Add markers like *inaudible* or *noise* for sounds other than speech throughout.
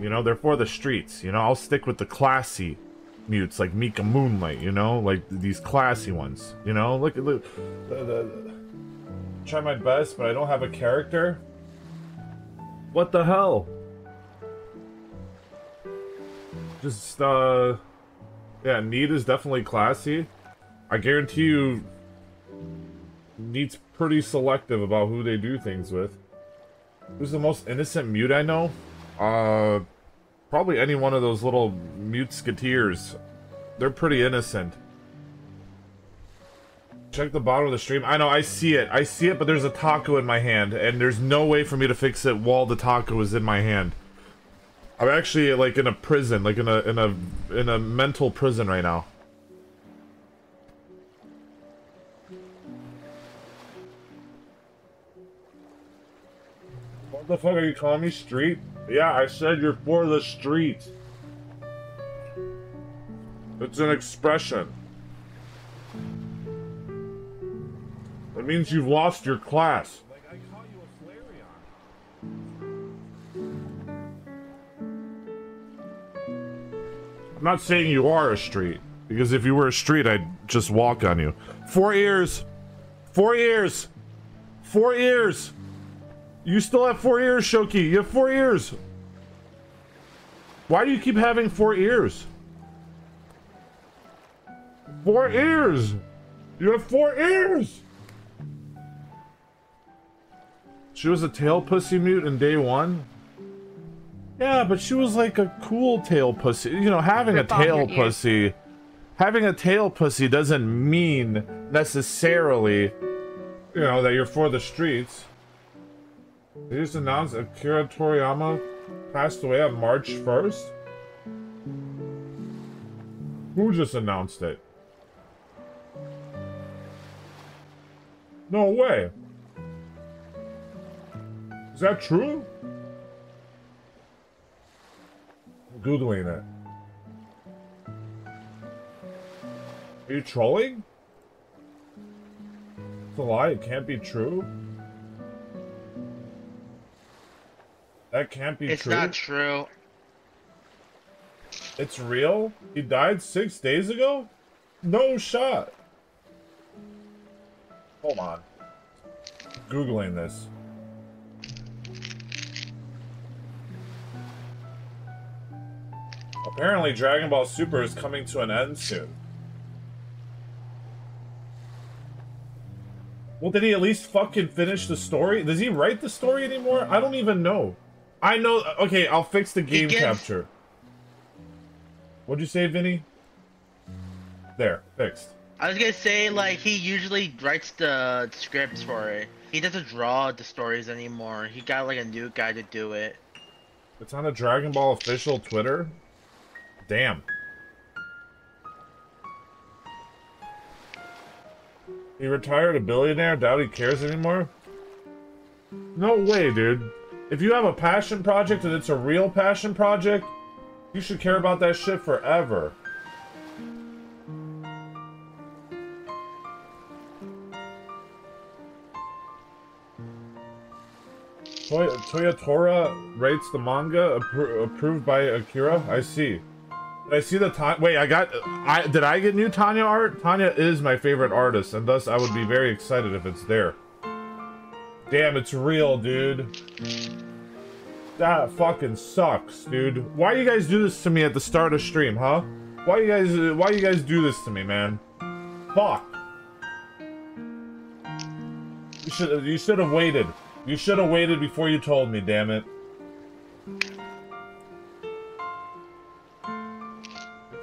You know, they're for the streets. You know, I'll stick with the classy mutes like Mika Moonlight. You know, like these classy ones. You know, look at the, the, the try my best, but I don't have a character. What the hell? Just uh, yeah, Need is definitely classy. I guarantee you, Neat's pretty selective about who they do things with. Who's the most innocent mute I know? Uh, probably any one of those little mute skateers. They're pretty innocent. Check the bottom of the stream. I know, I see it. I see it, but there's a taco in my hand, and there's no way for me to fix it while the taco is in my hand. I'm actually like in a prison, like in a in a in a mental prison right now. What the fuck are you calling me street? Yeah, I said you're for the street. It's an expression. It means you've lost your class. I'm not saying you are a street, because if you were a street, I'd just walk on you. Four ears! Four ears! Four ears! You still have four ears, Shoki. You have four ears. Why do you keep having four ears? Four ears! You have four ears! She was a tail pussy mute in day one? Yeah, but she was like a cool tail pussy. You know, having a tail pussy... Having a tail pussy doesn't mean necessarily, you know, that you're for the streets. They just announced Akira Toriyama passed away on March 1st? Who just announced it? No way. Is that true? Googling it. Are you trolling? It's a lie, it can't be true. That can't be it's true. It's not true. It's real? He died six days ago? No shot. Hold on. Googling this. Apparently Dragon Ball Super is coming to an end soon. Well, did he at least fucking finish the story? Does he write the story anymore? I don't even know. I know. Okay, I'll fix the game gives... capture. What'd you say, Vinny? There, fixed. I was gonna say, like, he usually writes the scripts for it. He doesn't draw the stories anymore. He got, like, a new guy to do it. It's on the Dragon Ball official Twitter? Damn. He retired a billionaire? Doubt he cares anymore? No way, dude. If you have a passion project and it's a real passion project, you should care about that shit forever. Toy Toyotarou rates the manga appro approved by Akira. I see. I see the time? Wait, I got. I did I get new Tanya art? Tanya is my favorite artist, and thus I would be very excited if it's there. Damn, it's real, dude. That fucking sucks, dude. Why you guys do this to me at the start of stream, huh? Why you guys why you guys do this to me, man? Fuck. You should you should have waited. You should have waited before you told me, damn it.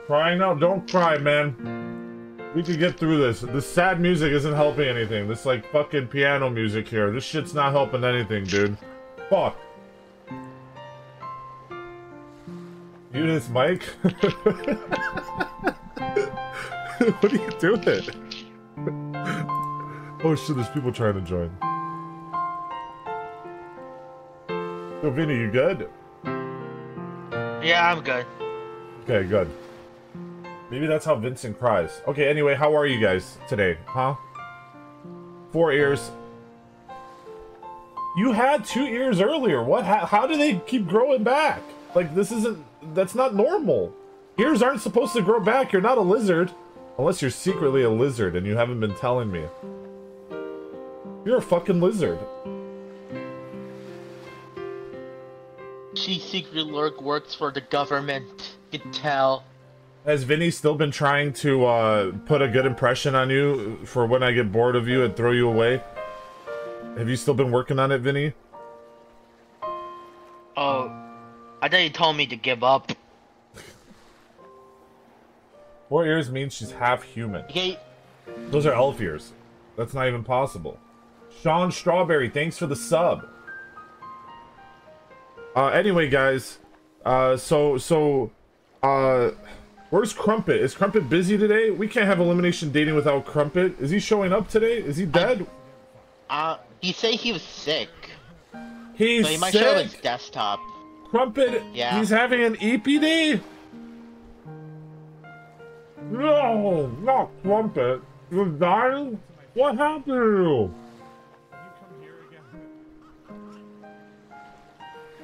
Crying now? Don't cry, man. We can get through this. This sad music isn't helping anything. This like fucking piano music here. This shit's not helping anything, dude. Fuck. Mute his mic? *laughs* what are you doing? oh shit, there's people trying to join. Yo, Vinny, you good? Yeah, I'm good. Okay, good. Maybe that's how Vincent cries. Okay, anyway, how are you guys today, huh? Four ears. You had two ears earlier. What? How, how do they keep growing back? Like, this isn't... That's not normal. Ears aren't supposed to grow back. You're not a lizard. Unless you're secretly a lizard and you haven't been telling me. You're a fucking lizard. She secretly lurk works for the government. You can tell. Has Vinny still been trying to uh, put a good impression on you for when I get bored of you and throw you away? Have you still been working on it, Vinny? Oh, I thought you told me to give up. Four ears means she's half human. Okay, Those are elf ears. That's not even possible. Sean Strawberry, thanks for the sub. Uh, anyway, guys, uh, so, so, uh, where's Crumpet? Is Crumpet busy today? We can't have elimination dating without Crumpet. Is he showing up today? Is he dead? uh, he said he was sick. He's So he might show up his desktop. Crumpet, Yeah. he's having an EPD? No, not Crumpet. You're dying? What happened to you?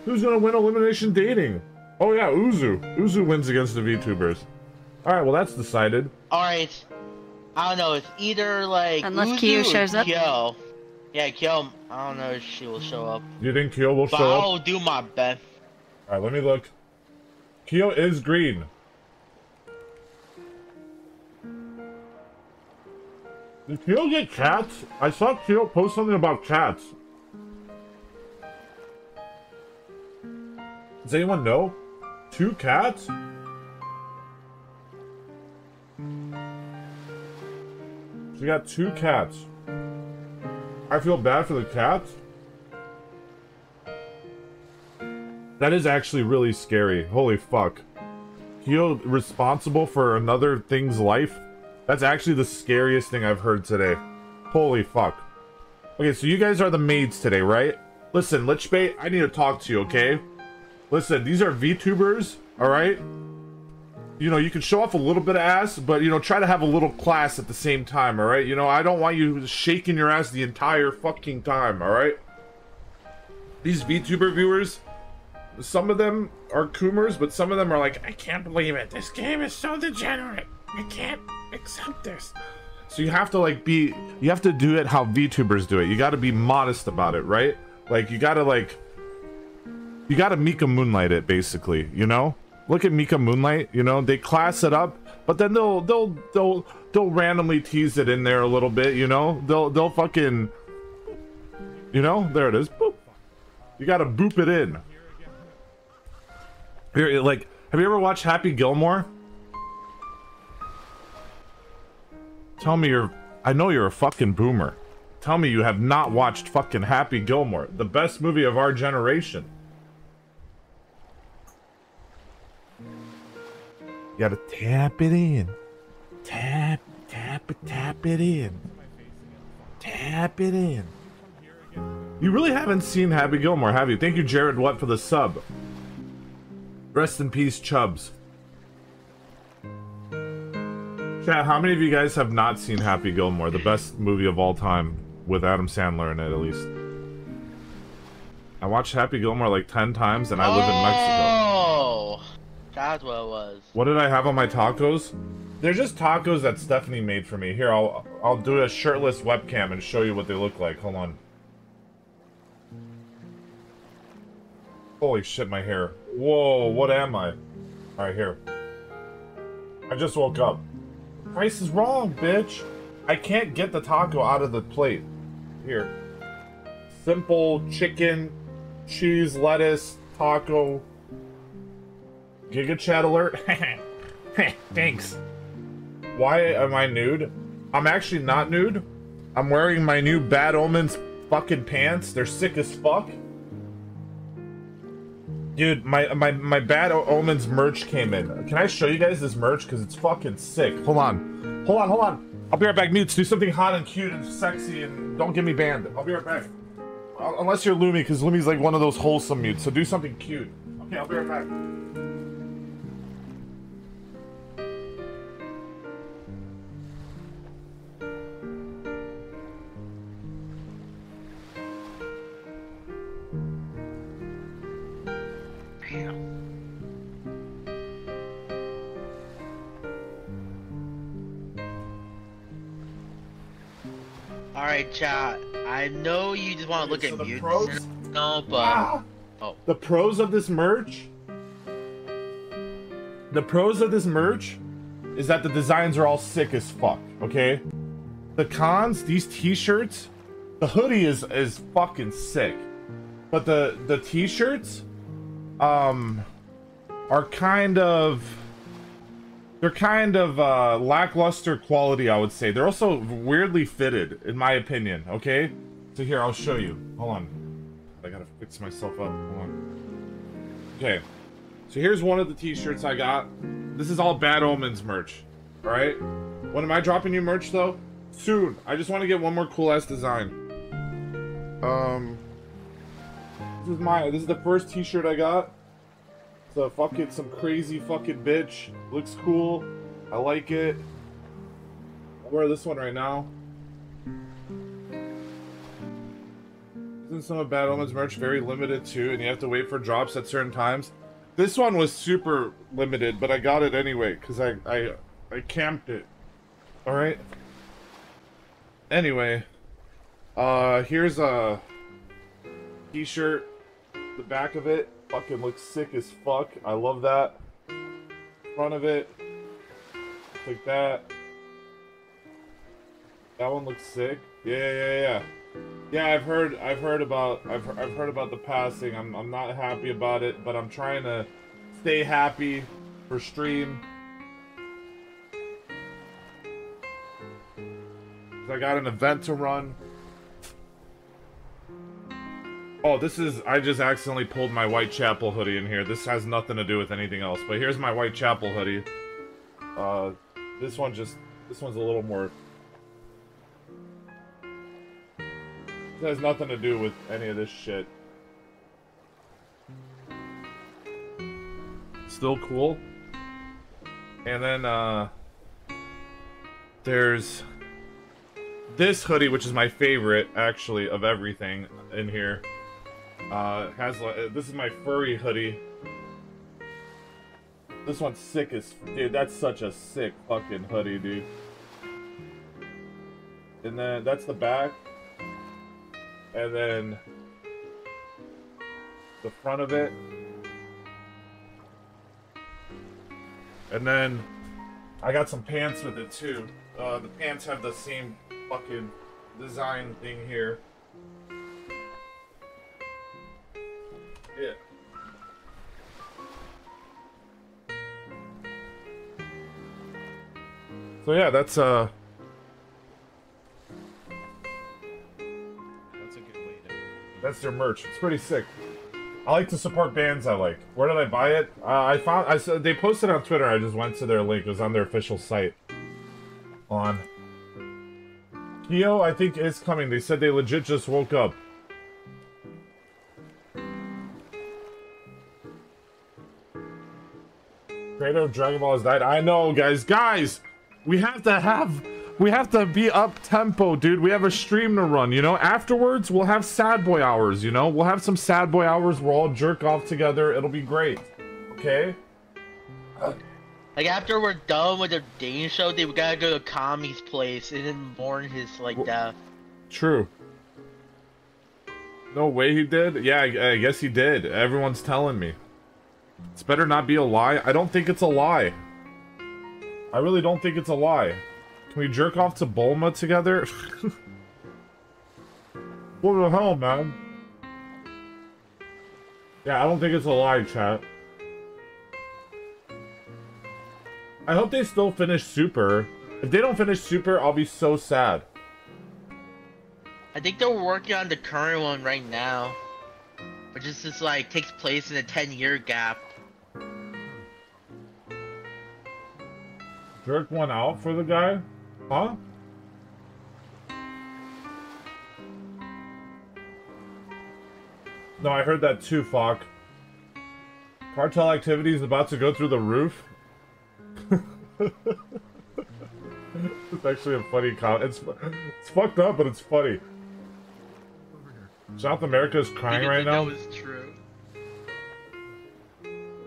Who's gonna win elimination dating? Oh yeah, Uzu. Uzu wins against the VTubers. Alright, well that's decided. Alright. I don't know, it's either like Unless Uzu Kyo shows up. Kyo. Yeah, Kyo, I don't know if she will show up. You think Kyo will But show up? I'll do my best. Alright, let me look. Kyo is green. Did Kyo get cats? I saw Kyo post something about cats. Does anyone know? Two cats? She got two cats. I feel bad for the cats. That is actually really scary. Holy fuck. Kyo responsible for another thing's life? That's actually the scariest thing I've heard today. Holy fuck. Okay, so you guys are the maids today, right? Listen, Lichbait, I need to talk to you, okay? Listen, these are VTubers, alright? You know, you can show off a little bit of ass, but, you know, try to have a little class at the same time, alright? You know, I don't want you shaking your ass the entire fucking time, alright? These VTuber viewers, some of them are Coomers, but some of them are like, I can't believe it. This game is so degenerate. I can't accept this. So you have to like be, you have to do it how VTubers do it. You got to be modest about it, right? Like you got to like, you got to Mika Moonlight it basically. You know, look at Mika Moonlight. You know, they class it up, but then they'll they'll they'll they'll randomly tease it in there a little bit. You know, they'll they'll fucking, you know, there it is. Boop. You got to boop it in. Here, like, have you ever watched Happy Gilmore? Tell me you're. I know you're a fucking boomer. Tell me you have not watched fucking Happy Gilmore, the best movie of our generation. You gotta tap it in. Tap, tap it, tap it in. Tap it in. You really haven't seen Happy Gilmore, have you? Thank you, Jared What, for the sub. Rest in peace, Chubs. Chat, how many of you guys have not seen Happy Gilmore, the best movie of all time, with Adam Sandler in it at least? I watched Happy Gilmore like 10 times and I live in Mexico. Oh. That's what it was. What did I have on my tacos? They're just tacos that Stephanie made for me. Here, I'll I'll do a shirtless webcam and show you what they look like. Hold on. Holy shit, my hair. Whoa, what am I? Alright, here. I just woke up. Price is wrong, bitch. I can't get the taco out of the plate. Here. Simple chicken, cheese, lettuce, taco. Gigachad alert. *laughs* Thanks. Why am I nude? I'm actually not nude. I'm wearing my new Bad Omens fucking pants. They're sick as fuck. Dude, my my my Bad Omens merch came in. Can I show you guys this merch? Because it's fucking sick. Hold on. Hold on, hold on. I'll be right back. Mutes, do something hot and cute and sexy and don't get me banned. I'll be right back. Uh, Unless you're Lumi, because Lumi's like one of those wholesome mutes. So do something cute. Okay, I'll be right back. Alright, chat. I know you just want to look So at pros? No, but Ah! Oh. The pros of this merch. The pros of this merch is that the designs are all sick as fuck. Okay. The cons, these T-shirts, the hoodie is is fucking sick, but the the T-shirts, um, are kind of. They're kind of uh, lackluster quality, I would say. They're also weirdly fitted, in my opinion. Okay, so here I'll show you. Hold on. I gotta fix myself up. Hold on. Okay. So here's one of the t-shirts I got. This is all Bad Omens merch. Alright? When am I dropping you merch though? Soon. I just want to get one more cool ass design. Um This is my this is the first t-shirt I got. A fucking some crazy fucking bitch. Looks cool. I like it. I'll wear this one right now. Isn't some of Bad Omens merch very limited too, and you have to wait for drops at certain times? This one was super limited, but I got it anyway because I I I camped it. All right. Anyway, uh, here's a t-shirt. The back of it fucking looks sick as fuck. I love that. Front of it, like that. That one looks sick. Yeah, yeah, yeah. Yeah, I've heard I've heard about I've I've heard about the passing. I'm I'm not happy about it, but I'm trying to stay happy for stream. I got an event to run. Oh, this is I just accidentally pulled my Whitechapel hoodie in here. This has nothing to do with anything else, but here's my Whitechapel hoodie. Uh this one just this one's a little more It has nothing to do with any of this shit. Still cool. And then, uh... There's... This hoodie, which is my favorite, actually, of everything in here. Uh, has like... This is my furry hoodie. This one's sick as... Dude, that's such a sick fucking hoodie, dude. And then, that's the back and then the front of it and then I got some pants with it too uh, the pants have the same fucking design thing here yeah so yeah that's uh That's a good way to. That's their merch. It's pretty sick. I like to support bands I like. Where did I buy it? Uh, I found I they posted on Twitter. I just went to their link. It was on their official site. On Kyo, I think is coming. They said they legit just woke up. Of Dragon Ball has died. I know, guys. Guys, we have to have we have to be up tempo, dude. We have a stream to run, you know? Afterwards, we'll have sad boy hours, you know? We'll have some sad boy hours. We'll all jerk off together. It'll be great. Okay? like after we're done with the Dane show, they gotta go to Kami's place and then mourn his like death. True. No way he did? Yeah, I, I guess he did. Everyone's telling me. It's better not be a lie. I don't think it's a lie. I really don't think it's a lie. Can we jerk off to Bulma together? *laughs* what the hell, man? Yeah, I don't think it's a lie, chat. I hope they still finish Super. If they don't finish Super, I'll be so sad. I think they're working on the current one right now, which is just like takes place in a ten year gap. Jerk one out for the guy? Huh? No, I heard that too, Falk. Cartel activity is about to go through the roof. *laughs* it's actually a funny comment. It's it's fucked up, but it's funny. South America is crying right now. That was true.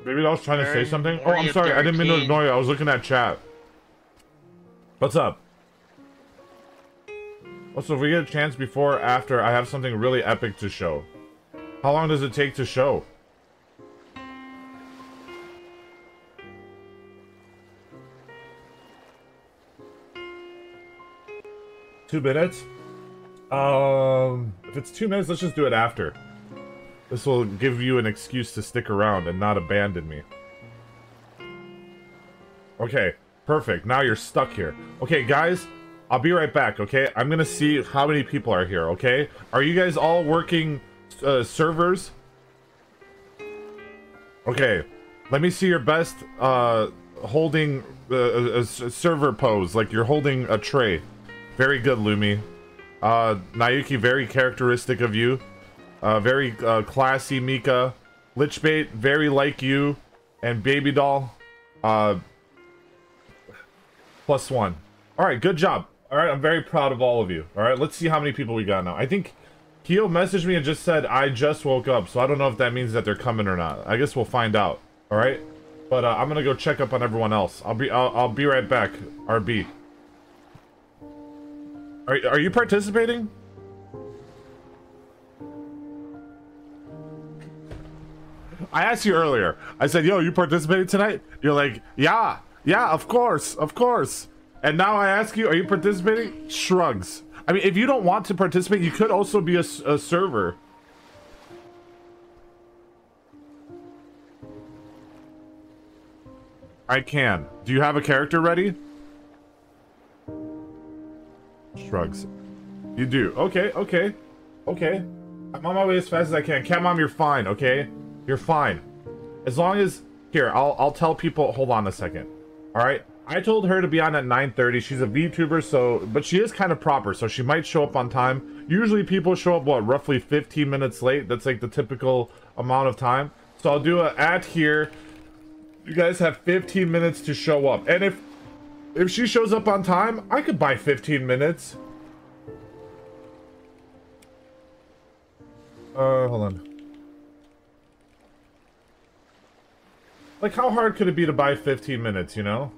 Maybe I was trying to say something. Oh, I'm sorry. I didn't mean to 13. ignore you. I was looking at chat. What's up? Also, if we get a chance before or after, I have something really epic to show. How long does it take to show? Two minutes? Um, if it's two minutes, let's just do it after. This will give you an excuse to stick around and not abandon me. Okay, perfect. Now you're stuck here. Okay, guys, I'll be right back, okay? I'm gonna see how many people are here, okay? Are you guys all working uh, servers? Okay, let me see your best uh, holding uh, a, a server pose, like you're holding a tray. Very good, Lumi. Uh, Nayuki, very characteristic of you. Uh, very uh, classy, Mika. Lichbait, very like you. And Baby Doll, uh, plus one. Alright, good job. Alright, I'm very proud of all of you. Alright, let's see how many people we got now. I think Kyo messaged me and just said, I just woke up, so I don't know if that means that they're coming or not. I guess we'll find out. Alright? But uh, I'm gonna go check up on everyone else. I'll be I'll, I'll be right back. RB. Are, are you participating? I asked you earlier. I said, yo, you participating tonight? You're like, yeah, yeah, of course, of course. And now I ask you, are you participating? Shrugs. I mean, if you don't want to participate, you could also be a, a server. I can. Do you have a character ready? Shrugs. You do. Okay, okay. Okay. I'm on my way as fast as I can. Cat Mom, you're fine, okay? You're fine. As long as... Here, I'll, I'll tell people... Hold on a second. Alright? I told her to be on at 9.30. She's a VTuber, so... But she is kind of proper, so she might show up on time. Usually people show up, what, roughly 15 minutes late? That's like the typical amount of time. So I'll do a at here. You guys have 15 minutes to show up. And if if she shows up on time, I could buy 15 minutes. Uh, hold on. Like, how hard could it be to buy 15 minutes, you know?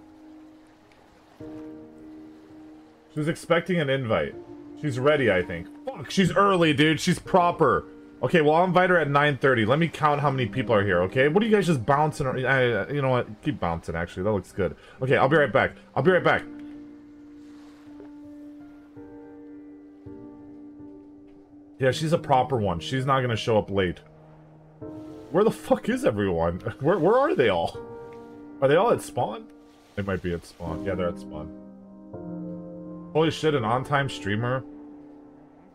She was expecting an invite. She's ready, I think. Fuck, she's early, dude. She's proper. Okay, well, I'll invite her at 9.30. Let me count how many people are here, okay? What are you guys just bouncing? I, you know what? Keep bouncing, actually. That looks good. Okay, I'll be right back. I'll be right back. Yeah, she's a proper one. She's not gonna show up late. Where the fuck is everyone? *laughs* Where, where are they all? Are they all at spawn? They might be at spawn. Yeah, they're at spawn. Holy shit, an on-time streamer?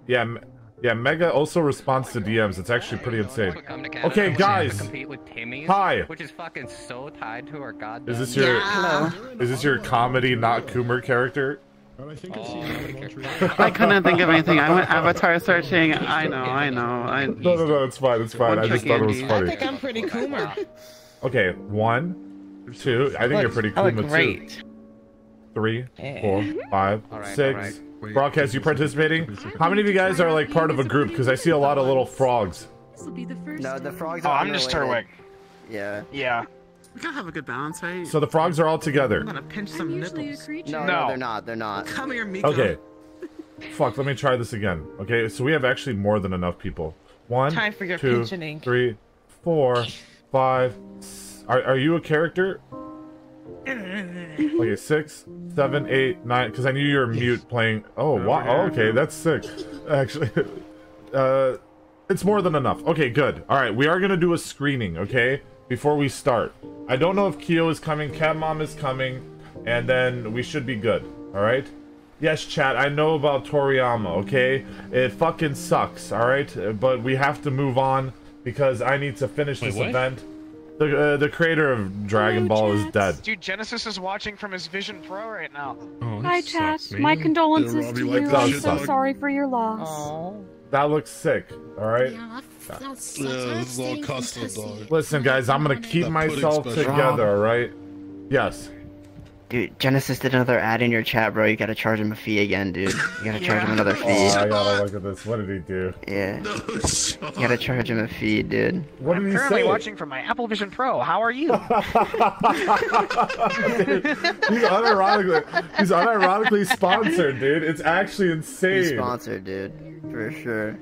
Yeah, yeah, Mega also responds to DMs. It's actually pretty insane. Okay, guys. Hi. Which is fucking so tied to our goddamn. Is this your Hello. Is this your comedy not Coomer character? I think oh, I couldn't think of anything. I went avatar searching. I know, I know. I... No, no, no, it's fine, it's fine. I just thought it was funny. I think I'm pretty Coomer. Okay, one, two. I think you're pretty Coomer too. Three, four, five, six. Broadcast, you participating? How many of you guys are like part of a group? Because I see a lot of little frogs. This will be the first. No, the frogs. Oh, I'm just Turwick. Yeah. Yeah. We gotta have a good balance, right? So the frogs are all together. I'm gonna pinch some nipples. No, no, they're not. They're not. Come here, Miko. Okay. *laughs* Fuck, let me try this again. Okay, so we have actually more than enough people. One, Time for your two, pinching. three, four, five. Are, are you a character? *laughs* okay, six, seven, eight, nine. Because I knew you were mute playing. Oh, wow. Oh, okay, that's sick. *laughs* Actually, uh, it's more than enough. Okay, good. All right, we are gonna do a screening. Okay, before we start. I don't know if Kyo is coming. Cat Mom is coming, and then we should be good. All right. Yes, chat, I know about Toriyama, okay? It fucking sucks, alright? But we have to move on because I need to finish Wait, this what? event. The, uh, the creator of Dragon Ball is dead. Dude, Genesis is watching from his Vision Pro right now. Oh, Hi, chat. My condolences to you. I'm so sorry for your loss. Aww. That looks sick, alright? Yeah, that's, that's, yeah, this is all custom, dog. Listen, guys, I'm gonna keep myself together, right? Yes. Dude, Genesis did another ad in your chat, bro. You gotta charge him a fee again, dude. You gotta charge him another *laughs* Oh, fee. I gotta look at this. What did he do? Yeah. You gotta charge him a fee, dude. What did I'm he currently say? watching from my Apple Vision Pro. How are you? *laughs* he's unironically, he's unironically sponsored, dude. It's actually insane. He's sponsored, dude. For sure.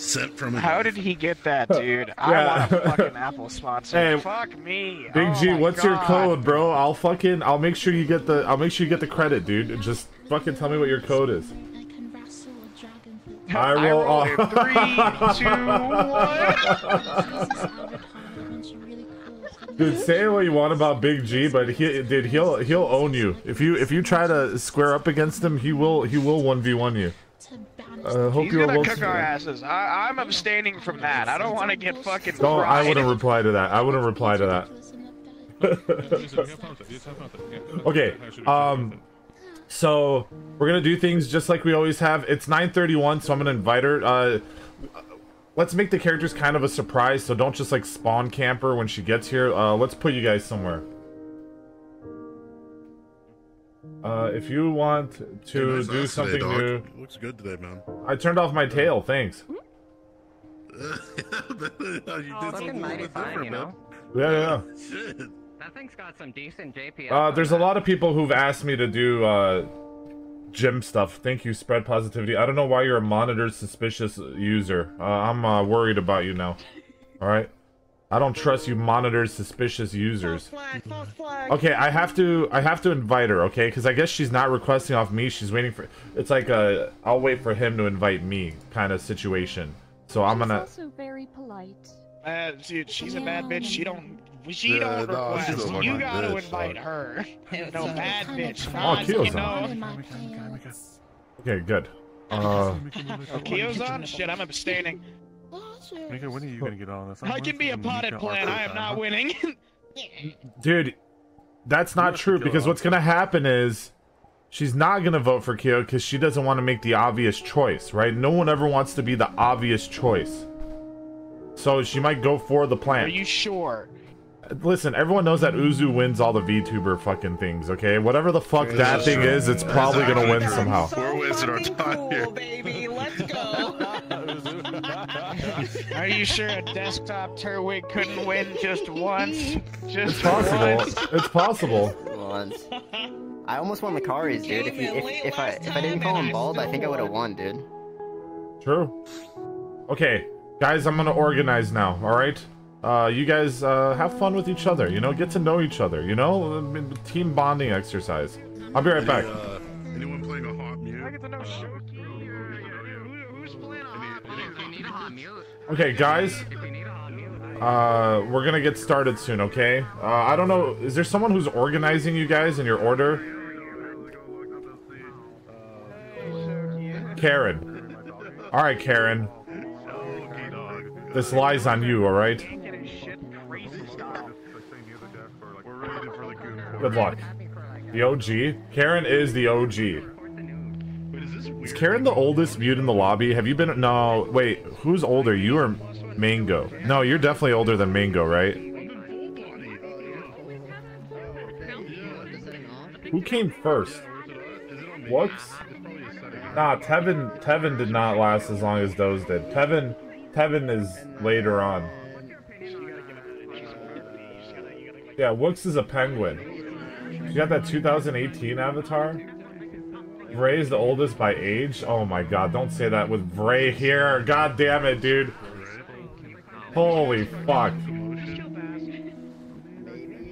Sent from How did he get that, *laughs* dude? I Yeah. want a fucking *laughs* Apple sponsor. Hey, Fuck me. Big Oh G, what's your code, bro? I'll fucking, I'll make sure you get the, I'll make sure you get the credit, dude. Just fucking tell me what your code is. I can wrestle a dragon for I I roll. roll three, two, one. Jesus, Albert Hall, she really cool. Dude, say what you want about Big G, but he, dude, he'll, he'll own you. If you, if you try to square up against him, he will, he will one v one you. Uh, hope He's you're gonna cook our asses. I, I'm abstaining from that. I don't want to get fucking Don't. I wouldn't reply to that. I wouldn't reply to that. *laughs* Okay. Um. So we're gonna do things just like we always have. It's 9:31, so I'm gonna invite her. Uh, let's make the characters kind of a surprise. So don't just like spawn camper when she gets here. Uh, let's put you guys somewhere. Uh, if you want to Nice do something today, dog. new, Looks good today, man. I turned off my tail. Thanks. *laughs* you did Looking something mighty fine, different, you man. know. Yeah, yeah. *laughs* Shit. That thing's got some decent JPS. Uh, on there's a lot of people who've asked me to do uh, gym stuff. Thank you, spread positivity. I don't know why you're a monitored suspicious user. Uh, I'm uh, worried about you now. All right. I don't trust you monitored suspicious users. Okay, I have to I have to invite her, okay? Because I guess she's not requesting off me. She's waiting for. It's like a I'll wait for him to invite me kind of situation. So I'm She's gonna. also very polite. Uh, dude, she's a bad bitch. She don't. She Yeah, don't no, she's request. a you gotta bitch, invite dog. her. *laughs* no bad bitch. Oh, Kyo's you on. know. in. Okay, good. Uh, Oh, Kyo's on? Shit, I'm abstaining. Mika, when are you gonna get on this? I can be a potted plant. I am not winning. *laughs* dude, that's not true because what's gonna happen is she's not gonna vote for Kyo because she doesn't want to make the obvious choice, right? No one ever wants to be the obvious choice. So she might go for the plan. Are you sure? Listen, everyone knows that Uzu wins all the VTuber fucking things, okay? Whatever the fuck that thing is, it's probably gonna win somehow. We're wasting our time here. baby. Let's go. *laughs* Are you sure a desktop Turwig couldn't win just once? *laughs* Just It's possible. once? It's possible. Once. I almost won the Karis, dude. If, you, if, if I if I didn't call him bald, I think I would have won, dude. True. Okay, guys, I'm gonna organize now. All right. Uh, you guys uh, have fun with each other. You know, get to know each other. You know, team bonding exercise. I'll be right back. Any, uh, anyone playing a hot mute? I get to know Shoki or who- who's playing on If you need a hot mute, Okay, guys. mute, Uh, we're gonna get started soon. Okay. Uh, I don't know. Is there someone who's organizing you guys in your order? Karen. All right, Karen. This lies on you. All right. Get his shit crazy style. We're ready for the goon. Good luck. The OG. Karen is the OG. Is? Karen the oldest viewed in the lobby? Have you been? No. Wait. Who's older? You or Mango? No, you're definitely older than Mango, right? Who came first? Whoops. Nah, Tevin. Tevin did not last as long as those did. Tevin. Tevin is later on. Yeah, Wooks is a penguin. You got that 2018 avatar? Vray's the oldest by age? Oh my god, don't say that with Vray here. God damn it, dude. Holy fuck.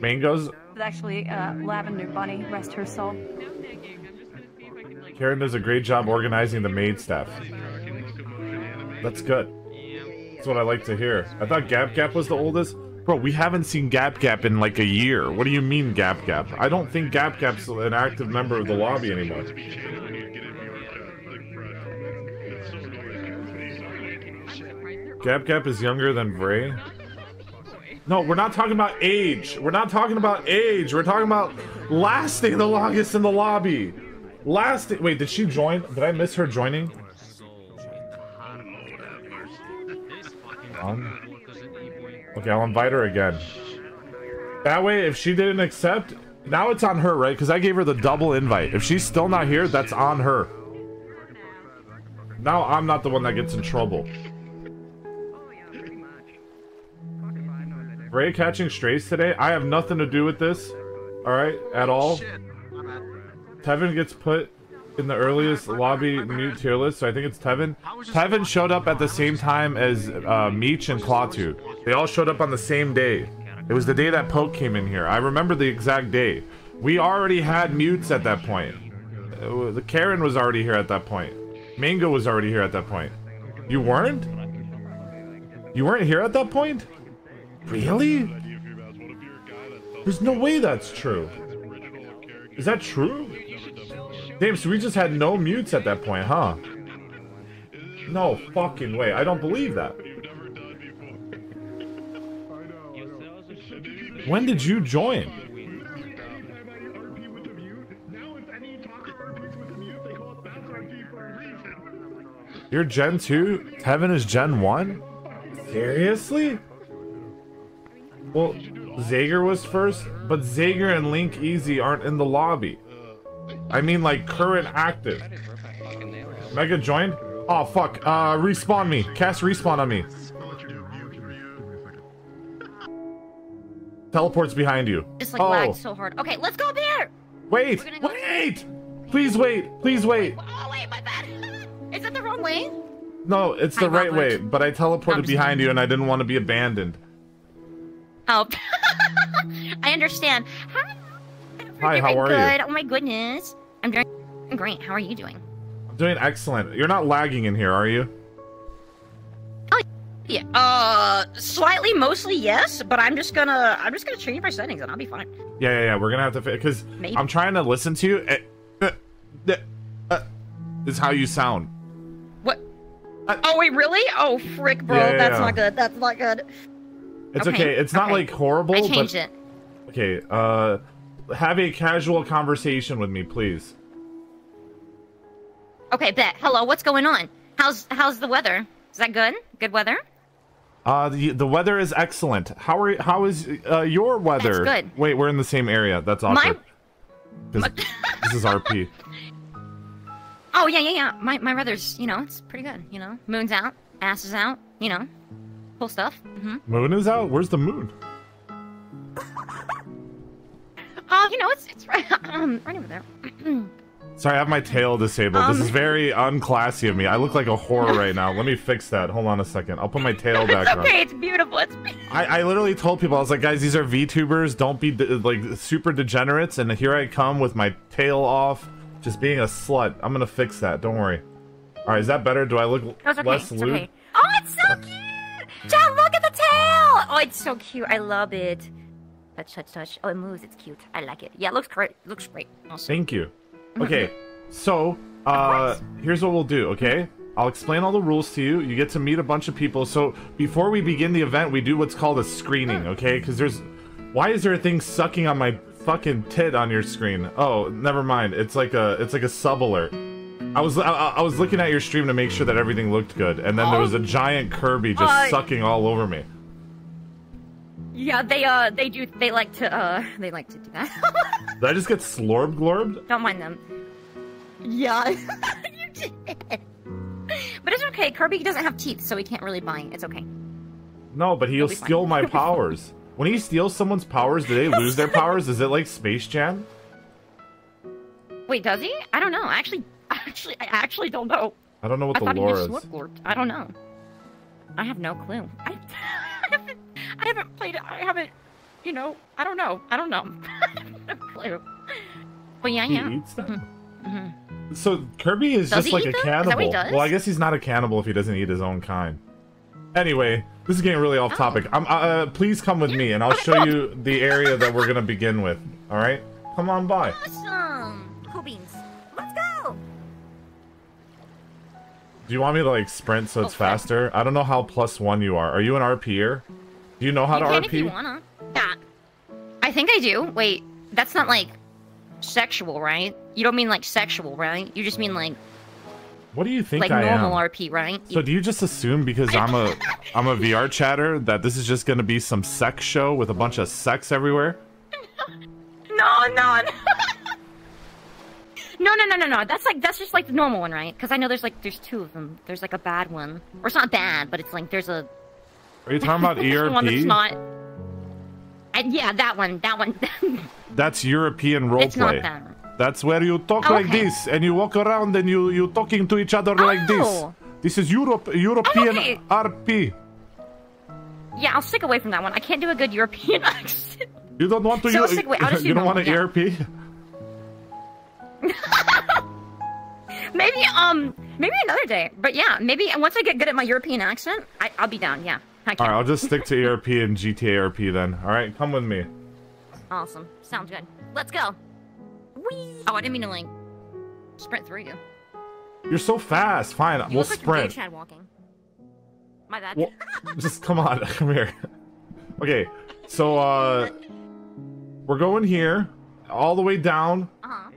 Mangoes? It's actually uh, Lavender Bunny, rest her soul. Karen does a great job organizing the maid staff. That's good. That's what I like to hear. I thought Gap Gap was the oldest. Bro, we haven't seen Gap Gap in like a year. What do you mean Gap Gap? I don't think Gap Gap's an active member of the lobby anymore. Gap Gap is younger than Vray? No, we're not talking about age. We're not talking about age. We're talking about lasting the longest in the lobby. Lasting. Wait, did she join? Did I miss her joining? On. Okay, I'll invite her again. That way, if she didn't accept, Now it's on her, right? Because I gave her the double invite. If she's still not here, that's on her. Now I'm not the one that gets in trouble. Ray catching strays today? I have nothing to do with this. Alright? At all. Tevin gets put in the earliest lobby mute tier list, so I think it's Tevin. Tevin showed up at the same time as uh, Meech and Klaatu. They all showed up on the same day. It was the day that Poke came in here. I remember the exact day. We already had mutes at that point. Uh, the Karen was already here at that point. Mango was already here at that point. You weren't? You weren't here at that point? Really? There's no way that's true. Is that true? Damn, so we just had no mutes at that point, huh? No fucking way. I don't believe that. When did you join? You're Gen 2? Heaven is Gen 1? Seriously? Well, Zager was first, but Zager and Link Easy aren't in the lobby. I mean, like, current active. Mega joined? Oh, fuck. Uh, respawn me. Cast respawn on me. Teleports behind you. Just like oh. lagged so hard. Okay, let's go up here! Wait! Go- Wait! Please wait! Please wait! Oh wait, my bad. *laughs* Is that the wrong way? No, it's the Hi, right way, Robert. but I teleported behind you and I didn't want to be abandoned. Oh, *laughs* I understand. Hi. Hi, how are good. you? Oh my goodness. I'm great. How are you doing? I'm doing excellent. You're not lagging in here, are you? Oh, Yeah. Uh, slightly, mostly yes, but I'm just gonna I'm just gonna change my settings and I'll be fine. Yeah, yeah, yeah. We're gonna have to because I'm trying to listen to you. eh, uh, uh, uh, is how you sound. What? oh wait, really? Oh frick, bro. Yeah, yeah, That's yeah. not good. That's not good. It's Okay, okay. It's not okay. like horrible. I changed but... it. Okay. Uh, have a casual conversation with me, please. Okay, bet. Hello, what's going on? How's how's the weather? Is that good? Good weather? Uh, the the weather is excellent. How are how is uh, your weather? That's good. Wait, we're in the same area. That's awesome. My- awkward. 'Cause *laughs* this is RP. Oh yeah, yeah, yeah. My my weather's you know it's pretty good. You know, moon's out, ass is out. You know, cool stuff. hmm Moon is out. Where's the moon? Oh, *laughs* you know it's it's right *laughs* um right over there. *clears throat* Sorry, I have my tail disabled. this Um. is very unclassy of me. I look like a whore right now. Let me fix that. Hold on a second. I'll put my tail back it's on. okay. It's beautiful. It's beautiful. I, I literally told people I was like, guys, these are VTubers. Don't be like super degenerates. And here I come with my tail off, just being a slut. I'm gonna fix that. Don't worry. All right, is that better? Do I look okay. less lewd? okay. Oh, it's so cute! John, look at the tail! Oh, it's so cute. I love it. Touch, touch, touch. Oh, it moves. It's cute. I like it. Yeah, it looks great. It looks great. Awesome. Thank you. Okay, so uh, here's what we'll do. Okay, I'll explain all the rules to you. You get to meet a bunch of people. So before we begin the event, we do what's called a screening. Okay, because there's why is there a thing sucking on my fucking tit on your screen? Oh, never mind. It's like a it's like a sub alert. I was I, I was looking at your stream to make sure that everything looked good, and then there was a giant Kirby just Uh, sucking all over me. Yeah, they uh, they do. They like to uh, they like to do that. *laughs* Did I just get slorb glorbed? Don't mind them. Yeah, *laughs* you did. But it's okay. Kirby doesn't have teeth, so he can't really bite. It's okay. No, but he'll steal my *laughs* powers. When he steals someone's powers, do they lose their powers? Is it like Space Jam? Wait, does he? I don't know. Actually, actually, I actually don't know. I don't know what I the lore is. just slurp glorped. I don't know. I have no clue. I, I haven't. I haven't played it. I haven't. You know. I don't know. I don't know. *laughs* I no clue. But yeah, He yeah. eats them? Mhm. So Kirby is Does just like a them? Cannibal. what he does? Well, I guess he's not a cannibal if he doesn't eat his own kind. Anyway, this is getting really off topic. Oh. I'm, uh, please come with me, and I'll show you the area that we're gonna begin with. All right, come on by. Awesome. Cool beans. Let's go. Do you want me to like sprint so it's Okay. faster? I don't know how plus one you are. Are you an RPer? Do you know how you to RP? if you wanna. Yeah. I think I do. Wait, that's not like sexual, right? You don't mean like sexual, right? You just mean like What do you think like I normal am? RP, right? So do you just assume because I'm a *laughs* I'm a VR chatter that this is just gonna be some sex show with a bunch of sex everywhere? no, no. *laughs* No, no, no, no, no. That's like that's just like the normal one, right? Because I know there's like there's two of them. There's like a bad one, or it's not bad, but it's like there's a Are you talking about *laughs* ERP? one that's not. And yeah, that one. That one. *laughs* That's European roleplay. it's not that. one. That's where you talk like this and you walk around and you you talking to each other like this. Oh. This is Europe European okay. RP. Yeah, I'll stick away from that one. I can't do a good European *laughs* accent. You don't want to So you, away- you do don't want an yeah. ERP? Maybe um maybe another day. But yeah, maybe once I get good at my European accent, I, I'll be down. Yeah, All can. right, I'll just stick to ERP and GTA RP then. All right, come with me. Awesome. Sounds good. Let's go. Whee! Oh, I didn't mean to like sprint through you. You're so fast. Fine, You we'll look like you're gay sprint. Chad walking. My bad. Well, just come on, *laughs* come here. Okay, so uh, we're going here, all the way down. Uh-huh.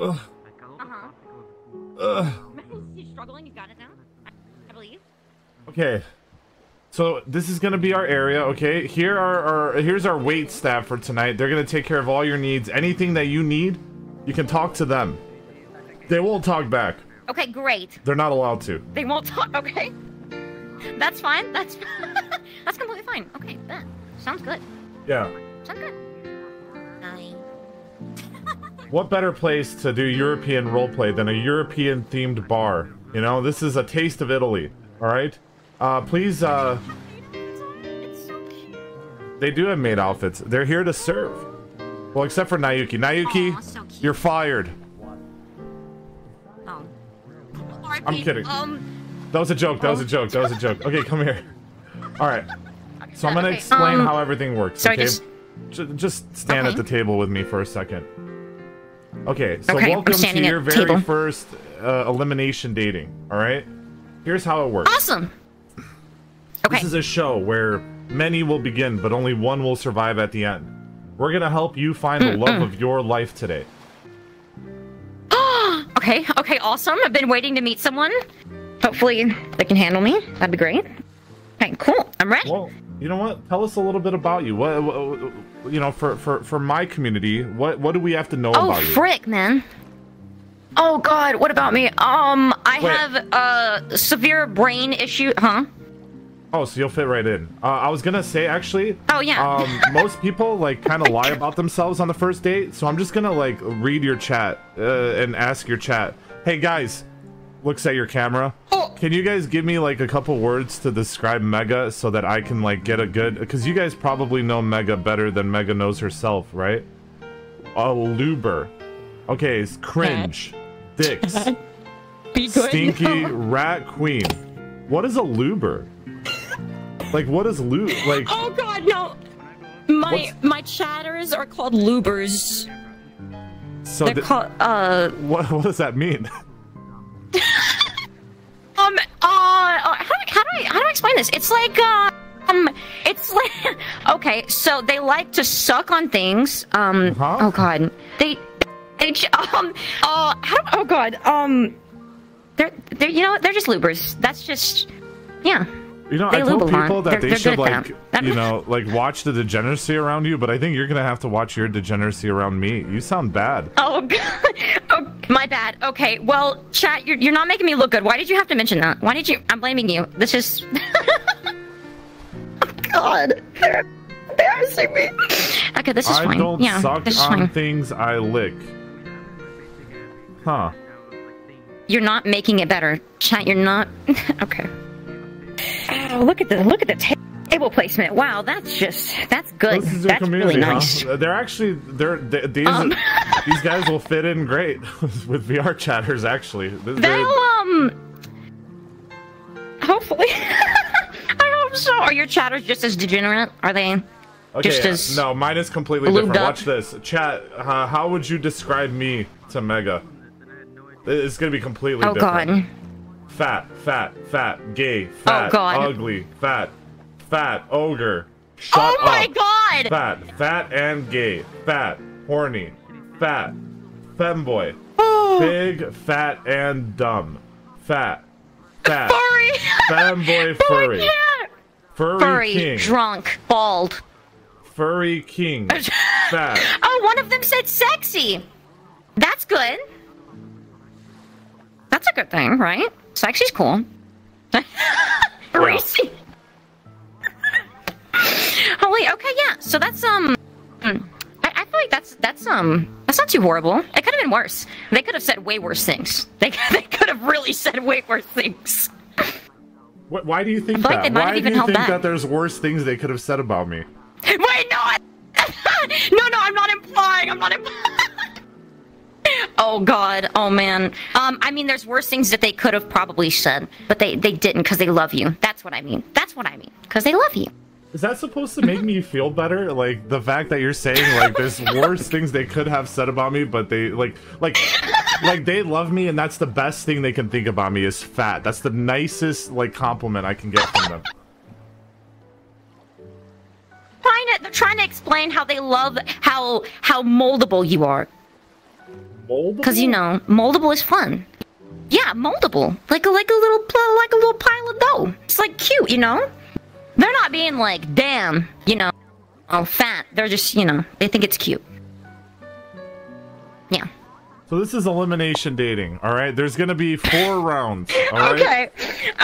Ugh, Uh-huh. ugh. Okay, so this is gonna be our area. Okay, here are our here's our wait staff for tonight. They're gonna take care of all your needs. Anything that you need, you can talk to them. They won't talk back. Okay, great. They're not allowed to. They won't talk. *laughs* Okay. That's fine. That's *laughs* that's completely fine. Okay, that sounds good. Yeah. Sounds good. *laughs* What better place to do European roleplay than a European themed bar? You know, this is a taste of Italy. All right. Uh, please. Uh, they do have maid outfits. They're here to serve. Well, except for Nayuki. Nayuki, you're fired. Oh. I'm kidding. Um. That was a joke. That was a joke. That was a joke. Okay, come here. All right. So I'm gonna Okay, explain um, how everything works. sorry, okay. just- Ju- just stand at Okay. the table with me for a second. Okay. So Okay, I'm welcome to standing at your the very table. first uh, elimination dating. All right. Here's how it works. Awesome. This is a show where many will begin, but only one will survive at the end. We're gonna help you find the love of your life today. *gasps* okay. Okay. Awesome. I've been waiting to meet someone. Hopefully they can handle me. That'd be great. Okay. Cool. I'm ready. Well, you know what? Tell us a little bit about you. What, what you know, for for for my community, what what do we have to know Oh, about you? Oh, frick, man. Oh God, what about me? Um, I Wait. have a severe brain issue. Huh? Oh, so you'll fit right in. Uh, I was gonna say actually. Oh, yeah. Um, *laughs* most people like kind of lie about themselves on the first date, so I'm just gonna like read your chat uh, and ask your chat. Hey guys, looks at your camera. Oh. Can you guys give me like a couple words to describe Mega so that I can like get a good? Because you guys probably know Mega better than Mega knows herself, right? A luber. Okay, it's cringe. Dicks. *laughs* Be good. Stinky rat queen. What is a luber? Like what is lu like Oh God, no. My What's- my chatters are called lubers. so They're called uh what what does that mean? *laughs* um uh, uh how do, I- how do I how do I explain this? It's like uh, um it's *laughs* like okay, so they like to suck on things. Um oh God, they they *laughs* um uh how do, oh God um they're they're you know they're just lubers. That's just yeah. You know, They I tell people that They're- they they're should like you know, like watch the degeneracy around you, but I think you're gonna have to watch your degeneracy around me. You sound bad. Oh, God. *laughs* oh, my bad. Okay, well, chat, you're, you're not making me look good. Why did you have to mention that? Why did you? I'm blaming you. This is. *laughs* oh God, they're embarrassing me. Okay, this is I fine. don't yeah, suck this is on fine. things I lick. Huh. You're not making it better, chat. You're not. *laughs* okay. Oh, look at the look at the ta- table placement. Wow, that's just that's good. That's really huh? nice. They're actually they're they, these Um. *laughs* these guys will fit in great *laughs* with VR chatters. Actually, They'll um. Hopefully. *laughs* I hope so. Are your chatters just as degenerate? Are they? Okay, just as no, mine is completely different. up? Watch this. Chat, uh, how would you describe me to Mega? It's gonna be completely Oh, different. God. Fat, fat, fat, gay, oh, fat, God. ugly, fat, fat, ogre. Shut Oh my up. God! Fat, fat and gay, fat, horny, fat, femboy, Oh. big, fat and dumb, fat, fat, Furry. *laughs* femboy, Oh, furry, can't. furry, Furry, king, drunk, bald. furry king. *laughs* Fat. Oh, one of them said sexy. That's good. That's a good thing, right? Sexy's cool. *laughs* Reese. Holy, *laughs* okay, yeah. So that's um, I, I feel like that's that's um, that's not too horrible. It could have been worse. They could have said way worse things. *laughs* They they could have really said way worse things. Wh- Why do you think like that? Why do you think back. that there's worse things they could have said about me? Wait, no, I, no, no, I'm not implying. I'm not implying. Oh God! Oh man! Um, I mean, there's worse things that they could have probably said, but they they didn't because they love you. That's what I mean. That's what I mean. Because they love you. Is that supposed to make me feel better? Like the fact that you're saying like there's *laughs* worse things they could have said about me, but they like like like they love me and that's the best thing they can think about me is fat. That's the nicest like compliment I can get from them. Trying to, they're trying to explain how they love how how moldable you are. Moldable? Because you know, moldable is fun. Yeah, moldable, like a like a little like a little pile of dough. It's like cute, you know. They're not being like, damn, you know, oh fat. They're just, you know, they think it's cute. Yeah. So this is elimination dating, all right? There's gonna be four *laughs* rounds. All right? Okay.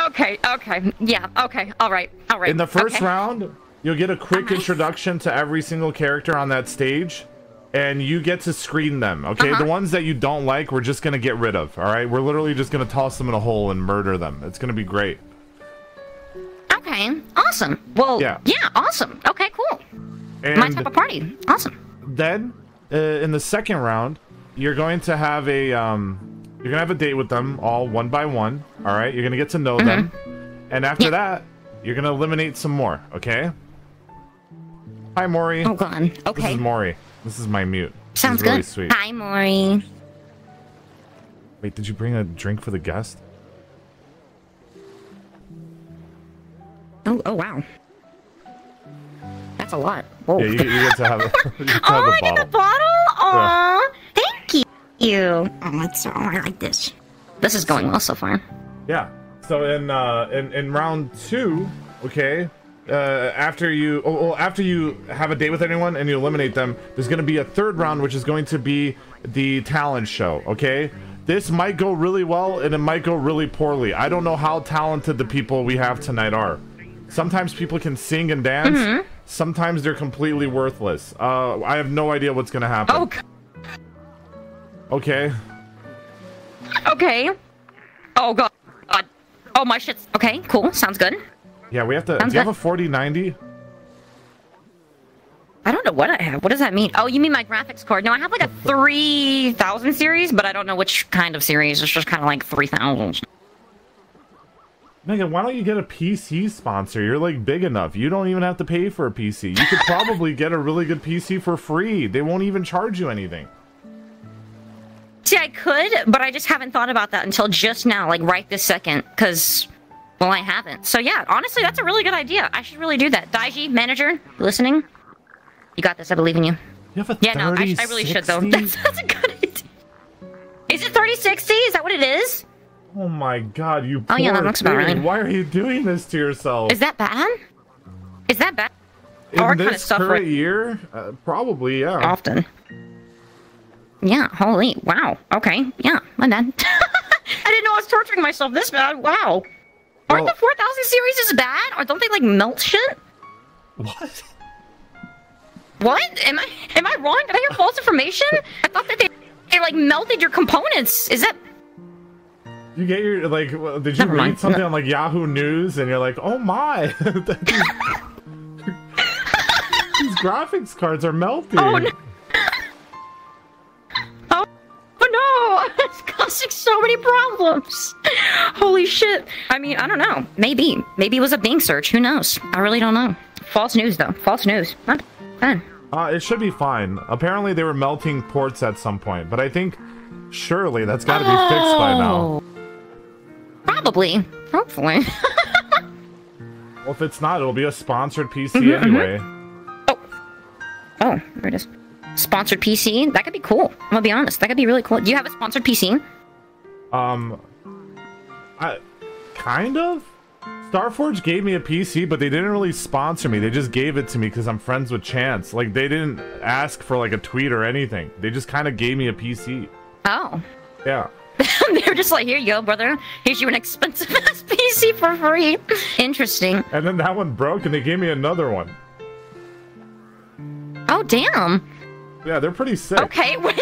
Okay. Okay. Yeah. Okay. All right. All right. In the first okay. round, you'll get a quick uh-huh. introduction to every single character on that stage, and you get to screen them. Okay, Uh-huh. the ones that you don't like, we're just gonna get rid of. All right, we're literally just gonna toss them in a hole and murder them. It's gonna be great. Okay. Awesome. Well. Yeah. Yeah. Awesome. Okay. Cool. And My type of party. Awesome. then, uh, in the second round, you're going to have a um, you're gonna have a date with them all one by one. All right, you're gonna get to know them, Mm-hmm. and after that, you're gonna eliminate some more. Okay. Hi, Maury. Oh God. Okay. This is Maury. This is my mute. Sounds really good. sweet. Hi, Maury. Wait, did you bring a drink for the guest? Oh. Oh. Wow. That's a lot. Whoa. Yeah, you, get- you get to have, *laughs* you get to have *laughs* Oh, the I bottle. get the bottle? Aw, thank you. Oh, it's so, I like this. This is going well so far. Yeah. So in uh in, in round two, okay, uh after you oh, well, after you have a date with anyone and you eliminate them, there's gonna be a third round which is going to be the talent show, okay? This might go really well and it might go really poorly. I don't know how talented the people we have tonight are. Sometimes people can sing and dance. Mhm. Sometimes they're completely worthless. Uh, I have no idea what's gonna happen. Oh, Okay. okay. Oh god. God. Oh my shit. okay. Cool. Sounds good. Yeah, we have to. Sounds do you have a 4090? I don't know what I have. What does that mean? Oh, you mean my graphics card? No, I have like a 3000 series, but I don't know which kind of series. It's just kind of like 3000. Megan, why don't you get a PC sponsor? You're like big enough. You don't even have to pay for a PC. You could probably get a really good PC for free. They won't even charge you anything. See, I could, but I just haven't thought about that until just now, like right this second, because, well, I haven't. So yeah, honestly, that's a really good idea. I should really do that. Daiji, manager, listening? You got this. I believe in you. You have a Yeah, no, I, I really should though. *laughs* That's, that's a good idea. Is it 3060? Is that what it is? Oh my god, you Oh, yeah, that looks about right. Why are you doing this to yourself? Is that bad? Is that bad? In Our this kind of stuff current right year? Uh, probably, yeah. often. Yeah, holy, wow. Okay, yeah, my bad. *laughs* I didn't know I was torturing myself this bad. Wow. Aren't Well- the 4000 series as bad? Or don't they like melt shit? What? What? Am I am I wrong? Did I hear false information? I thought that they they like melted your components. Is that You get your like. well, Did you Never read mind. something on like Yahoo News and you're like, oh my, these, *laughs* these graphics cards are melting. *laughs* Oh, no. Oh, oh no! *laughs* It's causing so many problems. Holy shit. I mean, I don't know. Maybe. Maybe it was a Bing search. Who knows? I really don't know. False news, though. False news. Not. Uh, it should be fine. Apparently, they were melting ports at some point, but I think surely that's got to be fixed by now. Oh. Probably. Hopefully. *laughs* Well, if it's not, it'll be a sponsored PC Mhm, mhm. anyway. oh, there it is. Sponsored PC? That could be cool. I'm gonna be honest. That could be really cool. Do you have a sponsored PC? Um, I kind of. Starforge gave me a PC, but they didn't really sponsor me. They just gave it to me because I'm friends with Chance. Like they didn't ask for like a tweet or anything. They just kind of gave me a PC. Oh. Yeah. *laughs* they were just like, here you go, brother. Here's you an expensive *laughs* ass PC for free. Interesting. And then that one broke, and they gave me another one. Oh damn. Yeah, they're pretty sick. Okay, *laughs* wait,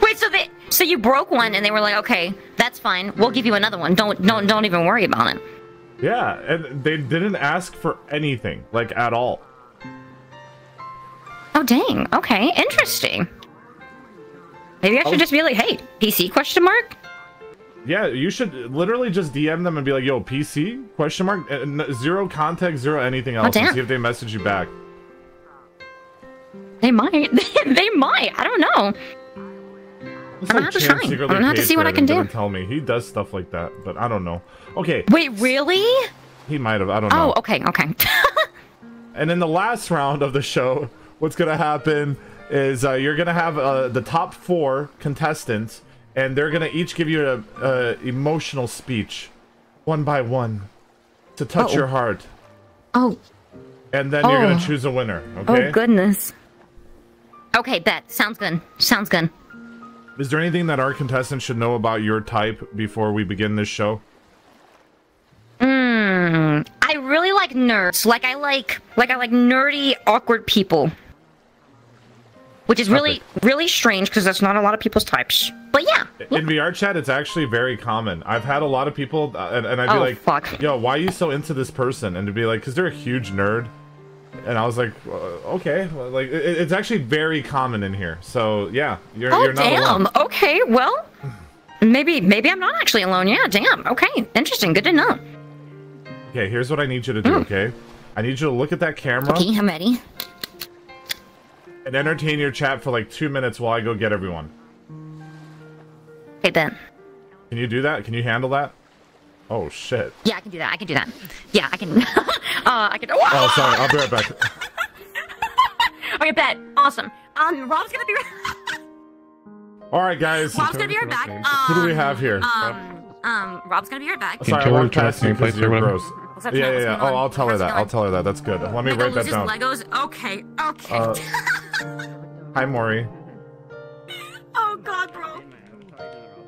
wait. So they, so you broke one, and they were like, okay, that's fine. We'll give you another one. Don't, don't, don't even worry about it. Yeah, and they didn't ask for anything, like at all. Oh dang. Okay, interesting. Maybe I should Oh. just be like, hey, PC question mark. Yeah, you should literally just DM them and be like, "Yo, PC?" Question mark. Zero context, zero anything oh, else. and see if they message you back. They might. *laughs* they might. I don't know. It's I'm gonna have to try. I'm gonna have to see what I can do. Tell me. He does stuff like that, but I don't know. Okay, Wait, really? he might have. I don't know. Oh, okay, okay. *laughs* And in the last round of the show, what's gonna happen is uh, you're gonna have uh, the top four contestants, and they're gonna each give you a, a emotional speech, one by one, to touch Uh-oh. your heart, oh, and then you're Oh. gonna choose a winner. Okay. oh goodness. Okay, bet. Sounds good. Sounds good. Is there anything that our contestants should know about your type before we begin this show? Hmm. I really like nerds. Like I like, like I like nerdy, awkward people. Which is really, really strange because that's not a lot of people's types. But yeah. In VR chat, it's actually very common. I've had a lot of people, uh, and, and I'd be Oh, like, fuck. "Yo, why are you so into this person?" And to be like, "Cause they're a huge nerd." And I was like, uh, "Okay, well, like it, it's actually very common in here." So yeah, you're oh you're not damn. alone. Okay. Well, maybe, maybe I'm not actually alone. Yeah. Damn. Okay. Interesting. Good to know. Okay, here's what I need you to do. Okay, I need you to look at that camera. Okay, I'm ready. and entertain your chat for like two minutes while I go get everyone. Okay, then. Can you do that? Can you handle that? Oh shit. Yeah, I can do that. I can do that. Yeah, I can. *laughs* uh, I can. Oh, sorry. I'll be right back. *laughs* Okay, bet. Awesome. Um, Rob's gonna be. *laughs* All right, guys. Rob's gonna be right back. Who do we Um, have here? Um, um, Rob's gonna be right back. Sorry, I walked past you because nameplates you're gross. What's Yeah, yeah, yeah. Oh. I'll tell her How's it that. I'll tell her that. That's good. Let me Mega write that loses down. Legos. Okay. Okay. Uh, hi, Maury. oh God, bro.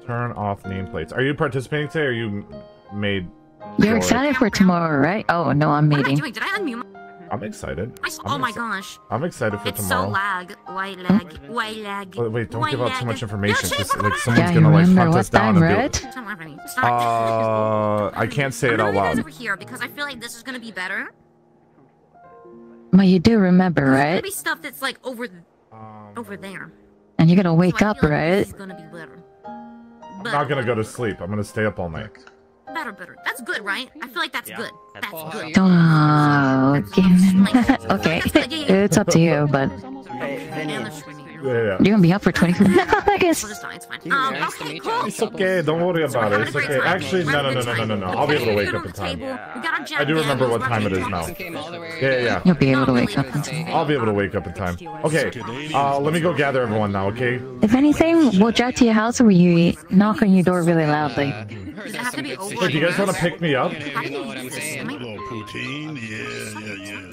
Turn off nameplates. Are you participating today, or you m- made? You're Joy? excited for tomorrow, right? Oh no, I'm What am I meeting. doing? Did I unmute? my- I'm excited. I s- I'm oh my exci- gosh. I'm excited for It's tomorrow. so lag. Why lag? Why lag? Wait, wait, don't Why give out too much information, because like someone's Yeah, gonna like remember hunt what us down time, and right? Stop laughing. Uh, I can't say it out I'm you guys loud. over here because I feel like this is gonna be better. Well, you do remember, right? There's gonna right? be stuff that's like over, th- over there. And you're gonna wake So up, like right? This is gonna be better. I'm not gonna go to sleep. I'm gonna stay up all night. Better, better. That's good, right? I feel like that's good. That's good. Oh, okay. *laughs* it's up to you, but Yeah, yeah. you're gonna be up for 24 I guess. It's fine. Um, okay, cool. It's okay. Don't worry about it. It's okay. Actually, no, no, no, no, no, no, no. I'll be able to wake up in time. I do remember what time it is now. Yeah, yeah, yeah. You'll be able to wake up in time. I'll be able to wake up in time. Okay. Uh, let me go gather everyone now. Okay. If anything, we'll drive to your house or will you knock on your door really loudly? Does it have to be over? Hey, do you guys want to pick me up? How do you use this? Am I- Poutine, yeah, yeah, yeah.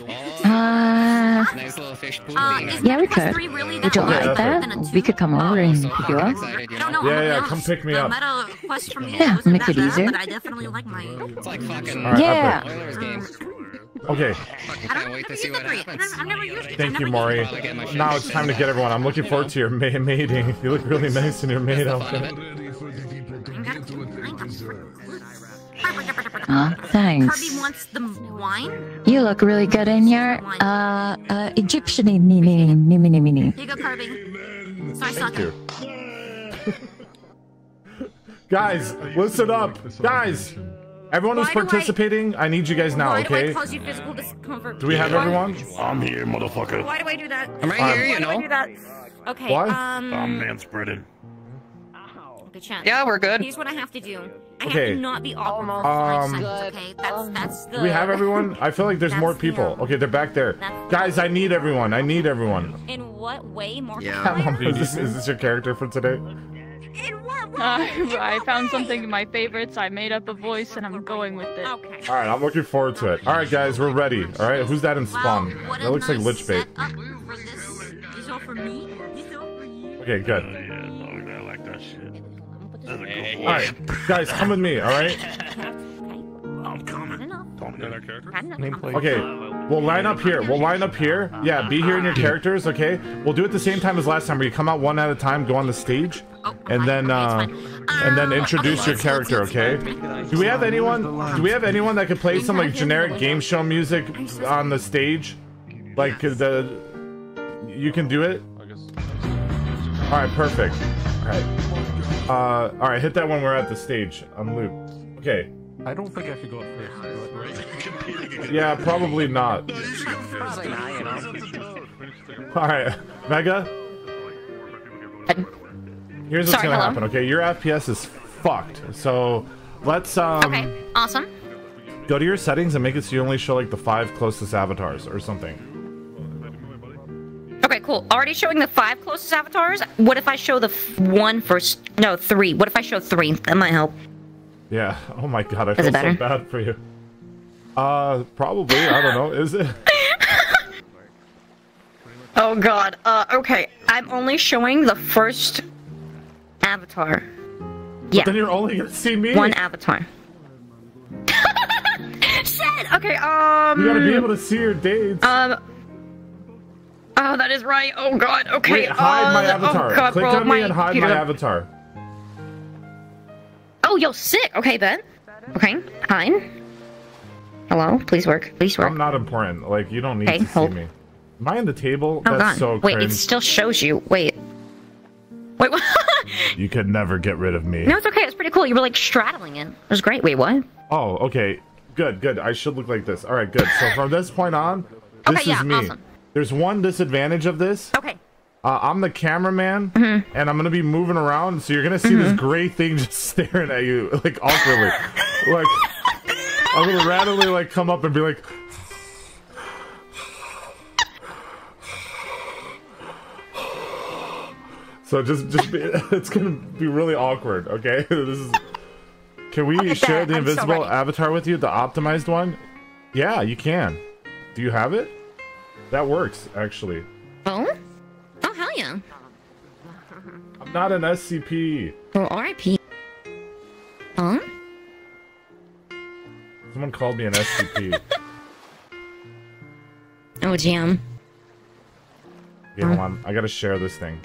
Uh, Nice little fish Uh, yeah, we could. three really Would you that like hard? that? We could come over and pick you up. I don't know. Yeah, yeah, come pick me up. Meta quest for me Yeah, make it easier. I definitely like mine. It's like fucking All right, Yeah. Epic. Oilers game. Okay. I can't wait to see what happens. I've never used. Thank you, Maury. Now it's time to get everyone. I'm looking forward to your ma- mating. *laughs* You look really nice in your maid outfit. Aw, thanks. Kirby wants the wine. You look really good in your uh uh Egyptian name name name name name. Here you go, Kirby. Sorry, suck Thank it. you. *laughs* Guys, listen up. Guys, everyone who's Why do I- participating, I need you guys now, Why do I cause you physical discomfort? Do we have everyone? I'm here, motherfucker. Why do I do that? I'm right Um, here, you Why do I know. do that? Okay. Why? Um. I'm man spreading. Good chance. Yeah, we're good. Here's what I have to do. I Okay. have to not be awkward for Um, five seconds. Okay. That's that's the. We have everyone? I feel like there's *laughs* more people. Okay, they're back there. Guys, I need everyone. I need everyone. In what way more? Is this, is this your character for today? In what I found something in my favorites. I made up a voice and I'm going with it. Okay. All right, I'm looking forward to it. All right, guys, we're ready. All right, who's that in spawn? That looks like lich bait. This all That's a good All boy. right, guys, come with me. All right. *laughs* I'm coming. Don't get our character. Nameplate. Okay, we'll line up here. We'll line up here. Yeah, be here in your characters. Okay. We'll do it the same time as last time, where you come out one at a time, go on the stage, and then uh, and then introduce your character. Okay. Do we have anyone? Do we have anyone that could play some like generic game show music on the stage? Like the you can do it. All right, perfect. All right. Uh, all right, hit that when we're at the stage on loop. Okay. I don't think I should go up first. Yeah, probably not. Probably not, you know. All right, Mega. Here's what's Sorry, gonna hello? happen. Okay, your FPS is fucked. So let's um Okay, awesome. go to your settings and make it so you only show like the five closest avatars or something. Okay, cool. Already showing the five closest avatars. What if I show the f- one first? No, three. What if I show three? That might help. Yeah. *laughs* Oh my god, I Is feel so bad for you. Uh, probably. I don't know. Is it? *laughs* Oh god. Uh, okay. I'm only showing the first avatar. Yeah. Then you're only gonna see me. One avatar. *laughs* Shit. Okay. Um. You gotta be able to see your dates. Um. Oh, that is right. Oh god. Okay. Wait, hide my uh, avatar. Oh god, Click bro, on my me and hide computer- my avatar. Oh, yo, sick. Okay, then. Okay, fine. Hello. Please work. Please work. I'm not important. Like you don't need Okay, to see me. Am I in the table? Oh That's god. so Wait, cringe. it still shows you. Wait. Wait. What? *laughs* You could never get rid of me. no, it's okay. It's pretty cool. You were like straddling it. It was great. Wait, what? Oh, okay. Good, good. I should look like this. All right, good. So from this point on, this Okay, yeah, is me. awesome. There's one disadvantage of this. Okay. Uh, I'm the cameraman, Mm-hmm. and I'm gonna be moving around, so you're gonna see this gray thing *laughs* just staring at you, like awkwardly. like I'm gonna randomly like come up and be like, *sighs* so just just be, *laughs* it's gonna be really awkward. Okay, *laughs* this is. Can we share that. the I'm invisible ready. avatar with you, the optimized one? Yeah, you can. Do you have it? That works actually. Oh? Oh, hell yeah. I'm not an SCP. Oh, R.I.P. Huh? Someone called me an SCP. *laughs* Oh, jam. Okay, hold on. I gotta share this thing.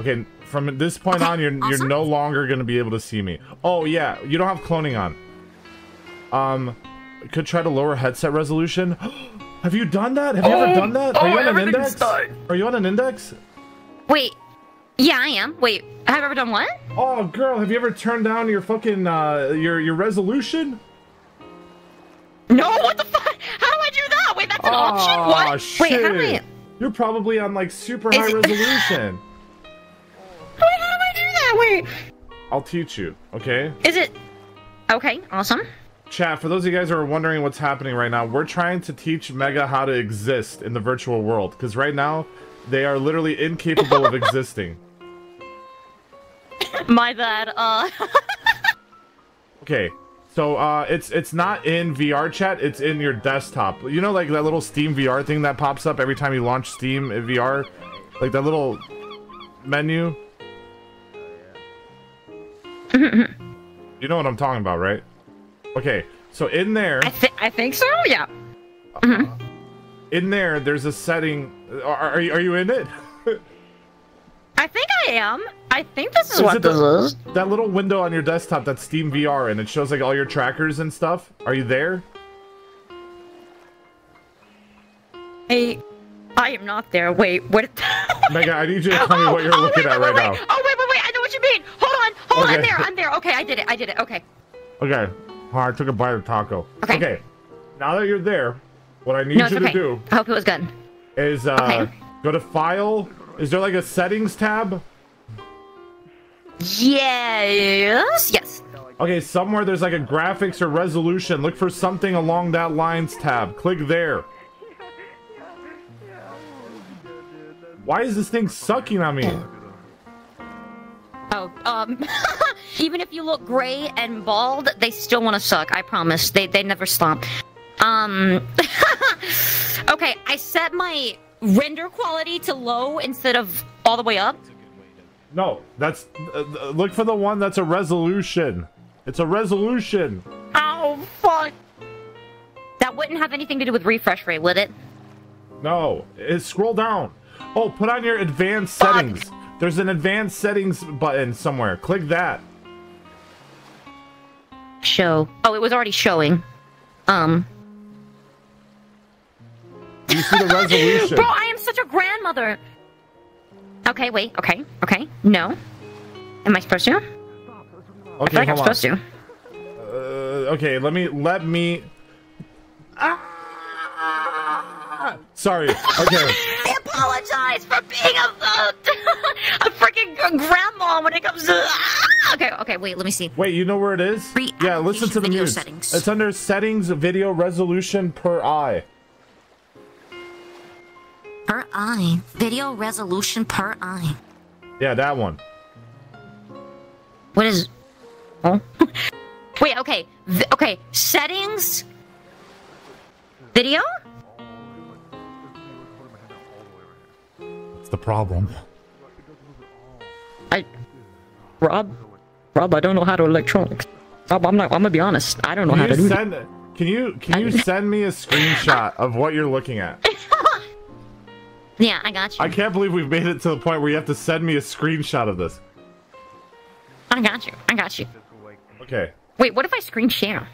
Okay, from this point on, you're you're no longer gonna be able to see me. Oh yeah, you don't have cloning on. Um, could try to lower headset resolution. *gasps* *gasps* have you done that? Have you ever Oh, done that? Are oh, you on an index? done. Are you on an index? Wait. Yeah, I am. Wait, have I ever done what? Oh, girl, have you ever turned down your fucking uh your your resolution? No, what the fuck? How do I do that? Wait, that's an option? What? Shit. Wait, how do I... You're probably on like super Is high it- resolution. *laughs* Wait, how do I do that? Wait. I'll teach you, okay? Is it... Okay, awesome. Chat, for those of you guys who are wondering what's happening right now, we're trying to teach Mega how to exist in the virtual world. Because right now, they are literally incapable of *laughs* existing. My bad. Uh... *laughs* Okay, so uh, it's it's not in VR chat, it's in your desktop. You know like that little Steam VR thing that pops up every time you launch Steam VR? Like that little menu? *laughs* you know what I'm talking about, right? Okay, so in there... I, th- I think so, yeah. Mm-hmm. Uh, in there there's a setting uh, are, are, you, are you in it *laughs* I think I am. I think this is, Is what this the- is. that little window on your desktop that's steam vr and it shows like all your trackers and stuff are you there I... I am not there. Wait, what... *laughs* mega i need you to tell me oh, what you're oh, looking wait, at wait, right wait, now. Oh, wait, wait, wait. I know what you mean. Hold on. Hold on. I'm there. I'm there. Okay, I did it. I did it. Okay. okay oh, i took a bite of taco Okay. now that you're there what i need No, you okay. to do I hope it was good. is uh Okay. go to file is there like a settings tab Yes. Yes. okay somewhere there's like a graphics or resolution look for something along that lines tab click there why is this thing sucking on me Oh, um, *laughs* even if you look gray and bald, they still want to suck. I promise. They they never stop. Um. *laughs* okay, I set my render quality to low instead of all the way up. No, that's uh, look for the one that's a resolution. It's a resolution. Oh fuck! That wouldn't have anything to do with refresh rate, would it? No, it, scroll down. Oh, put on your advanced settings. There's an advanced settings button somewhere. Click that. Show. Oh, it was already showing. Um. You see the resolution. *laughs* Bro, I am such a grandmother. Okay, wait. Okay, okay. No. Am I supposed to? I Okay, feel like I'm on. supposed to. Uh, okay, let me let me. Ah! Sorry. Okay. *laughs* I apologize for being a, a, *laughs* a freaking grandma when it comes to. Ah! Okay, okay, wait, let me see. Wait, you know where it is? Yeah, listen to the video news. settings. It's under settings, video resolution per eye. Per eye. Video resolution per eye. Yeah, that one. What is. Oh? *laughs* wait, okay. V- okay, settings. Video? The problem. I. Rob? Rob, I don't know how to electronics. Rob, I'm not. I'm gonna be honest. I don't know how Can to you do send? Can you can you *laughs* send me a screenshot of what you're looking at? *laughs* Yeah, I got you. I can't believe we've made it to the point where you have to send me a screenshot of this. I got you. I got you. Okay. Wait, what if I screen share?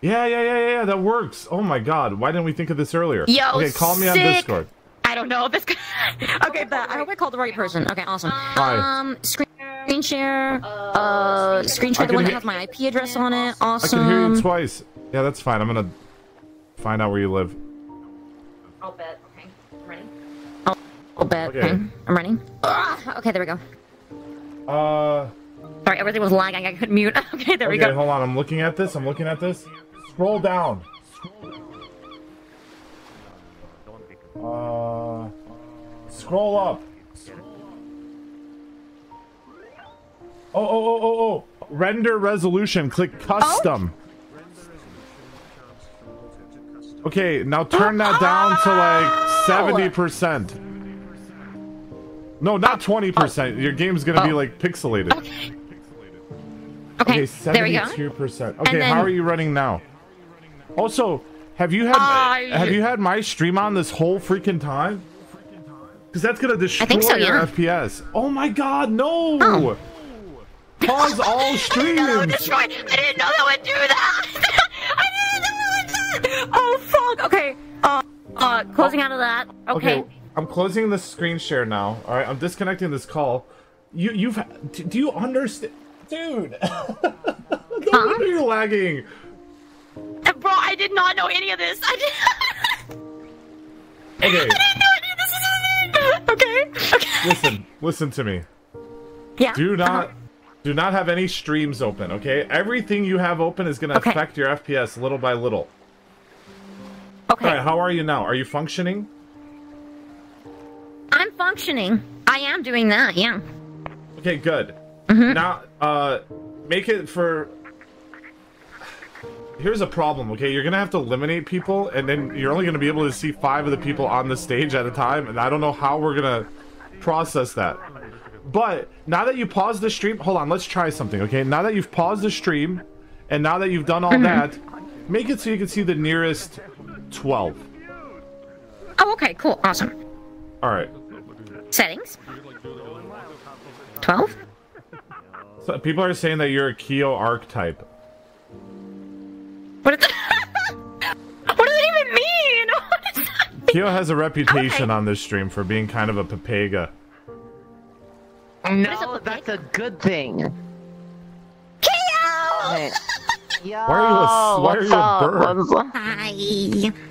Yeah, yeah, yeah, yeah, yeah. That works. Oh my god, why didn't we think of this earlier? Yo, okay, call me on. Discord. I don't know. This. *laughs* okay, but I hope I called the right person. Okay, awesome. Hi. Um, screen, screen share. Uh, screen share the one that has my IP address on it. Awesome. I can hear you twice. Yeah, that's fine. I'm gonna find out where you live. I'll bet. Okay, I'm ready. I'll, I'll bet. Okay. Okay. I'm running. Ah, okay, there we go. Uh. Sorry, everything was lagging. I couldn't mute. *laughs* okay, there we okay, go. hold on. I'm looking at this. I'm looking at this. Scroll down. Uh. Scroll up. Oh, oh, oh, oh, oh. Render resolution. Click custom. Okay, now turn that down to like 70%. No, not 20%. Your game's gonna be like pixelated. Okay, we 72%. Okay, how are you running now? Also, have you had I- have you had my stream on this whole freaking time? Because that's gonna destroy so, your yeah. FPS. Oh my god, no! Pause all *laughs* streams. Destroy. I didn't know that would do that. *laughs* I didn't know that would do that. Oh fuck. Okay. Uh, uh, closing out of that. Okay. I'm closing the screen share now. All right, I'm disconnecting this call. You you've do do you understand, dude? no wonder you're lagging. Uh, Bro, I did not know any of this. I did. Okay, *laughs* I didn't know any of this. Okay. Okay. listen, listen to me. Yeah. Do not do not have any streams open, okay? Everything you have open is gonna Okay. affect your FPS little by little. Okay. Alright, how are you now? Are you functioning? I'm functioning. I am doing that. Yeah. Okay, good. Mm-hmm. Now, uh, make it for. Here's a problem, okay? You're gonna have to eliminate people, and then you're only gonna be able to see five of the people on the stage at a time, and I don't know how we're gonna process that. But now that you paused the stream, hold on, let's try something, okay? Now that you've paused the stream, and now that you've done all Mhm. that, make it so you can see the nearest 12. Oh, okay. Cool. Awesome. Alright. Settings. Twelve. So people are saying that you're a Kyo archetype. What, is *laughs* what does it even mean? *laughs* What is that? Kyo has a reputation on this stream for being kind of a papega. No, that's a good thing. Hey. Yo, Why are you a- why are what's you a bird? What's up? Hi.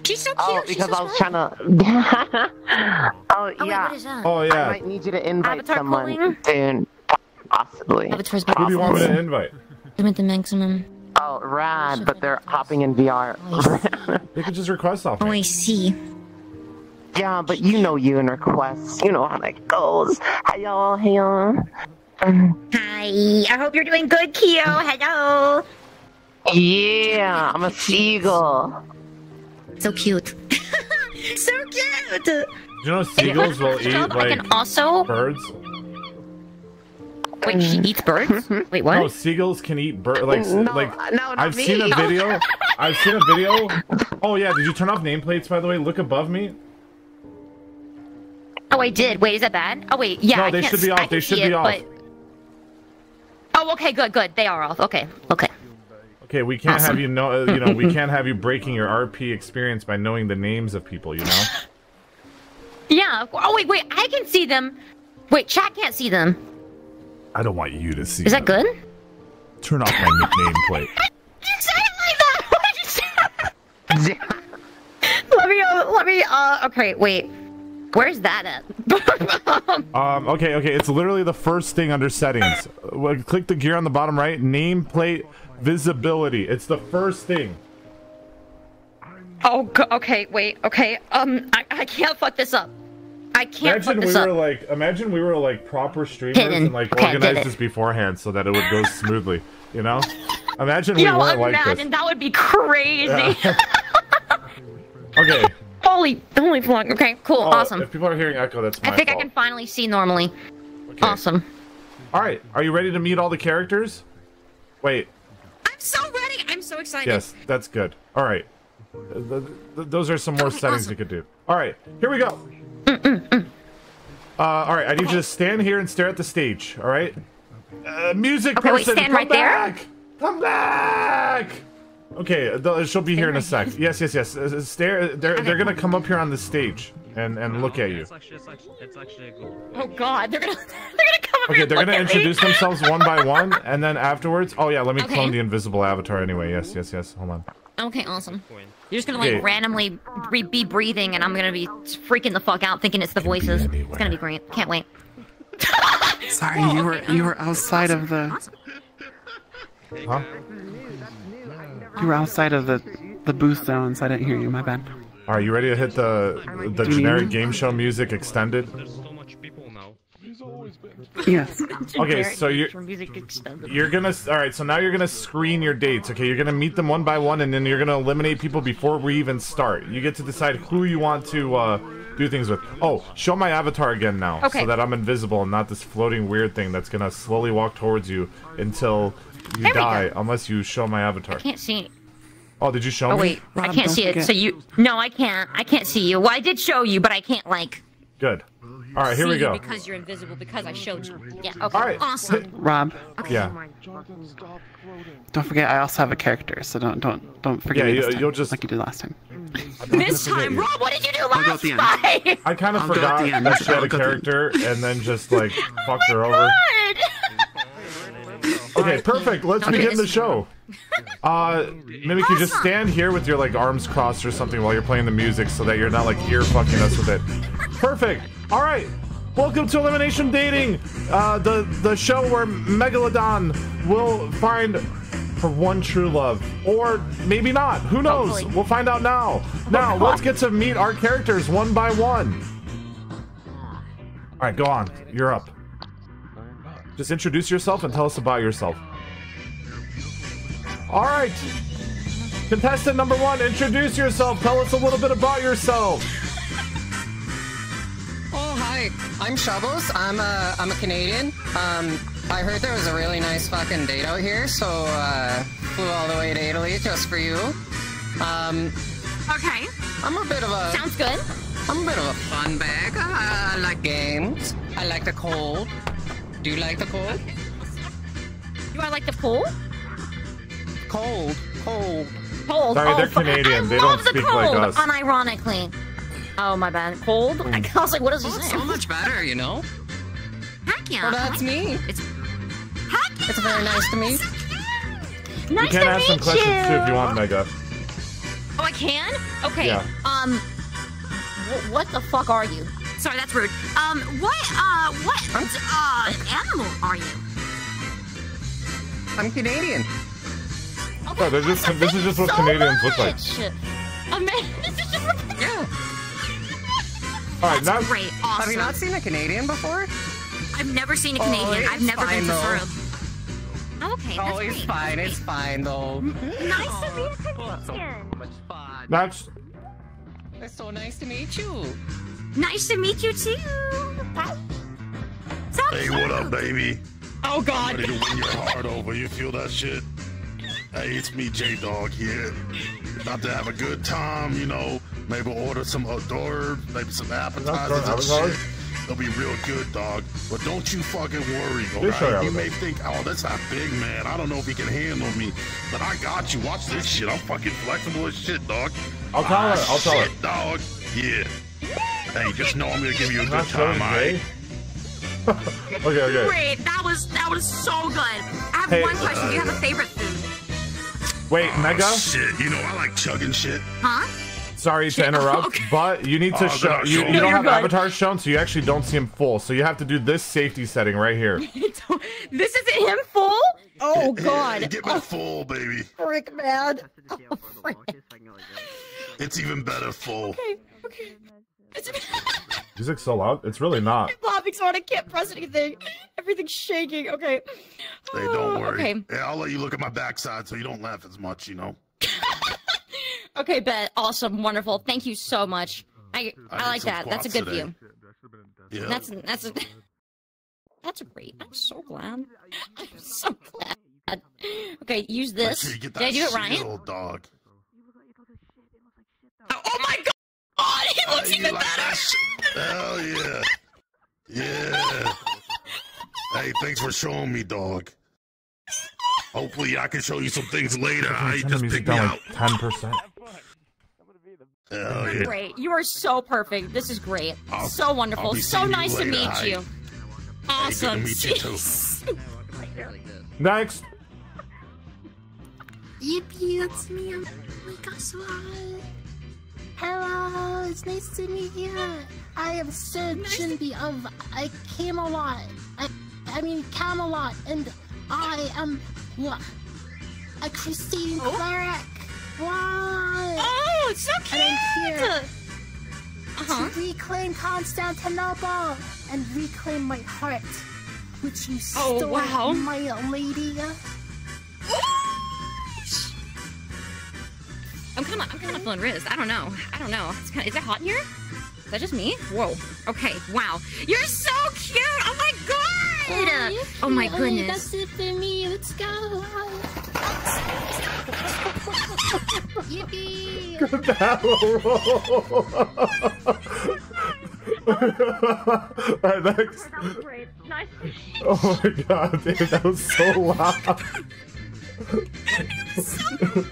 She's so oh, cute. Oh, She's because so I was small. trying *laughs* to. Oh, oh, wait, yeah. what is that? Oh, I might need you to invite Avatar someone calling? soon. Possibly. Avatar's Who do you want me to invite? Limit the maximum. Oh, rad, but they're hopping in VR. They could just request off Oh. I see. yeah, but you know you and requests. You know how that goes. Hey y'all, hey y'all. Hi. I hope you're doing good, Kyo. Hello. Yeah, I'm a seagull. So cute. *laughs* so cute. You know seagulls will eat I like can also. birds? Wait, she eats birds? *laughs* Wait, what? No, seagulls can eat birds. like No, like no, I've seen a *laughs* video. I've seen a video. Oh yeah, did you turn off nameplates by the way? Look above me. Oh, I did. Wait, is that bad? Oh, wait. Yeah, No, I they can't should be off. They should be it, off. but- Oh, okay, good, good. They are off. Okay, okay. Okay, we can't have you know. Uh, you know, we *laughs* can't have you breaking your RP experience by knowing the names of people. You know. Yeah. Oh, wait, wait. I can see them. Wait, chat can't see them. I don't want you to see. Is that good? Turn off my nameplate. *laughs* You say it like that. *laughs* Why did you say *laughs* let me. Uh, let me. Uh. Okay. Wait. Where's that at? Um, okay, okay, it's literally the first thing under settings. Click the gear on the bottom right, nameplate visibility. It's the first thing. Oh. Okay. Wait. Okay. Um. I. I can't fuck this up. I can't Imagine we this were up. like, imagine we were like proper streamers Hidden. and like Okay, organized this beforehand so that it would go smoothly. You know? Imagine we Yo, weren't like imagine this. that would be crazy. Yeah. *laughs* Okay. holy, holy fuck. Okay, cool, Oh, awesome. If people are hearing echo, that's my I think fault. I can finally see normally. Okay. Awesome. All right, are you ready to meet all the characters? Wait, I'm so ready. I'm so excited. yes, that's good. All right, th- th- those are some more settings you could do. All right, here we go. Uh, all right, I need you to stand here and stare at the stage. All right. Uh, music Okay, wait, person, stand come right there? back! Come back! Okay, th- she'll be here in a sec. Yes, yes, yes. Uh, uh, Stare. They're they're gonna come up here on the stage and and look at you. It's actually, it's actually, it's actually a. Oh God, they're gonna, *laughs* they're gonna come up Okay, here they're gonna look at me. introduce themselves one by *laughs* one, and then afterwards. Oh yeah, let me Okay. clone the invisible avatar anyway. Yes, yes, yes. Hold on. Okay, awesome. You're just gonna like Okay. randomly re- be breathing, and I'm gonna be freaking the fuck out, thinking it's the voices. It's gonna be great. Can't wait. *laughs* Sorry, you were you were outside of the Huh? you were outside of the the booth zone, so I didn't hear you. My bad. All right, you ready to hit the the generic game show music extended? Yes. *laughs* Okay, so you're you're gonna all right. So now you're gonna screen your dates. Okay, you're gonna meet them one by one, and then you're gonna eliminate people before we even start. You get to decide who you want to uh, do things with. Oh, show my avatar again now, Okay. so that I'm invisible and not this floating weird thing that's gonna slowly walk towards you until you There die, unless you show my avatar. I can't see. Oh, did you show Oh me? wait, I can't see it. So you? No, I can't. I can't see you. Well, I did show you, but I can't like. Good. All right, here see we go. You because you're invisible. Because I showed you. Yeah. Okay. All right. Awesome. Rob, Yeah. don't forget I also have a character, so don't don't don't forget Yeah, me you, will just- like you did last time. This time, Rob, what did you do I'll go at last time? I kind of I'll forgot the end. that she had I'll a the character and then just like *laughs* fucked her oh over. *laughs* Okay, perfect. Let's Okay, begin the this- show. *laughs* Uh, Mimic, you just stand here with your like arms crossed or something while you're playing the music so that you're not like ear fucking us with it. *laughs* Perfect. All right. Welcome to Elimination Dating, uh, the the show where Megalodon will find her one true love, or maybe not. Who knows? Hopefully. We'll find out now. Now let's get to meet our characters one by one. All right, go on. You're up. Just introduce yourself and tell us about yourself. All right. Contestant number one, introduce yourself. Tell us a little bit about yourself. Oh hi, I'm Shovels. I'm a I'm a Canadian. Um, I heard there was a really nice fucking date out here, so uh, flew all the way to Italy just for you. Um, Okay. I'm a bit of a Sounds good. I'm a bit of a fun bag. I, I like games. I like the cold. Do you like the cold? Do I like the pool? Cold, cold. Cold. Sorry, oh, they're Canadian. I They don't the speak cold, like us. Unironically. Oh my bad. Cold. *laughs* I was like, what does he Oh, say? so much better, you know. Heck yeah. Well, that's me. It's It's very nice to meet. You nice can to ask some meet questions you. too if you want, Mega. Oh, I can? Okay. Yeah. Um, what the fuck are you? Sorry, that's rude. Um, what, uh, what, uh, animal are you? I'm Canadian. Oh, they're just, *laughs* this is just what so Canadians look like. much. Amazing. This is just Yeah. All right, now great. Awesome. Have you not seen a Canadian before? I've never seen a Oh, Canadian. I've never been fine, to though. Surab. Okay, that's Oh, it's great. fine. It's fine though. Nice to meet oh, a Canadian. Next. It's so nice to meet you. Nice to meet you too. Hey, what up, baby? Oh God. i Ready to win your heart over? You feel that shit? Hey, it's me, J Dog here. About to have a good time, you know. Maybe order some hors d'oeuvres, maybe some appetizers and appetizers? shit. It'll be real good, dog. But don't you fucking worry, Just show alright? you You may appetizers. think, oh, that's not big, man. I don't know if he can handle me. But I got you. Watch this shit. I'm fucking flexible as shit, dog. I'll tell ah, her, I'll tell her. shit, dog. Yeah. Hey, just know I'm gonna give you a good time, showing alright? gay. *laughs* Okay, okay. Great. That was that was so good. I have Hey, one question. Do you have a uh, favorite food? Wait, oh, Mega. Oh, Shit, you know I like chugging shit. Huh? Sorry to interrupt, *laughs* but you need to Oh, show gosh, you, oh. you No, don't have good. avatars shown, so you actually don't see him full. So you have to do this safety setting right here. *laughs* this isn't him full? Oh God. Get me oh. full, baby. Frick, man. Oh, it's even better full. Okay, okay. *laughs* Music's so loud. It's really not. I'm laughing so hard I can't press anything. Everything's shaking. Okay. Hey, don't *sighs* worry. Okay. Yeah, I'll let you look at my backside so you don't laugh as much, you know. *laughs* Okay, Bet. Awesome. Wonderful. Thank you so much. I I I, like that. That's a good today. view. Yeah. That's that's a *laughs* that's great. I'm so glad. *laughs* I'm so glad. Okay, use this. sure you get Did I do it shit, right? old dog. Oh, oh my god! God, he Uh, looks you even like better. that shit? Hell yeah. Yeah. hey, thanks for showing me, dog. Hopefully, I can show you some things later. I just picked pick me down out. like ten percent. Hell yeah. Great. You are so perfect. This is great. I'll- so wonderful. So nice to meet Hi. you. Hey, good to Awesome. meet you too. Jeez. Next. Yippee, that's me. I'm Mikasa. Hello, it's nice to meet you. I am Sir Jinbi of I Camelot. I, I mean Camelot, and I am what? A crusading cleric. What? Oh, it's so cute. And I'm here Uh-huh. to reclaim Constantinople and reclaim my heart, which you Oh, stole, wow. my lady. Kind of, I'm kind of feeling rizzed. I don't know. I don't know. It's kind of, is it hot in here? Is that just me? Whoa. Okay. Wow. You're so cute. Oh my god. you're Oh my goodness. That's it for me. Let's go. *laughs* Yippee! *laughs* Alright, next. Oh, great. Nice. Oh my god, dude, that was so loud. *laughs* Hello,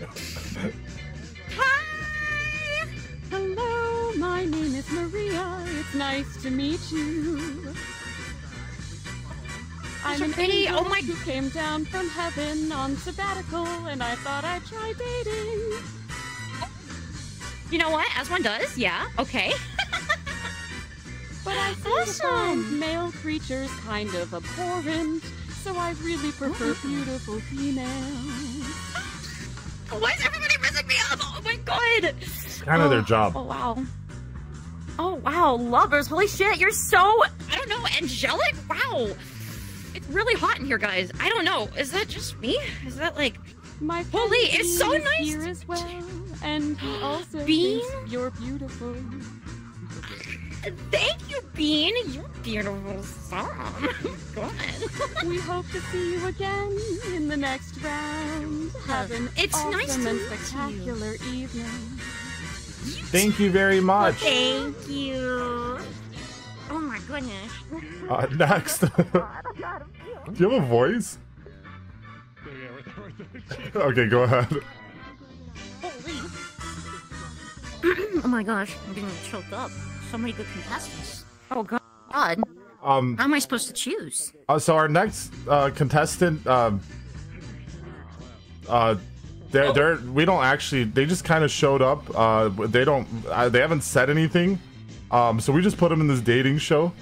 is Maria. It's nice to meet you. I'm You're an pretty. angel Oh my- who came down from heaven on sabbatical, and I thought I'd try dating. You know what? As one does. Yeah. Okay. *laughs* But I seem to find male creatures kind of abhorrent, so I really prefer beautiful females. Why is everybody messing me up? Oh my god. It's Kind of their Oh, job. Oh wow. Oh wow, lovers! Holy shit, you're so I don't know, angelic. Wow, it's really hot in here, guys. I don't know. Is that just me? Is that like My holy? It's so nice. here as well, and he *gasps* also Bean? you're beautiful. Thank you, Bean. You're beautiful, Sam. *laughs* God. We hope to see you again in the next round. Have an It's awesome nice and you. spectacular evening. Thank you very much. Thank you. Oh my goodness. Uh, next. *laughs* Do you have a voice? Okay, go ahead. oh my gosh, I'm getting choked up. So many good contestants. Oh god. God. Um, How am I supposed to choose? uh, so our next uh, contestant, um, uh, they're, they're we don't actually they just kind of showed up. Uh, they don't uh, they haven't said anything. Um, so we just put them in this dating show.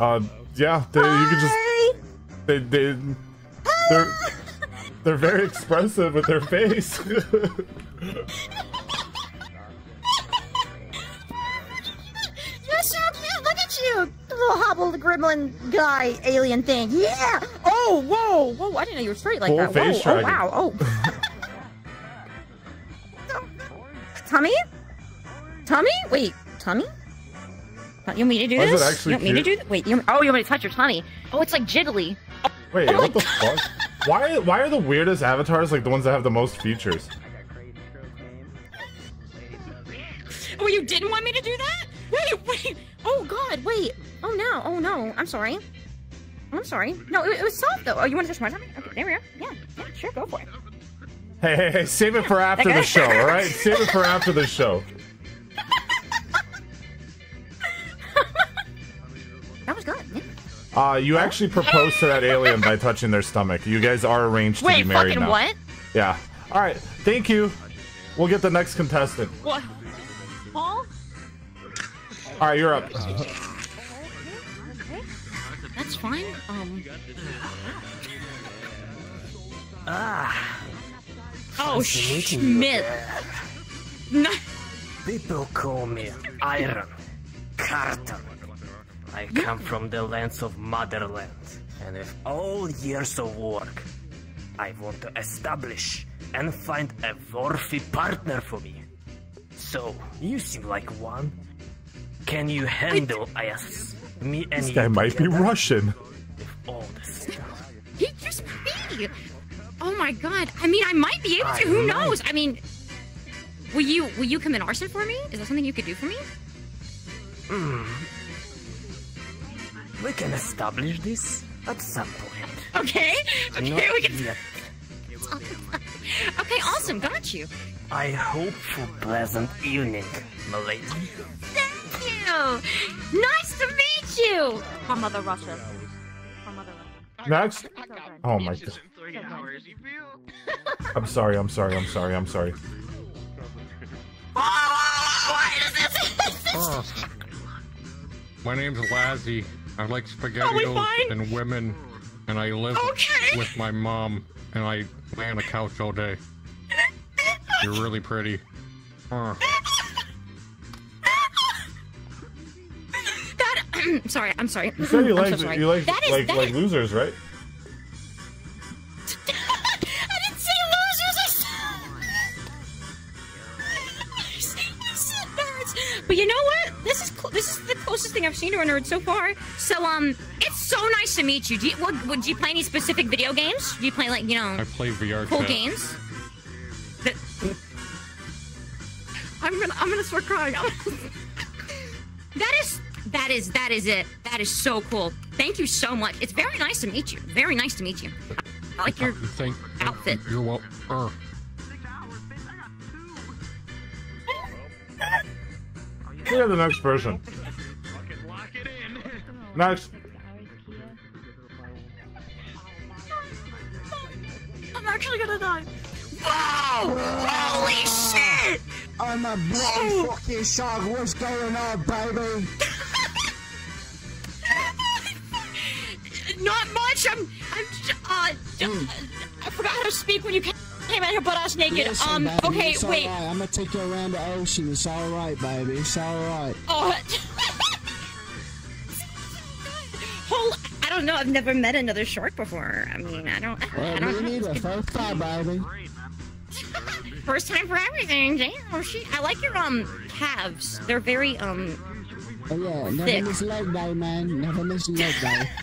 Uh, yeah, they, you could just they they they're *laughs* they're very expressive with their face. *laughs* You're so. Look at you, the little hobbled gremlin guy alien thing. Yeah. Oh, whoa, whoa! I didn't know you were straight like Full that. face Whoa, oh, wow. Oh. Tommy? Tommy? Wait, Tommy? Uh, You want me to do Why is it this? actually you want me to do this? Wait, you, oh, you want me to touch your tummy? Oh, it's like jiggly. Wait, Oh what the fuck? Why why are the weirdest avatars like the ones that have the most features? Oh, you didn't want me to do that? Wait, wait. Oh God, wait. Oh no, oh no. I'm sorry. I'm sorry. No, it, it was soft though. Oh, you want to touch my tummy? Okay, there we go. Yeah, yeah, sure, go for it. Hey, hey, hey, save it for after the show, all right? *laughs* Save it for after the show. That was good. Yeah. Uh, you actually proposed to that alien by touching their stomach. You guys are arranged to Wait, be married fucking now. what? Yeah. All right. Thank you. We'll get the next contestant. What? Paul? All right, you're up. That's fine. Um. Ah. Oh, Fancy meeting Schmidt. No. People call me Iron Carton. I come from the lands of Motherland, and with all years of work, I want to establish and find a worthy partner for me. So, you seem like one. Can you handle us, me and This you guy might be? Russian. All this. He just me. Oh my god. I mean, I might be able to. I Who might. knows? I mean, will you will you commit arson for me? Is that something you could do for me? Hmm. We can establish this at some point. Okay. Okay. Not we can. yet. *laughs* Okay. Awesome. Got you. I hope for pleasant evening, my lady. Thank you. Nice to meet you. From Mother Russia. From Mother Russia. Next. Oh my god. I'm sorry. I'm sorry. I'm sorry. I'm sorry. *laughs* Oh. My name's Lazzy. I like spaghettios and women, and I live Okay. with my mom, and I lay on the couch all day. You're really pretty. Oh. *clears throat* sorry. I'm sorry. You said you *clears throat* like so sorry. you like That is like that like is- losers, right? *laughs* I didn't say losers. I said, I said nerds. But you know what? This is this is the closest thing I've seen to a nerd so far. So um, it's so nice to meet you. Do you what, would you play any specific video games? Do you play like you know I play VR cool chat. games? That- I'm gonna I'm gonna start crying. *laughs* that is that is that is it. That is so cool. Thank you so much. It's very nice to meet you. Very nice to meet you. I like your Thank outfit. You're welcome. Uh. Yeah, the next person. Next. I'm actually gonna die. Whoa! Holy shit! I'm a bloody fucking shark. What's going on, baby? *laughs* Not much. I'm. I'm. Uh, I forgot how to speak when you came out here butt ass naked. Listen, um. baby, Okay. it's Wait. alright. I'm gonna take you around the ocean. It's alright, baby. It's alright. Oh. Whole. *laughs* I don't know. I've never met another shark before. I mean, I don't. I Well, don't me know. neither. First time, baby. *laughs* First time for everything. Damn. She. I like your um calves. They're very um. Oh, yeah, never Thick. miss leg day, man. Never miss leg day. *laughs*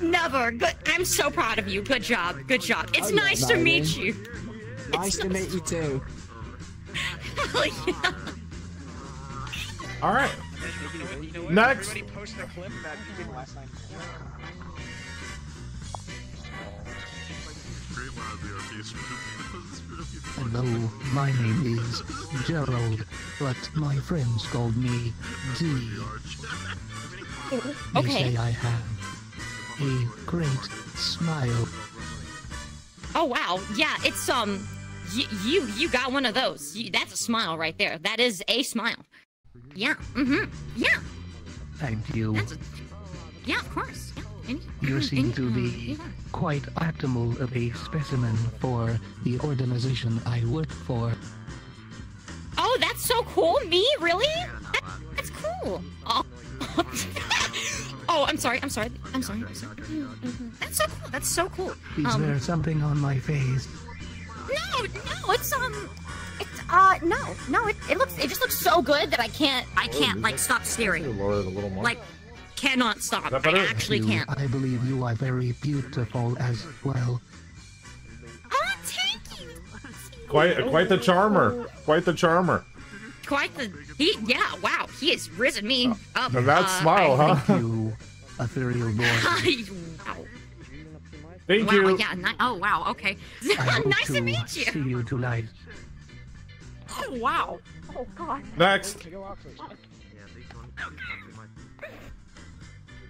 Never. Good. I'm so proud of you. Good job. Good job. It's Oh, yeah, nice to meet you. Nice to meet you too. *laughs* Hell yeah. All right. Next. Hello, my name is Gerald, but my friends called me D. They Okay. say I have a great smile. Oh wow, yeah, it's um, y- you you got one of those. You, that's a smile right there. That is a smile. Yeah. Mm-hmm. Yeah. Thank you. That's a, yeah, of course. Yeah. Any, You any- seem to uh, be yeah. quite optimal of a specimen for the organization I work for. Oh, that's so cool. Me, really? That, that's cool. Oh. *laughs* *laughs* Oh, I'm sorry. I'm sorry. I'm sorry. I'm sorry. Mhm. That's so cool. That's so cool. Is Um, there something on my face? no, no, it's um, it's uh, no, no, it, it looks, it just looks so good that I can't, I can't like stop staring. Lower it a little more. Like, cannot stop. I actually You- can't. I believe you are very beautiful as well. Oh, thank you. quite quite the charmer. Quite the charmer. Quite the, he, yeah, wow, he has risen me up. And that uh, smile, I huh? You, ethereal boy. *laughs* wow. Thank wow, you. yeah, ni- oh, wow, okay. *laughs* Nice to to meet see you. you tonight. Oh, wow. Oh, God. Next.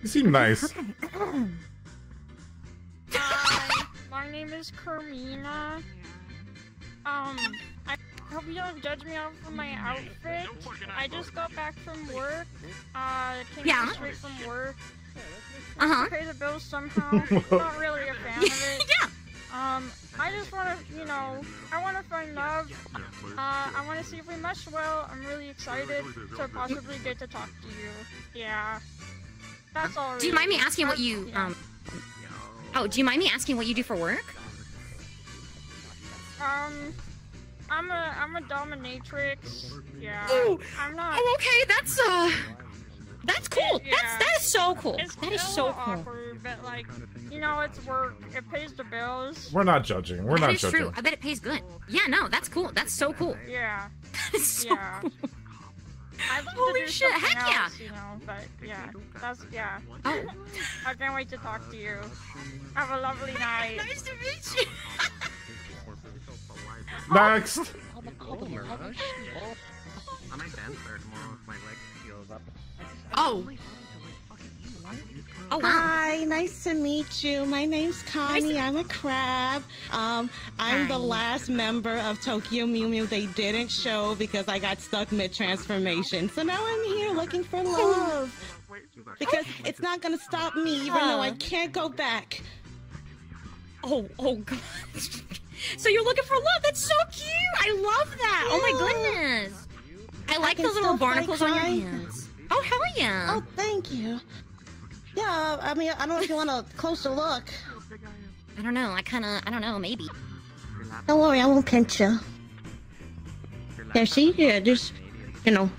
You seem nice. Hi, my name is Carmina. Um, I hope you don't judge me off of my outfit. I just got back from work. Uh, came Yeah. straight from work. Uh-huh. Pay the bills somehow. *laughs* Not really a fan of it. *laughs* yeah. Um, I just want to, you know, I want to find love. Uh, I want to see if we mesh well. I'm really excited to possibly get to talk to you. Yeah. That's all. Do you mind me asking what you, yeah. um, oh, do you mind me asking what you do for work? Um, I'm a I'm a dominatrix. Yeah. Oh, I'm not. Oh, okay, that's, uh, that's cool. Yeah. That's, that is so cool. It's That is so little cool. awkward, but like, you know, it's work. It pays the bills. We're not judging. We're That not is judging. true. I bet it pays good. Yeah, no, that's cool. That's so cool. Yeah. *laughs* That is so yeah. cool. I'd Holy shit, something heck yeah. else, you know, but yeah, that's yeah. Oh. I can't wait to talk to you. Have a lovely *laughs* night. Nice to meet you. *laughs* Next. Oh, Mirage. I might dance there tomorrow if my leg heals up. Oh. Oh, wow. Hi, nice to meet you. My name's Connie. I'm a crab. Um, I'm the last member of Tokyo Mew Mew they didn't show because I got stuck mid transformation. So now I'm here looking for love. Because it's not gonna stop me, even though I can't go back. Oh, oh god. *laughs* so you're looking for love? That's so cute. I love that. Oh my goodness. I like can the little barnacles on your hands. Oh hell yeah. Oh, thank you. Yeah, I mean, I don't know if you want a closer look. I don't know. I kind of. I don't know. Maybe. Don't worry, I won't pinch you. Yeah, see, yeah, there's, you know,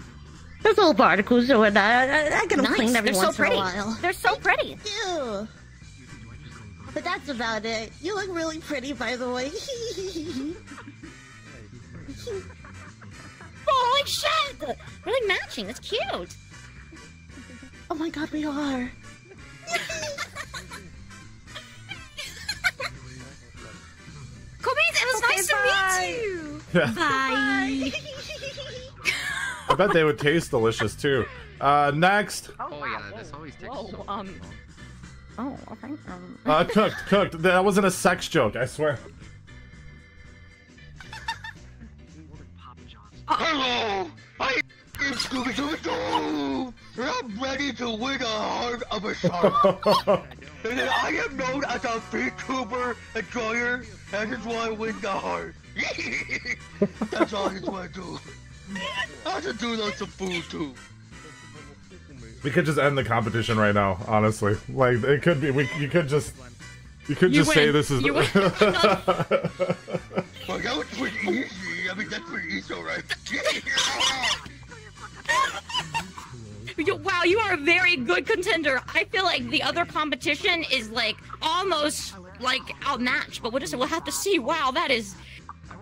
there's little barnacles or whatnot. I, I, I get them Nice. cleaned every They're so once pretty. in a while. They're so pretty. Ew. But that's about it. You look really pretty, by the way. *laughs* Holy shit! We're like matching. That's cute. oh my god, we are. Kobe, it was nice to meet you. Yeah. Bye. I bet they would taste delicious too. Uh, next. Oh yeah, this always takes Whoa, so um. Oh, okay. Um. *laughs* Uh, cooked, cooked. That wasn't a sex joke, I swear. Hello! I am Scooby Dooby Doo! And I'm ready to win the heart of a shark! *laughs* and I am known as a VTuber enjoyer, and that's why I win the heart. *laughs* that's all I just want to do. I should do like some food too. We could just end the competition right now, honestly. Like it could be. We you could just. You could You just say this is. You win. *laughs* Well, that was pretty easy. I mean, that's pretty easy, right? *laughs* You- wow, you are a very good contender. I feel like the other competition is like almost like outmatched, but we'll just we'll have to see. Wow, that is.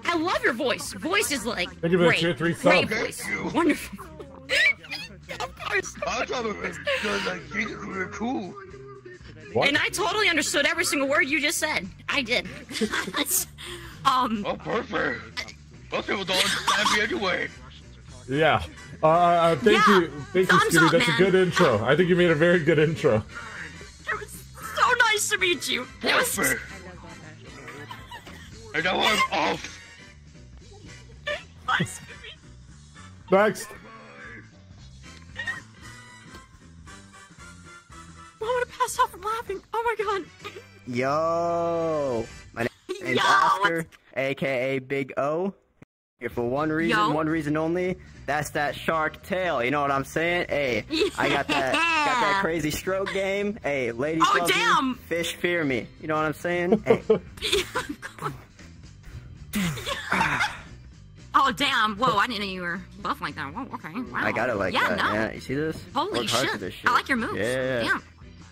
I love your voice. Voice is like Thank you for the great, tier three great sub. voice, wonderful. *laughs* of course. I thought it was just like Jesus were cool. What? And I totally understood every single word you just said. I did. *laughs* um. Oh, perfect. Most people don't understand me anyway. Yeah. Uh, uh, thank Yeah. you, thank you, Thumbs Scooby. up, That's a good intro. I think you made a very good intro. It was so nice to meet you. It was- Perfect. And now I'm off. *laughs* Next. I want to pass out from laughing. Oh my god. Yo, my name's Yo, Oscar, aka Big O. here for one reason, Yo. one reason only. That's that shark tail. You know what I'm saying? Hey, I got that, got that *laughs* crazy stroke game. Hey, ladies Oh, love me, damn. fish fear me. You know what I'm saying? Hey, *laughs* *sighs* Oh damn! Whoa, I didn't know you were buff like that. Whoa, okay. Wow. I got it like yeah, that. No. Yeah, you see this? Holy shit. shit. I like your moves. Yeah. Damn.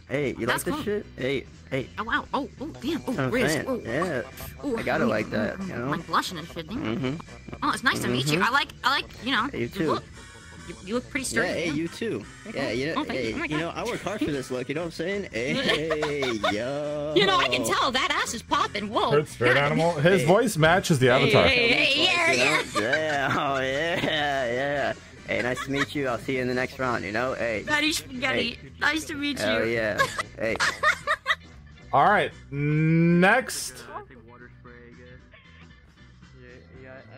Hey, you That's like this cool. shit? Hey, hey. Oh wow. Oh, oh damn. That's Oh, what I'm Riz. saying. Oh, Yeah. oh, I got it I'm- like that. I'm, You I'm, know. like blushing and shit. Mm-hmm. Oh, it's nice to meet you. Mhm. I like. I like. You know. You too. look. You, you look pretty sturdy. Yeah, hey, you too. Yeah, you know, Oh, thank you. Oh you know, I work hard for this look. You know what I'm saying? *laughs* Hey, yo. You know, I can tell that ass is popping. Whoa. Hurt spirit God. animal. His voice matches the avatar. Hey, hey, yeah, yeah. Yeah, *laughs* oh yeah, yeah. Hey, nice to meet you. I'll see you in the next round. You know, hey. Daddy spaghetti. Nice to meet you. Oh yeah. Hey. *laughs* All right, next.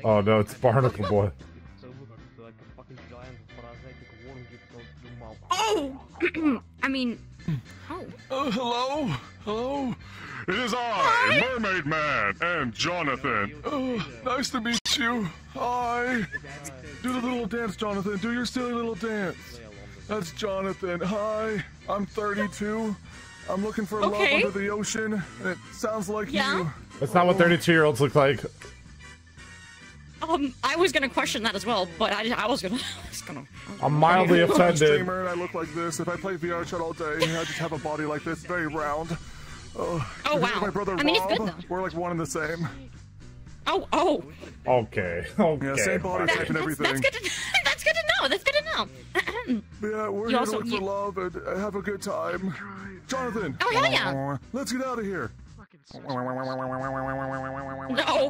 Oh no, it's Barnacle Boy. Oh. *clears throat* I mean. Oh. Uh, hello? Hello? It is I, Mermaid Man, and Jonathan. Oh, nice to meet you. Hi. Do the little dance, Jonathan. Do your silly little dance. That's Jonathan. Hi. I'm 32. I'm looking for Okay. love under the ocean, and it sounds like Yeah? you. That's not what 32 year olds look like. Um, I was gonna question that as well, but I, I was gonna, *laughs* I was gonna. I'm mildly I'm a offended. streamer, and I look like this. If I play VR chat all day, I just have a body like this, very round. Oh, Oh, if you look at wow. My brother I mean, it's good, though. we're like one and the same. Oh, oh. Okay, okay. Yeah, same body fine. type and everything. That's good. To, *laughs* that's good to know. That's good to know. Yeah, we're You here also- to look you- for love and uh, have a good time. Jonathan. Oh, hell yeah. Let's get out of here. No. *laughs* oh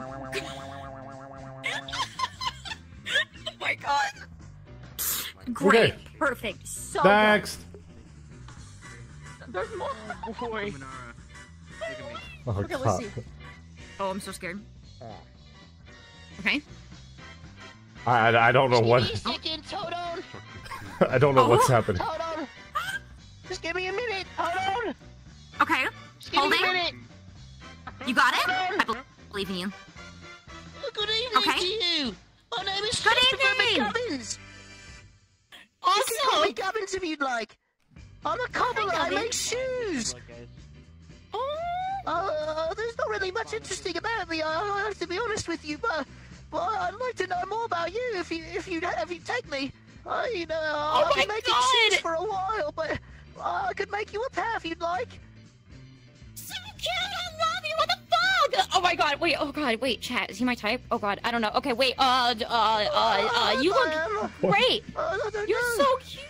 my god. Great. Okay. Perfect. So Next. There's more. Boy. Oh Okay, let's see. Oh, I'm so scared. Okay. I, I I don't know what Seconds, hold on. I don't know what's Oh. happening. Hold on. Just give me a minute. Hold on. Okay. Just give me Holding. a minute. You got it? I bel- believe in you. Good evening Okay. to you. My name is Good Christopher evening. McGubbins. You can call me Gubbins if you'd like. I'm a cobbler. I make shoes. Uh, there's not really much interesting about me. I, have to be honest with you, but, but I'd like to know more about you if you if you if you take me. I, you know, Oh I've been making God. shoes for a while, but I could make you a pair if you'd like. So cute. I love you. What the fuck? Oh my god. Wait. Oh god. Wait. Chat. Is he my type? Oh god. I don't know. Okay. Wait. Uh. Uh. Uh. uh you look great. Uh, You're so cute.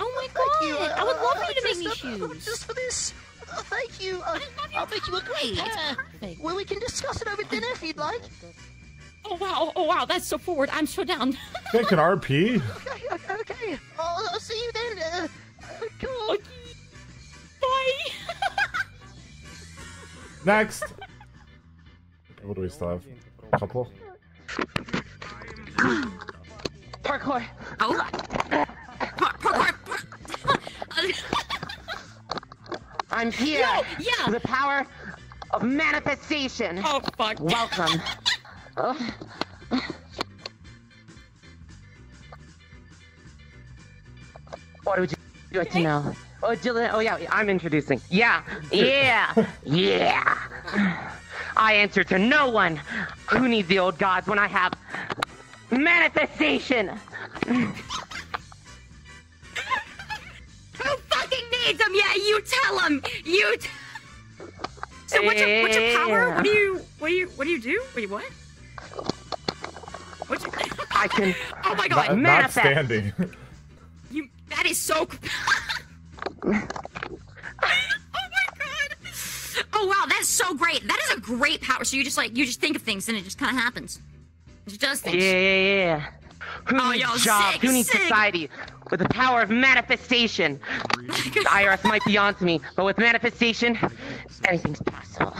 Oh my Thank god. you. I would love Uh, for you to make me uh, shoes. Just for this. Uh, thank you. Uh, I'll make you a great Great. Pair. perfect. Well, we can discuss it over dinner if you'd like. Oh wow. Oh wow. That's so forward. I'm so down. *laughs* Think an RP? Okay, okay, okay. I'll, I'll see you then. Uh, uh, cool. Bye. *laughs* Next. What do we still have? A couple. Parkour. Oh. Parkour. *laughs* I'm here. No, yeah. The power of manifestation. Oh fuck. Welcome. Oh. What would you like to know? Oh, Jillian. Oh, yeah. I'm introducing. Yeah. Yeah. yeah. I answer to no one. Who needs the old gods when I have manifestation? Who fucking needs them? Yeah. You tell them. You. T- so what's your what's your power? What do you what do you what do you do? Wait, what? What's your... I can. *laughs* Oh my Not, god. not manifest. standing. *laughs* You that is so *laughs* Oh my god. Oh wow, that's so great. That is a great power. So you just like you just think of things and it just kind of happens. It just does Yeah, things. yeah, yeah. Who Oh, needs yo, jobs? sick, Who needs sick. society? With the power of manifestation. the IRS might be onto me, but with manifestation, anything's possible.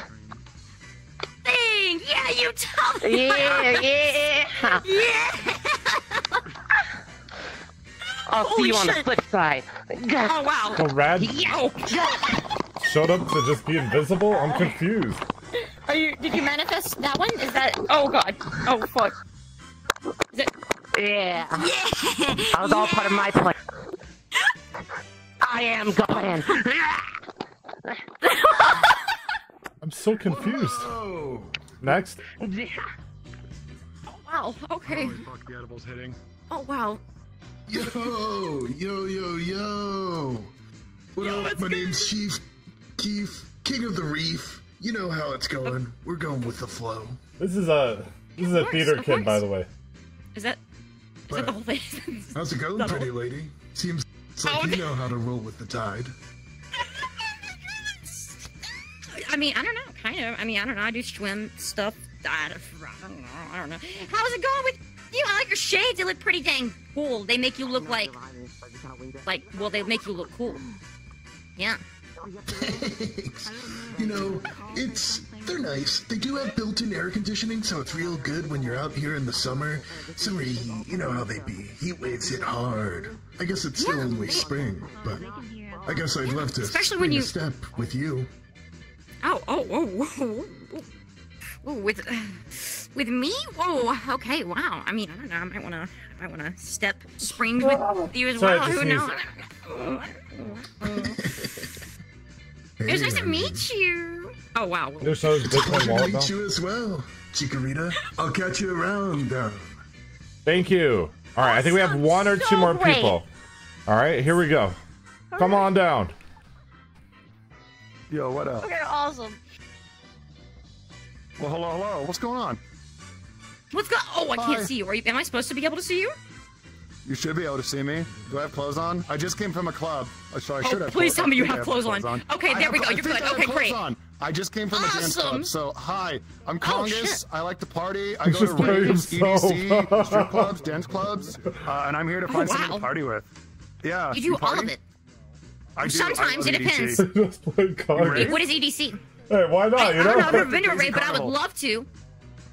Thing. Yeah, you tell me. Yeah, yeah. Yeah. I'll see Holy you on the flip side. Oh wow. So Rad Yo. showed up to just be invisible? I'm confused. Are you? Did you manifest that one? Is that? Oh god. Oh fuck. Yeah. That was all part of my plan. I am going. I'm so confused. Next. Oh wow. Okay. fuck, the edible's hitting. Oh wow. Yo, yo, yo, yo. What up? My name's Chief Keith, King of the Reef. You know how it's going. We're going with the flow. This is a this is a theater kid, by the way. Is that? Is that the whole thing? *laughs* How's it going, pretty lady? Seems *laughs* like you know how to roll with the tide. *laughs* I mean, I don't know. Kind of. I mean, I don't know. I do swim stuff. I don't, I don't know. I don't know. How's it going with you? I like your shades. They look pretty dang cool. They make you look like, like, well, they make you look cool. Yeah. You know, it's they're nice. They do have built-in air conditioning, so it's real good when you're out here in the summer. Summer heat, you know how they be. Heat waves hit hard. I guess it's still only spring, but I guess I'd love to Especially spring when a you- step with you. Oh, oh, oh, whoa. Oh, with uh, *sighs* with me? Whoa. Okay. Wow. I mean, I don't know. I might wanna, I might wanna step springs with you as Sorry, well. Who sneezed. knows? *laughs* It was nice to meet you. Oh wow. There's so Bitcoin to wallet meet you as well, Chikorita. I'll catch you around. Thank you. All right, I think we have one or two more great. people. All right, here we go. Come on down. Yo, what up? Okay, awesome. Well, hello, hello. What's going on? What's go? Oh, I can't see you. Are you? Am I supposed to be able to see you? You should be able to see me. Do I have clothes on? I just came from a club, so I Oh, should have. please tell me you think I have clothes on. Okay, I there have- we go. You're good. Okay, great. on. I just came from a dance club, so hi. I'm Oh, Congus. shit. I like to party. I He's go to raves. EDC, *laughs* strip clubs, dance clubs, uh, and I'm here to Oh, find someone wow. to party with. Yeah. You do all party? of it. I do. Sometimes I it EDC. depends. *laughs* Just played card. What is EDC? Hey, why not? I, you I don't know. know. I've never been to a rave, but I would love to.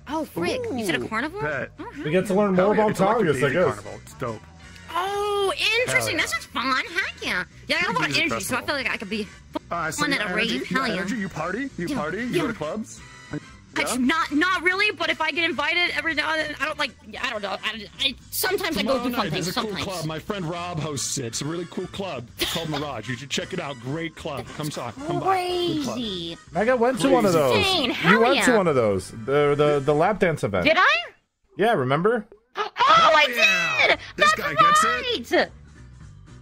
Oh, frick! You said a carnival? Bet. We get to learn more Hell yeah, about it's like I Daisy guess. Carnival. It's dope. Oh, interesting. Hell That sounds fun. Heck yeah. Yeah, I got a lot of Music energy, so I feel like I could be Uh, so fun your at a energy, rave. your Hell yeah. energy, you party? You Yeah, party? You yeah. go to clubs? I, not not really, but if I get invited every now and then, I don't like. I don't know. I, I sometimes I go do fun things. There's a cool club. My friend Rob hosts it. It's a really cool club. It's called Mirage. You should check it out. Great club. Come talk. Come by. Good club. Crazy. Mega went to one of those. Insane. You Hell went to one of those. The the the lap dance event. Did I? Yeah, remember? Oh, I did. This That's guy gets it.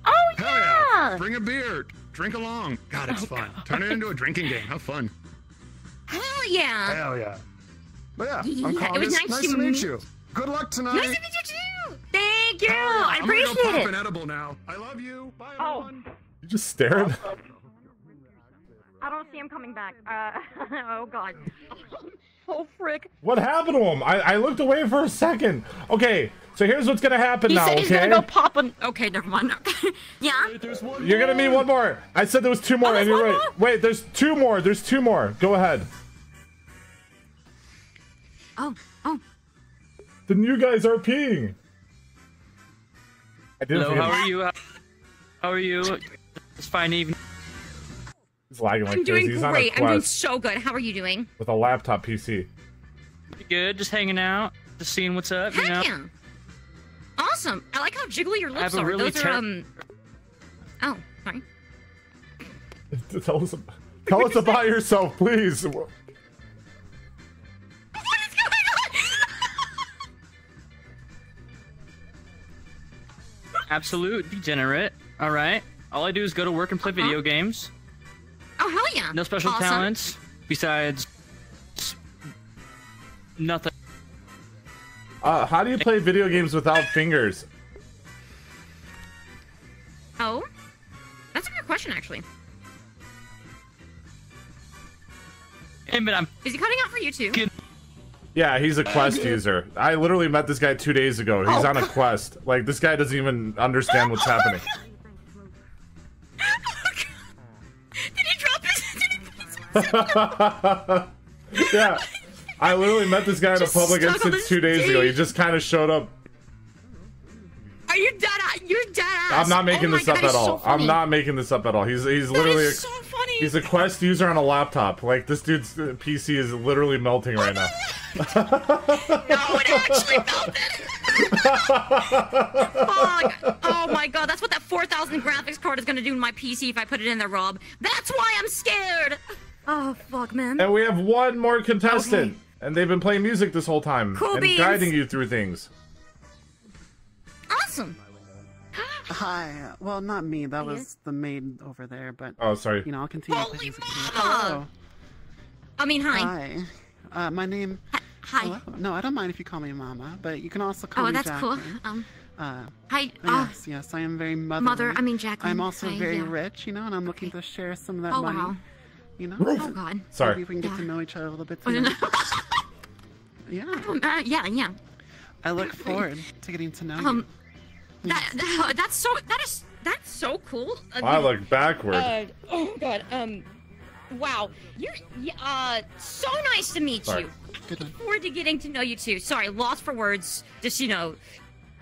Oh yeah. yeah! Bring a beer. Drink along. God, it's fun. Turn it into a drinking game. Have fun. Hell yeah. Hell yeah. But yeah, Yeah, I'm it was nice nice to to meet meet- you. Good luck tonight. Nice to meet you too. Thank you. Hell yeah. I I'm gonna go appreciate pop it. an edible now. I love you. Bye, Oh. everyone. You just stared. I don't see him coming back. Uh, *laughs* oh god. *laughs* *laughs* Oh frick. What happened to him? I, I looked away for a second. Okay, so here's what's gonna happen He now. said he's okay, gonna go pop an. Okay, never mind. *laughs* yeah. you're gonna meet one more. I said there was two more, and you're right. Wait, there's two more. There's two more. Go ahead. Oh, oh. The new guys are peeing. I didn't Hello, how are you? How- How are you? It's fine evening. He's lagging like I'm doing crazy. He's on a great. I'm doing so good. How are you doing? with a laptop PC. Pretty good, just hanging out, just seeing what's up, you know? yeah. Awesome. I like how jiggly your I lips have a are. really Those are um. Oh, sorry. *laughs* tell us, tell us about yourself, please. *laughs* *laughs* Absolute degenerate. All right. All I do is go to work and play video games. Oh hell yeah. No special Awesome. talents besides nothing. Uh, how do you play video games without fingers? Oh, that's a good question actually. Hey, but I'm Is he cutting out for you too? Yeah, he's a quest user. I literally met this guy two days ago. He's Oh, on a quest. Like this guy doesn't even understand what's happening. *laughs* *laughs* yeah, I literally met this guy in a public instance two days ago. He just kind of showed up. Are you dead? You're dead ass. I'm not making oh this up God, at he's all. Funny. I'm not making this up at all. He's he's That literally a, so funny. he's a quest user on a laptop. Like this dude's uh, PC is literally melting right now. *laughs* no, it actually melted. *laughs* Fuck. Oh my god, that's what that 4000 graphics card is gonna do to my PC if I put it in there, Rob. That's why I'm scared. Oh fuck, man. And we have one more contestant. And they've been playing music this whole time Cool and beans. guiding you through things. Awesome. Hi. Well, not me. That was the maid over there. But Oh, sorry. You know, I'll continue. Holy with music. Hello. I mean, hi. Hi. Uh, my name. Hi. Hello? No, I don't mind if you call me Mama, but you can also call Oh, me Oh, that's cool. Um, Uh, hi. Uh, yes, yes, I am very motherly. Mother, I mean Jacqueline. I'm also Hi, very yeah. rich, you know, and I'm looking to share some of that Oh, money. wow. You know? Oh, God. Sorry. Maybe we can get Yeah. to know each other a little bit Oh, no, tonight. no. *laughs* yeah. Uh, yeah, yeah. I look forward to getting to know Um, you. that, that that's so that is that's so cool. Uh, I look backward. Uh, oh god. Um. Wow. You're uh so nice to meet Sorry. you. Looking forward to getting to know you too. Sorry, lost for words. Just you know,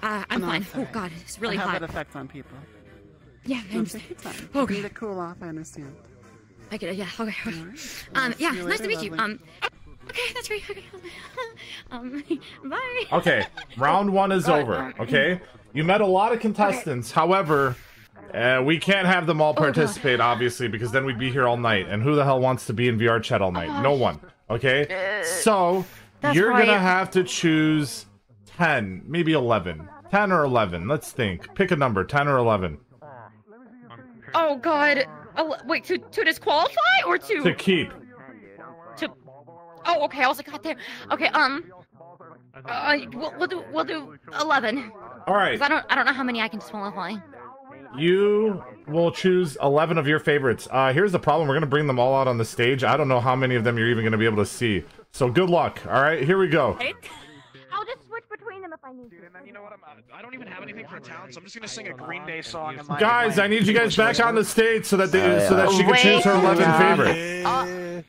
uh, I'm No, fine. it's Oh god, it's really I have hot. that effect on people. Yeah, I No, understand. take your time. Okay. You need to cool off, I understand. I get it. Yeah. Okay. okay. Well, Um. Yeah. see you Nice to later, meet you. Um. Okay, that's great. Okay. *laughs* Um. *laughs* Bye. Okay, round one is over. Okay, you met a lot of contestants. However, uh, we can't have them Oh, all participate, obviously, because then we'd be here all night. And who the hell wants to be in VR chat all night? No one. Okay, so That's you're gonna have to choose ten, maybe eleven. 10 or 11. Let's think. Pick a number, 10 or 11. Oh god. Oh, wait, to to disqualify or to To keep. to? Oh, okay. I was like, God damn. Okay. Um. Uh, we'll, we'll do we'll do eleven. All right. 'Cause I don't I don't know how many I can disqualify. You will choose 11 of your favorites. Uh, here's the problem. We're going to bring them all out on the stage. I don't know how many of them you're even going to be able to see. So good luck. All right, here we go. I'll just switch between them if I need to. And then you know what? I'm, I don't even have anything for a talent, so I'm just gonna sing a Green Day song. In my, Guys, my I need you guys back on the stage so that they, Uh, so that she can choose her 11 favorite. Okay.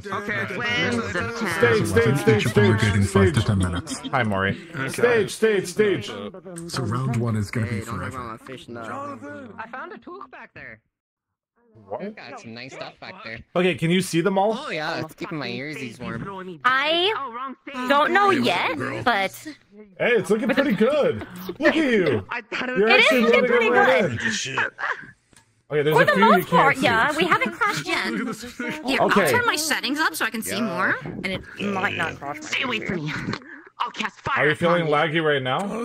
Stage, stage, stage, stage, stage. to 10 minutes. Hi, Maury. Stage, stage, stage. So round one is gonna be Hey, don't forever. ever fish now. I found a tool back there. What? Got some nice stuff back there. Okay, can you see them all? Oh yeah, it's keeping my earsies warm. I don't know yet, but Hey, it's looking pretty *laughs* good. Look at you. You're It is actually looking loading pretty right good. in. *laughs* Okay, there's for a the few you most part, can't see. yeah, we haven't crashed *laughs* yet. Here, Okay. I'll turn my settings up so I can see more, and it might not crash. Stay away from me. I'll cast fire. Are you feeling laggy right now? Oh,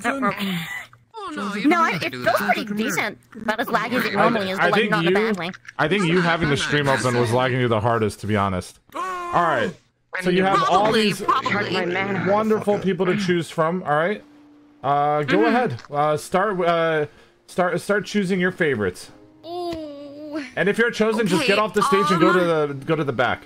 no, no I, it feels pretty decent. About as laggy as it normally is, I but like think not in a you, bad way. I think you having the stream open was lagging you the hardest, to be honest. All right. So you have all these probably. wonderful people to choose from. All right. Uh, go Mhm. ahead. Uh, start. Uh, start. Start choosing your favorites. Ooh. And if you're chosen, just get off the stage and go um, to the go to the back.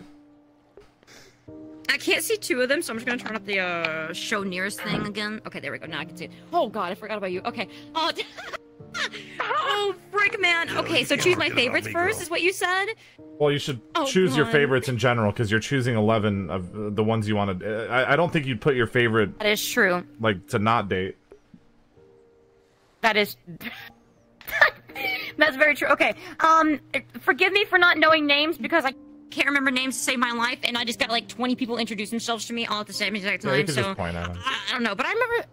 I can't see two of them, so I'm just gonna turn up the uh, show nearest thing again. Okay, there we go. Now I can see it. Oh god, I forgot about you. Okay. Oh, *laughs* oh frick, man. Okay, so choose my favorites first, is what you said. Well, you should Oh, choose your favorites in general because you're choosing 11 of uh, the ones you want to. I, I don't think you'd put your favorite That is true. like to not date. That is. *laughs* That's very true. Okay. Um, forgive me for not knowing names because I can't remember names to save my life, and I just got like 20 people introduce themselves to me all at the same exact time. could so just point at them. I, I don't know, but I remember.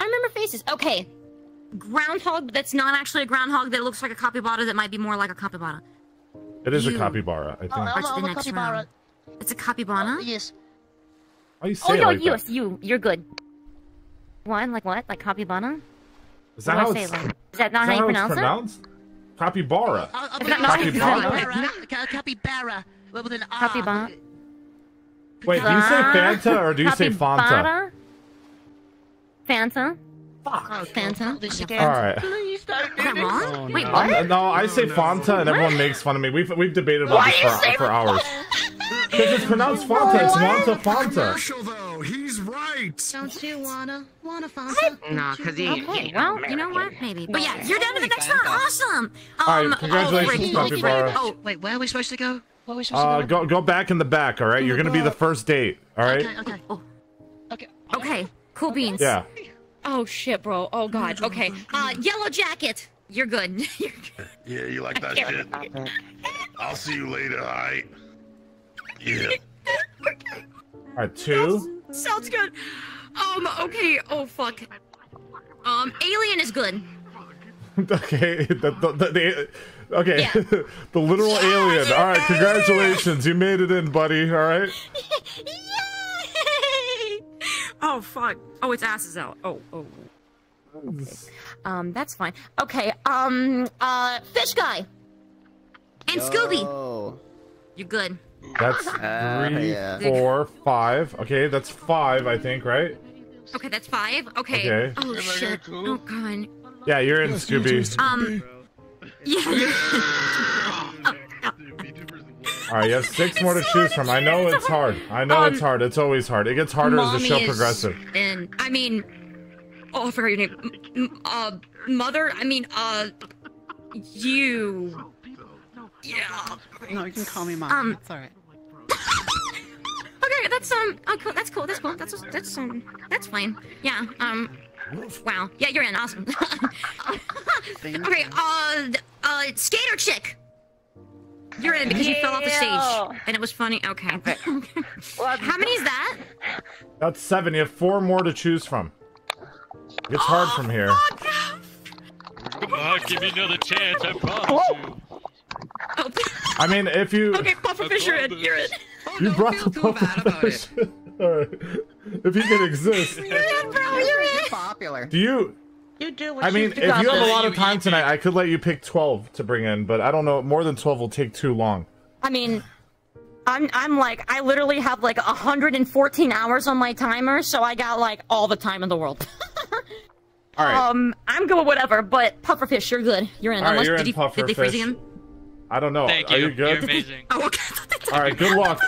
I remember faces. Okay. Groundhog that's not actually a groundhog that looks like a capybara that might be more like a capybara. It is a capybara, I think. Oh, or to the next round. It's a capybara. Oh, yes. Why you Oh say it no, like you, that? you, you're good. What? Like what? Like capybara? Is that how it's, like- is that not is how you it's pronounce it? pronounced? Capybara. I'll, I'll Is put that it not- on is that capybara. Capybara. With an R. Capybara. Wait, do you say Fanta or do you say Fanta? Capybara? Fanta. Fuck. Fanta. All right. Please don't do Come this. on. Wait, I'm- what? no, I say Fanta, and everyone makes fun of me. We've we've debated about Why this for, for hours. Because it's pronounced Fanta. It's Fanta Fanta. Commercial though, he's right. Don't you wanna wanna Fanta? Nah, cause he. Okay, well, you know what? Maybe. But yeah, you're down to the next round. Awesome. Um, right, congratulations, oh, Capybara. Oh wait, where are we supposed to go? Where are we supposed Uh, to go? go go back in the back. All right, you're gonna be the first date. All right. Okay, okay. Oh. Okay. Okay, cool beans. Yeah. Oh shit, bro. Oh god. Okay. Uh, yellow jacket. You're good. *laughs* You're good. Yeah, you like that shit? I'll see you later, alright? Yeah. All right, two. Sounds good. Um. Okay. Oh fuck. Um, alien is good. *laughs* okay, *laughs* the, the, the, the- okay, *laughs* the literal alien. All right, congratulations, you made it in, buddy. All right. *laughs* Yay! *laughs* Oh fuck. Oh, its ass is out. Oh, oh. Okay. Um, that's fine. Okay. Um, uh, fish guy. And Scooby. Oh. You're good? That's Uh, three, yeah. four, five. Okay, that's five, I think, right? Okay, that's five. Okay. Okay. Oh shit. Oh god. Yeah, you're in, Scooby. Um. Yeah. All right, you have six more to choose from. I know it's hard. I know it's hard. It's always hard. It gets harder as the show progresses. And I mean, oh, I forgot your name. M- m- uh, mother. I mean, uh, you. Yeah. No, you can call me mom. Um, it's all right. *laughs* Okay, that's um, oh, cool. That's cool. That's cool. That's that's um, that's fine. Yeah. Um. Wow. Yeah, you're in. Awesome. *laughs* okay. Uh, uh, skater chick. You're in because you fell off the stage and it was funny. Okay. *laughs* How many is that? That's seven. You have four more to choose from. It's gets hard from here. Come on, give me another chance, I promise you. I mean, if you Okay, Pufferfish, you're in. You're in. you brought the pufferfish. *laughs* All right. If he can exist, You're in, bro. You're in. Popular. do you? You do what I mean, if you have a lot of time tonight, I could let you pick twelve to bring in, but I don't know. More than twelve will take too long. I mean, I'm I'm like I literally have like 114 hours on my timer, so I got like all the time in the world. *laughs* All right. Um, I'm good with whatever, but pufferfish, you're good. You're in. All right, Unless you're did, in he, did they freeze Pufferfish. again? I don't know. Thank Are you. you good? You're amazing. *laughs* Oh, okay. All right. Good luck.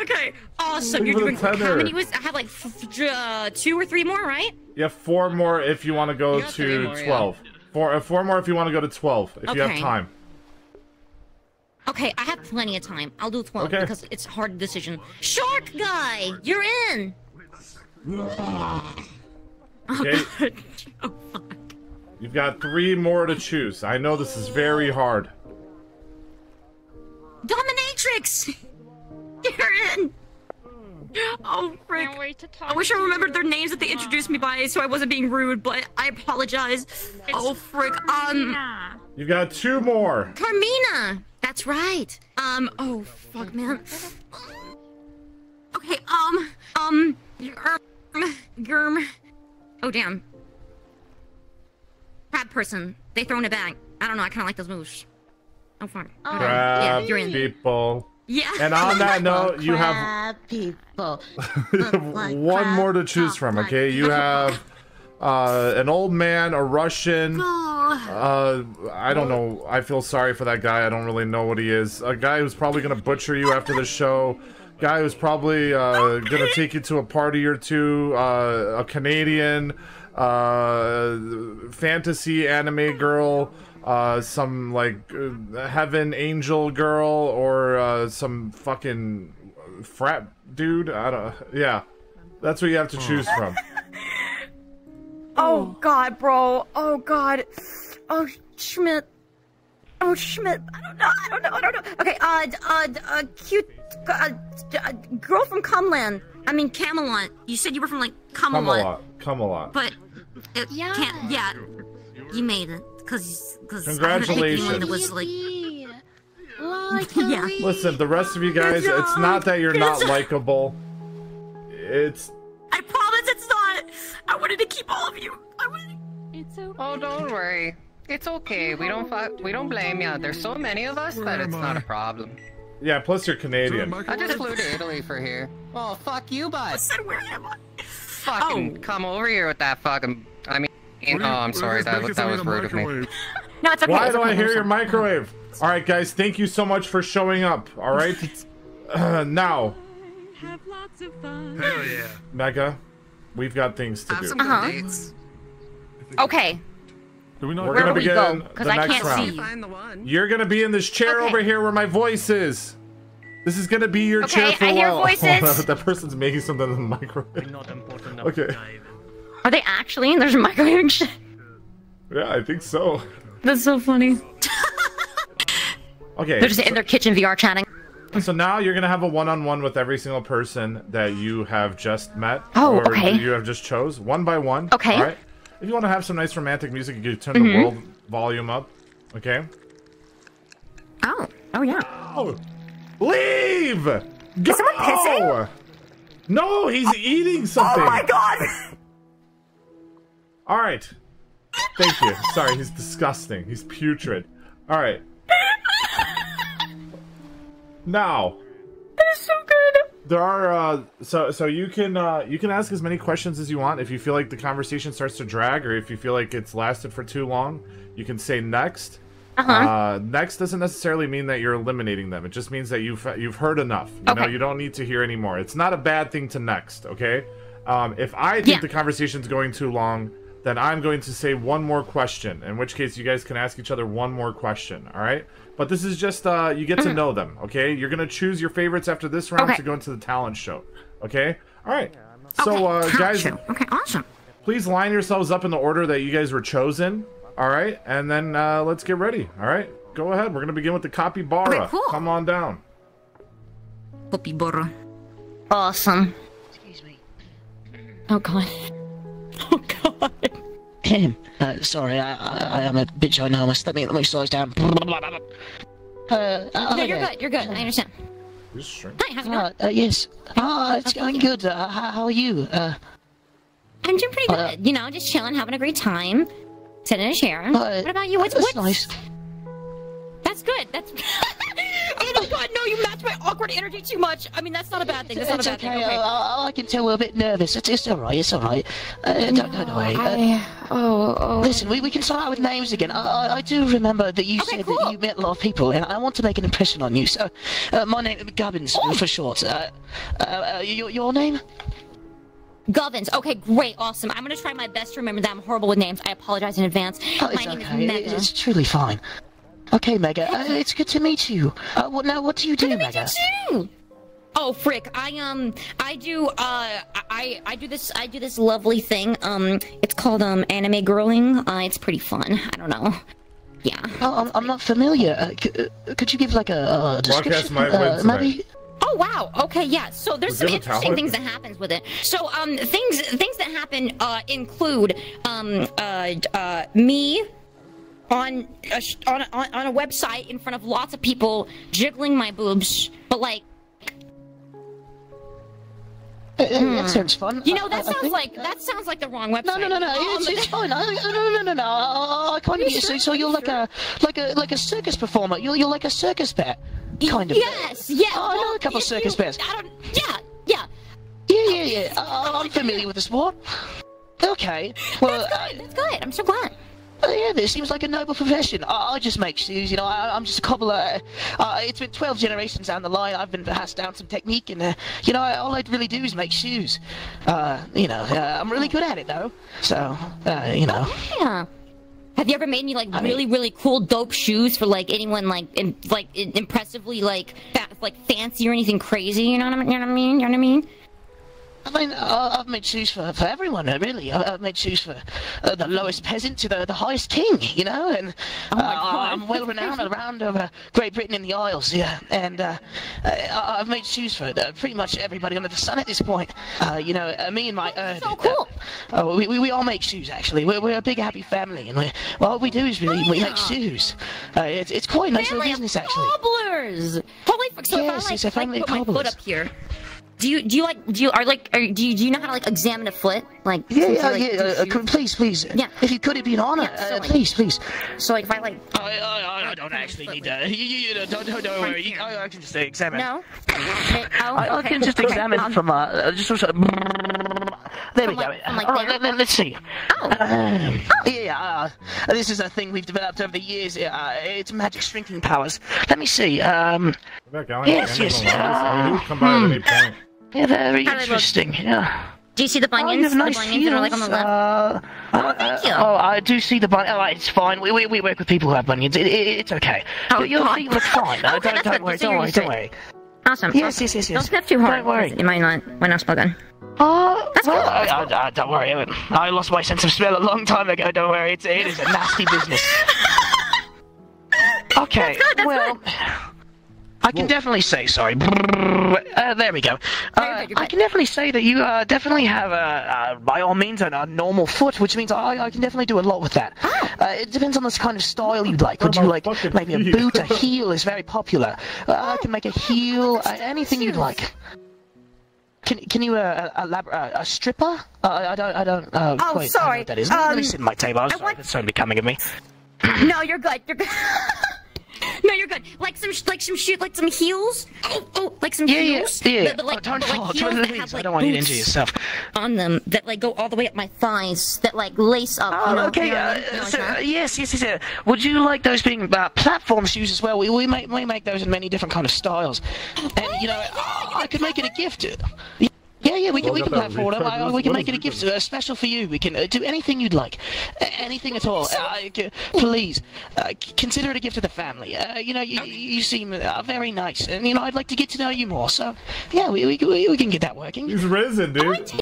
Okay. Awesome. You're doing. How many was? I have like f- f- uh, two or three more, right? You have four more if you want to go You got three to more, yeah. twelve. Four, uh, four more if you want to go to twelve. If you have time. Okay, I have plenty of time. I'll do 12 Okay. because it's a hard decision. Shark guy, you're in. *sighs* Okay. *laughs* oh, You've got three more to choose. I know this is very hard. Dominatrix! *laughs* You're in! *laughs* Oh, frick. I wish I remembered their names that they introduced me by so I wasn't being rude, but I apologize. oh, frick. Um, You've got two more. Carmina! That's right. Um, oh, fuck, man. Okay, um, um, Germ, Germ. Oh, damn. Crab person. They throw in a bag. I don't know, I kinda like those moves. Oh, fuck. Okay. Yeah, Crab you're in. people. Yeah. And on *laughs* that note, you have people. *laughs* you have one more to choose from. Okay, you have uh, an old man, a Russian. Uh, I don't know. I feel sorry for that guy. I don't really know what he is. A guy who's probably gonna butcher you after the show. Guy who's probably uh, gonna take you to a party or two. Uh, a Canadian, uh, fantasy anime girl. Uh, some like uh, heaven angel girl or uh, some fucking frat dude. I don't. Yeah, that's what you have to choose from. *laughs* Oh god, bro. Oh god. Oh Schmidt. Oh Schmidt. I don't know. I don't know. I don't know. Okay. Uh. d- Uh. d- uh cute. Uh, uh, girl from Cumland. I mean Camelot. You said you were from like Camelot. Camelot. a lot. Come a lot. But it yeah. can't. Yeah. You made it. Cause. Cause Congratulations. I had a feeling it was like. *laughs* yeah. Listen, the rest of you guys, it's not that you're not *laughs* likable. It's I promise it's not. I wanted to keep all of you. I wanted. It's okay. Oh, don't worry. It's okay. We don't fu- we don't blame you. There's so many of us that it's not a problem. yeah. Plus, you're Canadian. I just flew to Italy for here. Oh, fuck you, bud. said where am I? Fucking oh. come over here with that fucking. I mean, oh, I'm sorry. That was that was rude of me. No, it's okay. Why it's do okay. I hear your microwave? All right, guys. Thank you so much for showing up. All right. Uh, *laughs* *clears throat* now, Have lots of fun. Hell yeah. Mega, we've got things to Have do. some Uh-huh. dates. Okay. Do we not We're Where gonna do we begin go? 'Cause the I next can't round. see you. Find the one. You're gonna be in this chair Okay. over here where my voice is. This is gonna be your Okay, chair for I a hear while. voices. *laughs* that person's making something in the microwave. Not important enough Okay. To dive Are they actually? There's *laughs* microwave shit. Yeah, I think so. That's so funny. *laughs* Okay. They're just in their kitchen VR chatting. So now you're gonna have a one-on-one with every single person that you have just met. Oh, or okay. You have just chose one by one. Okay. All right. if you want to have some nice romantic music, you can turn Mhm. the world volume up. Okay. Oh. Oh yeah. Oh. Leave. Go. someone pissing? No, he's eating something. Oh my god! All right. Thank you. Sorry, he's disgusting. He's putrid. All right. Now. That is so good. There are uh, so so you can uh, you can ask as many questions as you want. If you feel like the conversation starts to drag, or if you feel like it's lasted for too long, you can say next. Uh-huh. Uh, next doesn't necessarily mean that you're eliminating them. It just means that you've you've heard enough. You know, you don't need to hear anymore. It's not a bad thing to next. Okay. Um, if I think Yeah. the conversation's going too long, then I'm going to say one more question. In which case, you guys can ask each other one more question. All right. But this is just uh, you get to Mhm. know them. Okay. You're gonna choose your favorites after this round Okay. to go into the talent show. Okay. All right. So, uh, guys, show. Okay, awesome. please line yourselves up in the order that you guys were chosen. All right, and then uh, let's get ready. All right, go ahead. We're gonna begin with the capybara. Okay, cool. Come on down. Capybara. Awesome. Excuse me. Oh, God. *laughs* Oh god. Him. *laughs* Uh, sorry, I, I, I am a bit ginormous. Let me let me slow this down. *laughs* Uh, uh, No, you're there. good. You're good. I understand. Hi, how's it going? Uh, uh, yes. Ah, it's going good. Uh, how, how are you? Uh, I'm doing pretty good. you know, just chilling, having a great time, sitting in a chair. what about you? What's that's what's nice. That's good. That's. *laughs* oh my god, no! You match my awkward energy too much. I mean, that's not a bad thing. That's not it's a bad okay. thing. Okay. I, I can tell we're a bit nervous. It's, it's all right. It's all right. Uh, don't, don't worry. Uh, oh, oh. Listen, we, we can start out with names again. I, I, I do remember that you said that you met a lot of people, and I want to make an impression on you. So, uh, my name Gubbins for short. Uh, uh, uh, your, your name? Govins. Okay, great, awesome. I'm gonna try my best to remember that. I'm horrible with names. I apologize in advance. Oh, my it's name okay. is. It's truly fine. Okay, Mega. Uh, it's good to meet you. Uh, what now? What do you do, Mega? too. Oh frick! I um I do uh I I do this I do this lovely thing um it's called um anime girling uh it's pretty fun I don't know yeah Oh, I'm, I'm not familiar. Uh, uh, could you give like a, uh description? my uh, maybe. Oh wow. Okay, yeah. So there's Was some interesting talent? things that happens with it. So um things things that happen uh include um uh uh me on a on a, on a website in front of lots of people jiggling my boobs, but like Uh, uh, That sounds fun. you know that I sounds think- like that sounds like the wrong website. No, no, no, no. It's, Um, it's fine. I, no, no, no, no, no. I, I kind of get so, so you're like a like a like a circus performer. You're you're like a circus bat, kind of. Yes, yeah. Oh, I know well, a couple of circus you- bats. I don't. Yeah, yeah. Yeah, yeah, yeah. Uh, I'm familiar with the sport. Okay. Well, That's good. That's good. I'm so glad. Uh, yeah, this seems like a noble profession. I, I just make shoes, you know. I, I'm just a cobbler. Uh, it's been 12 generations down the line. I've been passed down some technique, and uh, you know, I, all I'd really do is make shoes. Uh, you know, uh, I'm really good at it though. So, uh, you know. Yeah. Have you ever made any like really really cool dope shoes for like anyone like in, like impressively like fa- like fancy or anything crazy? You know what I mean? You know what I mean? You know what I mean? I mean, uh, I've made shoes for, for everyone, uh, really. I've made shoes for uh, the lowest peasant to the, the highest king, you know, and uh, I'm well renowned around over Great Britain and the Isles, yeah. And uh, uh, I've made shoes for uh, pretty much everybody under the sun at this point. Uh, you know, uh, me and my Erd, so cool. Uh, we, we, we all make shoes, actually. We're, we're a big, happy family, and we, well, what we do is really we make shoes. Uh, it's, it's quite a nice little business, actually. Cobblers. Holy fuck! So Yes, I it's a like, like family put of my foot up here, do you do you like do you are like are, do you do you know how to like examine a foot? Like Yeah, yeah, like, yeah. Uh, shoes? could- please, please. Yeah. If you could, it'd be an honor. Yeah, so, uh, like- please, please. So like if I like I, I, I don't actually need to. You, you, you don't, don't, don't worry. You, I, I can just examine. no. Okay, oh, I, I okay. can just Okay, examine um, from uh, uh, just sort of. There we From go. like- from like All right, let, let, us see. Oh. Um, yeah, uh, this is a thing we've developed over the years. Uh, it's magic shrinking powers. Let me see. Um, Back Yes, yes, Lives. I mean, come by at hmm. any point. Yeah, very How do they look? interesting. Yeah. Do you see the Oh, you have nice the bunions like on the left. Uh, oh, thank you. Oh, I do see the bunions. Oh, it's fine. We, we, we work with people who have bunions. It, it, it's okay. Oh, your your feet look fine. *laughs* Uh, Okay, don't that's don't worry. Don't worry. Don't worry. Awesome. Yes, yes, yes, yes. Don't sniff too hard. Don't worry. You might not might not smell good. Oh, well, I, I, I, don't worry. I, I lost my sense of smell a long time ago. Don't worry. It's, it is a nasty business. *laughs* Okay. well, I can definitely say sorry. Uh, there we go. Uh, I can definitely say that you uh, definitely have, uh, uh, by all means, a, a normal foot, which means I, I can definitely do a lot with that. Uh, it depends on the kind of style you'd like. Would you like maybe a boot? A *laughs* heel is very popular. Uh, I can make a heel, uh, anything you'd like. Can, can you uh, elaborate? Uh, a stripper? Uh, I don't I don't uh, Oh, quite know sorry. what that is. Let me Um, sit in my table. I'm sorry. That's so becoming of me. No, you're good. You're good. *laughs* no, you're good. Like some, like some shoes, like some heels. Oh, oh, like some Yeah, yeah, heels. yeah. But, but like, Oh, don't but like fall, heels don't that please, have I don't want you to injure yourself. on them that like go all the way up my thighs. That like lace up. Oh, you know, okay. You know uh. You know so, I'm uh, yes, yes, yes. Uh, would you like those being uh, platform shoes as well? We, we make we make those in many different kind of styles, and you know I, I could make it a gift. Yeah, yeah, we can, Well, we got can that platform them. I, we can make it a gift uh, special for you. We can uh, do anything you'd like, uh, anything at all. Uh, please uh, consider it a gift to the family. Uh, you know, you, you seem uh, very nice, and you know I'd like to get to know you more. So, yeah, we we, we, we can get that working. He's risen, dude.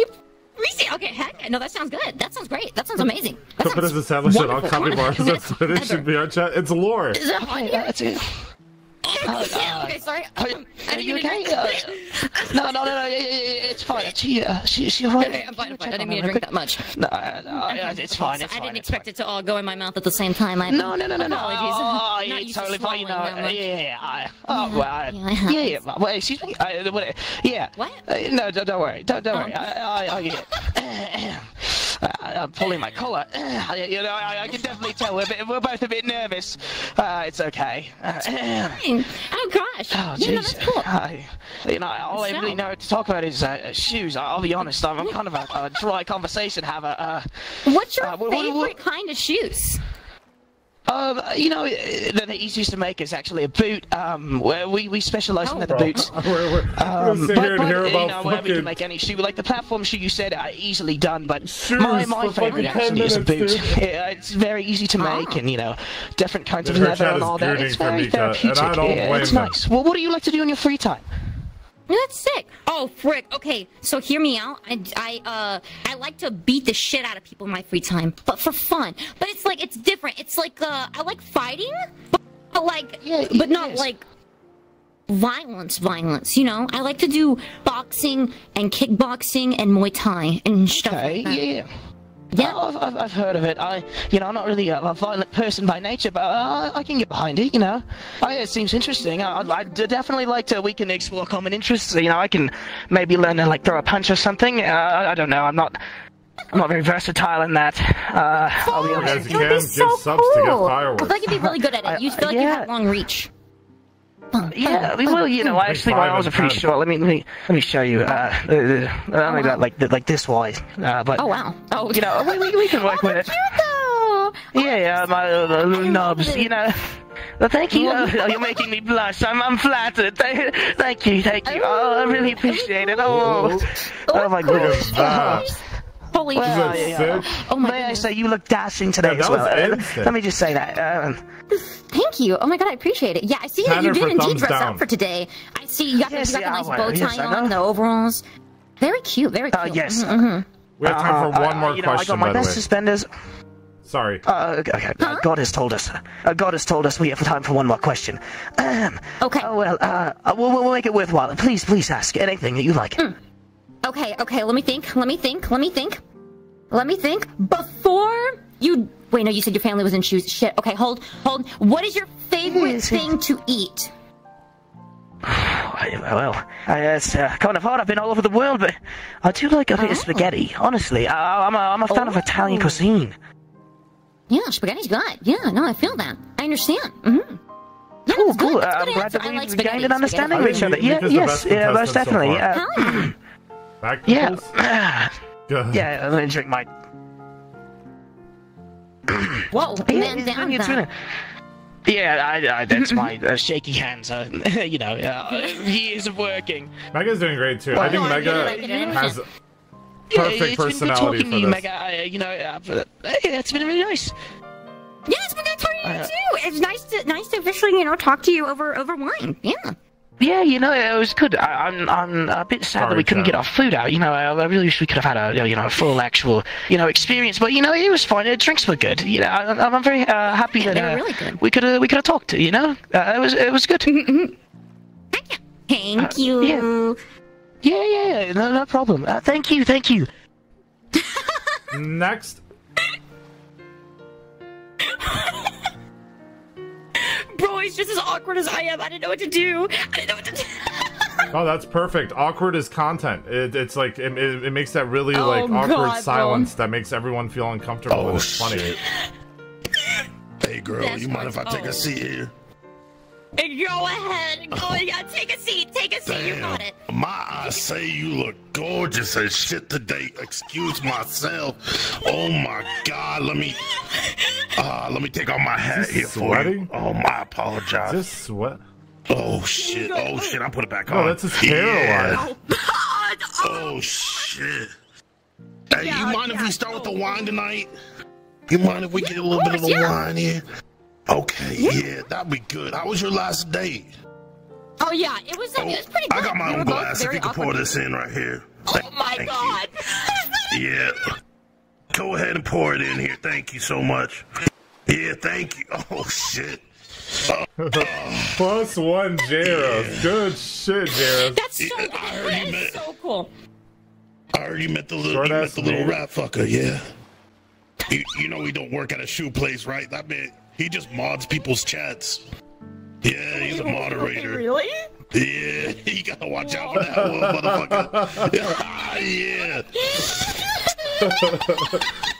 Reese, okay, heck, no, that sounds good. That sounds great. That sounds amazing. That Put sounds as established on all wonderful, copy bars. *laughs* That's what it should be on chat. It's lore. Is that on Okay, here? that's it. *laughs* Uh, okay, sorry. Are, are you okay? drink- Uh, no, no, no, no, it- it- it's fine. She, uh, she, she? Okay, I'm fine, I'm fine. I didn't mean to drink that much. No, uh, no, uh, it's *laughs* fine, it's I fine. didn't expect it to all go in my mouth at the same time. I No, no, no, no, no. Oh, *laughs* yeah, totally fine. You know, uh, much. yeah, yeah, oh, well, I, Yeah, yeah, yeah. Well, excuse me. I, what, yeah. What? Uh, no, don't, don't worry. Don't, don't Oh. worry. I, I, I, yeah. *laughs* Uh, I'm pulling my collar. Uh, *clears throat* you know, I, I can definitely tell we're, bit, we're both a bit nervous. Uh, it's okay. Uh, Fine. Oh gosh. Oh, no, jeez. cool. I, you know, all I really know to talk about is uh, shoes. I'll be honest. I'm kind of a, a dry conversation haver. Uh, What's your Uh, what- favorite what- kind of shoes? Um, you know, the, the easiest to make is actually a boot. Um, where we, we specialize in leather Bro, boots. *laughs* we're, we're, we're Um, gonna but, and but, you know, fucking can make any shoe, like the platform shoe you said, uh, easily done. But Shoes my my favorite 10 actually is a boot. *laughs* Yeah, it's very easy to make, and you know, different kinds of leather and all that. It's very me, chat, and I therapeutic. Yeah, it's nice. Well, what do you like to do in your free time? That's sick. Oh, frick. Okay, so hear me out. I, I, uh, I like to beat the shit out of people in my free time, but for fun. But it's like, it's different. It's like, uh, I like fighting, but, but like, Yeah, but not yes. like violence, violence, you know? I like to do boxing and kickboxing and Muay Thai and stuff Okay, like that. yeah. Yeah. I've, I've, I've heard of it. I, you know, I'm not really a, a violent person by nature, but uh, I can get behind it. You know, I, it seems interesting. I, I'd, I'd definitely like to. We can explore common interests. You know, I can maybe learn to like throw a punch or something. Uh, I, I don't know. I'm not. I'm not very versatile in that. Uh, I'll be honest. Guys, you That would can be give so subs to get cool. I feel like you'd be really good at it. *laughs* You feel like you have long reach. Yeah, we will. You know, I actually, my arms are pretty short. Let me let me let me show you. Uh, uh, uh, only about like like this wise. Uh, but Oh, wow. Oh, you know, we, we, we can *laughs* work with it. though. Yeah, yeah, my uh, little knobs, you know. Well, thank you. *laughs* Uh, you're making me blush. I'm, I'm flattered. Thank, thank you, thank you. Oh, I really appreciate it. Oh, oh my goodness. *laughs* that. Holy Well, Is yeah, yeah. Oh my May I say you look dashing today Yeah, as well. was Uh, instant. let me just say that. Um, Thank you. Oh my god, I appreciate it. Yeah, I see that you did indeed dress down. up for today. I see you got, Yes, you got yeah, the nice well, bow tie I on, the overalls. Very cute, very uh, cute. yes. Mhm, mhm. We have time for uh, one more you know, I question, got my by best way. suspenders. Sorry. Uh, okay, okay. Uh, God has told us. Uh, God has told us we have time for one more question. Um, Okay. Oh well. Uh, uh, we'll, we'll make it worthwhile. Please, please ask anything that you like. Hmm. Okay, okay, let me think, let me think, let me think. Let me think. Before you wait, no, you said your family was in shoes. Shit. Okay, hold, hold. What is your favorite Yes. thing to eat? *sighs* I- Well, I, uh, it's uh, kind of hard. I've been all over the world, but I do like a bit of Oh. spaghetti. Honestly, I, I'm a, I'm a fan of Italian Oh. cuisine. Yeah, spaghetti's good. Yeah, no, I feel that. I understand. Mm-hmm. Yeah, Cool, that's good. cool. That's Uh, a I'm good glad answer. that we've like gained an understanding of each other. Yeah, Nick is the yes, yeah, most definitely. so *clears throat* *clears throat* definitely. far. Uh, yeah. Back yeah, pickles? Good. yeah. I'm gonna drink my. *coughs* Whoa, Yeah, man it's down really- it's that. Yeah, I, I, that's my uh, *laughs* shaky hands. Uh, *laughs* you know, uh, years of working. Mega's doing great too. I think no, Mega really like it. I has understand. Yeah, perfect it's been good talking for to you, this. Mega. Uh, you know, uh, but, uh, it's been really nice. Yeah, it's been good talking to you Uh, too. It's nice to nice to officially, you know, talk to you over over wine. Yeah. Yeah, you know, it was good. I, I'm I'm a bit sad that we couldn't Chad. get our food out. You know, I, I really wish we could have had a you know a full actual you know experience. But you know, it was fine. The drinks were good. You know, I, I'm very uh, happy Yeah, that they were uh, really good. we could uh, we could have talked. To, you know, uh, it was it was good. *laughs* Thank Uh, you. yeah. Yeah, yeah, yeah, no, no problem. Uh, thank you, thank you. Next. *laughs* Bro, he's just as awkward as I am. I didn't know what to do. I didn't know what to do. *laughs* Oh, that's perfect. Awkward is content. It, it's like it, it, it makes that really Oh, like awkward God, bro. silence that makes everyone feel uncomfortable and it's funny. *laughs* Hey, girl, That's you mind if I take oh. a seat here? And go ahead. Go yeah, take a seat. Take a seat. You got it. My eyes say you look gorgeous as shit today. Excuse myself. Oh my god, let me uh let me take off my hat here for you. Oh my apologize. Is this sweat? Oh shit. Oh shit, I put it back No, on. that's his hairline. Oh shit. Hey, you mind if we start with the wine tonight? You mind if we get a little bit of the yeah. wine here? Okay, yeah. that'd be good. How was your last date? Oh yeah, it was. it was pretty good. I got my We own glass. If you could pour this in right here. Oh my Thank you. god. Yeah. *laughs* Go ahead and pour it in here. Thank you so much. Yeah, thank you. *laughs* Oh shit. Uh, *laughs* Plus one, Jaros. Good shit, Jaros. That's so. I heard you met. so cool. I heard you met the little, met the little rat fucker. Yeah. You, you know he don't work at a shoe place, right? That man, he just mods people's chats. Yeah, he's a *laughs* moderator. Really? Yeah, *laughs* you gotta watch out for that little motherfucker. *laughs* yeah.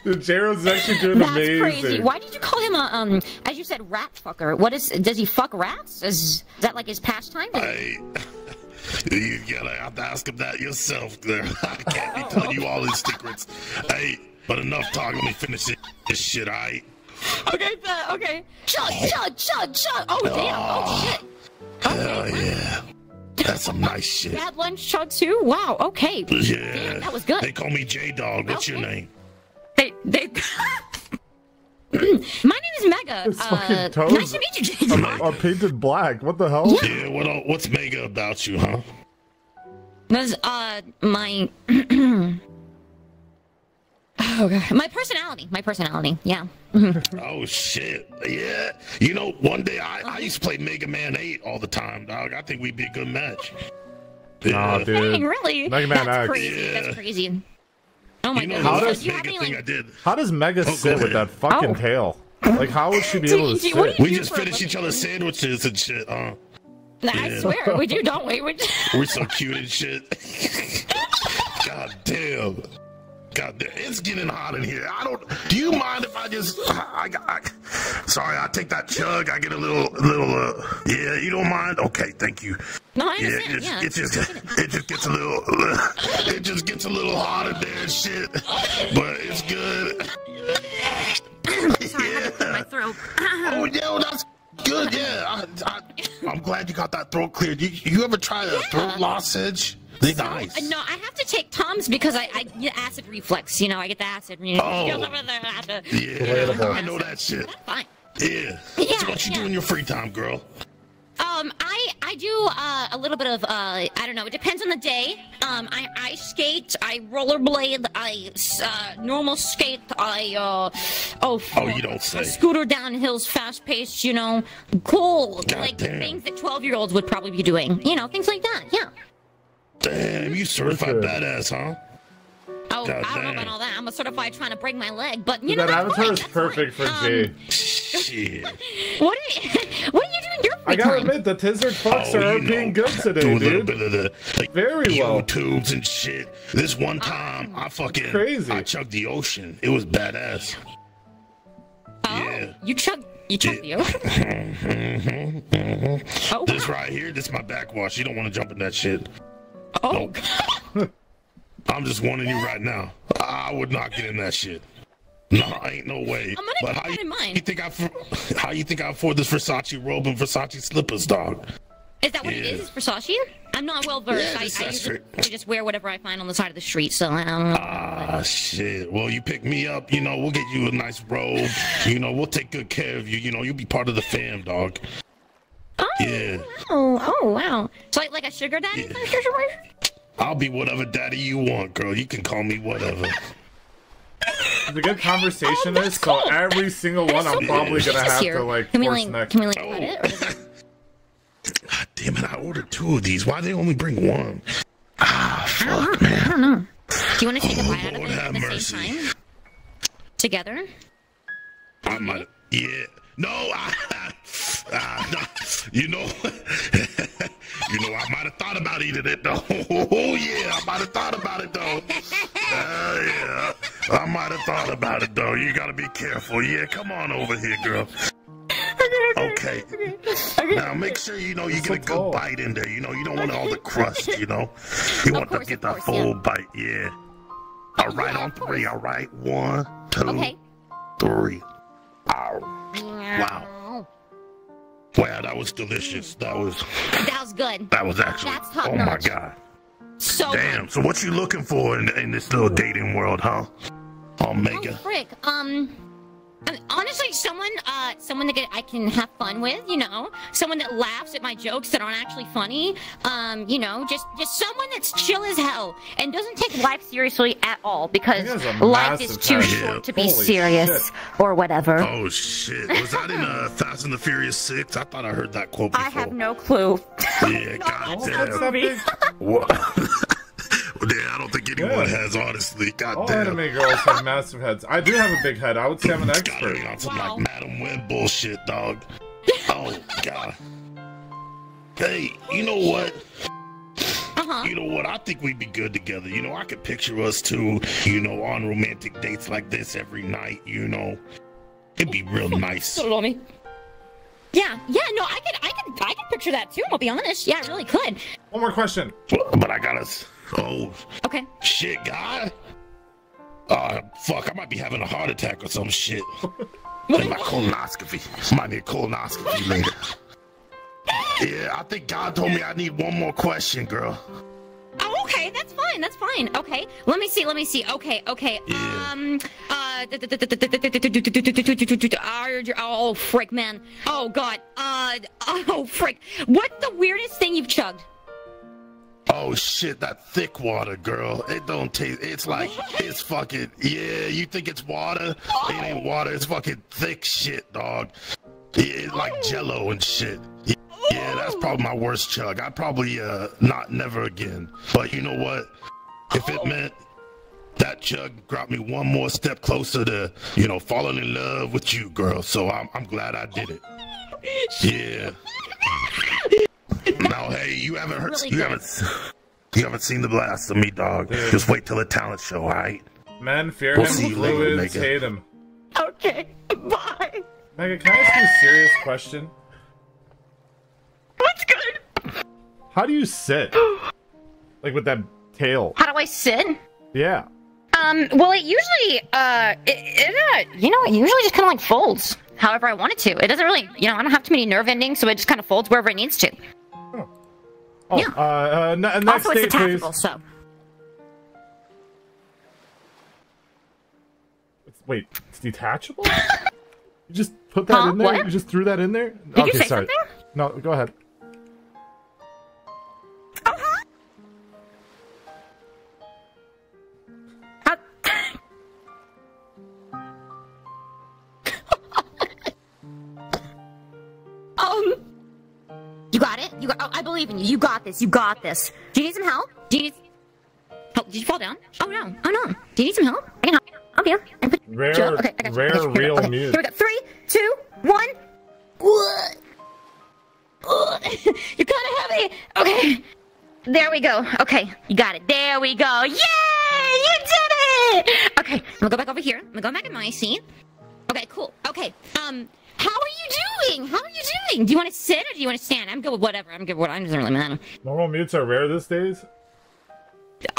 Dude, Jaros actually doing That's amazing. crazy. Why did you call him a um? As you said, rat fucker. What is? Does he fuck rats? Is, is that like his pastime? I, you gotta have to ask him that yourself. There, I can't be telling you all his secrets. Hey, but enough talk. Let me finish this, this shit. I. *laughs* Okay, uh, okay. Chug, chug, chug, chug. Oh damn. Oh shit. Hell yeah. That's some nice shit. Bad lunch chug too. Wow. Okay. Yeah. Damn, that was good. They call me J Dog. What's your name? They they. *laughs* My name is Mega. His Uh, fucking toes nice to meet you, Jason. are, are painted black. What the hell? Yeah. What? What's mega about you, huh? That's uh my. *clears throat* oh god, my personality. My personality. Yeah. Mm-hmm. Oh shit. Yeah. You know, one day I, I used to play Mega Man 8 all the time, dog. I think we'd be a good match. Nah, dude. Dang, really? Mega Man That's X. crazy. That's crazy. Oh my You know god. the So last do you Mega any thing I like? did? How does Mega Oh, sit with that fucking Oh. tail? Like, how would she be *laughs* able to sit? do you We just for finish each other's sandwiches and shit, huh? I Yeah. swear we do, don't we? We *laughs* We're so cute and shit. *laughs* God damn. God damn. It's getting hot in here. I don't. Do you mind if I just. I, I, I, sorry, I take that chug. I get a little. little. uh Yeah, you don't mind? Okay, thank you. No, I Yeah, understand. it's, Yeah. it just it just gets a little *laughs* it just gets a little hot in there and shit, but it's good. yeah. My throat. Oh *laughs* yeah, well, that's good. Yeah, I, I, I'm glad you got that throat cleared. You you ever try a throat lozenge? They nice. Uh, No, I have to take Tums because I, I get acid reflux. You know, I get the acid. You know, Oh. goes over there, I have to- Yeah, *laughs* I know that shit. Fine. Yeah. Yeah, so what you do in your free time, girl? Um, I I do uh, a little bit of uh, I don't know. It depends on the day. Um, I ice skate. I rollerblade. I uh, normal skate. I uh, oh. Oh, you don't say. Scooter down hills, fast paced. You know, cool. God like damn. things that twelve year olds would probably be doing. You know, things like that. Yeah. Damn, you certified badass, huh? Oh, God I don't know about all that. I'm a certified trying to break my leg, but you That know, that's avatar fine, is that's perfect for fine. Jay. Um, Shit. *laughs* what are you, *laughs* what are you doing your I gotta time? admit, the Tizzard fucks Oh, are being good today, do a dude. bit of the like Very well. YouTubes and shit. This one time, I fucking crazy. I chugged the ocean. It was badass. Yeah. You chugged. you chug the ocean. *laughs* oh, this right here, this is my backwash. You don't want to jump in that shit. Oh. *laughs* I'm just warning you right now. I would not get in that shit. No, ain't no way. I'm gonna but how you, you think I how you think I afford this Versace robe and Versace slippers, dog? Is that what it Yeah. is? Is Versace? I'm not well versed. Yeah, I, I usually. I just wear whatever I find on the side of the street. So I don't know. Ah, shit. Well, you pick me up, you know, we'll get you a nice robe. You know, we'll take good care of you. You know, you'll be part of the fam, dog. Yeah. Oh, oh wow. So like, like a sugar daddy kind of situation? I'll be whatever daddy you want, girl. You can call me whatever. The good conversation Oh, is so every single one I'm probably gonna have to like Can we force like next. can we like cut it? Or does. Damn it, I order two of these. Why they only bring one? Ah, fuck, I man. don't know. Do you want to take a bite out of it at the mercy. same time? Together? I might. Yeah. No, *laughs* I. No, you know, *laughs* you know, I might have thought about eating it though. *laughs* Oh yeah, I might have thought about it though. Uh, yeah, I might have thought about it though. You gotta be careful. Yeah, come on over here, girl. Okay. Now make sure you know you get a good bite in there. You know, you don't want all the crust. You know, you want to get that full bite. Yeah. All right, on three. All right, one, two, Okay. three. Ow. Wow. Wow, that was delicious. That was That was good. that was actually. That's top oh my god. So Damn. So what you looking for in, in this little dating world, huh? Omega. frick. Um, I mean, honestly, someone, uh, someone that I can have fun with, you know, someone that laughs at my jokes that aren't actually funny. Um, you know, just just someone that's chill as hell and doesn't take life seriously at all because That is a life is too short Yeah, to be holy serious shit. or whatever. Oh shit! Was that in uh, Fast and the Furious Six? I thought I heard that quote before. I have no clue. Yeah, *laughs* goddamn. *laughs* What? yeah, I don't think anyone has honestly. All Goddamn. anime girls have massive heads. I do have a big head. I would say I'm an expert. on some like Madame Web bullshit, dog. Oh god. Hey, you know what? Uh-huh. You know what? I think we'd be good together. You know, I could picture us two, you know, on romantic dates like this every night. You know, it'd be real *laughs* nice. So me. Yeah, yeah, no, I could, I could, I could picture that too. I'll be honest. Yeah, I really could. One more question. But I gotta. s- Oh. Okay. Shit, guy. Uh, fuck, I might be having a heart attack or some shit. *laughs* Get my colonoscopy. Might need a colonoscopy *laughs* later. Yeah, I think God told me I need one more question, girl. Oh, okay, that's fine. That's fine. Okay, let me see. Let me see. Okay, okay. Um, uh, oh frick, man. Oh god. Uh, *laughs* oh frick. What's the weirdest thing you've chugged? Oh shit, that thick water, girl. It don't taste. It's like it's fucking. Yeah, you think it's water? It ain't water. It's fucking thick shit, dog. Yeah, It's like Jello and shit. Yeah, that's probably my worst chug. I probably uh not never again. But you know what? If it meant that chug brought me one more step closer to you know falling in love with you, girl. So I'm I'm glad I did it. Yeah. Now, hey, you haven't heard, Really you haven't, you haven't seen the blast of me, dog. Just wait till the talent show, all right? Men fear We'll him, see you later, fluids Omega. hate him. Okay, bye. Mega, can I ask you a serious question? What's good? How do you sit? like with that tail? How do I sit? Yeah. Um, well, it usually, uh, it, it uh, you know, it usually just kind of like folds however I want it to. It doesn't really, you know, I don't have too many nerve endings, so it just kind of folds wherever it needs to. Oh, Yeah. uh, uh, ne- next also, it's date, please. so. It's- Wait, it's detachable? *laughs* you just put that Huh? in there? What? You just threw that in there? Did you okay, say sorry. something? No, go ahead. Got it. You got. Oh, I believe in you. You got this. You got this. Do you need some help? Do you need? Help? Did you fall down? Oh no. Oh no. Do you need some help? I can help. Help you. I can put Rare. Okay, I got you. rare, I got you. Here we go. real okay. mute. Here we go. Three, two, one. *laughs* You're kind of heavy. Okay. There we go. Okay, you got it. There we go. Yay! You did it! Okay, I'm gonna go back over here. I'm gonna go back in my seat. Okay, cool. Okay, um, how are you doing? How are you doing? Do you want to sit or do you want to stand? I'm good with whatever. I'm good with what. It doesn't really matter. Normal mutes are rare these days.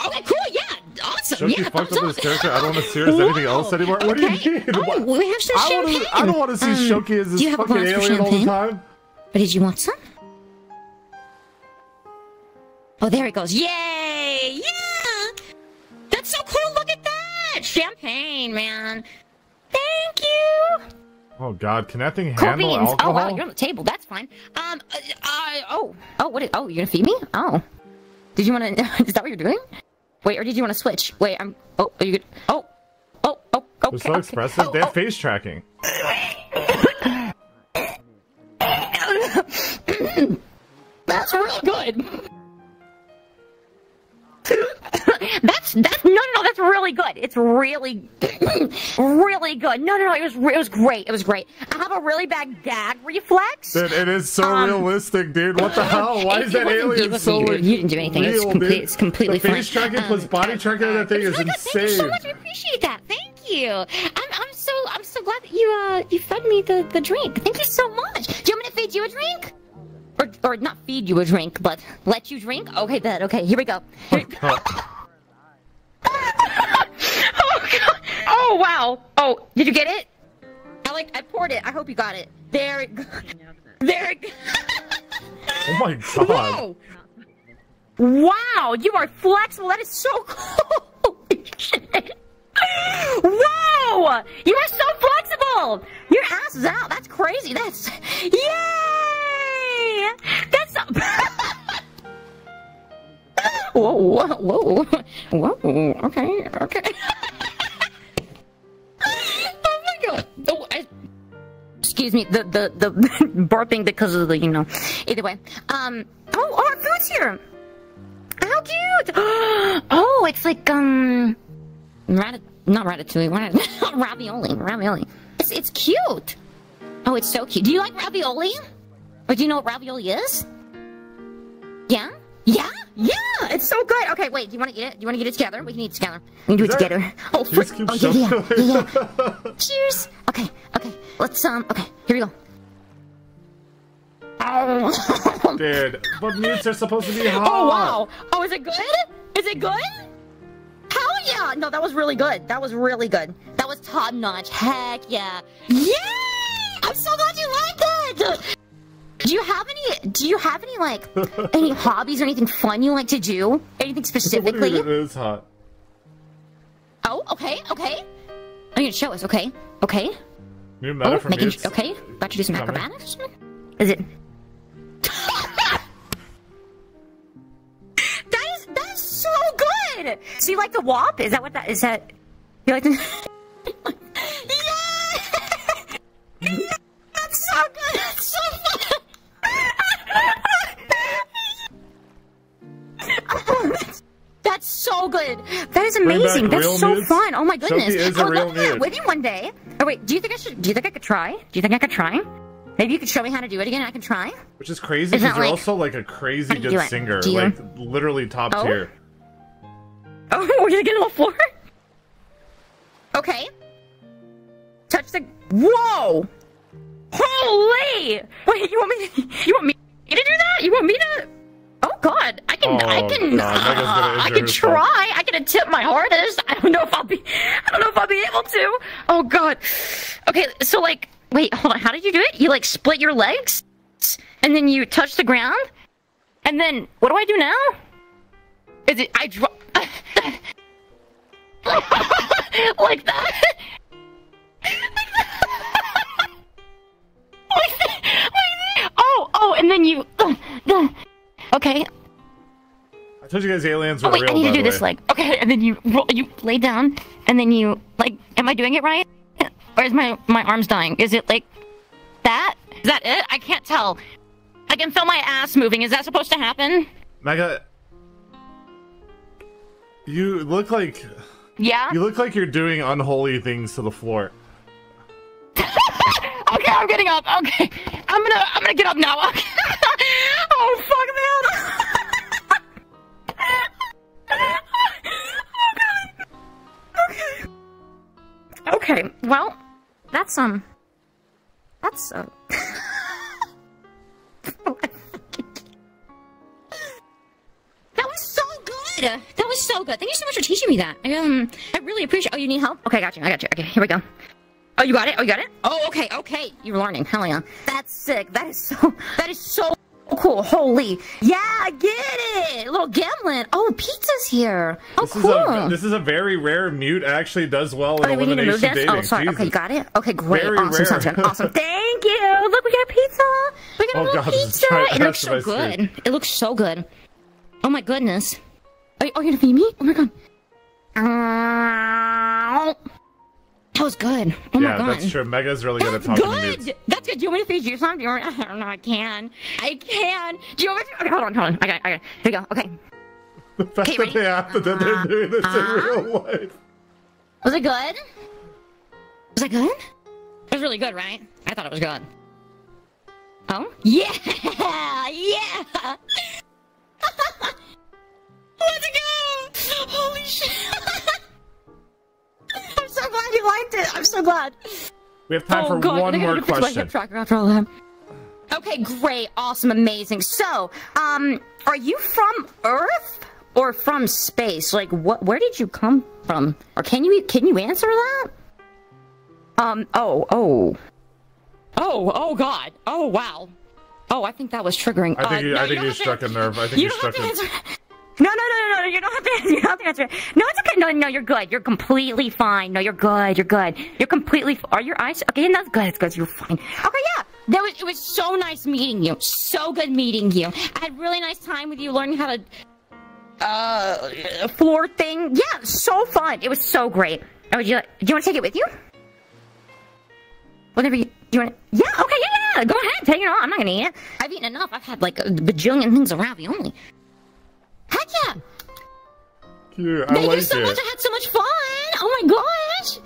Okay, cool. Yeah, awesome. Shoki yeah, fucked up up. his character. I don't want to see her as anything else anymore. What do you mean? Oh, What? we have some I wanna- I don't want to see Um, Shoki as this you have a fucking alien all the time. But did you want some? Oh, there it goes. Yay! Yeah! That's so cool. Look at that! Champagne, man. Thank you. Oh God, can that thing Cool handle beans. alcohol? Oh wow, you're on the table. That's fine. Um. Uh, uh, oh. Oh. What? Is, oh, you're gonna feed me? Oh. Did you want to? *laughs* Is that what you're doing? Wait, or did you want to switch? Wait, I'm. Oh, are you good? Oh. Oh. Oh. Okay. They're so okay. expressive. Oh, they have oh. face tracking. *coughs* That's That's real good. That's that's no no no that's really good. It's really really good. No no no it was it was great. It was great. I have a really bad gag reflex. Dude, it is so Um, realistic, dude. What the hell? Why it- is that alien so you. You didn't do anything. It's real, complete- it's completely the face fine. tracking plus body tracking on that thing is Thank you so much. I appreciate that. Thank you. I'm, I'm so I'm so glad that you uh you fed me the, the drink. Thank you so much. Do you want me to feed you a drink? Or, or not feed you a drink, but let you drink? Okay, then. Okay, here we go. Oh, here- *laughs* oh, God. oh wow. Oh, did you get it? I like I poured it. I hope you got it. There it go- There it go- Oh my god. Whoa! Wow, you are flexible. That is so cool. *laughs* Whoa! You are so flexible. Your ass is out. That's crazy. That's yay! That's whoa, whoa, whoa, whoa. Okay, okay. oh my god. Oh. Excuse me. The the the burping because of the you know. Either way. Um. Oh, our food's here. How cute! oh, it's like um, rat not ratatouille, what- ravioli, ravioli. It's it's cute. Oh, it's so cute. Do you like ravioli? Or do you know what ravioli is? Yeah, yeah, yeah. It's so good. Okay, wait. Do you want to eat it? Do you want to eat it together? We can eat it together. We can do it Is that- together. Oh, frick. oh yeah, yeah, yeah, yeah. *laughs* Cheers. Okay, okay. Let's um. Okay, here we go. Oh. Dude, but mutes are supposed to be hot. Oh wow! Oh, is it good? Is it good? Hell yeah! No, that was really good. That was really good. That was top notch. Heck yeah! Yay! I'm so glad you liked it. Do you have any? Do you have any like *laughs* any hobbies or anything fun you like to do? Anything What do you specifically? it is hot? Oh, okay, okay. Oh, you're gonna show us, okay? Okay. New meta Oh, for making mutes. okay. About to do some Coming. acrobatics. Is it? *laughs* that is that is so good. So you like the wop? Is that what that is? That you like the? *laughs* yeah. That's so good. That is amazing. That's so nudes? fun. Oh my goodness. Sophie is I a would real love to do that with you one day. Oh wait, do you think I should? Do you think I could try? Do you think I could try? Maybe you could show me how to do it again. and I can try. Which is crazy because you're like- also like a crazy How do you good do singer. Do Like literally top Oh? tier. *laughs* Oh, we're gonna get on the floor. Okay. Touch the. Whoa! Holy! Wait, you want me? To, *laughs* you want me to do that? You want me to? God, I can. I Oh, can. God, uh, *laughs* I can herself. try. I can attempt my hardest. I don't know if I'll be. I don't know if I'll be able to. Oh God. Okay, so like, wait, hold on. How did you do it? You like split your legs, and then you touch the ground, and then what do I do now? Is it I drop *laughs* *laughs* like that? oh, oh, and then you. Okay. I told you guys aliens Oh were wait, real. I need to do this leg. Okay, and then you roll, you lay down, and then you like. Am I doing it right? Or is my my arms dying? Is it like that? Is that it? I can't tell. I can feel my ass moving. Is that supposed to happen? Mega. You look like Yeah. you look like you're doing unholy things to the floor. *laughs* Okay, I'm getting up. Okay, I'm gonna I'm gonna get up now. *laughs* Okay. Oh fuck, man. okay. Okay. Well, that's um. That's um. *laughs* That was so good. That was so good. Thank you so much for teaching me that. I, um, I really appreciate. Oh, you need help? Okay, I got you. I got you. Okay, here we go. Oh, you got it. Oh, you got it. Oh, okay, okay. You're learning. Hell yeah. That's sick. That is so. That is so cool. Holy. Yeah, I get it. Little Gemlin. Oh, pizza's here. Oh, This cool. is a this is a very rare mute. Actually, does well in Okay, we need to move this. Oh, dating. Oh, sorry. Okay, Jesus. you got it. Okay, great. Very awesome. Sounds good. *laughs* Awesome. Thank you. Look, we got pizza. We got a Oh, little God, pizza. It looks so good. It looks so good. Oh my goodness. Oh, oh, you're gonna feed me? Oh my god. Ow. That was good. Oh my yeah, god. that's true. Mega's really good at talking to mutes. Good. That's good. Do you want me to feed you some? Do you want? I don't know. I can. I can. Do you want me to? Okay, hold on, hold on. I got. I got. Here we go. Okay. The fact Okay, that ready? they have to, that they're doing this Uh-huh. in real life. Was it good? Was it good? It was really good, right? I thought it was good. Oh? Yeah! *laughs* Yeah! *laughs* Let's go! Holy shit! *laughs* I'm so glad you liked it. I'm so glad. We have time oh, for God, one I gotta more get to my hip question. tracker after all that. Okay, great, awesome, amazing. So, um, are you from Earth or from space? Like, what? Where did you come from? Or can you can you answer that? Um. Oh. Oh. Oh. Oh. God. Oh. Wow. Oh, I think that was triggering. I think uh, you, no, I think don't you have to- struck a nerve. I think you you don't have struck to a answer. No, no, no, no, no. You don't have to. *laughs* You don't have to answer. No, it's okay. No, no, you're good. You're completely fine. No, you're good. You're good. You're completely. Are your eyes okay? And That's good. It's good. You're fine. Okay, yeah. That was. It was so nice meeting you. So good meeting you. I had really nice time with you, learning how to. Uh, floor thing. Yeah, so fun. It was so great. Oh, would you? Do you want to take it with you? Whatever you. Do you want? to... Yeah. Okay. Yeah. Yeah. Go ahead. Take it on. I'm not gonna eat it. I've eaten enough. I've had like a bajillion things of ravioli. Heck yeah. Cute. I Thank like you so it. much. I had so much fun. Oh my gosh.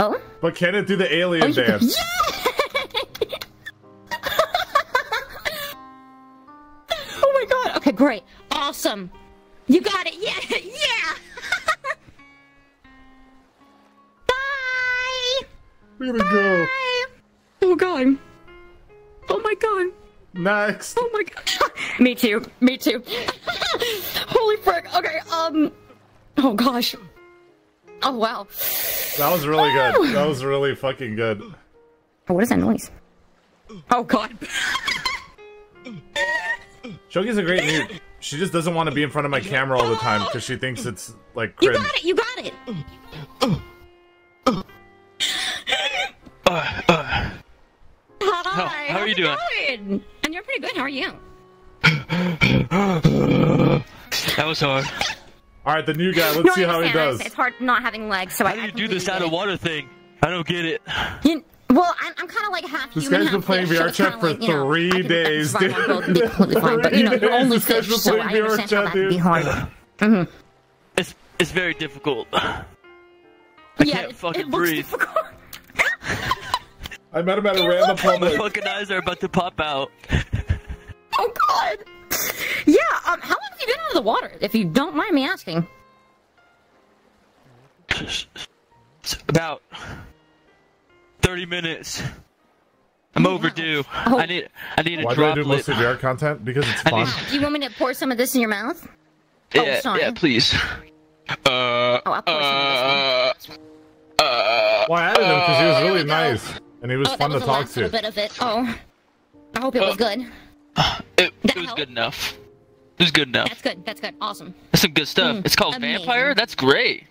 Oh? But can it do the alien Oh, dance? *laughs* *laughs* Oh my god. Okay, great. Awesome. You got it. Yeah. *laughs* Yeah. Bye. We're gonna go. Oh god. Oh my god. Next. Oh my god. *laughs* Me too. Me too. *laughs* Holy frick. Okay, um. Oh gosh. Oh wow. That was really good. That was really fucking good. Oh, what is that noise? Oh god. Shogi's a great mute. She just doesn't want to be in front of my camera all the time because she thinks it's like You got it. You got it. Hi. how are you doing? Going? And you're pretty good. How are you? That was hard. All right, the new guy. Let's No, see how he does. It's hard not having legs, so I. How I do you do this out of water thing? I don't get it. it. You, well, I'm, I'm kind of like half This human, guy's been playing VR it's chat for like, you know, three I could- I could days, survive on both and be completely fine, but you know, you're only days this guy's fish, been so playing I VR chat, that would be dude. hard. hmm It's it's very difficult. I Yeah, can't it- fucking it looks breathe. *laughs* I met him at a random My public. fucking eyes are about to pop out. *laughs* Oh God. Yeah. Um. How long have you been out of the water? If you don't mind me asking. It's about thirty minutes. I'm overdue. I need I need a droplet. Why do I do droplet. mostly VR content? Because it's *laughs* fun. need- Do you want me to pour some of this in your mouth? yeah, oh, sorry. yeah, please. Uh, Oh, I'll pour uh, uh, Well, I added him because he was really nice and it was oh, fun that to was the talk last little to. bit of it. Oh. I hope it was good. *sighs* it, it was good enough. It was good enough. That's good. That's good. Awesome. That's some good stuff. Mm, it's called amazing. Vampire. That's great.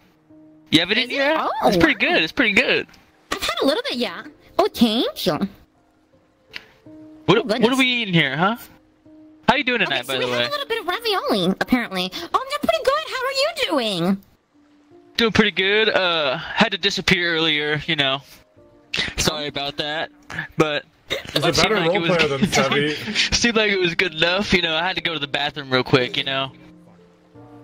You have it in here? Oh, it's pretty good. It's pretty good. I've had a little bit, yeah. Oh, thank you. What, what are we eating here, huh? How are you doing tonight, so by we the had way? a little bit of ravioli, apparently. Oh, I'm doing pretty good. How are you doing? Doing pretty good. Uh, had to disappear earlier, you know. Sorry about that, but He's a better role player than *laughs* Sevi. seemed like it was good enough. You know, I had to go to the bathroom real quick. You know,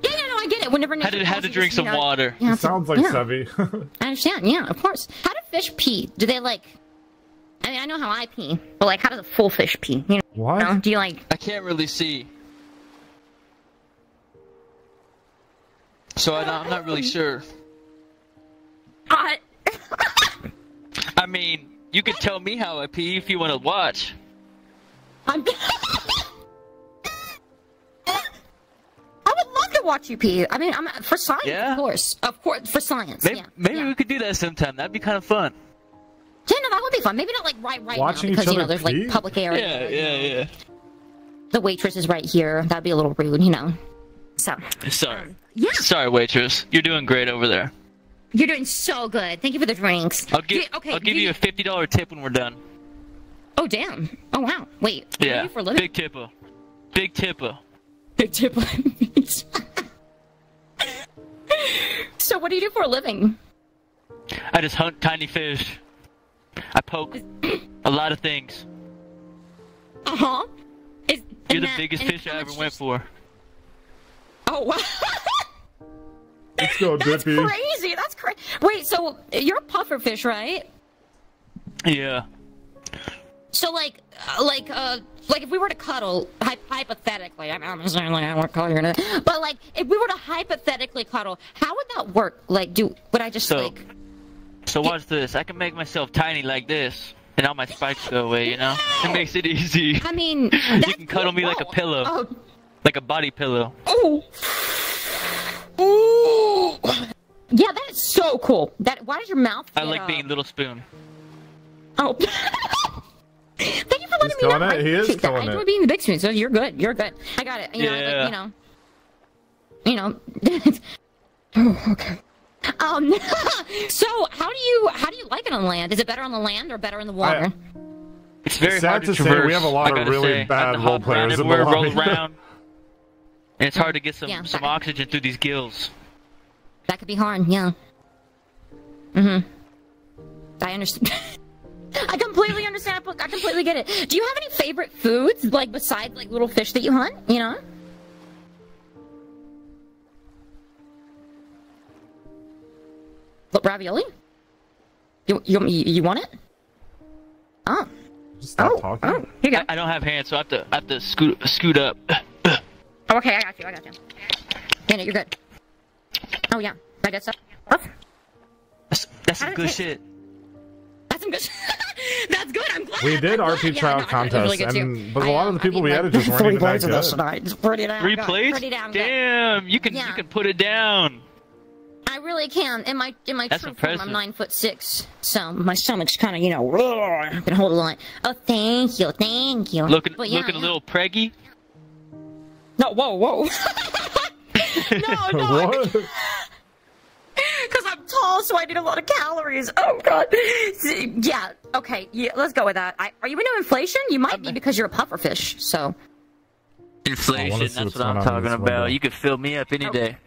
Yeah, yeah, no, I get it. Whenever had to nature had to drink some know- water. Yeah, He sounds like yeah. Sevi. *laughs* *laughs* I understand. Yeah, of course. How do fish pee? Do they like? I mean, I know how I pee, but like, how does a full fish pee? You know? What? Do you like? I can't really see, so I, I'm not really sure. I, I mean, you could tell me how I pee if you want to watch. I'm. *laughs* I would love to watch you pee. I mean, I'm for science, Yeah? of course, of course, for science. Maybe, yeah. maybe we could do that sometime. That'd be kind of fun. Yeah, no, that would be fun. Maybe not like right, right Watching now because you know other there's like public area. Yeah, yeah, yeah. The waitress is right here. That'd be a little rude, you know. So Sorry. yeah. Sorry, waitress. You're doing great over there. You're doing so good. Thank you for the drinks. I'll give okay, I'll give do you a fifty dollar tip when we're done. Oh damn! Oh wow! Wait. You Yeah. for living? Big tipper. Big tipper. Big tipper. *laughs* so what do you do for a living? I just hunt tiny fish. I poke a lot of things. Uh huh. Is, You're the that- biggest fish I ever went for. Oh wow. *laughs* Let's go, That's Dippy. crazy. That's crazy. Wait, so you're a pufferfish, right? Yeah. So like, uh, like, uh, like if we were to cuddle, hy- hypothetically, I'm, I'm saying like I won't call you that, but like if we were to hypothetically cuddle, how would that work? Like, do would I just So, like? so watch this. I can make myself tiny like this, and all my spikes go away. You know, it makes it easy. I mean, *laughs* you can cuddle me like a pillow, Oh, like a body pillow. oh, ooh. Yeah, that is so cool. That why does your mouth? I like uh, being little spoon. Oh. *laughs* Thank you for letting He's me know. killing it. I He is appreciate that. I enjoy it. being the big spoon, so you're good. You're good. I got it. You know, Yeah. like, you know, you know. *laughs* oh, okay. Um. *laughs* so, how do you how do you like it on land? Is it better on the land or better in the water? It's very It's sad hard to, to say, we have a lot of really say. bad I role around players in the everywhere, roll lobby. around, and it's hard to get some Yeah, some oxygen through these gills. That could be hard. Yeah. Mm-hmm. I understand. *laughs* I completely understand. I completely get it. Do you have any favorite foods, like besides like little fish that you hunt? You know. What, ravioli? You you you, you want it? Oh. Stop talking. Oh, here you go. I, I don't have hands, so I have to I have to scoot scoot up. Oh, okay, I got you. I got you. Dana, you're good. Oh yeah, I got stuff. That's, that's some good shit. That's some good. *laughs* That's good. I'm glad. We did I'm glad. RP Yeah, trial no, I thought it was really contest, and but a I, lot of the people I we mean, added like, just weren't three even that plates of this good. tonight. It's pretty damn Three good. plates? Pretty damn good. You can Yeah. you can put it down. I really can. In my in my That's true form. I'm nine foot six, so my stomach's kind of you know I can hold a lot. Oh, thank you, thank you. Looking But yeah, looking yeah. a little preggy. No, whoa, whoa. *laughs* no, *laughs* no. What? Because I'm tall, so I need a lot of calories. Oh god. Yeah. Okay. Yeah. Let's go with that. I, are you into inflation? You might be because you're a pufferfish. So. Inflation, that's what I'm going on in talking about. window. You could fill me up any day.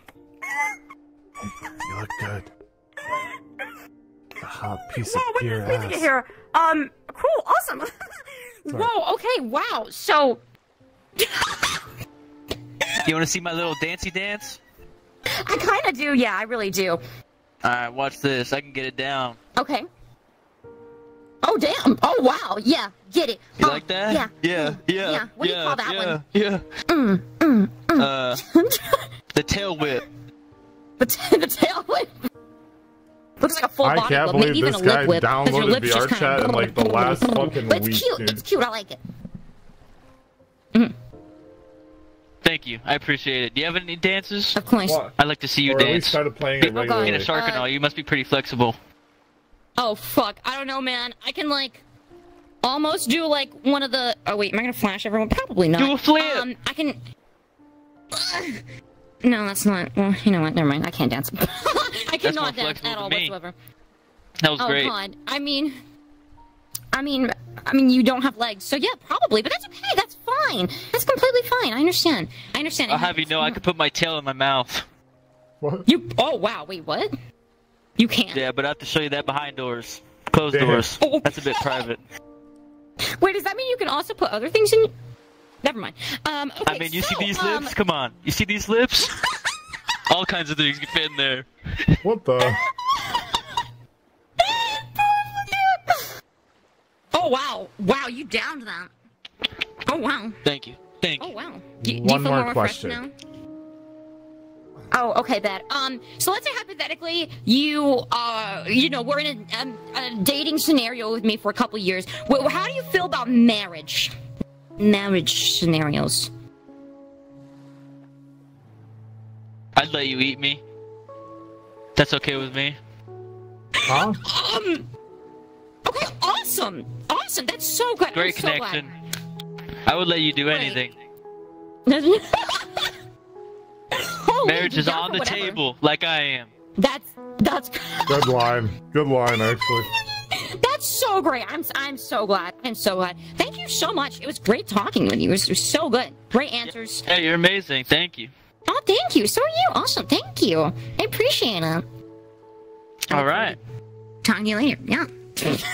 You look good. A hot piece Whoa, of what pure is this ass. here? Um. Cool. Awesome. *laughs* Whoa. Okay. Wow. So. *laughs* You want to see my little dancey dance? I kind of do. Yeah. I really do. All right, watch this. I can get it down. Okay. Oh damn! Oh wow! Yeah, get it. You Oh, like that? Yeah. Yeah. Yeah. Yeah, what do you yeah, call that yeah, one? Yeah. Mm, mm, mm. Uh, *laughs* the tail whip. the, t- the tail whip. Looks like a full I body can't whip, maybe believe even this a lip guy whip. 'cause your downloaded lips just VR kinda chat in like the last fucking But it's week, cute. dude. It's cute. I like it. Thank you. I appreciate it. Do you have any dances? Of course. What? I'd like to see you Or dance. least started playing it Being a regularly. shark and Uh, all, you must be pretty flexible. Oh fuck! I don't know, man. I can like almost do like one of the. Oh wait, am I gonna flash everyone? Probably not. Do a flip. Um, I can. *sighs* No, that's not. Well, you know what? Never mind. I can't dance. *laughs* I cannot dance at all me. whatsoever. That was oh great. god. I mean, I mean, I mean, you don't have legs, so yeah, probably. But that's okay. That's fine. That's completely fine. I understand. I understand. I'll have you know I could put my tail in my mouth. What? You. Oh wow. Wait. What? You can't. Yeah, but I have to show you that behind doors. Closed Damn. doors. That's a bit private. *laughs* Wait. Does that mean you can also put other things in? Never mind. Um. Okay. I mean, you so, see these um, lips? Come on. You see these lips? *laughs* All kinds of things can fit in there. What the? *laughs* Oh wow! Wow, you downed that. Oh wow! Thank you. Thank you. Oh wow! Do, do you One feel more more refreshed question. now? Oh, okay, bad. Um, so let's say hypothetically you, uh, you know, we're in a, um, a dating scenario with me for a couple years. Well, how do you feel about marriage? Marriage scenarios. I'd let you eat me. That's okay with me. Huh? Um. Okay, awesome, awesome. That's so good. Great I'm so connection. I would let you do anything. *laughs* Marriage is on the whatever. table, like I am. That's that's *laughs* Good line. Good line, actually. That's so great. I'm I'm so glad. I'm so glad. Thank you so much. It was great talking with you. It was, it was so good. Great answers. Hey, you're amazing. Thank you. Oh, thank you. So are you. Awesome. Thank you. I appreciate it. All right. talk to you later. Yeah.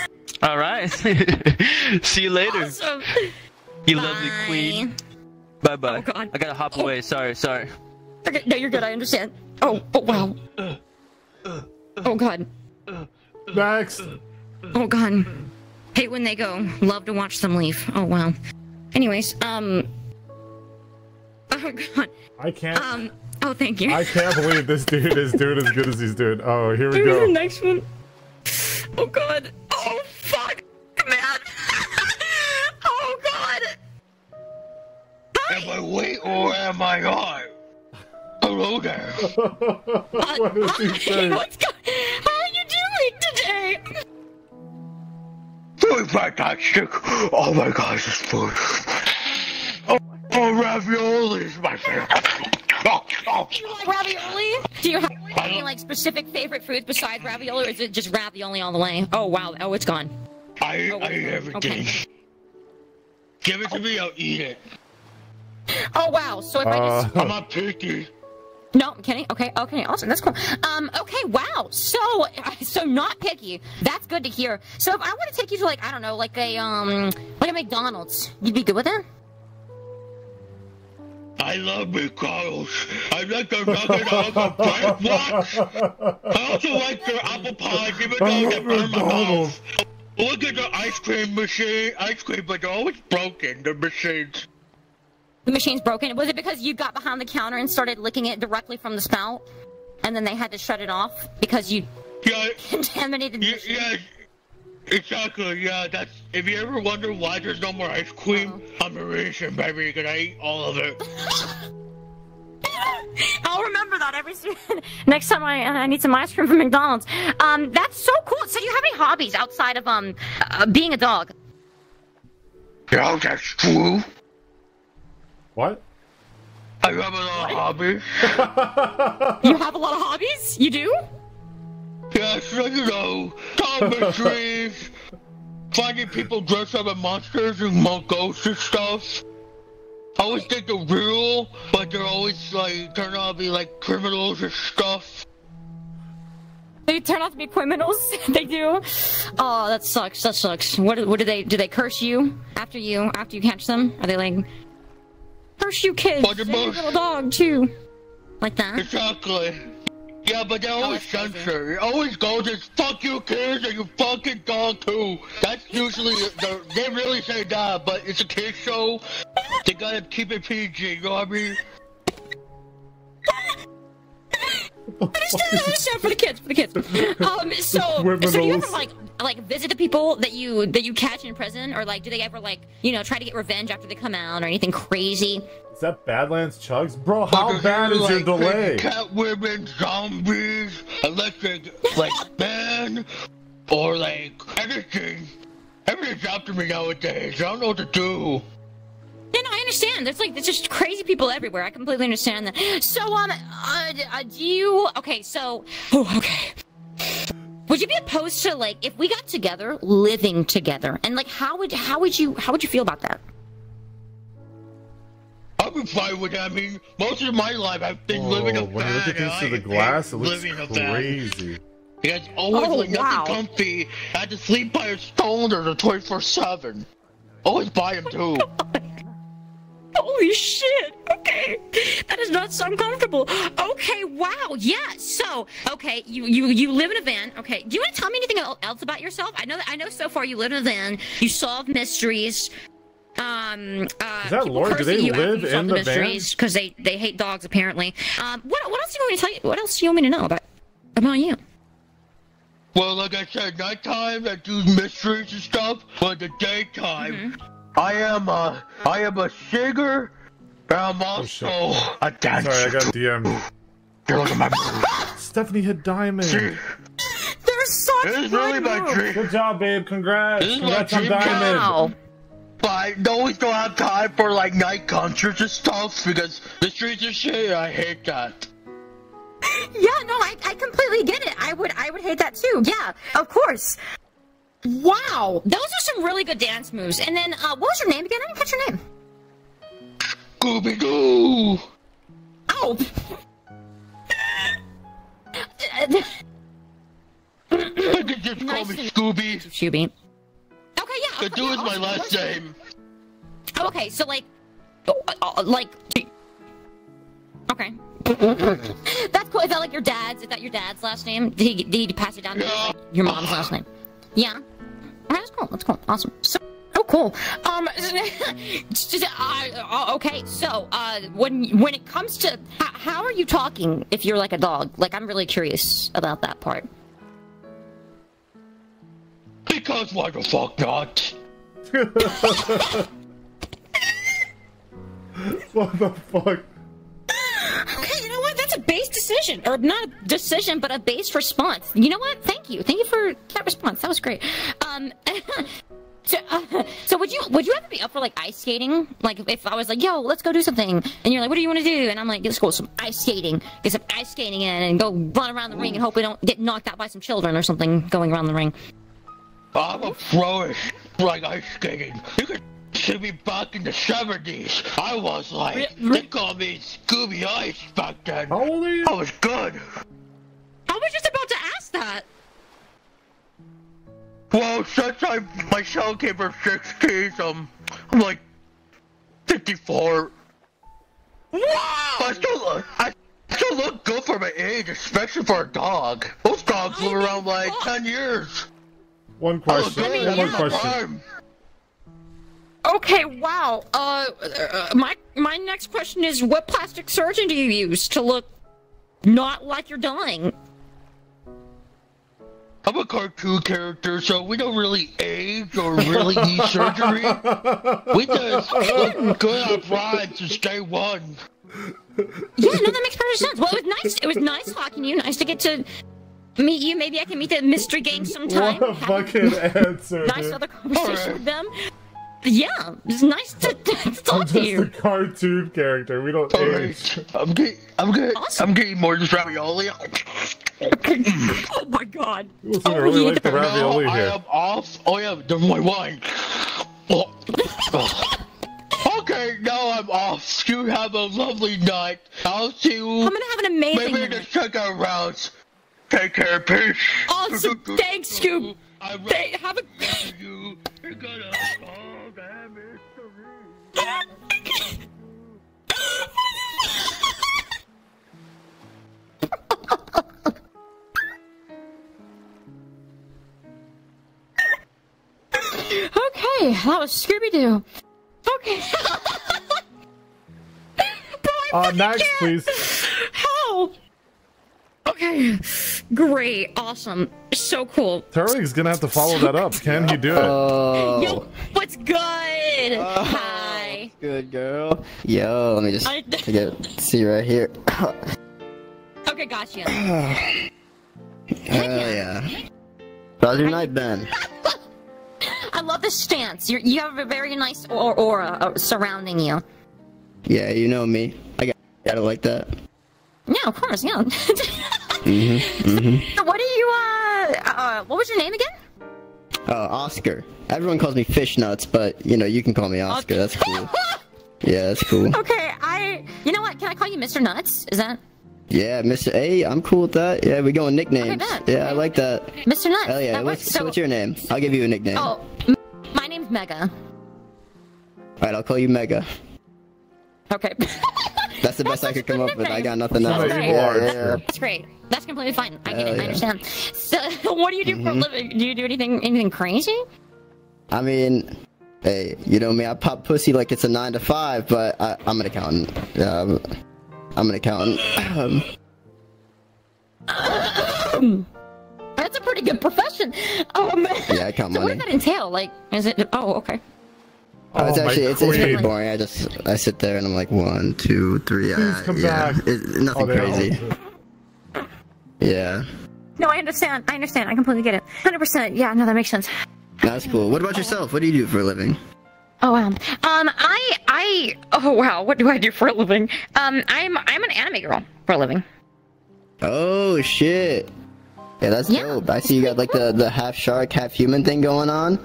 *laughs* All right. *laughs* See you later. Awesome. You lovely queen. Bye bye. Oh, God. I gotta hop away. Sorry, sorry. Okay, no, you're good. I understand. Oh, oh wow. Oh god. Next. Oh god. Hate when they go. Love to watch them leave. Oh wow. Anyways, um. Oh god. I can't. Um. Oh, thank you. I can't believe this dude is doing as good as he's doing. Oh, here we Where's the go. next one? Oh god. Am I on? Hello there. what is he saying? What's go- How are you doing today? Doing fantastic. Oh my gosh, this food. Oh, oh ravioli is my favorite. Oh, oh. Do you like ravioli? Do you have any like specific favorite foods besides ravioli, or is it just ravioli all the way? Oh wow. Oh, it's gone. I, Oh, I eat everything. Okay. Give it to me, I'll eat it. Oh wow. So if I just I'm not picky. No, I'm kidding. Okay, okay, awesome. That's cool. Um, okay, wow. So, *laughs* so not picky. That's good to hear. So, if I want to take you to like I don't know, like a um, like a McDonald's, you'd be good with that? I love McDonald's. I like their nugget, I like their bread box. I also like their apple pie, even though they burn my mouth. Look at the ice cream machine. Ice cream, but they're always broken, the machines. The machine's broken. Was it because you got behind the counter and started licking it directly from the spout, and then they had to shut it off because you Yeah, contaminated the yeah, machine? yeah, exactly. Yeah, that's. If you ever wonder why there's no more ice cream, I'm a Eurasian, baby, because I eat all of it. *laughs* I'll remember that every *laughs* next time I, I need some ice cream from McDonald's. Um, that's so cool. So, do you have any hobbies outside of um uh, being a dog? Yeah, that's true. What? I have a lot of hobbies. *laughs* You have a lot of hobbies. You do? Yes, like, you know, solve mysteries, finding people dressed up as monsters and mon- ghosts and stuff. I always think they're real, but they're always like turn out to be like criminals and stuff. They turn out to be criminals. *laughs* they do. Oh, that sucks. That sucks. What? What do they? Do they curse you after you after you catch them? Are they like curse you kids? But the Save your little dog too. Like that. Exactly. Yeah, but oh, they always censor. It always goes as fuck you kids and you fucking dog too. That's usually the, they really say that, but it's a kids show. They gotta keep it PG. You know what I mean? Understand, understand for the kids, for the kids. *laughs* Um, so, so do you ever Criminals. like like visit the people that you that you catch in prison, or like do they ever like you know try to get revenge after they come out, or anything crazy? Is that Badlands Chugs? Bro, how But bad there's, is your delay? Cat women, zombies, electric, like *laughs* man, or like anything. Everything's after me nowadays. I don't know what to do. Yeah, no, I understand. There's like there's just crazy people everywhere. I completely understand that. So, um, uh, uh, do you? Okay, so, oh, okay. Would you be opposed to like if we got together, living together, and like how would how would you how would you feel about that? I've been fine with that. I mean, most of my life I've been Oh, living a when you look van, at this through I the hate glass, it looks living a van. crazy. Yeah, it's always Oh, like nothing comfy. I had to sleep by a stone or the 24 7. Always by him too. *laughs* Holy shit! Okay, that does not sound comfortable. Okay, wow, yeah. So, okay, you you you live in a van. Okay, do you want to tell me anything else about yourself? I know that I know so far you live in a van. You solve mysteries. Um, uh, Is that people Lord? Do they you live in the the van? mysteries because they they hate dogs apparently. Um, what what else do you want me to tell you? What else do you want me to know about about you? Well, like I said, nighttime I do mysteries and stuff, but the daytime, I am a, I am a singer, and I'm oh, also a dancer. Sorry, I got DM. Here, look at my Stephanie hit diamond. They're such This is really my dream. Good job, babe. Congrats. This is my Congrats on dream diamond. job. But I always don't have time for like night concerts and stuff because the streets are shit. I hate that. Yeah, no, I, I completely get it. I would I would hate that too. Yeah, of course. Wow, those are some really good dance moves. And then, uh, what was your name again? I didn't catch your name. Scooby Doo. Oh. At you just call Nice me Scooby. Scooby. Okay, yeah. The okay, dude is my last name. Oh, okay, so like, uh, uh, like, okay. That's cool. Is that like your dad's? Is that your dad's last name? Did he, did he pass it down to like, your mom's last name? Yeah. Okay, that's cool. That's cool. Awesome. So, oh, cool. Um, *laughs* uh, okay. So, uh, when when it comes to how, how are you talking if you're like a dog? Like, I'm really curious about that part. Because why the fuck not? *laughs* what the fuck? *laughs* decision, or not a decision, but a base response. You know what? Thank you, thank you for that response. That was great. Um, *laughs* so, uh, *laughs* so would you would you ever be up for like ice skating? Like if I was like, "Yo, let's go do something," and you're like, "What do you want to do?" and I'm like, "Let's go some ice skating, get some ice skating in, and go run around the ring and hope we don't get knocked out by some children or something going around the ring." I'm a pro-ish like ice skating. You could see me back in the 70s. I was like, they called me Scooby Ice back then. How old are you? I was good. I was just about to ask that. Well, since I my shell came from 60s, um, I'm like 54. Wow! I still look, I still look good for my age, especially for a dog. Most dogs live around like 10 years. One question. I mean, One more yeah. question. Okay, wow. Uh, uh, my my next question is, what plastic surgeon do you use to look not like you're dying? I'm a cartoon character, so we don't really age or really need surgery. We just look good on pride since day one. Yeah, no, that makes perfect sense. Well, it was nice. It was nice talking to you. Nice to get to meet you. Maybe I can meet the mystery gang sometime. What a fucking answer. nice dude. other conversation with them. Yeah, it's nice to, to I'm just to a cartoon character. We don't age. I'm getting, I'm getting, I'm getting more just ravioli. oh my god. Listen, oh, I really like the ravioli no, here. I am off. Oh yeah, never my wine. Oh. *laughs* Oh. Okay, now I'm off. You have a lovely night. I'll see you. I'm gonna have an amazing Maybe in the second round. Take care, peace. Awesome. Thanks, Scoop. Th- have a. You. You're gonna call *laughs* them Okay, that was Scooby Doo. Okay. *laughs* Uh, next, please. How? Okay. Great. Awesome. So cool. Turling's gonna have to follow that up. Can he do it? Yo, what's good? Hi. Good girl. Yo, let me just I- *laughs* take it. See right here. *laughs* Okay, gotcha. *sighs* Oh yeah. How's your night been? *laughs* I love this stance. You're, you have a very nice aura uh, surrounding you. Yeah, you know me. I got gotta like that. Yeah, of course. Yeah. Mhm. Mm-hmm. So what do you uh, uh? What was your name again? Oh, Oscar. Everyone calls me Fish Nuts, but you know you can call me Oscar. That's cool. *laughs* Yeah, that's cool. Okay, I. You know what? Can I call you Mr. Nuts? Is that Yeah, Mr. A. I'm cool with that. Yeah, we going nicknames. bet. Yeah, I like that. Mr. Nuts? Hell yeah. What's. So- what's your name? I'll give you a nickname. Oh, m- my name's Mega. Alright, I'll call you Mega. Okay. *laughs* That's the best I could come up with. I got nothing That's else. great. Yeah, yeah, yeah. That's great. That's completely fine. I get Hell it. I understand. So, *laughs* what do you do for a Mhm. living? Do you do anything anything crazy? I mean, hey, you know me, I pop pussy like it's a 9 to 5, but I, I'm an accountant. Yeah, I'm, I'm an accountant. Um, That's a pretty good profession. Um, *laughs* yeah, I count so what does that entail? Like, is it? Oh, okay. Oh, it's actually it's, it's pretty boring. I just I sit there and I'm like one, two, three. Please uh, come yeah, back. It, nothing Oh, they all- crazy. Yeah, No, I understand. I understand. I completely get it. Hundred percent. Yeah. No, that makes sense. that's cool. What about yourself? What do you do for a living? Oh wow. Um, I, I, oh wow. What do I do for a living? Um, I'm, I'm an anime girl for a living. Oh shit! Yeah, that's dope. I see you got like the the half shark, half human thing going on.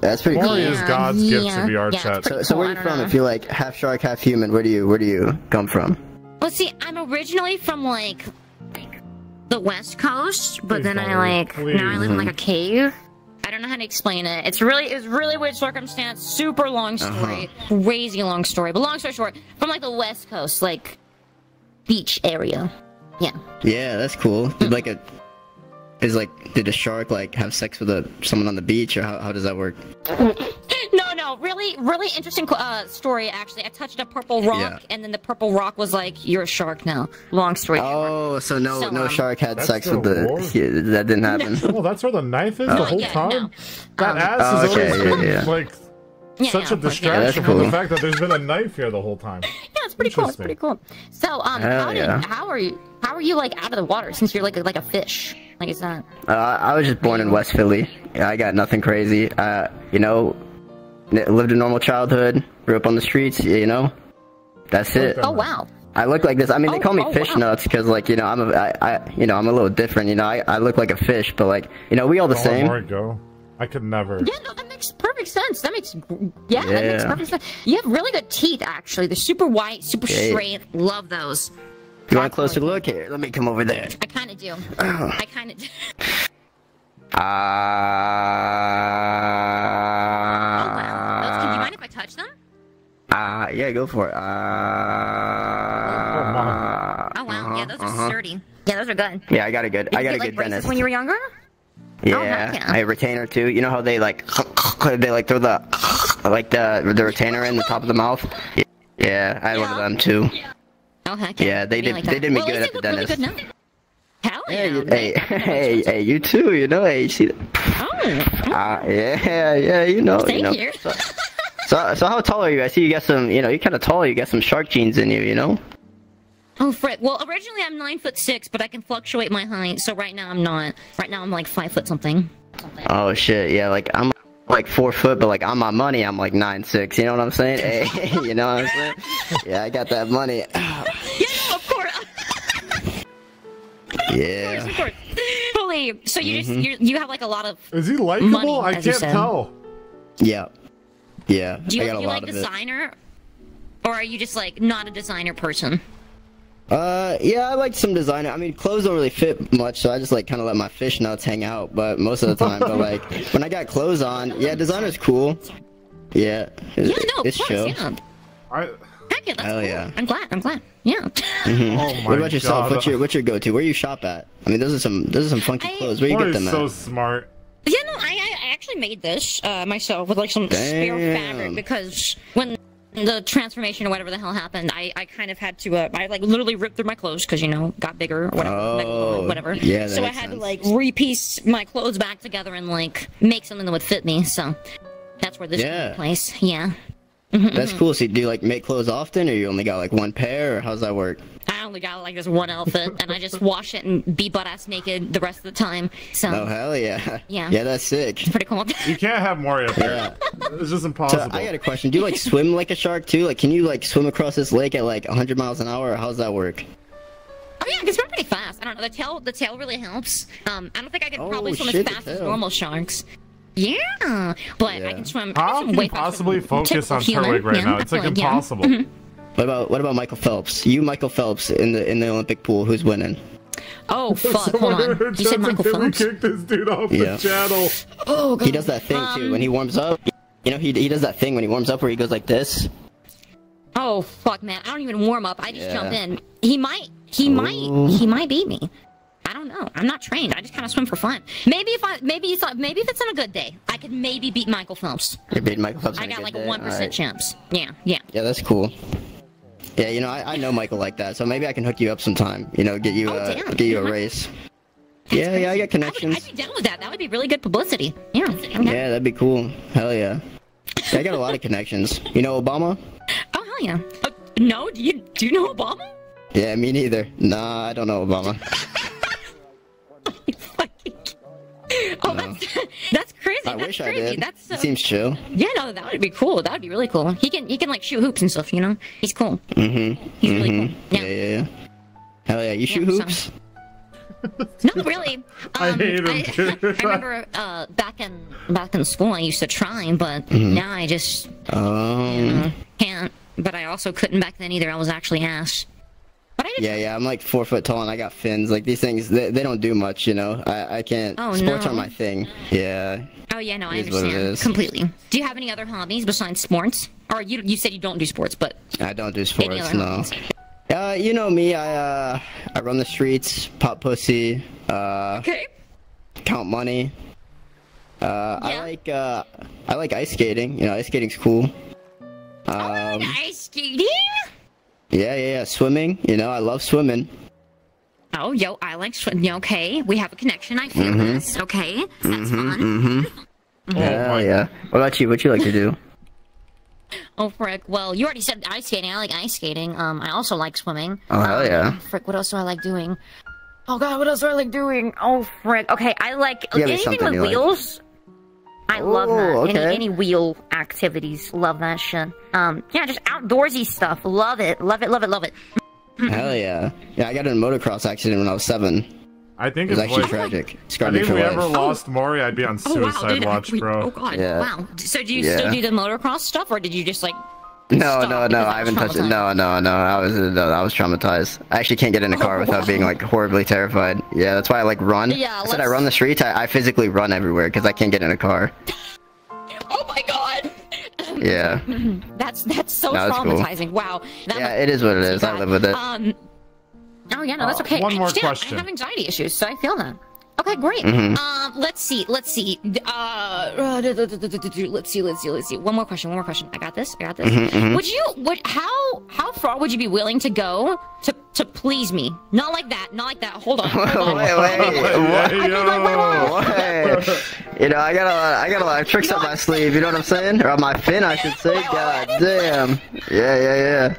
That's pretty Maury cool. is God's gift to VR yeah, chat. it's So, so where are you cool, from? know. If you're like half shark, half human, where do you where do you come from? Well, see, I'm originally from like, like the West Coast, but Please then I don't, like now I live in like a cave. I don't know how to explain it. It's really it's really weird circumstance. Super long uh-huh. story, crazy long story. But long story short, from like the West Coast, like beach area. Yeah. Yeah, that's cool. Did like a is like did a shark like have sex with a someone on the beach or how, how does that work? *laughs* No, no, really, really interesting uh, story. Actually, I touched a purple rock, Yeah. and then the purple rock was like, "You're a shark now." Long story. Oh, so no So, no um, shark had sex with the *laughs* yeah, that didn't happen. Well, that's where the knife is Oh. the whole yeah, time. no. That Um, ass Oh, has okay, always yeah, been yeah. like Yeah, such yeah, a of yeah. distraction That's from the fact that there's been a knife here the whole time. Yeah, it's pretty cool. It's pretty cool. So, um, Hell how, did, how are you? How are you like out of the water since you're like like a fish? Like it's not. Uh, I was just born in West Philly. I got nothing crazy. Uh, you know, lived a normal childhood. Grew up on the streets. You know, that's it. Oh wow. I look like this. I mean, they Oh, call me oh, fish wow. nuts because, like, you know, I'm a, I, I, you know, I'm a little different. You know, I, I look like a fish, but like, you know, we all the Don't let same. Maury go. I could never. Yeah, no, that makes perfect sense. That makes yeah, that makes perfect sense. You have really good teeth, actually. They're super white, super Yeah. straight. Love those. You want a closer look here? Let me come over there. I kind of do. I kind of do. Ah. Those, do you mind if I touch them? Ah, yeah, go for it. Ah. Oh wow, yeah, those are uh-huh. sturdy. Yeah, those are good. Yeah, I got a good. Did I got a get, like, good dentist. when you were younger? Yeah, Oh, yeah. I have retainer too. You know how they like they like throw the like the the retainer in the top of the mouth. Yeah, I had one of them too. Oh heck Yeah, they did. like they did me well, good at at least the dentist. really good now. Hell yeah. Hey, you- *laughs* hey, hey, hey, you too. You know, hey, you see that? Ah, yeah, yeah, you know, you Thank know. you. So, so, so how tall are you? I see you got some. You know, you're kind of tall. You got some shark genes in you. You know. Oh, frick. Well, originally I'm nine foot six, but I can fluctuate my height. So right now I'm not. Right now I'm like five foot something. Oh shit, yeah, like I'm like four foot, but like on my money, I'm like nine six. You know what I'm saying? *laughs* Hey, *laughs* you know what I'm saying? Yeah, I got that money. *laughs* Yeah, of course. Yeah. Of course. Holy. So you Mhm. just you you have like a lot of. Is he Money, likable? I can't tell. Yeah. Yeah. Do you, I got do a you lot like of designer, or are you just like not a designer person? It. Uh, yeah, I like some designer. I mean, clothes don't really fit much, so I just like kind of let my fish nuts hang out. But most of the time, but like *laughs* when I got clothes on, yeah, designer's cool. Yeah. Yeah, It's, no, of it's course, chill. yeah. I, Heck yeah, that's Hell cool. yeah. I'm glad. I'm glad. Yeah. Mhm. Oh my what about yourself? God. What's your what's your go-to? Where you shop at? I mean, those are some those are some funky clothes. Where you get Maury's them so at? smart. Yeah, no, I, I actually made this uh, myself with like some spare fabric because when the transformation or whatever the hell happened, I, I kind of had to uh, I like literally ripped through my clothes because you know got bigger or whatever, Oh, whatever. yeah, that so I had to sense. like repiece my clothes back together and like make something that would fit me. So that's where this Yeah. place. Yeah. Mhm, That's mhm. cool. So, do you like make clothes often, or you only got like one pair, or how's that work? I only got like this one outfit, and I just wash it and be butt ass naked the rest of the time. So Oh hell yeah! Yeah. yeah, that's sick. It's pretty cool. You can't have Maury up here. Yeah. It's just So impossible. I got a question. Do you like swim like a shark too? Like, can you like swim across this lake at like 100 miles an hour, or how's that work? Oh yeah, it's pretty fast. I don't know. The tail, the tail really helps. Um, I don't think I could probably Oh, swim shit, as fast as normal sharks. Yeah, but I can swim. I How can swim can way you faster possibly focus on human. Turtwig right Yeah, now? It's like feel yeah. impossible. What about what about Michael Phelps? You, Michael Phelps, in the in the Olympic pool, who's winning? Oh *laughs* fuck! Hold on. You said Michael Philly Phelps? kicked this dude off Yeah. the channel. Oh god. He does that thing too when he um, warms up. You know, he he does that thing when he warms up where he goes like this. Oh fuck, man! I don't even warm up. I just Yeah. jump in. He might. He Ooh. might. He might beat me. I don't know. I'm not trained. I just kind of swim for fun. Maybe if I, maybe it's not, maybe if it's on a good day, I could maybe beat Michael Phelps. You beat Michael Phelps. on I a got good like a one percent Alright. chance. Yeah, yeah. Yeah, that's cool. Yeah, you know, I, I know Michael like that, so maybe I can hook you up sometime. You know, get you Oh, uh, get you a race. Yeah, yeah, I got connections. I'd be down with that. That would be really good publicity. Yeah. Okay. Yeah, that'd be cool. Hell yeah. yeah I got a lot of connections. You know Obama? *laughs* Oh hell yeah. Uh, no, do you do you know Obama? Yeah, me neither. Nah, I don't know Obama. *laughs* *laughs* Oh, that's *laughs* that's crazy. I that's wish I crazy. did. That's so. Seems chill. Yeah, no, that would be cool. That would be really cool. He can he can like shoot hoops and stuff. You know, he's cool. Mm-hmm. He's mm-hmm. Yeah, yeah, yeah. Hell yeah, you shoot Yeah, so- hoops? *laughs* Not really. Um, I hate him, I. I remember uh, back in back in school, I used to try, but Mhm. now I just Um, you know, can't. But I also couldn't back then either. I was actually ass. Yeah, yeah, I'm like four foot tall and I got fins. Like these things, they, they don't do much, you know. I, I can't. Oh, sports no. are my thing. Yeah. Oh yeah, no, I It is what it understand completely. Do you have any other hobbies besides sports? Or you you said you don't do sports, but I don't do sports. No. hobbies? Uh, you know me. I uh, I run the streets, pop pussy. Uh, okay. Count money. Uh, I like uh, I like ice skating. You know, ice skating's cool. Um, ice skating? Yeah, yeah, yeah. Swimming. You know, I love swimming. Oh, yo, I like swimming. Okay, we have a connection. I feel Mhm. this. Okay, that's Mm-hmm. fun. Mm-hmm. Hell yeah. What about you? What you like to do? *laughs* Oh, frick. Well, you already said ice skating. I like ice skating. Um, I also like swimming. Oh, hell Um, yeah. Frick, what else do I like doing? Oh god, what else do I like doing? Oh frick. Okay, I like Give anything with wheels. like. Wheels. I love that. Oh, Any any wheel activities. Love that shit. Um, yeah, just outdoorsy stuff. Love it. Love it. Love it. Love it. Hell yeah. Yeah, I got in a motocross accident when I was seven. I think it was actually like- tragic. I Scarred me think if we life. ever lost Maury, I'd be on Oh wow, suicide dude. watch, we- bro. Oh god. Yeah. Wow. So do you Yeah. still do the motocross stuff, or did you just like? No, Stop, no, no. because I haven't touched it. No, no, no. I was, no, I was traumatized. I actually can't get in a car *laughs* without being like horribly terrified. Yeah, that's why I like run. Yeah, I said I run the streets. I, I physically run everywhere because I can't get in a car. *laughs* Oh my god. Yeah. *laughs* That's that's so No, that's cool. traumatizing. Wow. That Yeah, it is what it is. I live with it. Um. Oh yeah, no, that's Uh, okay. one more understand. question. I have anxiety issues, so I feel that. Okay, great. Mhm. Um, let's see, let's see. Uh, let's see, let's see, let's see. One more question, one more question. I got this. I got this. Mhm, mhm. Would you? Would how how far would you be willing to go to to please me? Not like that. Not like that. Hold on. Hold on. *laughs* wait, wait, *laughs* what? Wait. You know, I got a lot, I got a lot of tricks up my sleeve. You know what I'm saying? Or on my fin, I should say. *laughs* God damn. Yeah, yeah, yeah.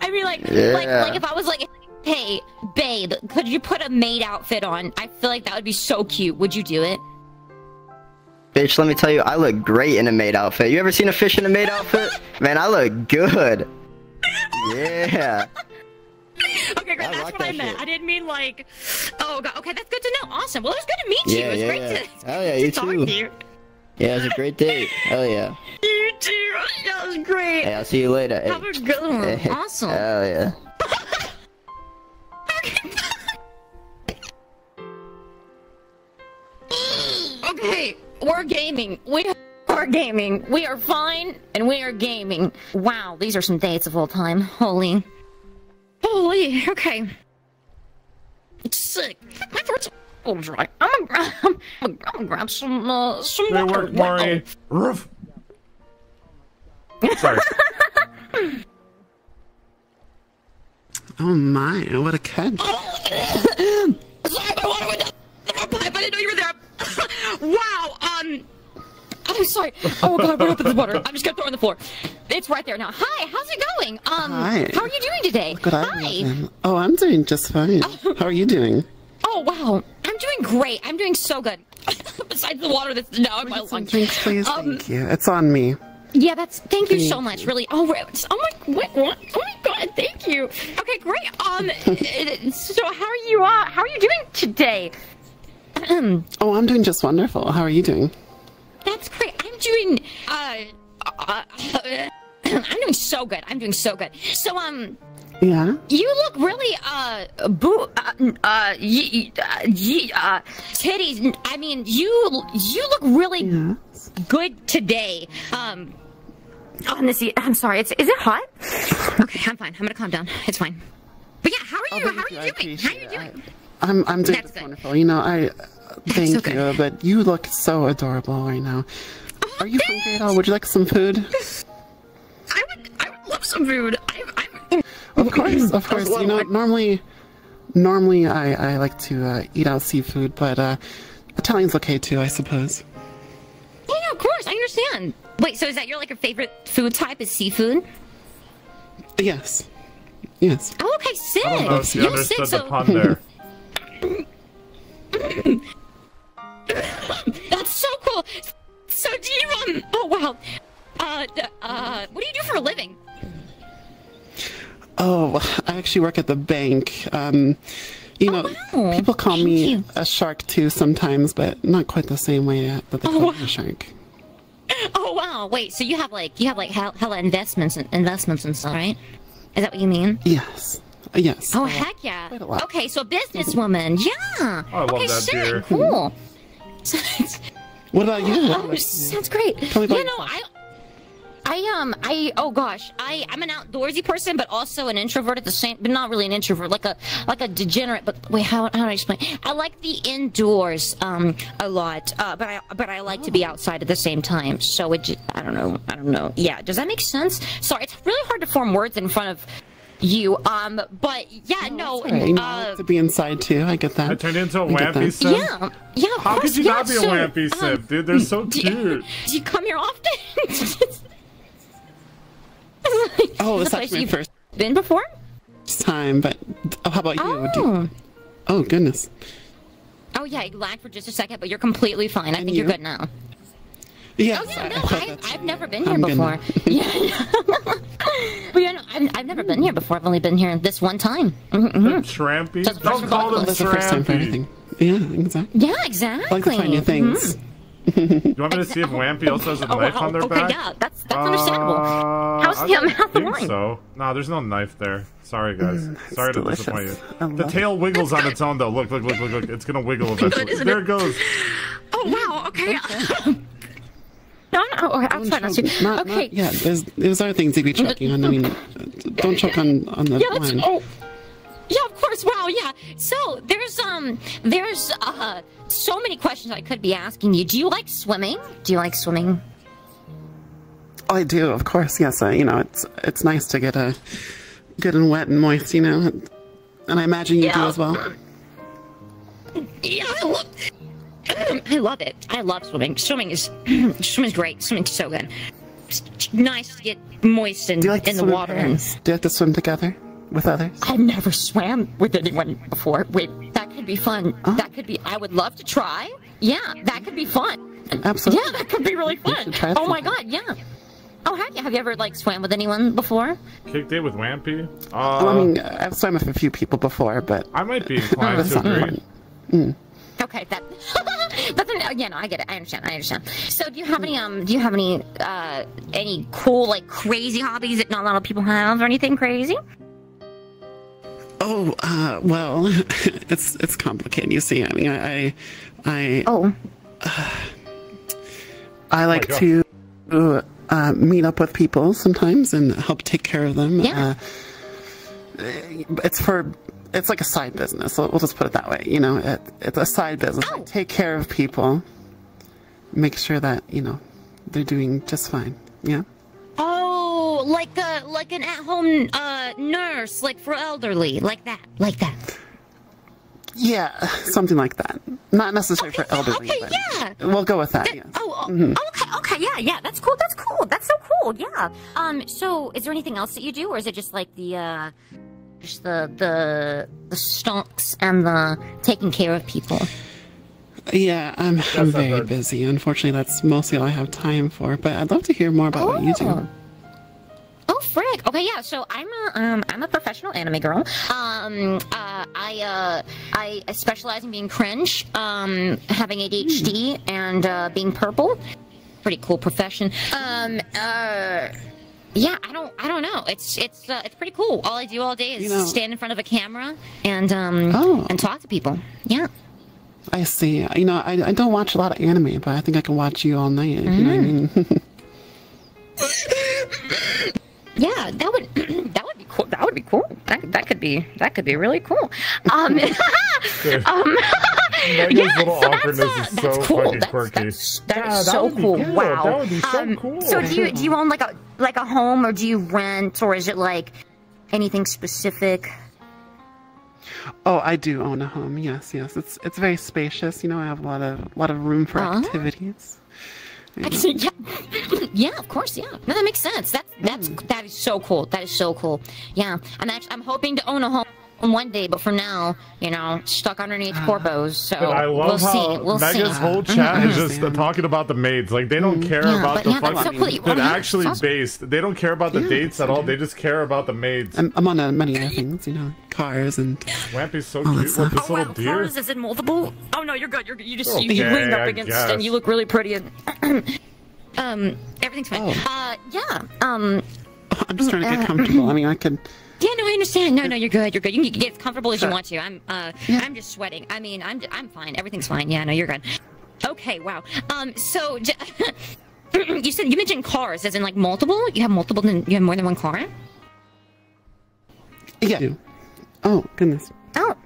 I mean, like, I mean like, Yeah. like if I was like, hey, babe, could you put a maid outfit on? I feel like that would be so cute. Would you do it? Bitch, let me tell you, I look great in a maid outfit. You ever seen a fish in a maid *laughs* outfit? Man, I look good. Yeah. *laughs* Okay, great. That's what I meant. I didn't mean like, oh god. Okay, that's good to know. Awesome. Well, it was good to meet you. Yeah, it was yeah, great yeah. to, Hell yeah, *laughs* to you talk too. to you. Yeah, it was a great date. Hell yeah. You too. That was great. Hey, I'll see you later. Hey. Have a good one. Hey. Awesome. Hell yeah. *laughs* Okay, we're gaming. We are gaming. We are fine, and we are gaming. Wow, these are some dates of all time. Holy. Holy, okay. It's sick. My throat's a little dry. I'm gonna grab, I'm gonna, I'm gonna grab some, uh, some Great water. work, Maury. Roof. Sorry. *laughs* Oh my, what a catch. *laughs* Sorry, my water went down the pipe. I didn't know you were there. *laughs* wow, um... I'm sorry. Oh god, what happened to the water? I'm just gonna throw it on the floor. It's right there now. Hi, how's it going? Um, Hi. how are you doing today? Good Hi. Oh, I'm doing just fine. *laughs* How are you doing? Oh wow, I'm doing great. I'm doing so good. Besides the water that's now in my lungs. Thanks, please. Um, Thank you. It's on me. Yeah, that's. Thank you so Thank much. Really. Oh, oh my, what, what? Oh my god, thank you. Okay, great. Um, *laughs* so how are you? Uh, how are you doing today? Oh, I'm doing just wonderful. How are you doing? That's great. I'm doing. Uh, uh, *clears throat* I'm doing so good. I'm doing so good. So um. Yeah? You look really, uh, boo, uh, uh, y- uh, y- uh, titties. I mean, you, you look really good today. Um, on this, I'm sorry. It's, is it hot? Okay, I'm fine. I'm gonna calm down. It's fine. But yeah, how are you? how are you doing? How are you doing? I'm I'm doing That's just wonderful. You know, I thank okay. you, but you look so adorable right now. Oh, Are you hungry at all? Would you like some food? I would, I would love some food. I, I'm, Of course, of course. You know, normally, normally I I like to uh, eat out seafood, but uh, Italian's okay too, I suppose. Yeah, of course. I understand. Wait, so is that your like your favorite food type is seafood? Yes. Yes. Oh, okay, sick. I don't know if you Yo, understood sick, the so- pun there. *laughs* That's so cool. So do you um? Oh wow. Uh, d- uh, what do you do for a living? Oh, I actually work at the bank. Um, you know, oh, people call me a shark too sometimes, but not quite the same way that they oh, call me a shark. Oh wow. Wait. So you have like you have like hella investments and investments and stuff, right? Is that what you mean? Yes. Yes. Oh heck yeah! Okay, so businesswoman, yeah. Oh, I love okay, that sick, beer. cool. *laughs* *laughs* What about you? What Oh, sounds great. Tell me you about know, I, I um, I oh gosh, I I'm an outdoorsy person, but also an introvert at the same, but not really an introvert, like a like a degenerate. But wait, how how do I explain? I like the indoors um a lot, uh, but I but I like to be outside at the same time. So it, ju- I don't know, I don't know. Yeah, does that make sense? Sorry, it's really hard to form words in front of you. Um, but yeah, no, Alright, you know, I uh, like to be inside too. I get that. I turned into a I wampy sim. yeah, yeah. Of How course, could you yeah, not be a wampy um, sim, dude? They're so *laughs* do cute. you, do you come here often? *laughs* *laughs* Oh, it's The place actually you've first been before? It's time, but oh, how about you? Oh. you? Oh goodness. Oh yeah, you lagged for just a second, but you're completely fine. I think you're good now. Yes. Oh yeah, no, I, I, I've never been here I'm before. now. *laughs* yeah, *laughs* but yeah, no, I've, I've never been here before. I've only been here this one time. Mm-hmm. Trampy? So Don't call of all, them That's the first time for trampy. everything. Yeah, exactly. Yeah, exactly. I like to find new things. You want me to see if Wampy also has a Oh, knife wow. on their okay, back? yeah, that's that's understandable. Uh, How's I the amount of think wine? so. No, there's no knife there. Sorry, guys. Mm, Sorry to delicious. disappoint you. The love tail wiggles on its own, though. Look, look, look, look, look. It's gonna wiggle eventually. isn't there it? it goes. Oh wow, okay. no, no, okay, *laughs* I'll try not to. Not, okay. not yet. There's there's other things to be choking on. I mean, don't choke on on the yeah, let's, wine. oh, yeah, of course. Wow, yeah. So there's um there's uh so many questions I could be asking you. Do you like swimming? Do you like swimming? Oh, I do, of course. Yes, uh, you know, it's it's nice to get a good and wet and moist, you know, and I imagine you do as well. Yeah, I love. *clears throat* I love it. I love swimming. Swimming is *clears throat* swimming's great. Swimming's so good. It's nice to get moist and Do you like in the water. In And? Do you like to swim together with others? I've never swam with anyone before. Wait, that could be fun. Oh. That could be. I would love to try. Yeah, that could be fun. Absolutely. Yeah, that could be really fun. should try Oh my god, yeah. Oh, have you have you ever like swam with anyone before? Kicked it with Wampy. Uh, Well, I mean, I've swam with a few people before, but I might be *laughs* inclined to not agree. Mm. Okay, that. *laughs* that's an, yeah, no, I get it. I understand. I understand. So, do you have any um? Do you have any uh any cool like crazy hobbies that not a lot of people have or anything crazy? Oh, uh, well, *laughs* it's it's complicated. You see, I mean, I, I, I oh, I like God. to uh, meet up with people sometimes and help take care of them. Yeah. Uh, it's for it's like a side business. We'll we'll just put it that way. You know, it, it's a side business. I take care of people, make sure that you know they're doing just fine. Yeah. Oh, like a like an at-home uh nurse, like for elderly, like that, like that. Yeah, something like that. Not necessarily for elderly. Okay, but yeah. We'll go with that. That- yes. Oh, oh, Mhm. okay, okay, yeah, yeah. That's cool. That's cool. That's so cool. Yeah. Um. So, is there anything else that you do, or is it just like the uh, just the the the stonks and the taking care of people? Yeah, I'm, I'm very heard. busy. Unfortunately, that's mostly all I have time for. But I'd love to hear more about what you do. Oh, frick. Okay, yeah. So I'm a um I'm a professional anime girl. Um, uh, I uh I, specialize in being cringe, um, having ADHD, and uh, being purple. Pretty cool profession. Um, uh. Yeah, I don't, I don't know. It's, it's, uh, it's pretty cool. All I do all day is You know- stand in front of a camera and, um, Oh. and talk to people. Yeah. I see. You know, I, I don't watch a lot of anime, but I think I can watch you all night. if You know what I Mm. mean? *laughs* Yeah, that would *clears throat* that would be cool. That would be cool. That, that could be that could be really cool. Um, *laughs* *laughs* um, *laughs* yeah, little so awkwardness that's, is uh, that's so cool. That's- quirky. that's- that is Yeah, that so cool. good. Wow. That would be so um, cool. So do you do you own like a like a home or do you rent or is it like anything specific? oh, I do own a home. Yes, yes. It's it's very spacious. You know, I have a lot of a lot of room for Uh-huh. activities. Actually, *laughs* yeah, yeah, of course, yeah. No, that makes sense. That's that's Mm. that is so cool. That is so cool. Yeah, I'm actually I'm hoping to own a home one day, but for now, you know, stuck underneath *sighs* Corpos. So I love we'll how see. We'll Mega's see. whole *laughs* chat is just uh, talking about the maids. Like they don't care Yeah, about the yeah, that's so fucking. cool. You- They're oh, actually sounds- based. They don't care about the dates at all. They just care about the maids. I'm, I'm on uh, many other things. You know, cars and. Wampy's so all that cute with stuff. this little deer. Cars is it multiple? Oh no, you're good. You're you just Okay, you lean up against guess. and you look really pretty and *clears throat* um everything's fine. Oh. Uh yeah. Um I'm just trying to get *clears throat* comfortable. I mean, I could. Yeah, no, I understand. No, no, you're good. You're good. You can get as comfortable as you want to. I'm, uh, I'm just sweating. I mean, I'm, I'm fine. Everything's fine. Yeah, no, you're good. Okay, wow. Um, so j- *laughs* you said you mentioned cars, as in like multiple. You have multiple. Than, you have more than one car. Yeah. Oh goodness. Oh.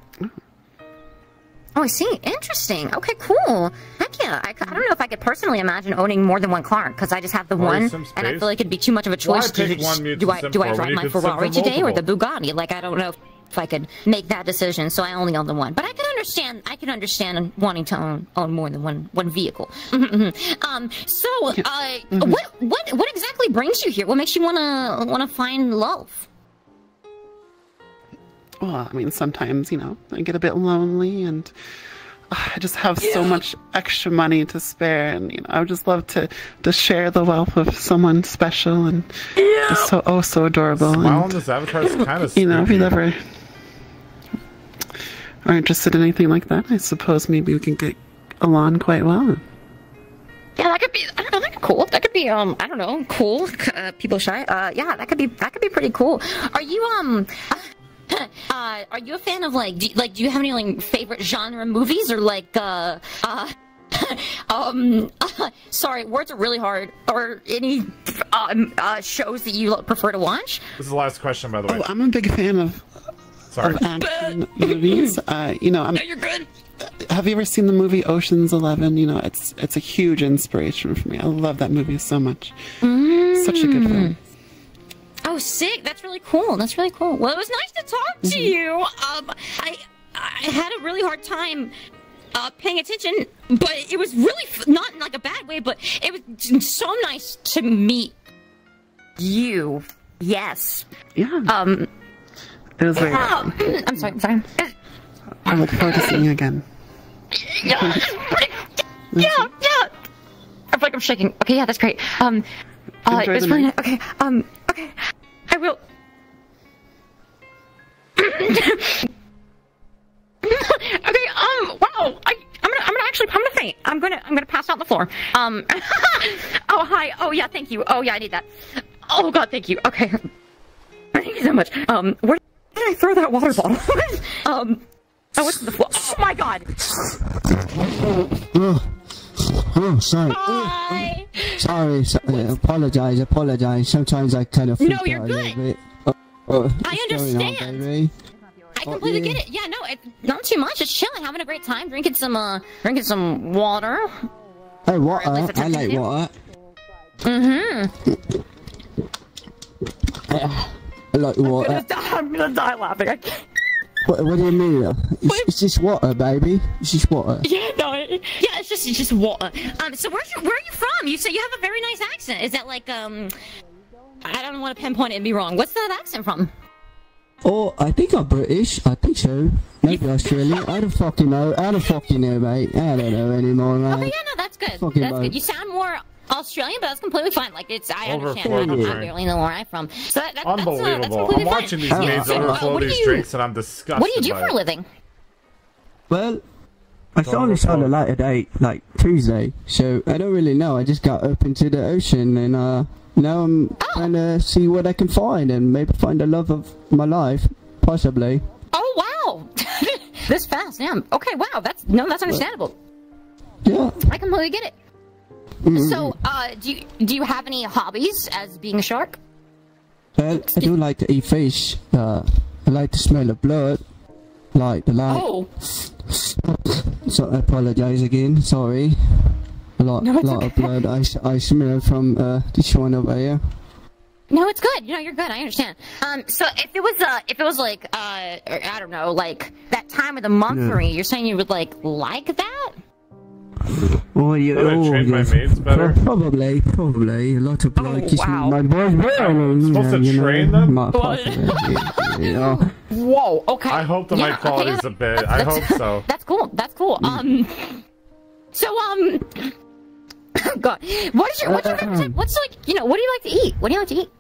Oh, I see. Interesting. Okay, cool. Heck yeah. I, c- I don't know if I could personally imagine owning more than one car because I just have the Or one, some and I feel like it'd be too much of a Why choice. to just- one do I do I drive my Ferrari today or the? Bugatti? Like I don't know if I could make that decision, so I only own the one. But I can understand. I can understand wanting to own own more than one one vehicle. *laughs* um. So, uh, what what what exactly brings you here? What makes you wanna wanna find love? Well, I mean, sometimes you know I get a bit lonely, and uh, I just have so much extra money to spare, and you know I would just love to to share the wealth with someone special and just so oh so adorable. Smile on and, this avatar is *laughs* kind of you know, if you spooky. ever are interested in anything like that, I suppose maybe we can get along quite well. Yeah, that could be. I don't know. That could be cool. That could be. Um, I don't know. Cool. Uh, people shy. Uh, yeah, that could be. That could be pretty cool. Are you um? *laughs* Uh, are you a fan of like, do, like, do you have any like favorite genre movies or like, uh, uh, *laughs* um, *laughs* sorry, words are really hard. Or any um, uh, shows that you prefer to watch? This is the last question, by the way. Oh, I'm a big fan of Sorry. of action movies. Uh, you know, I'm. you're good. Have you ever seen the movie Ocean's Eleven? You know, it's it's a huge inspiration for me. I love that movie so much. Such a good film. Oh, sick! That's really cool. That's really cool. Well, it was nice to talk to Mhm. you. Um, I I had a really hard time uh, paying attention, but it was really f- not in like a bad way. But it was so nice to meet you. Yes. Yeah. Um. It was very. yeah. I'm sorry. I'm sorry. I look forward to seeing you again. Yeah. yeah. Yeah. I feel like I'm shaking. Okay. Yeah. That's great. Um. Uh, it's the fine. night. Okay. Um. Okay. I will. okay. Um. Wow. I. I'm gonna. I'm gonna actually. I'm gonna faint. I'm gonna. I'm gonna pass out on the floor. Um. *laughs* oh hi. Oh yeah. Thank you. Oh yeah. I need that. Oh god. Thank you. Okay. Thank you so much. Um. Where did I throw that water bottle? *laughs* um. Oh, what's the floor? Oh my god. Oh, oh sorry. Hi. Sorry, so, uh, apologize, apologize. Sometimes I kind of freak No, you're out a little good. bit. Oh, oh, I what's going on, understand. baby? I completely yeah. get it. Yeah, no, it, not too much. Just chilling, having a great time, drinking some, uh, drinking some water. Oh, water. I like to. water. Mm-hmm. I like water. I'm gonna die laughing. I can't. What, what do you mean? It's, it's just water, baby. It's just water. *laughs* Yeah, no, it- yeah, it's just, it's just water. Um, so where's your, where are you from? You say you have a very nice accent. Is that like, um, I don't want to pinpoint it and be wrong. What's that accent from? Oh, I think I'm British. I think so. Maybe Australian. I don't fucking know. I don't fucking know, mate. I don't know anymore, mate. Okay, yeah, no, that's good. Fucking that's right. good. You sound more Australian, but that's completely fine. Like it's, I Over understand. for I, the I drink. barely know where I'm from. So that, that, that's, uh, that's Unbelievable. completely I'm fine. watching these Yeah. maids So, uh, overflow what these you- drinks and I'm disgusted What do you do by for a living? Well, I finally on a later date, like Tuesday, so I don't really know. I just got up into the ocean and uh, now I'm trying to see what I can find and maybe find the love of my life, possibly. Oh wow, *laughs* this fast, yeah. Okay, wow, that's no, that's understandable. Yeah. I completely get it. So, *laughs* uh, do you do you have any hobbies as being a shark? Well, I do like to eat fish. Uh, I like to smell the blood. Like the light. Oh, So I apologize again. Sorry. A lot, No, lot of okay. blood I smell from uh, this one over here. no, it's good. You know, you're good. I understand. Um, so if it was uh, if it was like uh, I don't know, like that time of the month Yeah. for you, you're saying you would like like that? Oh, yeah. Should I oh, train my maids better? Probably, probably. A lot of blood kisses wow. my boys. Supposed to train them? My possibly, *laughs* yeah, yeah. Whoa. Okay. I hope the Yeah, mic quality's okay, a bit. that's- I hope so. *laughs* That's cool. That's cool. Um. So um. *coughs* God, what is your what's your favorite type? What's like you know what do you like to eat? What do you like to eat?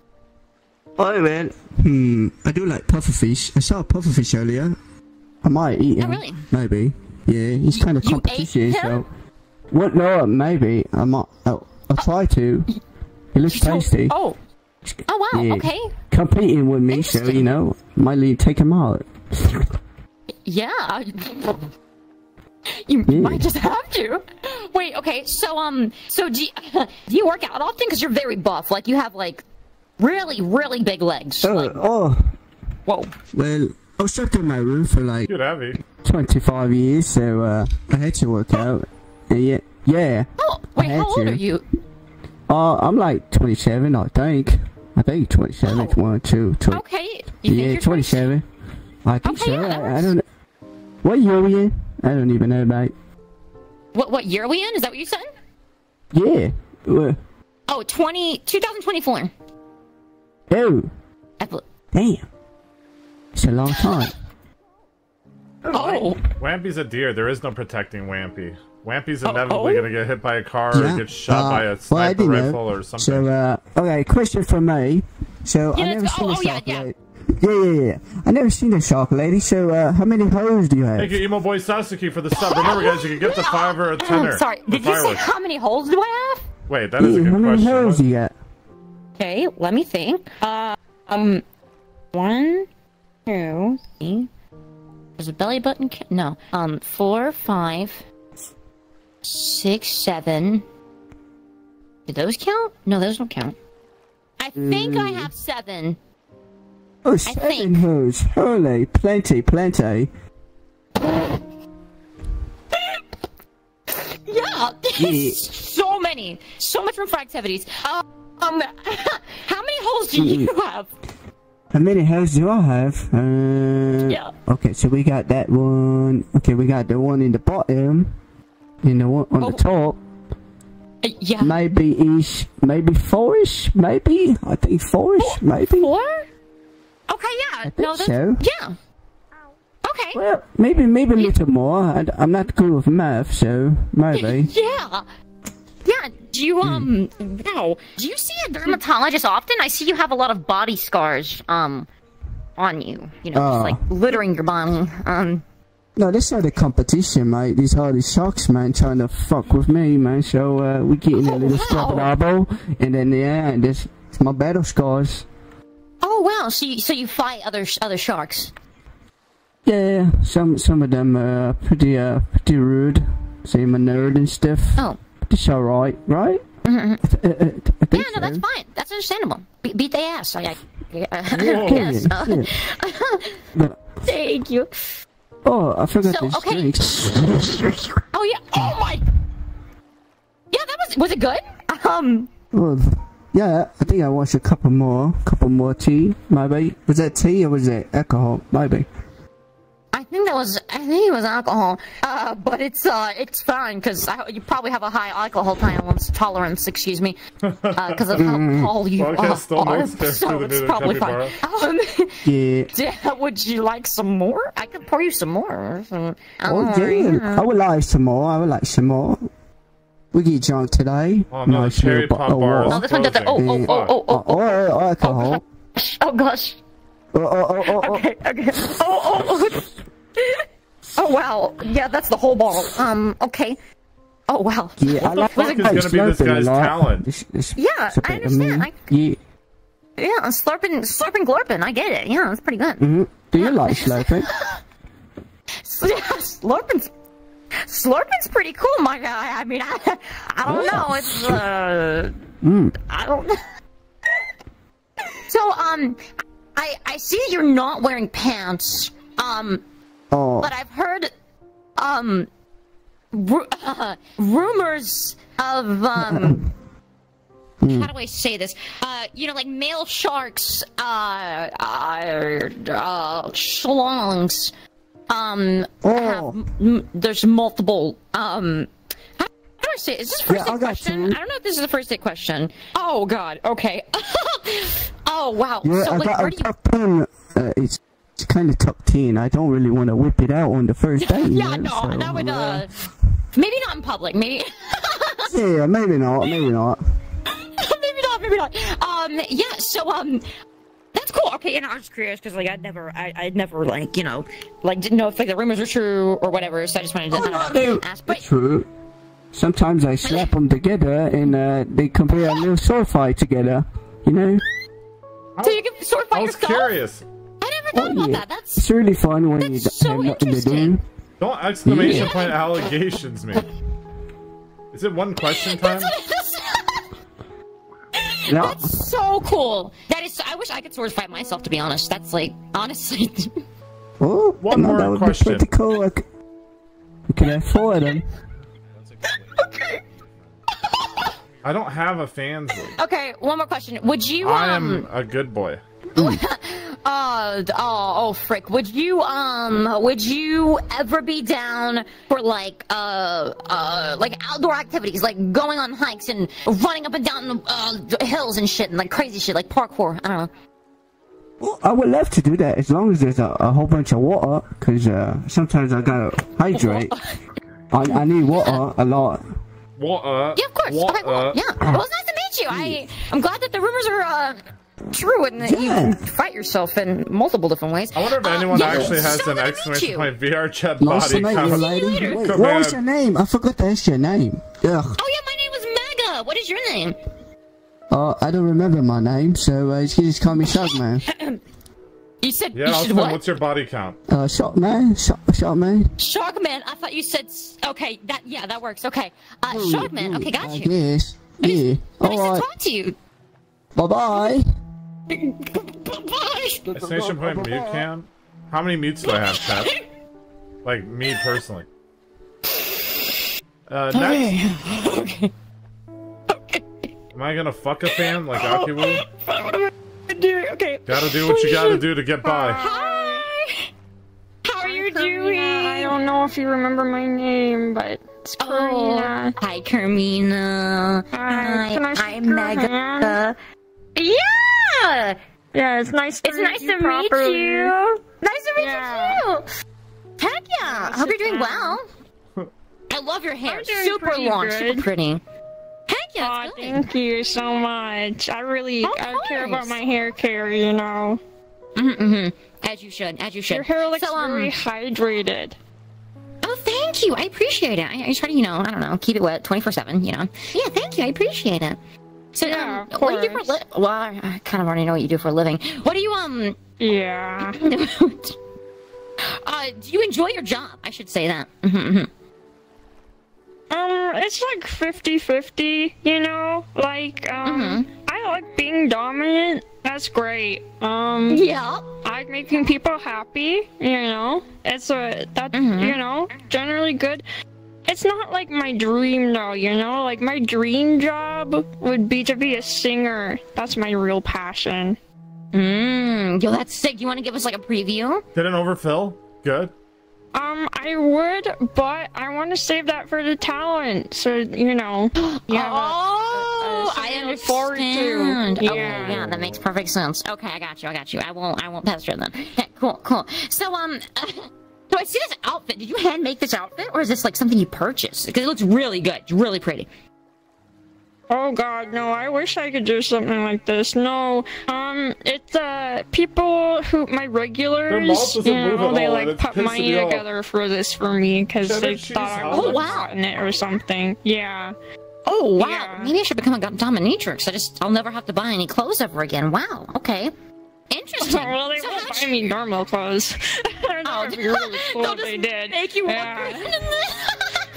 Oh, man. Hmm. I do like pufferfish. I saw a pufferfish earlier. I might eat him. Oh, really? Maybe. Yeah, he's kind of You ate competition, him? so. *laughs* What? No, maybe. I might. I'll, I'll try to. It looks So- tasty. oh, Oh wow. Yeah. Okay. Competing with me, so you know, might need to take him out. Yeah. I- *laughs* You Yeah. might just have to. Wait. Okay. So um. So do you, *laughs* do you work out often? Because you're very buff. Like you have like really really big legs. Oh, oh. Whoa. Well, I was stuck in my room for like 25 years, so uh, I had to work out. And yeah, yeah. Oh, wait. How old to. are you? Uh, I'm like 27, I think. I think 27, 22, 20. Okay. You think yeah, you're 27. I think Okay, so. yeah, that I, I don't know. What year are we in? I don't even know, mate. What what year are we in? Is that what you said? Yeah. Uh, Oh, 20, 2024. oh, I damn. It's a long time. *laughs* Oh. Wampy's a deer. There is no protecting Wampy. Wampy's Oh, inevitably oh. gonna get hit by a car or get shot Uh, by a sniper didn't know. rifle or something. So, uh, okay, question for me. So, Yeah, I never seen go. a Oh, shark yeah. lady. Yeah, yeah, yeah. I never seen a shark lady. So, uh, how many holes do you have? Thank you, emo boy Sasuke, for the sub. Remember, guys, you can get the *laughs* five or a tenner. Sorry. for Did you say fireworks. how many holes do I have? Wait, that is a good how many question. hoes What- you got? Okay, let me think. Uh, um, one, two, three. There's a belly button. No. Um, four, five, six, seven. Did those count? No, those don't count. I think I Mm. have seven. Oh, seven hoes. Holy, plenty, plenty. Yeah, Yeah. so many, so much room for activities. Um, *laughs* how many holes do you Mm. have? How many holes do I have? Uh, Yeah. Okay, so we got that one. Okay, we got the one in the bottom, and know, one on the top. Uh, yeah. Maybe ish, maybe four-ish, maybe. I think four-ish, maybe. Four? Okay, yeah. think no, that's, so. Yeah. Okay. Well, maybe, maybe a little more. I, I'm not good with math, so maybe. *laughs* Yeah. Yeah. Do you um? Wow. Do you see a dermatologist often? I see you have a lot of body scars um on you. You know, just Oh. like littering your body. Um. No, this are the competition, mate. These are these sharks, man, trying to fuck with me, man. So uh, we getting a little scrabble, and then yeah, and this it's my battle scars. Oh wow. So you, so you fight other other sharks. Yeah, some some of them are pretty uh pretty rude. Say I'm a nerd and stuff. Oh. It's alright, right? Uh, I Yeah, no, that's fine. That's understandable. Be- beat their ass. I, I, Yeah, yes. yeah. *laughs* Thank you. Oh, I forgot So, these okay. drinks. *laughs* Oh yeah. Oh my. Yeah, that was was it good? Um. Well, yeah, I think I watched a couple more, couple more tea, maybe. Was that tea or was it alcohol? Maybe. I think that was I think it was alcohol, uh, but it's uh it's fine because you probably have a high alcohol tolerance. Tolerance, excuse me, because of how Mm. tall you Podcast are. still notes *laughs* so it's probably fine. Um, *laughs* Yeah. *laughs* yeah, would you like some more? I could pour you some more. Some, Oh, yeah. I would like some more. I would like some more. We get drunk today. Oh, no, the cherry little pop bottle bar Oh, this one does that. Oh, oh, oh, oh, oh, Oh, oh, oh, alcohol. oh, gosh. Oh, oh, oh, oh, oh. Okay, okay. Oh, oh, oh. *laughs* Oh wow. Yeah, that's the whole ball. Um. Okay. Oh wow. Yeah, I like fuck is gonna be this guy's talent? This- this- Yeah, it's a I bit of understand. me. I- Yeah. Yeah, slurping, slurping, glurping. I get it. Yeah, that's pretty good. hmm Do you like *laughs* slurping? Yeah, slurping's slurping's pretty cool, my guy. I mean, I, I don't know. It's uh, Mm. I don't. Know. *laughs* So um, I I see you're not wearing pants. Um, Oh. but I've heard um uh, rumors of um. *laughs* Hmm. How do I say this? Uh, you know, like male sharks, uh, uh, uh schlongs, um, Oh. have, m- there's multiple, um, how, how do I say it? Is this first Yeah, I date got question? you. I don't know if this is a first date question. Oh, God, okay. *laughs* oh, wow. Yeah, so, got where do you... Uh, it's it's kind of tucked in. I don't really want to whip it out on the first *laughs* date. yeah, know, no, so, that would, uh, uh, maybe not in public, maybe... *laughs* Yeah, maybe not. Maybe *laughs* not. maybe not, maybe not. Um, yeah, so, um, that's cool. Okay, and I was just curious because, like, I'd never, I, I'd never, like, you know, like, didn't know if, like, the rumors were true or whatever, so I just wanted to, I don't know, ask. But, True. Sometimes I slap them together and uh, they compare a little sword fight together. You know? So you can sword fight yourself? I was yourself? curious. I never thought about that. That's It's really fun when you d- have nothing to do. Don't exclamation Yeah. point allegations me. Is it one question time? No. That's so cool. That is. I wish I could sword fight myself. To be honest, that's like honestly. Oh, One no, more that would question. be pretty cool. I c- You can have four of them. I don't have a fans league. okay, one more question. Would you I um? am a good boy. *laughs* Uh, oh, oh, frick. Would you, um, would you ever be down for like, uh, uh, like outdoor activities, like going on hikes and running up and down, uh, the hills and shit and like crazy shit, like parkour? I don't know. I would love to do that as long as there's a, a whole bunch of water, because uh, sometimes I gotta hydrate. *laughs* I, I need water a lot. Water. Yeah, of course. Water. Okay, well, yeah. Well, it's nice to meet you. I, I'm glad that the rumors are, uh, true and that you fight yourself in multiple different ways. I wonder if Uh, anyone yeah, actually has so an nice exclamation point VR chat Nice body to meet you, count. lady. Wait, Come what was your name? I forgot to ask your name. Ugh. Oh yeah, my name was Mega. What is your name? Uh, I don't remember my name, so uh, you can just call me Shogman. *laughs* You said Yeah, you Austin, what? what's your body count? Uh, Shogman? Shog- Shogman? Shockman. I thought you said okay. That yeah, that works. Okay. Uh, Shockman. Okay, got you. guess. Yeah. Nice to Alright. talk to you. Bye bye. Exclamation point mute cam? How many mutes do I have, chat? Like, me personally. Uh, next. Am I gonna fuck a fan like Akiwu? *laughs* Okay. Gotta do what you gotta do to get by. Hi! How are you doing? I don't know if you remember my name, but it's Oh, hi, Carmina. Hi, can I I'm your Mega. hand? Yeah. Yeah, it's nice to It's meet nice you to properly. meet you. Nice to meet Yeah. you too. Heck yeah. I hope you're doing well. I love your hair. Super long, good. super pretty. Heck yeah, good. thank you so much. I really I care about my hair care, you know. Mm-hmm. As you should, as you should. Your hair looks So, um, very hydrated. Oh, thank you. I appreciate it. I, I try to, you know, I don't know, keep it wet 24 7, you know. Yeah, thank you. I appreciate it. So, Yeah, um, what do you do for li- Well, I kind of already know what you do for a living. What do you, um. Yeah. *laughs* uh, do you enjoy your job? I should say that. Mhm, Um, it's like 50-50, you know? Like, um, I like being dominant. That's great. Um, Yeah. I like making people happy, you know? It's a, that's, you know, generally good. It's not like my dream though, you know? Like, my dream job would be to be a singer. That's my real passion. Mmm, yo, that's sick. Do you want to give us like a preview? Didn't overfill? Good. Um, I would, but I want to save that for the talent, so you know. *gasps* Yeah. Oh, I something to look understand. Yeah. Okay, yeah, that makes perfect sense. Okay, I got you. I got you. I won't. I won't pester them. Okay, *laughs* cool, cool. So, um, *laughs* so I see this outfit. Did you hand make this outfit, or is this like something you purchased? Because it looks really good. It's really pretty. Oh god, no, I wish I could do something like this. No, um, it's, uh, people who, my regulars, you know, they all, like put pissing money me off. together for this for me, because they thought I salad. would Oh, have wow. gotten it or something. Yeah. Oh wow! Yeah. Maybe I should become a dominatrix. I just I'll never have to buy any clothes ever again. Wow. Okay. Interesting. *laughs* well, they So won't how'd buy me normal clothes. *laughs* I don't know Oh, if you're really cool they'll if they did. make you yeah. *laughs*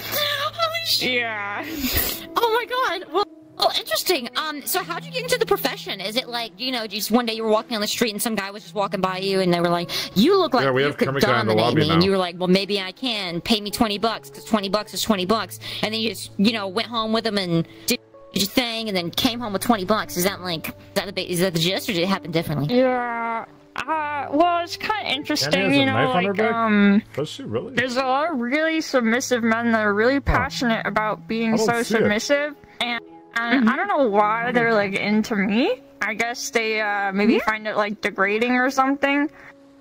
Holy shit. Yeah. Oh my god. Well, oh, interesting. Um, so how'd you get into the profession? Is it like you know, just one day you were walking on the street and some guy was just walking by you and they were like, "You look like Yeah, we you have could Kermit guy in the dominate lobby me," and you were like, "Well, maybe I can. Pay me twenty bucks because twenty bucks is twenty bucks." And then you just you know went home with them and did your thing and then came home with twenty bucks. Is that like is that the is that the gist or did it happen differently? Yeah. Uh, well, it's kind of interesting, you know, knife on her like, um, Does she really? there's a lot of really submissive men that are really passionate about being so see it. submissive, and, and I don't know why they're like into me. I guess they uh maybe find it like degrading or something.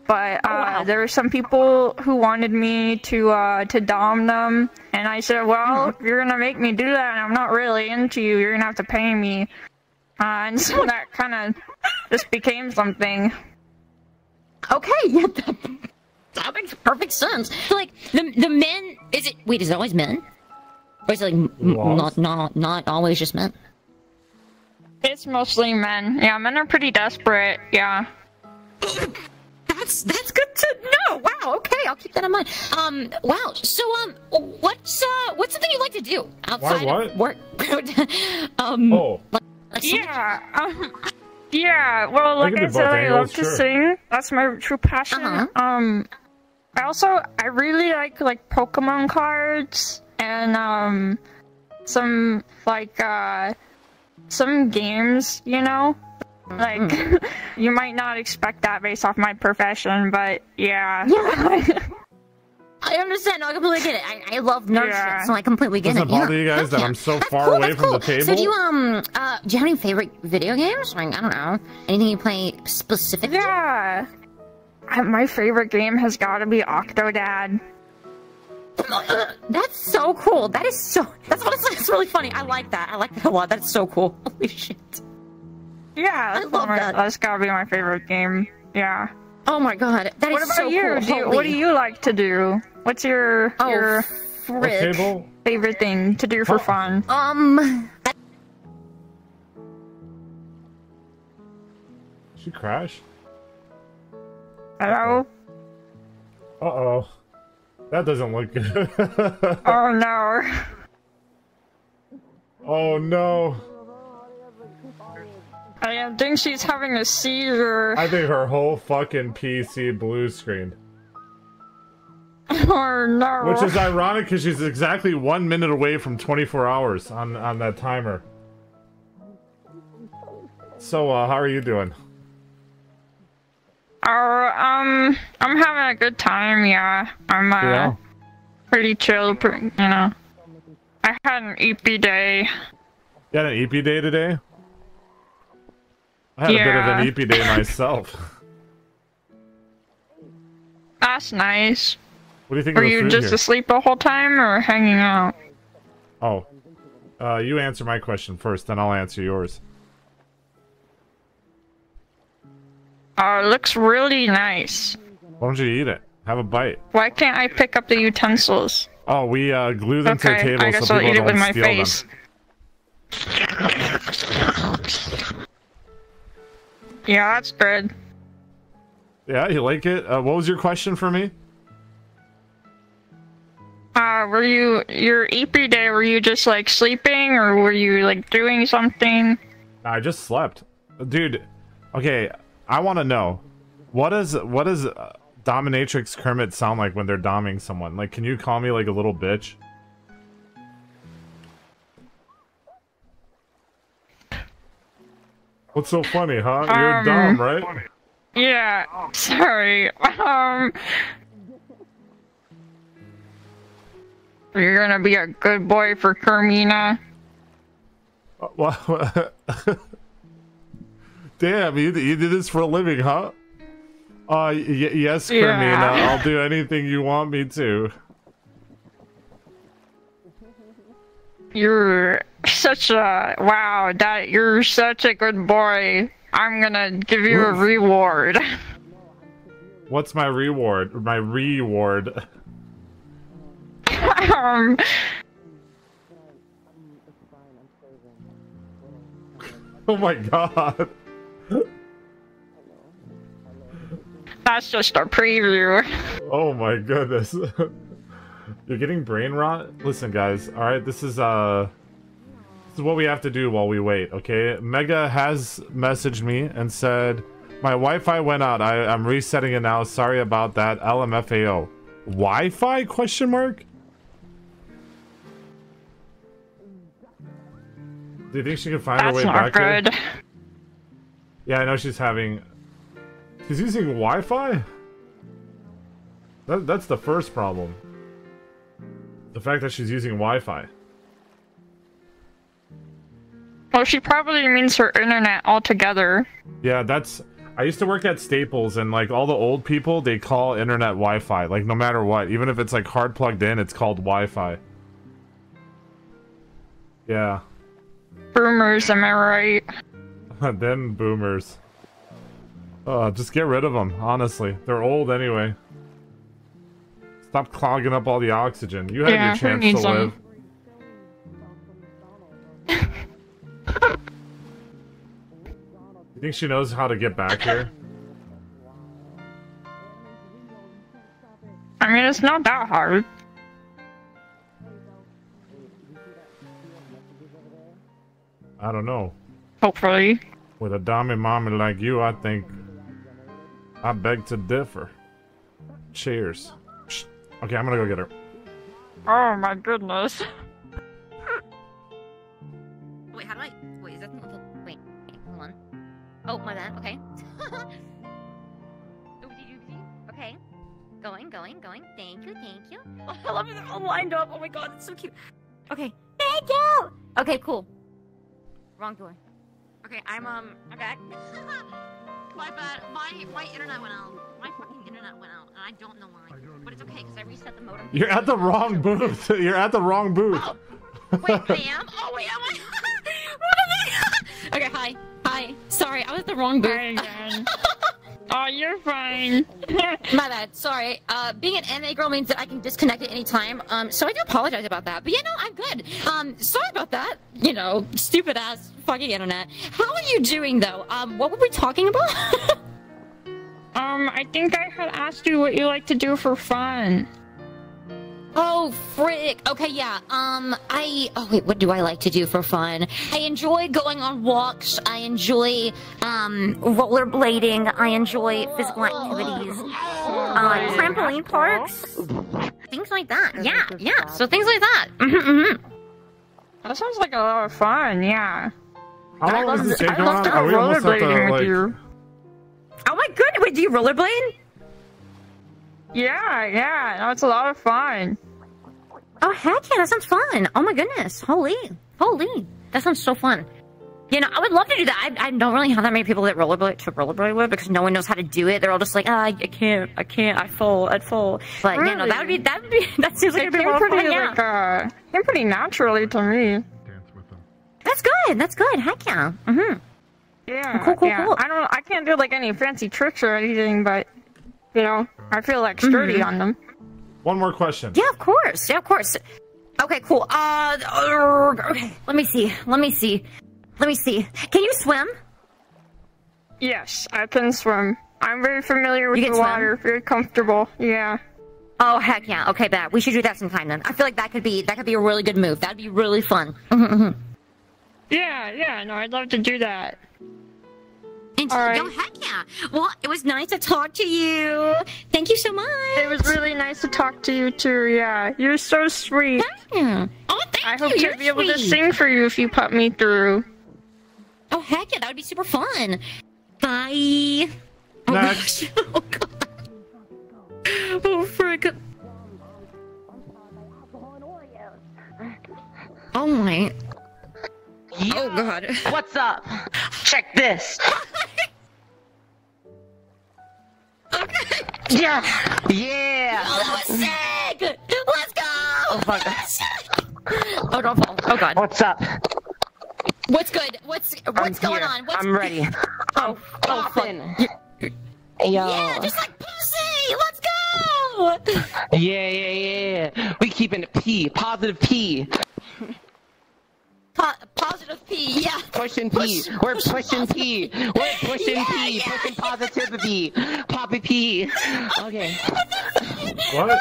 But uh, there were some people who wanted me to uh, to dom them, and I said, "Well, if you're gonna make me do that, and I'm not really into you, you're gonna have to pay me." Uh, and so that kind of just became something. Okay, *laughs* yeah, that, that makes perfect sense. So, like the the men, is it? Wait, is it always men? Or is it like m- m- not not not always just men? It's mostly men. Yeah, men are pretty desperate. Yeah. *laughs* That's that's good to know. Wow. Okay, I'll keep that in mind. Um. Wow. So um, what's uh, what's something you like to do outside what? of work? *laughs* um. Oh. Like, like Yeah. Um, yeah. Well, like can I, said, both I angles, love to sing. That's my true passion. Uh-huh. Um, I also I really like like Pokemon cards and um some like uh some games. You know. Like, Mm-hmm. *laughs* you might not expect that based off my profession, but yeah. Yeah. *laughs* I understand. No, I completely get it. I, I love nerd Yeah. shit, so I completely get Doesn't it. yeah. bother you guys that I'm *laughs* so far cool, away from cool. the table? So do you um uh do you have any favorite video games? Like I don't know anything you play specifically? Yeah. My favorite game has got to be Octodad. That's so cool. That is so. That's honestly that's really funny. I like that. I like that a lot. That's so cool. Holy shit. Yeah, that's, love my, that. that's gotta be my favorite game. Yeah. Oh my god, that is what about so you? cool. Do you- what do you like to do? What's your Oh, your favorite thing to do for fun? Um. She crashed. Hello? Uh oh. That doesn't look good. *laughs* Oh no. oh no. I think she's having a seizure. I think her whole fucking PC blue screened. *laughs* Oh no. Which is ironic because she's exactly one minute away from 24 hours on, on that timer. So, uh, how are you doing? Oh, um, I'm having a good time. Yeah, I'm uh, Yeah. pretty chill. You know, I had an EP day. You had an EP day today? I had a bit of an EP day myself. *laughs* That's nice. What do you think Were you just here? asleep the whole time or hanging out? Oh. Uh, you answer my question first, then I'll answer yours. Oh, it looks really nice. Why don't you eat it? Have a bite. Why can't I pick up the utensils? Oh, we uh, glue them to the Okay, table I guess so I'll eat it with my face. them. Yeah, that's good. Yeah, you like it? Uh, what was your question for me? Uh, were you your EP day? Were you just like sleeping, or were you like doing something? I just slept, dude. Okay, I want to know what is what does uh, dominatrix Kermit sound like when they're doming someone? Like, can you call me like a little bitch? What's so funny, huh? You're Um, dumb, right? Yeah, sorry. Um, you're gonna be a good boy for Carmina. Uh, *laughs* damn, you you did this for a living, huh? Uh, y- yes, Yeah. Carmina. I'll do anything you want me to. You're such a wow. That you're such a good boy. I'm gonna give you a reward. *laughs* What's my reward? My reward. um, *laughs* Oh my god. that's just a preview. Oh my goodness. *laughs* You're getting brain rot? Listen guys, alright, this is uh is what we have to do while we wait, okay? Mega has messaged me and said my Wi-Fi went out. I, I'm resetting it now. Sorry about that. LMFAO. Wi-Fi question mark? Do you think she can find her That's way not back here? good. Yeah, I know she's having. She's using Wi-Fi. That, that's the first problem. The fact that she's using Wi-Fi. Well, she probably means her internet altogether. Yeah, that's. I used to work at Staples, and like all the old people, they call internet Wi-Fi. Like no matter what, even if it's like hard plugged in, it's called Wi-Fi. Yeah, Boomers, am I right? *laughs* them boomers. Uh, just get rid of them. Honestly, they're old anyway. Stop clogging up all the oxygen. You had Yeah, your chance to live. *laughs* You think she knows how to get back here? I mean, it's not that hard. I don't know. Hopefully. With a dummy mommy like you, I think I beg to differ. Cheers. Shh. Okay, I'm gonna go get her. Oh my goodness. Wait, how do I? Oh, my bad. Okay. *laughs* Oopsie doopsie. Okay. Going, going, going. Thank you, thank you. Oh, *laughs* I love it. They're all lined up. Oh my god, it's so cute. Okay. Thank you. Okay, cool. Wrong door. Okay, I'm um, I'm back. *laughs* my bad. My my internet went out. My fucking internet went out, and I don't know why. But it's okay because I reset the modem. You're at the wrong booth. You're at the wrong booth. Oh. Wait, I am. Oh wait, am I? okay, hi, hi. Sorry, I was the wrong booth. *laughs* oh, you're fine. *laughs* My bad. Sorry. Uh, being an anime girl means that I can disconnect at any time. Um, so I do apologize about that. But yeah, no, I'm good. Um, sorry about that. You know, stupid ass fucking internet. How are you doing though? Um, what were we talking about? *laughs* Um, I think I had asked you what you like to do for fun. Oh, frick. Okay, yeah. Um, I. Oh, wait, what do I like to do for fun? I enjoy going on walks. I enjoy, um, rollerblading. I enjoy physical activities. Uh, trampoline parks. Things like that. Yeah, yeah. So things like that. Mhm, That sounds like a lot of fun, yeah. How long love does this take I love to Are we almost at the, rollerblading with like- you. Oh my goodness, wait, do you rollerblade? Yeah, yeah. No, it's a lot of fun. Oh heck yeah, that sounds fun. Oh my goodness. Holy. Holy. That sounds so fun. You know, I would love to do that. I, I don't really have that many people that rollerblade to rollerblade with because no one knows how to do it. They're all just like, ah, I can't, I can't, I fall, I'd fall. But you know, that would be, that would be, *laughs* that seems like It it'd be came more fun. pretty, Yeah. like, uh, came pretty naturally to me. That's good. That's good. Heck yeah. Mm-hmm. Yeah, Cool, cool, yeah. cool. I don't, I can't do like any fancy tricks or anything, but you know, I feel like sturdy Mhm. on them. One more question. Yeah, of course. Yeah, of course. Okay, cool. Uh, uh, okay. Let me see. Let me see. Let me see. Can you swim? Yes, I can swim. I'm very familiar with You the can swim? water. Very comfortable. Yeah. Oh heck yeah. Okay, that we should do that sometime then. I feel like that could be that could be a really good move. That'd be really fun. Mhm, mhm. Yeah, yeah. No, I'd love to do that. And All right. Yo, heck yeah. Well, it was nice to talk to you. Thank you so much. It was really nice to talk to you too. Yeah, you're so sweet. Yeah. Oh, thank I you. hope You're to be able to sing for you if you put me through. Oh heck yeah, that would be super fun. Bye. Oh, Next. gosh. *laughs* Oh god. Oh frick. Oh my. Oh, Oh god. What's up? Check this. okay. *laughs* Yeah. Yeah. Oh, that was sick. Let's go. Oh fuck. Oh don't fall. Oh god. What's up? What's good? What's what's I'm going here. on? What's I'm ready. *laughs* Oh, oh fuck. Yo. Yeah, just like pussy. Let's go. Yeah, yeah, yeah. We keeping it P, positive P. Po- positive P. Yeah. Pushing P. We're pushing P. We're *laughs* pushing Yeah, P. yeah, pushing positivity. Poppy P. Okay. *laughs* What?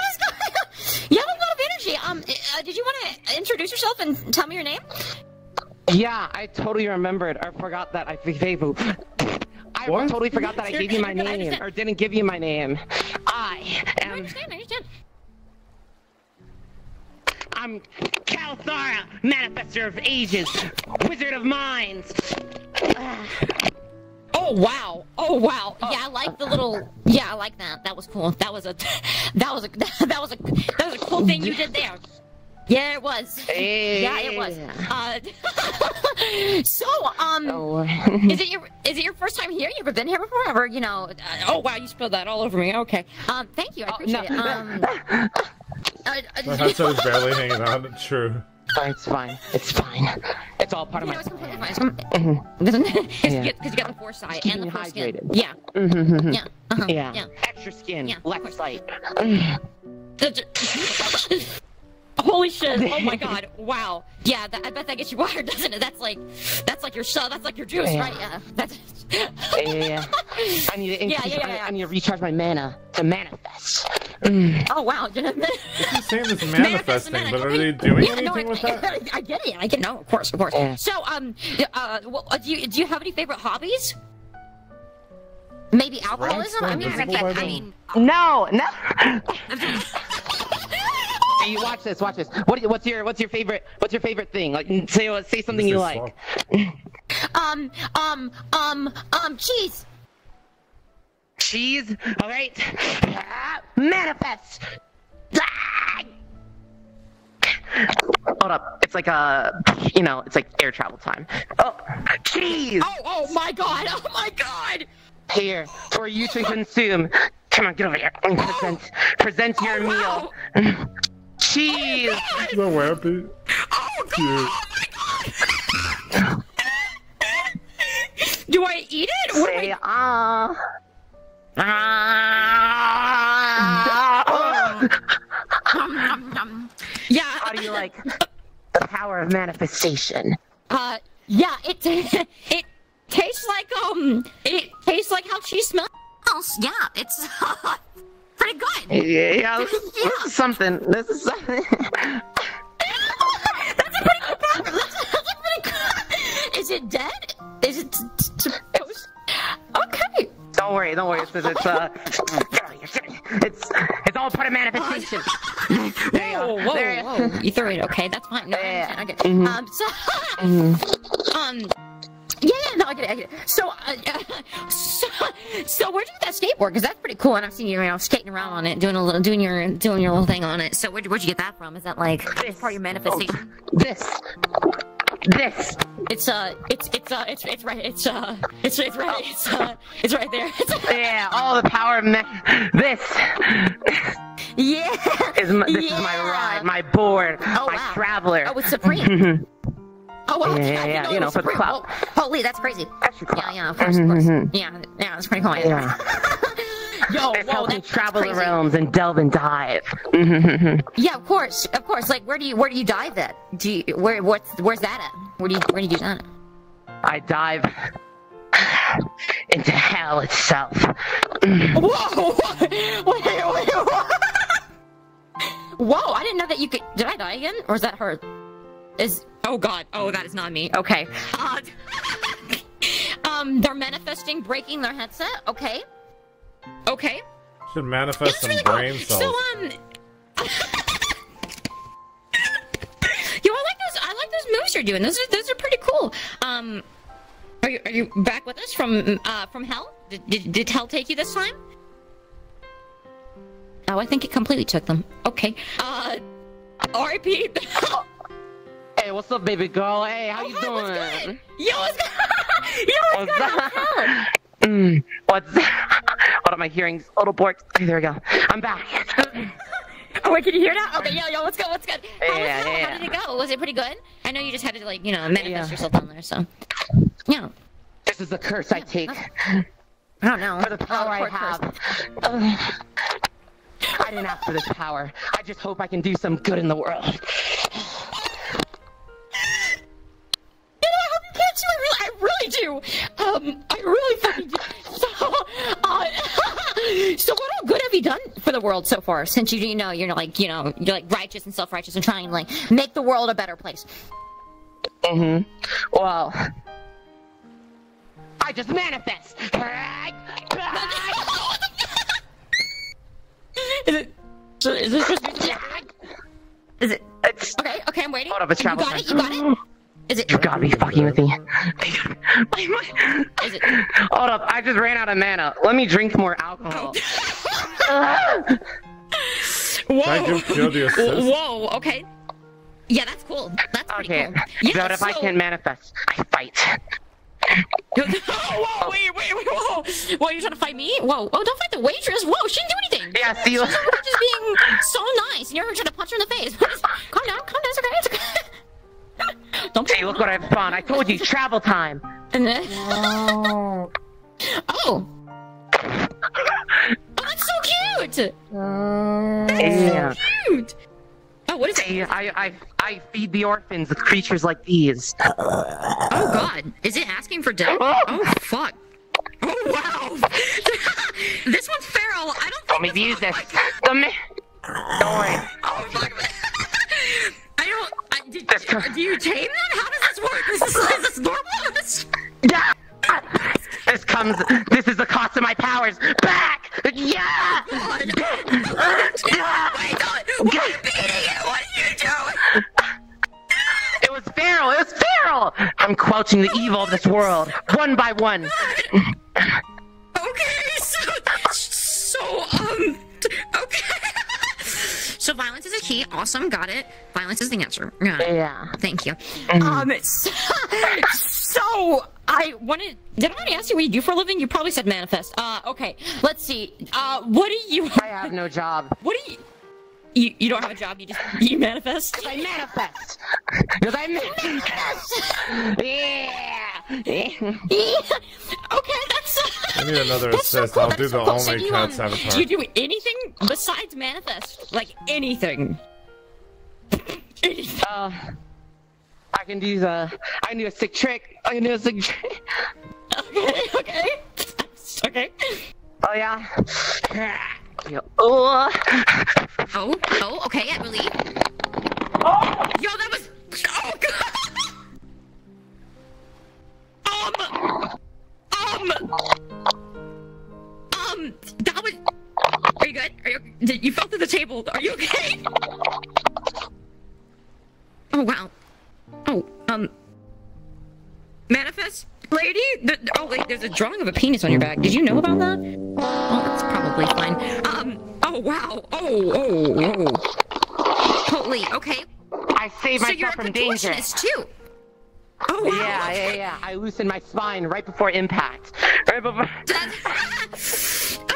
You have a lot of energy. Um, uh, did you want to introduce yourself and tell me your name? Yeah, I totally remembered or forgot that I Fabu. I What? totally forgot that I gave you my you're *laughs* I name or didn't give you my name. I I am understand. I understand. I'm Kalthara, manifester of ages, wizard of minds. *sighs* Oh wow! Oh wow! Yeah, I like the little. Yeah, I like that. That was cool. That was a. *laughs* That was a. *laughs* That was a. That was a cool thing you did there. Yeah, it was. *laughs* Yeah, it was. Uh, so, um, Oh. is it your is it your first time here? You ever been here before? Ever, you know? Uh, oh wow, you spilled that all over me. Okay. Um, thank you. I appreciate no. it. Um, uh, My headset is *laughs* barely hanging on. It's true. It's fine. It's fine. It's all part of you my know, it's completely fine. *laughs* Because Yeah. you got the foresight and the me foreskin. hydrated. Yeah. Mhm. Yeah. Uh-huh. Yeah. Yeah. Extra skin, Yeah, of left *laughs* Holy shit! Oh my *laughs* god! Wow. Yeah, that, I bet that gets you wired, *laughs* doesn't it? That's like, that's like your shell. That's like your juice, Yeah. right? Yeah. That's. yeah. *laughs* I need to Yeah, increase, yeah, I- yeah. I, need to recharge my mana to manifest. Oh wow! You know, He's saying this manifesting, but are they doing yeah, no, I, with that? I, I get it. I get no, of course, of course. So, um, uh, well, uh, do you do you have any favorite hobbies? Maybe alcoholism. I mean, I, I mean, No, no. Hey, you watch this. Watch this. What, what's your What's your favorite What's your favorite thing? Like, say say something you like. um, um, um, um, cheese. Cheese. All right. Ah, Manifest. Ah! Hold up. It's like a, you know, it's like air travel time. Oh, cheese. Oh, oh my god! Oh my god! Here for you to consume. Come on, get over here. and *gasps* Present, present your meal. Cheese. So happy. Oh god! Do I eat it? What Say do I... ah. *laughs* Yeah. How do you like the power of manifestation? Uh, yeah, it *laughs* it tastes like um, it tastes like how cheese smells. Yeah, it's *laughs* pretty good. Yeah, yeah, this, is, this is something. This is something. *laughs* That's a pretty good problem. That's that's a pretty good Is it dead? Is it supposed? Okay. Don't worry, don't worry. It's it's uh, it's it's all part of manifestation. Whoa, whoa, you- whoa! You threw it. Okay, that's fine. No, I understand. I get it. Mhm. Um, so, *laughs* um, yeah, yeah, no, I get it. I get it. So, uh, so, so where'd you get that skateboard? Because that's pretty cool, and I've seen you, you know, skating around on it, doing a little, doing your, doing your little thing on it. So, where'd, where'd you get that from? Is that like part of your manifestation? This. This. It's uh, it's it's uh, it's it's right, it's uh, it's it's right, it's uh, it's right there. *laughs* Yeah, all the power of. This yeah. is my, this is my ride, my board, Oh, my wow. traveler. Oh, it's Supreme. *laughs* Oh, well, Yeah, I yeah, yeah, you know, for the clout. Oh, holy, that's crazy. Yeah, yeah, of course, of mm-hmm, course. Mm-hmm. Yeah, yeah, that's pretty cool. Yeah. *laughs* Yo, It's whoa, that's, travel that's the realms and delve and dive. Mm-hmm, yeah, of course, of course. Like, where do you where do you dive at? Do you where what's where's that at? Where do you where do you do that? I dive *sighs* into hell itself. *laughs* Whoa! *laughs* Wait, wait, what? Whoa! I didn't know that you could. Did I die again, or is that her? Is oh god, oh god, it's not me. Okay. Uh, *laughs* um, they're manifesting breaking their headset. Okay. Okay. Should manifest some brain cells. So um. *laughs* Yo, I like those. I like those moves you're doing. Those are those are pretty cool. Um, are you are you back with us from uh from hell? Did did, did hell take you this time? Oh, I think it completely took them. Okay. Uh, R.I.P. *laughs* Hey, what's up, baby girl? Hey, how you doing? Yo, what's good? Yo, what's *laughs* What's good? up? Mm, *laughs* what's *laughs* What am I hearing? Little bork. Okay, there we go. I'm back. Oh, wait, can you hear that? Okay, yo, yo, what's good? What's good? How was Yeah, hell? yeah. How did it go? Was it pretty good? I know you just had to like you know manifest yourself down there, so yeah. This is the curse I take. I don't know. For the power I have. *sighs* I didn't ask for this power. I just hope I can do some good in the world. I hope you. I really, I really do. Um, I really fucking do. *laughs* So, uh, *laughs* so what all good have you done for the world so far? Since you, you know, you're like, you know, you're like righteous and self-righteous and trying to like make the world a better place. Mm-hmm. Well, I just manifest. *laughs* Is it? Is this be? Is it? okay, okay, I'm waiting. Hold up, it's you got it. time. You got it. Is it? You gotta be fucking with me. Is it? Hold up, I just ran out of mana. Let me drink more alcohol. Oh. *laughs* Whoa. Can I give Kyo the? Whoa. Okay. Yeah, that's cool. That's pretty Okay, cool. Yeah, but if I can't manifest, I fight. oh, *laughs* whoa, wait, wait, wait, whoa. Whoa, you're trying to fight me? Whoa. Oh, don't fight the waitress. Whoa, she didn't do anything. Yeah, see you- She's just being so nice, and you're trying to punch her in the face. *laughs* calm down, calm down, it's okay, it's okay. Don't Hey, look what I found. I told you, travel time. And. *laughs* Oh. Oh, that's so cute. That's Yeah. so cute. Oh, what is it? I, I, I, feed the orphans with creatures like these. Oh God, is it asking for death? *laughs* Oh fuck. Oh wow. *laughs* this one's feral. I don't. Want me to use this? Don't me. Don't worry. Oh, I don't. I, did, do you tame them? How does this work? Is this, is this normal? This- *laughs* Yeah. This comes. This is the cost of my powers. Back. Yeah. Wait, God. Why are you beating it? What are you doing? It was feral. It was feral. I'm quelching the evil of this world, one by one. Okay, so, so, um, okay. So violence is a key. Awesome, got it. Violence is the answer. It. Yeah. Thank you. Um, so, *laughs* so I wanted. Did I already ask you what you do for a living? You probably said manifest. Uh, okay. Let's see. Uh, what do you? I have no job. What do you? You, you don't have a job. You just you manifest. I manifest. Because I manifest. Yeah. *laughs* okay, that's. I need another That's so assist. cool, I'll that's do so the cool. So only do you, cat um, sabotage. Do you do anything besides manifest? Like anything? Uh, I can do the. I can do a sick trick. I can do a sick trick. *laughs* Okay. Okay. *laughs* Okay. Oh yeah. Yo, Oh. Oh. Oh. Okay. I believe. Yo, that was. Oh god. Um. Um. Um. That was. Are you good? Are you? Did you fell through the table? Are you okay? Oh wow. Oh. Um. Manifest lady. The, oh wait, there's a drawing of a penis on your back. Did you know about that? Oh, that's probably fine. Um. Oh wow. Oh. Oh. Oh. Holy. Okay. I saved so you're myself a from danger. too. Oh wow. Yeah, yeah, yeah. I loosened my spine right before impact. Right before. *laughs*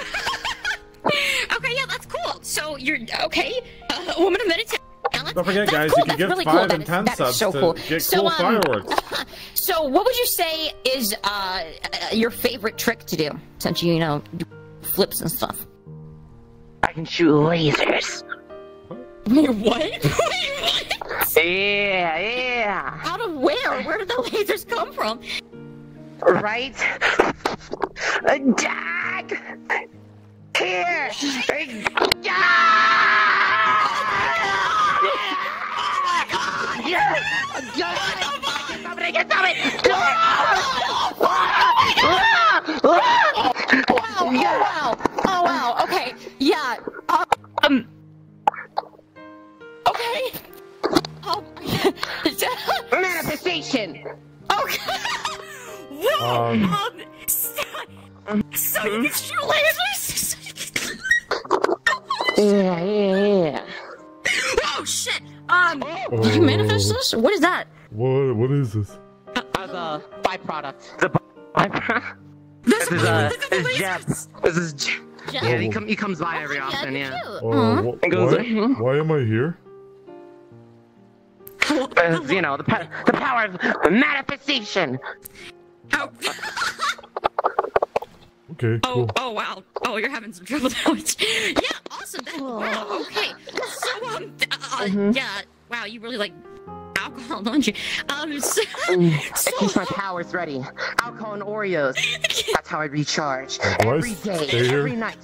*laughs* okay, yeah, that's cool. So you're okay. Uh, woman of meditation. Don't forget, guys, cool. you can That's give really five cool. and That is- ten that is subs so to get So, cool um, fireworks. *laughs* So, what would you say is uh, uh, your favorite trick to do? Since you, you know, do flips and stuff. I can shoot lasers. *laughs* *laughs* Wait, what? Yeah, yeah. Out of where? Where did the lasers come from? Right? Uh, Jack! Here! Somebody get somebody! Wow! Oh wow! Oh wow! Okay, yeah. Um. Okay. Oh. Manifestation! Okay. Whoa. Um. Um. So you can shoot lasers. Yeah, yeah, yeah. Oh shit. Um. Oh. Did you manifest this? What is that? What? What is this? As a byproduct. The byproduct. This is uh, this is Jeff. This is Jeff. Jeff? Yeah, he, come, he comes by every often. Yeah. Uh, wh- goes, why, why am I here? You know the pa- the power of manifestation. *laughs* *laughs* Okay, Oh, cool. oh wow. Oh, you're having some trouble *laughs* now. yeah, awesome. That, wow, okay. So, um, uh, yeah, wow, you really like alcohol, don't you? Um, so, *laughs* It keeps my powers ready. Alcohol and Oreos. *laughs* That's how I recharge. do Every day, stay here? every night.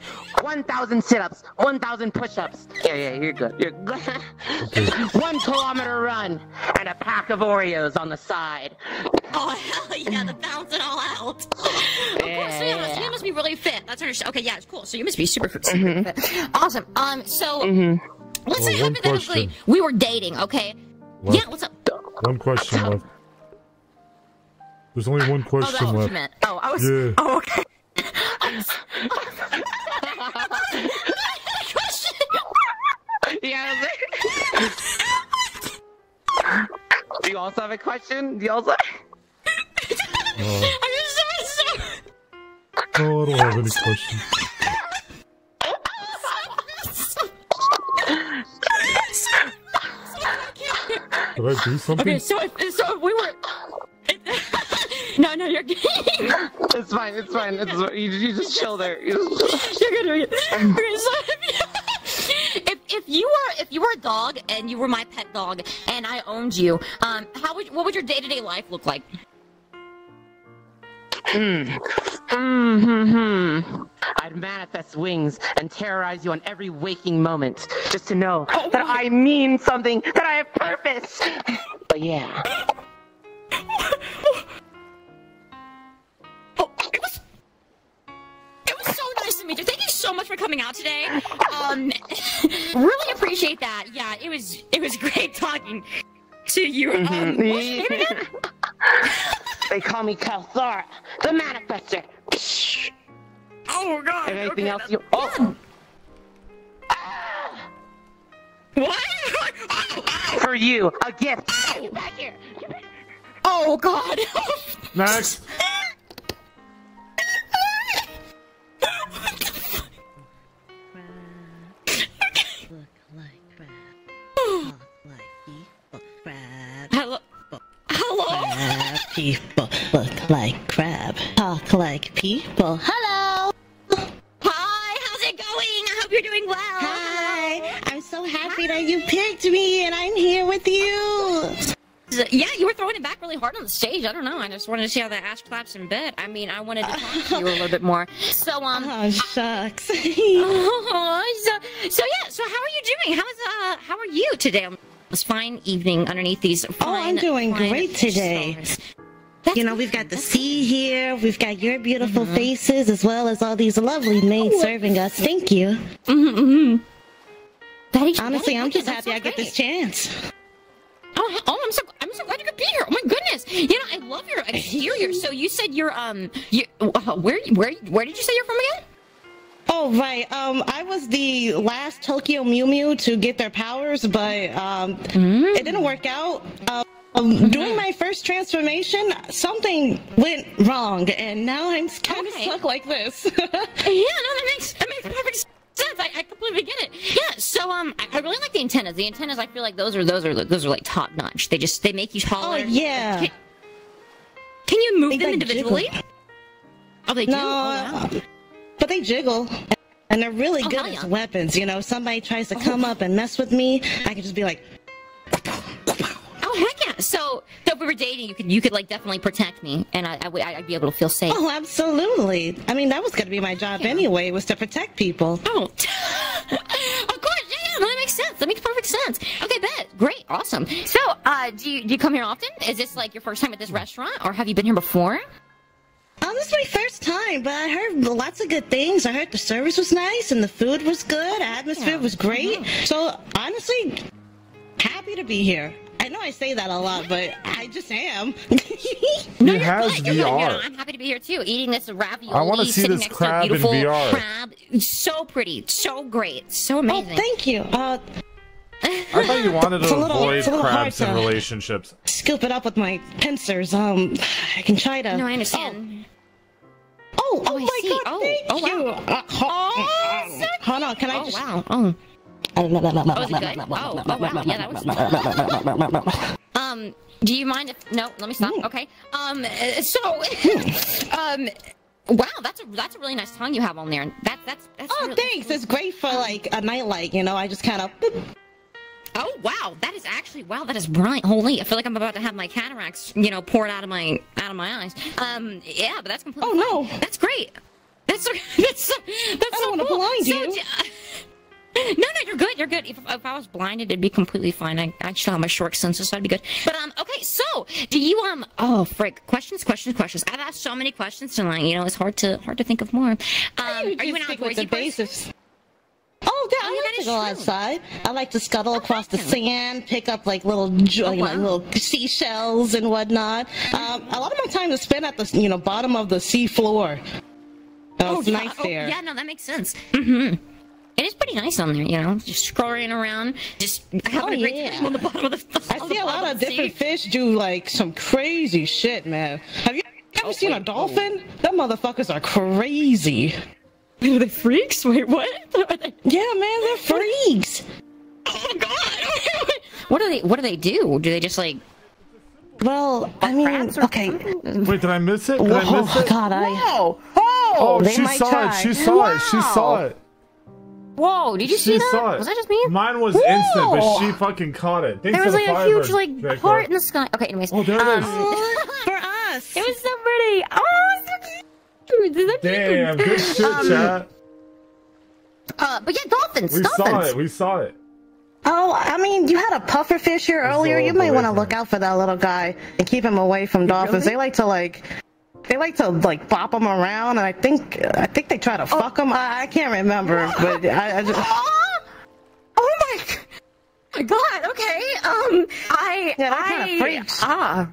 1,000 sit-ups, 1,000 push-ups. Yeah, yeah, you're good. You're good. *laughs* One kilometer run and a pack of Oreos on the side. oh hell yeah, to balance it all out. Of course, so yeah, so you must be really fit. That's understand. Okay, yeah, it's cool. So you must be super, super Mm-hmm. fit. Awesome. Um, so let's Oh, say hypothetically question. we were dating. Okay. What? Yeah. What's up? One question left. There's only one question that's what you left. meant. Oh, I was. Yeah. Oh, okay. *laughs* Yeah. Do you also have a question? Do you also? Uh, *laughs* no, I don't have any questions. Did I do something? Okay, so if, so if we were. *laughs* no, no, you're good. *laughs* It's fine. It's fine. It's you, you just chill there. You just- You're good. You're good. Okay, so if you, *laughs* if, if you were if you were a dog and you were my pet dog and I owned you, um, how would what would your day to day life look like? Hmm. Mm-hmm. I'd manifest wings and terrorize you on every waking moment, just to know that I mean something, that I have purpose. But yeah. It was so nice to meet you. Thank you so much for coming out today. Um, really appreciate that. Yeah, it was it was great talking to you. Um, what's your name again? They call me Kalthar, the manifester. Oh god. And anything okay, else you Oh ah! What? *laughs* Oh, oh! for you, a gift. You back here. Oh god. Next. *laughs* People look like crab, talk like people. Hello. Hi. How's it going? I hope you're doing well. Hi. I'm so happy that you picked me and I'm here with you. Yeah, you were throwing it back really hard on the stage. I don't know. I just wanted to see how the ass claps in bed. I mean, I wanted to talk to you a little bit more. So, um. *laughs* Oh, shucks. oh, *laughs* so, so yeah. So, how are you doing? How is uh? How are you today this fine evening underneath these fine? Oh, I'm doing great today. stars? you know, we've got the sea here, we've got your beautiful Mm-hmm. faces, as well as all these lovely maids serving us. Thank you. Mm-hmm. Betty, Honestly, Betty, I'm just happy I get this chance. Oh, oh, I'm so I'm so glad you could be here. Oh my goodness! You know, I love your exterior. So you said you're um, you uh, where where where did you say you're from again? Oh right. Um, I was the last Tokyo Mew Mew to get their powers, but um, Mm. it didn't work out. Um, doing my first transformation, something went wrong, and now I'm kind of stuck like this. *laughs* yeah, no, that makes that makes perfect sense. I, I completely get it. Yeah, so um, I, I really like the antennas. The antennas, I feel like those are those are those are like top notch. They just they make you taller. Oh yeah. Can, can you move them individually? jiggle. Oh, they do. No, Oh, wow. But they jiggle. And they're really Oh, good as yeah. weapons. You know, somebody tries to come up and mess with me, I can just be like, Oh heck yeah! So, so if we were dating, you could you could like definitely protect me, and I, I would I'd be able to feel safe. oh, absolutely. I mean, that was going to be my job anyway, was to protect people. Oh, *laughs* of course, yeah, yeah, that makes sense. That makes perfect sense. Okay, bet. Great, awesome. So, uh, do you do you come here often? Is this like your first time at this restaurant, or have you been here before? Um, this is my first time, but I heard lots of good things. I heard the service was nice and the food was good, atmosphere was great. So honestly, happy to be here. I know I say that a lot, but I just am. *laughs* He has Good, you're good. You know, VR. I'm happy to be here too, eating this ravioli, I wanna see this crab in VR. crab. So pretty, so great, so amazing. Oh, thank you. Uh, I thought you wanted It's to a little- avoid it's a little hard crabs in relationships. scoop it up with my pincers. Um, I can try to. No, I understand. Oh, oh, I my see. god, Oh, thank oh, wow. you. Uh, ho- hold on, can I Oh just... wow. Oh. Oh, is it good? Oh, oh wow. Yeah, that was. *laughs* um, do you mind if? No, let me stop. Okay. Um, uh, so, *laughs* um, wow, that's a that's a really nice tongue you have on there. That that's that's. Oh, really, thanks. It's great for like a nightlight, you know. I just kind of. Oh wow, that is actually wow, that is brilliant. Holy, I feel like I'm about to have my cataracts, you know, poured out of my out of my eyes. Um, yeah, but that's completely. Oh no, that's great. That's so, *laughs* that's so, that's I so don't cool. blind So, you. *laughs* no, no, you're good. You're good. If, if I was blinded, it'd be completely fine. I I still have my short senses, so I'd be good. But um, okay. So, do you um? Oh, frick! Questions, questions, questions. I've asked so many questions tonight. You know, it's hard to hard to think of more. Um, are you an outdoorsy the basics. Oh, yeah, I like to go outside. I like to scuttle across the sand, pick up like little, jo- you know, little seashells and whatnot. Um, a lot of my time is spent at the, you know, bottom of the sea floor. Oh, it's yeah, nice oh, there. yeah, no, that makes sense. Mm-hmm. It is pretty nice on there, you know, just scurrying around, just having a great Oh, yeah. time on the bottom of the. *laughs* I see a lot of different fish do like some crazy shit, man. Have you ever seen a dolphin? Them motherfuckers are crazy. Are they freaks? Wait, what? *laughs* Yeah, man, they're freaks. Oh my God! what do they? What do they do? Do they just like? Well, I mean, okay. Wait, did I miss it? Did I miss it? God, I. Oh, they she might saw try. it. She saw it. She saw it. Whoa, did you see that? saw it. Was that just me? Mine was instant, but she fucking caught it. Thanks There was for like the a huge like Draco. heart in the sky. Okay, anyways. Oh, there it um, is. For us. *laughs* It was so pretty. Oh, it's so cute. Is that Damn, cute? good *laughs* shit, Um, chat. Uh, but yeah, dolphins. We dolphins. saw it. We saw it. Oh, I mean, you had a pufferfish here earlier. You might want to look out for that little guy and keep him away from dolphins. They like to like, they like to like bop him around, and I think I think they try to Oh. fuck him. I, I can't remember, *laughs* but I, I just. Oh my, *laughs* my god. Okay. Um, I. Yeah, they're I, kinda freaks. Ah.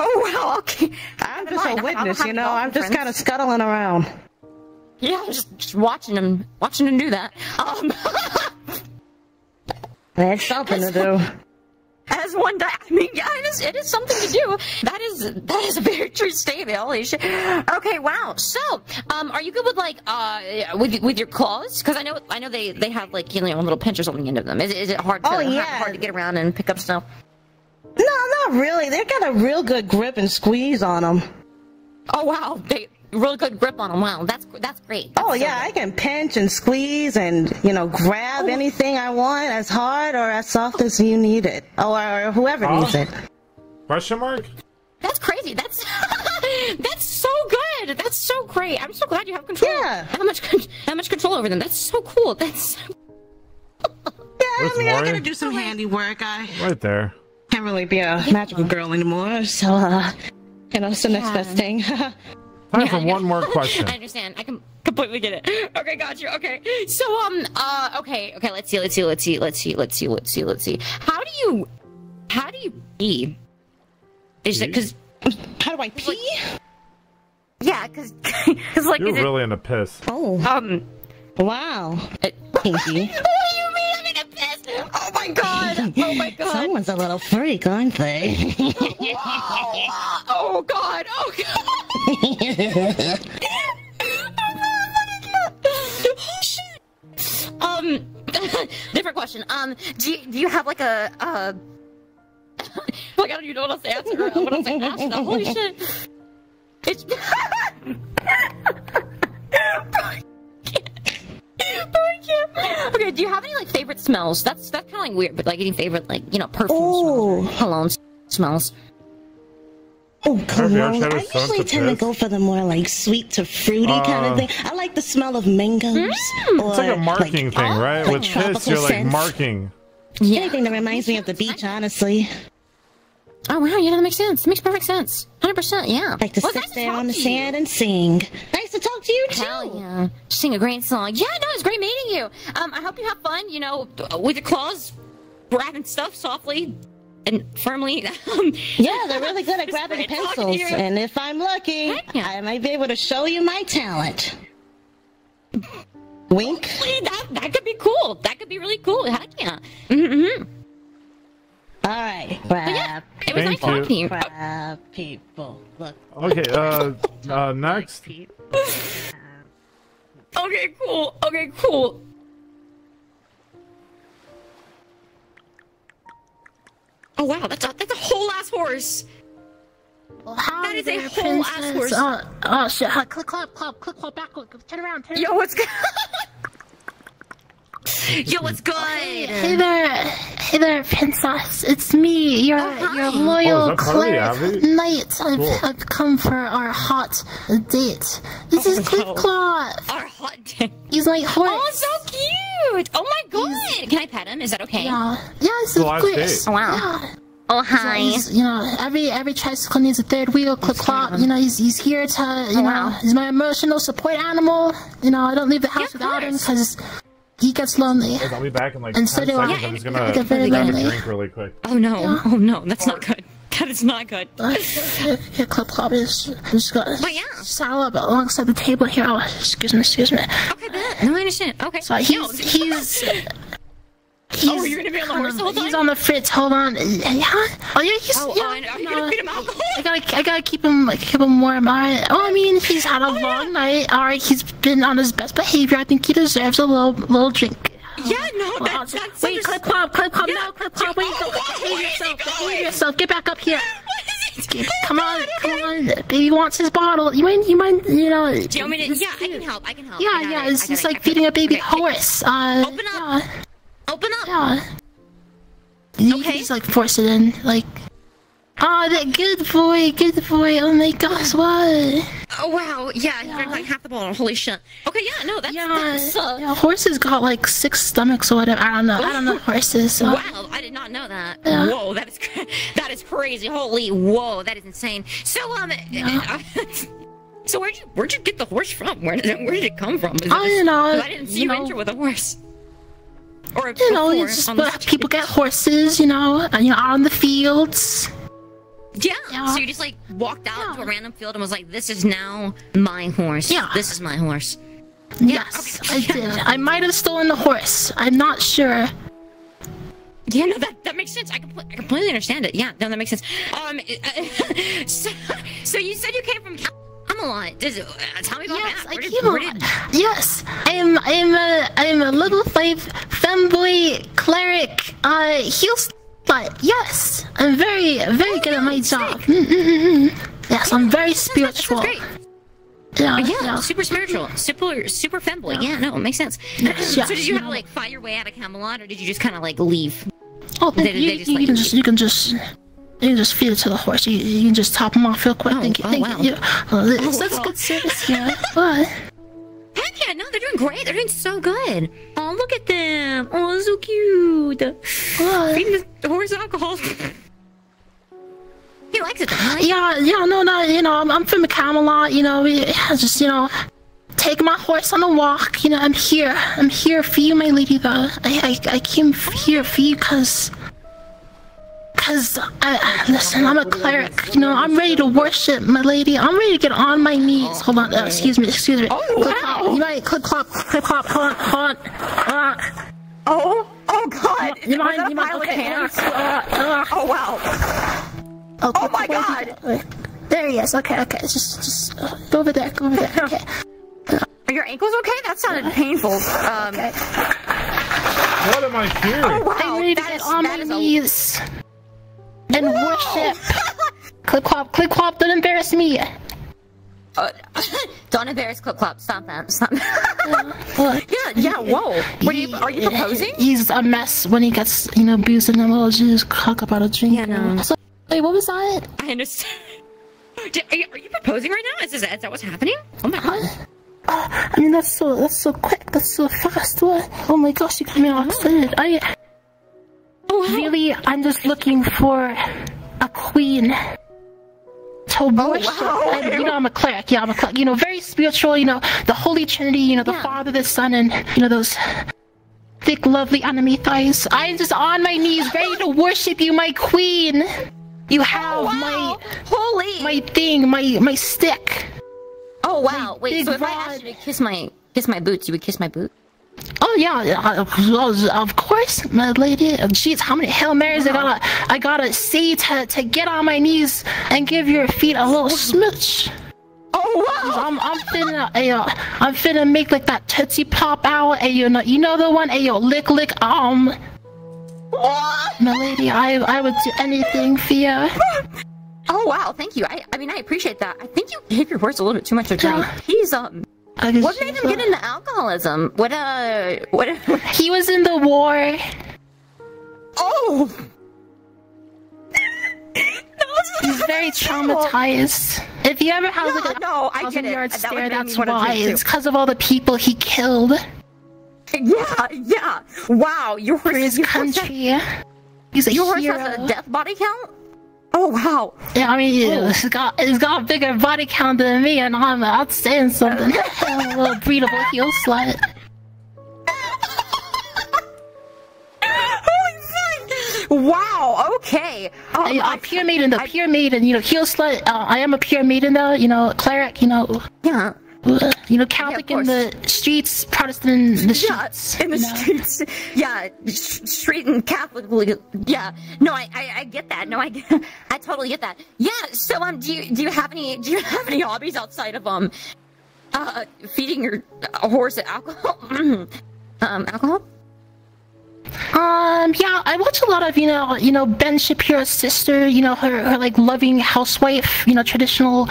Oh wow. Okay. I'm Never just a mind. I- I witness, you know. I'm just kind of scuttling around. Yeah, just, just watching him, watching him do that. Um, There's something to *laughs* do. as one die, I mean, yeah, it is, it is something to do. That is, that is a very true statement. Holy shit. Okay, wow. So, um, are you good with like, uh, with with your claws? Because I know, I know they they have like you know a little pinchers on the end of them. Is, is it hard to Oh, hard- yeah. hard to get around and pick up stuff? No, not really. They got a real good grip and squeeze on them. Oh wow, they really good grip on them. Wow, that's that's great. That's Oh so yeah, good. I can pinch and squeeze and you know grab Oh. anything I want as hard or as soft as you need it, or, or whoever Huh? needs it. Question mark? That's crazy. That's *laughs* that's so good. That's so great. I'm so glad you have control. Yeah. How much how much control over them? That's so cool. That's so *laughs* Yeah, Where's I mean, I gotta do some handiwork. I Right there. Can't really be a magical girl anymore, so uh, you know, it's the next Yeah. best thing. *laughs* Time for one more question. *laughs* I understand. I can completely get it. Okay, got you. Okay. So um uh okay, okay, let's see, let's see, let's see, let's see, let's see, let's see, let's see. How do you how do you pee? Is it cause How do I pee? Yeah, cause, *laughs* cause like You're is it really in a piss. Oh, um wow, Pinky. My god! Oh my *laughs* god! Someone's a little freak, aren't they? *laughs* Oh god! Oh god! oh *laughs* shit! Um, different question. Um, do you, do you have like a uh? like I don't even know what else to answer. What else to ask? now. Holy shit! It's. *laughs* Okay, do you have any like favorite smells? That's that's kind of like weird, but like any favorite like you know perfume Oh. smells, cologne smells. Oh, cologne. I usually tend to go for the more like sweet to fruity kind Uh, of thing. I like the smell of mangoes. or, It's like a marking like, thing, right? like With piss, tropical you're like scents. marking. Anything that reminds me of the beach, honestly. Oh wow, yeah, that makes sense. That makes perfect sense. Hundred percent, yeah. Like to Well, sit nice there on the sand and sing. Nice to talk to you too. Hell yeah, sing a great song. Yeah, no, it's great meeting you. Um, I hope you have fun. You know, with your claws, grabbing stuff softly and firmly. *laughs* Um, Yeah, they're really good at *laughs* grabbing great talking to pencils, and if I'm lucky, yeah. I might be able to show you my talent. Wink. Hopefully that that could be cool. That could be really cool. Heck yeah. Mm-hmm. All right, grab, It was nice Thank you. talking to you. grab people. Look. Okay, uh, uh, next. *laughs* Okay, cool. Okay, cool. Oh wow, that's a that's a whole ass horse. Well, how That is a there, whole ass horse. Oh, oh shit! Huh, click, clap, clap, click, clap, back, click. Turn around, turn around. *laughs* Yo, what's good? Yo, what's good? Hey there, hey there, princess. It's me, your Oh, your loyal Oh, is that cleric knight. I've, Cool. I've come for our hot date. This is oh, Clip Clop. Our hot date. He's my horse. Oh, so cute! Oh my god! Can I pet him? Is that okay? Yeah. Yes, The of last course. date. Oh wow. Yeah. Oh So hi. he's, you know, every every tricycle needs a third wheel. Clip clop. You know, he's he's here to, you oh, know, wow. he's my emotional support animal. You know, I don't leave the house of without him because he gets lonely. Guys, I'll be back in like And 10 so do I. seconds. I'm just gonna I get very grab a drink really quick. Oh no! Oh no! That's not good. *laughs* That is not good. Here, club clop is. Just gonna But yeah. saddle up alongside the table here. Oh, excuse me, excuse me. Okay, bet. No, I understand. Okay. So Yo, he's *laughs* he's. He's Oh, you're gonna be on the horse the whole He's on the fritz. Hold on. Yeah. Oh yeah. He's. Oh, yeah, oh, I know. Are you no, gonna feed him alcohol? I gotta, I gotta keep him, like, keep him warm. All right. Oh, I mean, he's had a long night. All right. He's been on his best behavior. I think he deserves a little, little drink. Yeah, no, Well, that, I'll- that's wait, clip clop, clip clop, Yeah. no, clip clop. Wait, Oh, go, behave where yourself, behave yourself. Get back up here. *laughs* What is he come on, come on. Baby wants his bottle. You mind? You mind? You know? Do you want me to? Yeah, I can help. I can help. Yeah, yeah. it, It's I got just it, like feeding a baby Okay, horse. Uh, Open up. Yeah. Open up. Yeah. You can just like force it in, like. Oh, that good boy, good boy. Oh my gosh, what? Oh wow, yeah, drank like half the bottle. Holy shit. Okay, yeah, no, that's Yeah, that's, uh, yeah, horses got like six stomachs or whatever. I don't know. I don't know horses. So. Wow, I did not know that. Yeah. Whoa, that is that is crazy. Holy, whoa, that is insane. So um, *laughs* so where'd you where'd you get the horse from? Where did it, where did it come from? Is I don't know, I didn't see you you, know. enter with a horse. Or You know, it's just what people get horses. You know, and, you know, out on the fields. Yeah. So you just like walked out to a random field and was like, "This is now my horse. Yeah. This is my horse." Yes, I did. I might have stolen the horse. I'm not sure. Yeah, no, that, that makes sense. I, compl- I completely understand it. Yeah, no, that makes sense. Um, *laughs* so, so you said you came from Camelot. Does, uh, tell me about Yes, that. I Where did- did- *laughs* Yes, I'm I'm a I'm a little five femboy cleric. Uh, heel slut. Yes, I'm very very good at my job. Mm, mm, mm. Yes, I'm very spiritual. Yeah, Uh, yeah, yeah. super spiritual, super super femboy. Yeah, no, it makes sense. *clears throat* Yes, so did you yeah. have to like fight your way out of Camelot, or did you just kind of like leave? Oh, Did you, they just, you like, can just you can just you can just feed it to the horse. You, you can just top him off real quick. Oh, thank you. oh, thank wow. you. That's, Oh, that's wow. good service. Yeah, *laughs* but Heck yeah, no, they're doing great. They're doing so good. Oh, look at them. Oh, so cute. Feeding the horse alcohol. he likes it, right? Yeah, yeah, no, no, you know, I'm, I'm from Camelot, you know, we- just, you know, take my horse on a walk, you know, I'm here, I'm here for you, my lady, though. I, I, I came here for you because, because, I, listen, I'm a cleric, you know, I'm ready to worship, my lady, I'm ready to get on my knees. Hold on, uh, excuse me, excuse me. Oh, clip clop, you might, clip clop, clip clop, hold on, hold on. Uh, Oh, oh God! You Was mind, that a you mind, okay, cans? uh, uh, Oh wow! Oh, my God. There he is. Okay, okay. Just, just uh, go over there. Go over there. Okay. Are your ankles okay? That sounded painful. Um, What am I hearing? Oh wow! I'm ready to that get is- on my is a- knees and worship. clip clop, clip clop. Don't embarrass me. Uh, *laughs* don't embarrass Clip Clop. Stop that. Stop. What? *laughs* yeah, yeah. Whoa. What are you? Are you proposing? He's a mess when he gets, you know, abused and then we'll just cock about a drink. Yeah, no. So, wait, what was that? I understand. *laughs* Did- Are you, are you proposing right now? Is, this, is that what's happening? Oh my god. I mean, that's so, that's so quick. That's so fast. What? Oh my gosh, you got me all excited. I. Really, I'm just looking for a queen to oh, worship. wow. And, you know, I'm a cleric. Yeah, I'm a cleric. You know, very spiritual. You know, the Holy Trinity. You know, the Father, the Son, and you know those thick, lovely enemy thighs. I'm just on my knees, *laughs* ready to worship you, my queen. You oh, have my holy my thing, my my stick. Oh wow! Wait, so if I asked you to kiss my kiss my boots, you would kiss my boot? Oh yeah, uh, of course, my lady. Jeez, how many hail marys I gotta I gotta say to to get on my knees and give your feet a little smooch. Oh wow! I'm I'm finna ayo, I'm finna make like that tootsie pop out. Ayo, you know you know the one. Ayo, lick lick um. My lady, I I would do anything for you. *laughs* Oh wow! Thank you. I I mean I appreciate that. I think you gave your horse a little bit too much of drink. He's um. I What made him get into alcoholism? What uh? What? *laughs* He was in the war. Oh. *laughs* He's very traumatized. If you ever have like a no, I thousand get it. yard That would stare, make me that's why. It's because of all the people he killed Yeah, yeah. Wow, your horse for his your horse country. He's a Your horse hero. has a death body count. Oh wow! Yeah, I mean, it's got it's got a bigger body count than me, and I'm out saying something. I'm *laughs* a little breedable heel slut. *laughs* Wow. Okay. Um, I, a pure maiden, the pure maiden, you know, heel slut. Uh, I am a pure maiden, though. You know, cleric. You know. Yeah. You know, Catholic in the streets, Protestant in the Yeah, streets. in the you know. streets. *laughs* Yeah, sh- street and Catholic. Yeah, no, I, I, I get that. No, I, *laughs* I totally get that. Yeah. So, um, do you, do you have any, do you *laughs* have any hobbies outside of um, uh, feeding your uh, horse alcohol? *clears throat* um, alcohol? Um, yeah, I watch a lot of, you know, you know, Ben Shapiro's sister, you know, her, her like loving housewife, you know, traditional,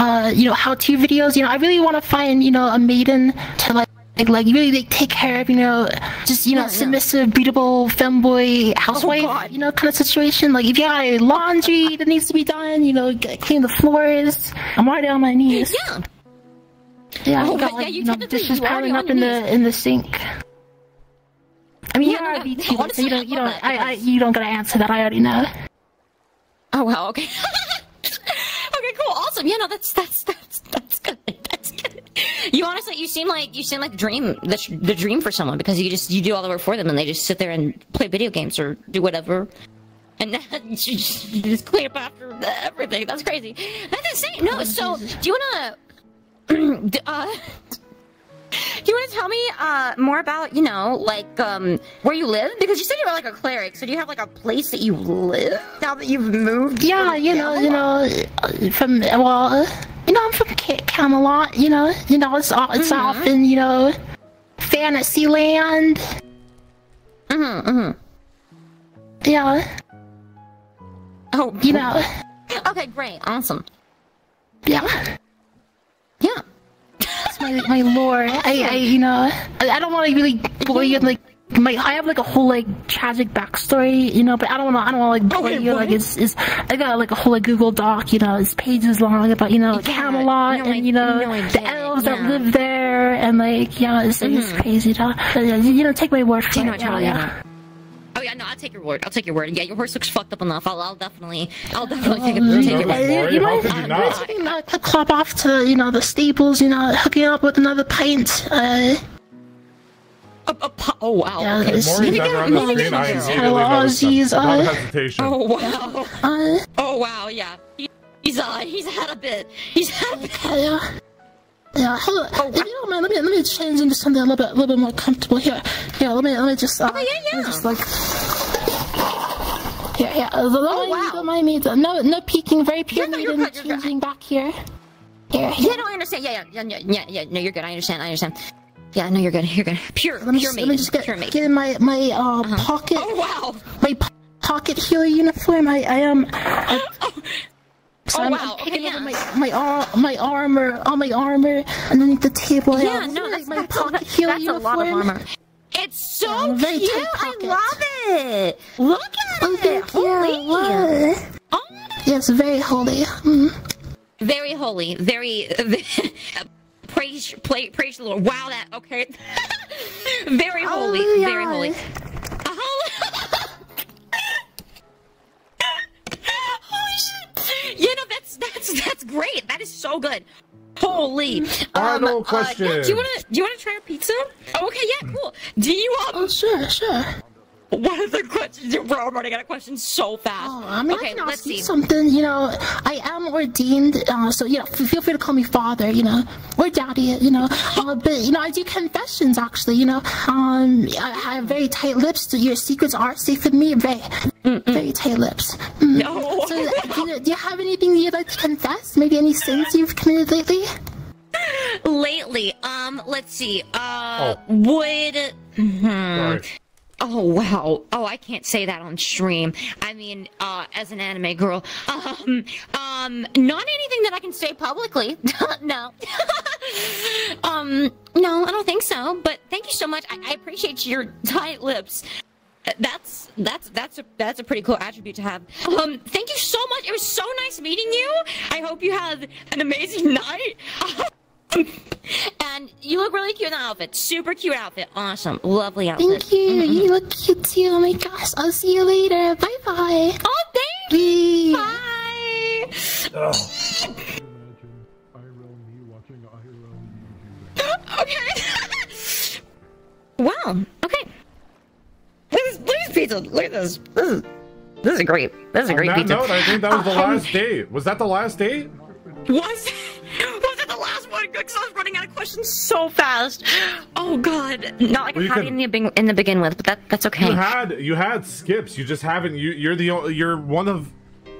uh, you know, how-to videos. You know, I really want to find, you know, a maiden to like, like, like really like take care of, you know, just you know, submissive, beautiful femboy housewife, you know, kind of situation. Like if you got laundry that needs to be done, you know, clean the floors. I'm already on my knees. Yeah. Yeah, Oh, I got yeah, like, you you know, dishes piling up in knees. the in the sink. I mean, Yeah, you're no, too, so honestly, you don't, you don't, I, I, you don't gotta answer that. I already know. Oh wow, okay. *laughs* awesome. Yeah, no, that's that's that's that's good. That's good. You honestly, you seem like you seem like dream, the, the dream for someone because you just you do all the work for them and they just sit there and play video games or do whatever, and then *laughs* you just, you just clean up after everything. That's crazy. That's insane. No, so do you wanna? *clears throat* uh, you want to tell me uh, more about, you know, like um, where you live? Because you said you were like a cleric, so do you have like a place that you live now that you've moved? Yeah, you know, you know, uh, from well, you know, I'm from Camelot. You know, you know, it's all, it's Mhm. often, you know, fantasy land. Mm-hmm. mm-hmm. Yeah. Oh, you know. *laughs* Okay, great, awesome. Yeah. Yeah. My my lore. I, I you know, I, I don't want to really bore you like. My, I have like a whole like tragic backstory, you know, but I don't want to. I don't want to like bore you. Like it's, it's, I got like a whole like Google Doc, you know, it's pages long about you know Camelot no, and you know no, the elves that live there and like yeah, it's, it's Mhm. crazy. You know, take my word for Do it. yeah, yeah. Oh yeah, no, I'll take your word. I'll take your word. Yeah, your horse looks fucked up enough. I'll, I'll definitely, I'll definitely take, it, take your Uh, word. you know, uh, taking the the club off to you know the stables, you know, hooking up with another pint. Uh, a, a oh wow. Yeah, okay. it's- Maury's ever on the screen, I immediately notice them. Uh, hesitation. Oh wow. Uh, oh wow, yeah. He, he's uh, he's had a bit. He's had a bit. yeah. Yeah, hello. if you don't mind, let me let me change into something a little bit a little bit more comfortable here. Yeah, let me let me just uh, Oh, yeah, yeah. just like yeah, yeah. Uh, don't, mind me, don't mind me. No, no peeking. Very pure Yeah, no, you're good, you're good. changing back here. Here, Yeah, here. no, I understand. Yeah, yeah, yeah, yeah, yeah. No, you're good. I understand. I understand. Yeah, no, you're good. You're good. Pure, Let me pure just, maiden. let me just get pure maiden. get in my my uh pocket. Oh wow. My po- pocket healer uniform. I I am. I, *gasps* so Oh, I'm, wow, I'm okay, over my my ar- my armor, all my armor underneath the table. Yeah, no, that's, my that's, pocket a, that's a lot of armor. It's so Yeah, cute. I love it. Look at Oh, it. Holy. What? Oh, Yes, very holy. Mm. very holy. Very. *laughs* praise, play, praise the Lord. Wow, that okay. *laughs* very holy. Very holy. Holy shit! You know that's that's that's great. That is so good. Holy. Final uh, question. yeah, do you wanna do you wanna try a pizza? Oh, okay, yeah, cool. Do you um? Oh, sure, sure. What are the questions? Bro, I'm running out of questions so fast. Oh, I mean, okay, I can let's ask you see. something. You know, I am ordained, uh, so you know, feel free to call me father. You know, or daddy. You know, uh, but you know, I do confessions. Actually, you know, um, I I have very tight lips. So your secrets are safe with me. Very, very tight lips. Mm. No. So, do you, do you have anything you'd like to confess? Maybe any sins you've committed lately? Lately, um, let's see. Uh, would. hmm. Sorry. Oh wow! Oh, I can't say that on stream. I mean, uh, as an anime girl, um, um, not anything that I can say publicly. *laughs* no. *laughs* um, no, I don't think so. But thank you so much. I, I appreciate your tight lips. That's that's that's a that's a pretty cool attribute to have. Um, thank you so much. It was so nice meeting you. I hope you have an amazing *laughs* night. And you look really cute in that outfit. Super cute outfit. Awesome. Lovely outfit. Thank you. You look cute too. Oh my gosh. I'll see you later. Bye bye. Oh, thank you. Bye. Okay. *laughs* wow. Okay. Look at this, look at this pizza. Look at this. This is, this is great. This is a On great that pizza. note, I think that was the Um, last date. Was that the last date? Was *laughs* was it the last one? Because I was running out of questions so fast. Oh god, not like Well, I had could- in the begin in the begin with, but that that's okay. You had you had skips. You just haven't. You you're the o- you're one of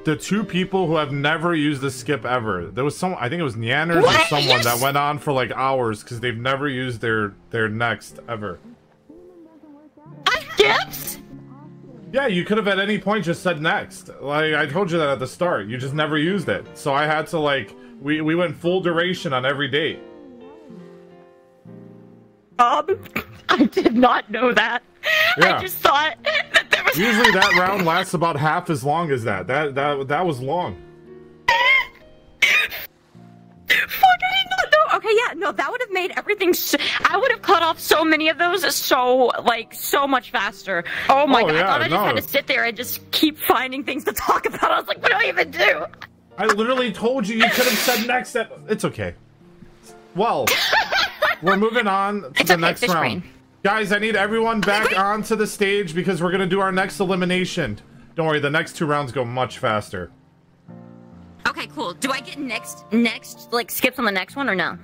the two people who have never used a skip ever. There was some. I think it was Neanders or someone Yes! that went on for like hours because they've never used their their next ever. Skips? Yeah, you could have at any point just said next. Like I told you that at the start. You just never used it. So I had to like we we went full duration on every date. Um, I did not know that. Yeah. I just thought that there was. Usually that round lasts about half as long as that. That that that was long. Fuck, I did not know. Okay, yeah, no, that would have made everything. So, I would have cut off so many of those so like so much faster. Oh my Oh, god! I yeah, thought I just no. had to sit there and just keep finding things to talk about. I was like, what do I even do? I literally told you you could have said next. At, it's okay. Well, *laughs* we're moving on to It's the okay, next round. brain. Guys, I need everyone back *laughs* onto the stage because we're gonna do our next elimination. Don't worry, the next two rounds go much faster. Okay, cool. Do I get next next like skips on the next one or no?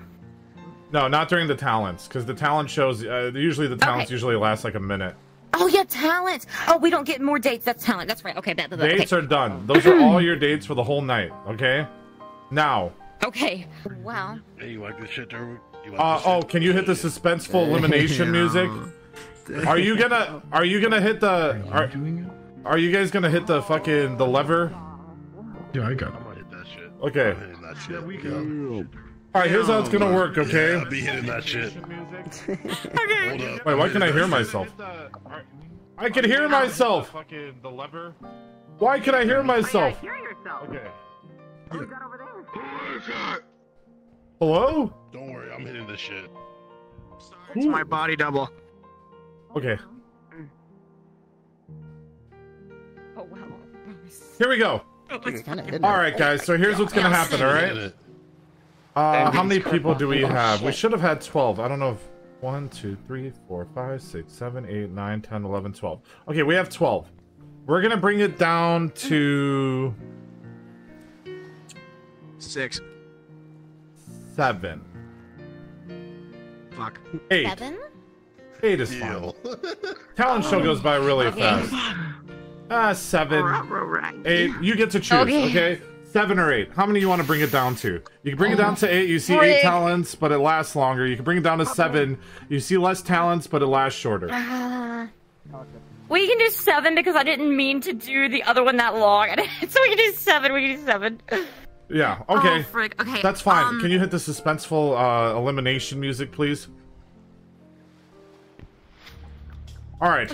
No, not during the talents, because the talent shows uh, usually the talents Okay. usually last like a minute. Oh yeah, talent. Oh, we don't get more dates. That's talent. That's right. Okay, that, that, Dates okay. are done. Those are all your dates for the whole night. Okay. Now, Okay. Wow. Hey, you like this shit, Derwin? You like uh, this shit? oh, can you hit the suspenseful elimination music? Are you gonna? Are you gonna hit the? Are, are you guys gonna hit the fucking the lever? Yeah, I got I'm gonna hit that shit. Okay. I'm hitting that shit. Yeah, we can. All right, here's how it's gonna work. Okay. Yeah, I'll be hitting that shit. *laughs* Hold up. Wait, why can I hear myself? I can hear myself. Fucking the lever. Why can oh, I hear myself? Okay. Oh, Hello? Don't worry, I'm hitting this shit. It's my body double. Okay. Oh wow. Here we go. All right, guys. So here's what's gonna happen. All right. Uh, how many people do we have? We should have had 12. I don't know if 1, 2, 3, 4, 5, 6, 7, 8, 9, 10, 11, 12. Okay, we have 12. We're going to bring it down to Six. 7. Fuck. 8. Seven? 8 is fine. *laughs* Talent show goes by really Okay. fast. Ah, 7. 8. You get to choose, Okay. okay? 7 or 8. How many you want to bring it down to? You can bring it down to 8. You see 8 talents, but it lasts longer. You can bring it down to 7. You see less talents, but it lasts shorter. Uh, we can do seven because I didn't mean to do the other one that long. *laughs* so we can do seven. We can do seven. Yeah, okay. Oh, frick. Okay, That's fine. um, Can you hit the suspenseful uh, elimination music, please? All right.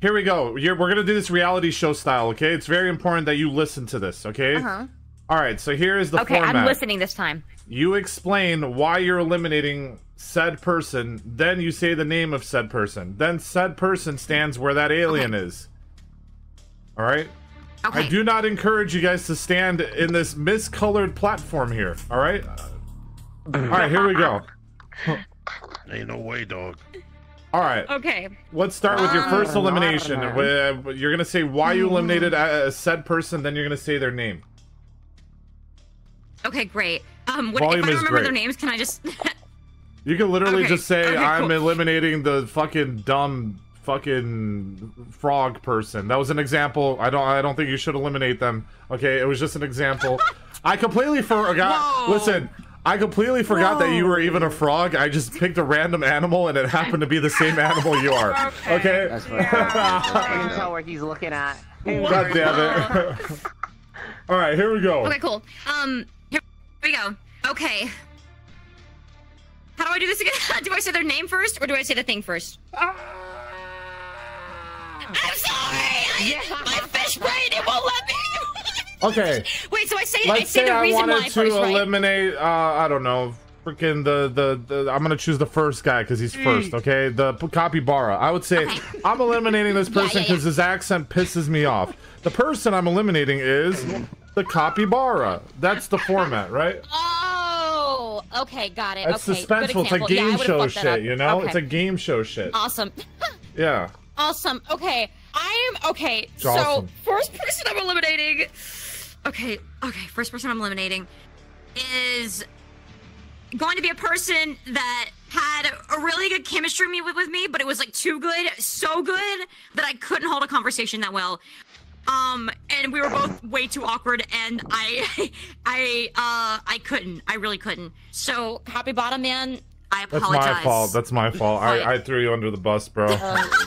Here we go. You're, we're going to do this reality show style, okay? It's very important that you listen to this, okay? Uh-huh. All right, so here is the okay, format. I'm listening this time. You explain why you're eliminating said person, then you say the name of said person. Then said person stands where that alien is. All right? Okay. I do not encourage you guys to stand in this miscolored platform here, all right? All right, here we go. Ain't no way, dog. All right. Okay. Let's start with your first Uh, elimination. Uh, You're going to say why you eliminated a, a said person, then you're going to say their name. Okay, great. Um, what, Volume if I don't remember great. their names, can I just? You can literally Okay, just say okay, I'm cool. eliminating the fucking dumb fucking frog person. That was an example. I don't I don't think you should eliminate them. Okay, it was just an example. I completely forgot. *laughs* Listen, I completely forgot that you were even a frog. I just picked a random animal and it happened to be the same animal you are. *laughs* Okay? I can tell where he's looking at. *laughs* God damn it. *laughs* All right, here we go. Okay, cool. Um, here we go. Okay. How do I do this again? do I say their name first, or do I say the thing first? I'm sorry. I, my fish brain it won't let me. Okay. *laughs* Wait, so I say I Let's say say the I reason wanted why to first, right? eliminate. Uh, I don't know. Freaking the, the the I'm gonna choose the first guy because he's first. Okay, the p- capybara. I would say I'm eliminating this *laughs* Yeah, person yeah, because his accent pisses me off. The person I'm eliminating is the capybara. That's the format, right? Oh, okay, got it. It's okay, suspenseful. It's a. Yeah, game show shit. You know, Okay. it's a game show shit. Awesome. *laughs* Yeah. Awesome. Okay. I am okay. It's so awesome. first person I'm eliminating. Okay. Okay. First person I'm eliminating is going to be a person that had a really good chemistry with, with me, but it was like too good, so good that I couldn't hold a conversation that well. Um, and we were both way too awkward, and I, *laughs* I, uh, I couldn't. I really couldn't. So, Happy Bottom Man, I apologize. That's apologize. my fault. That's my fault. I, I threw you under the bus, bro.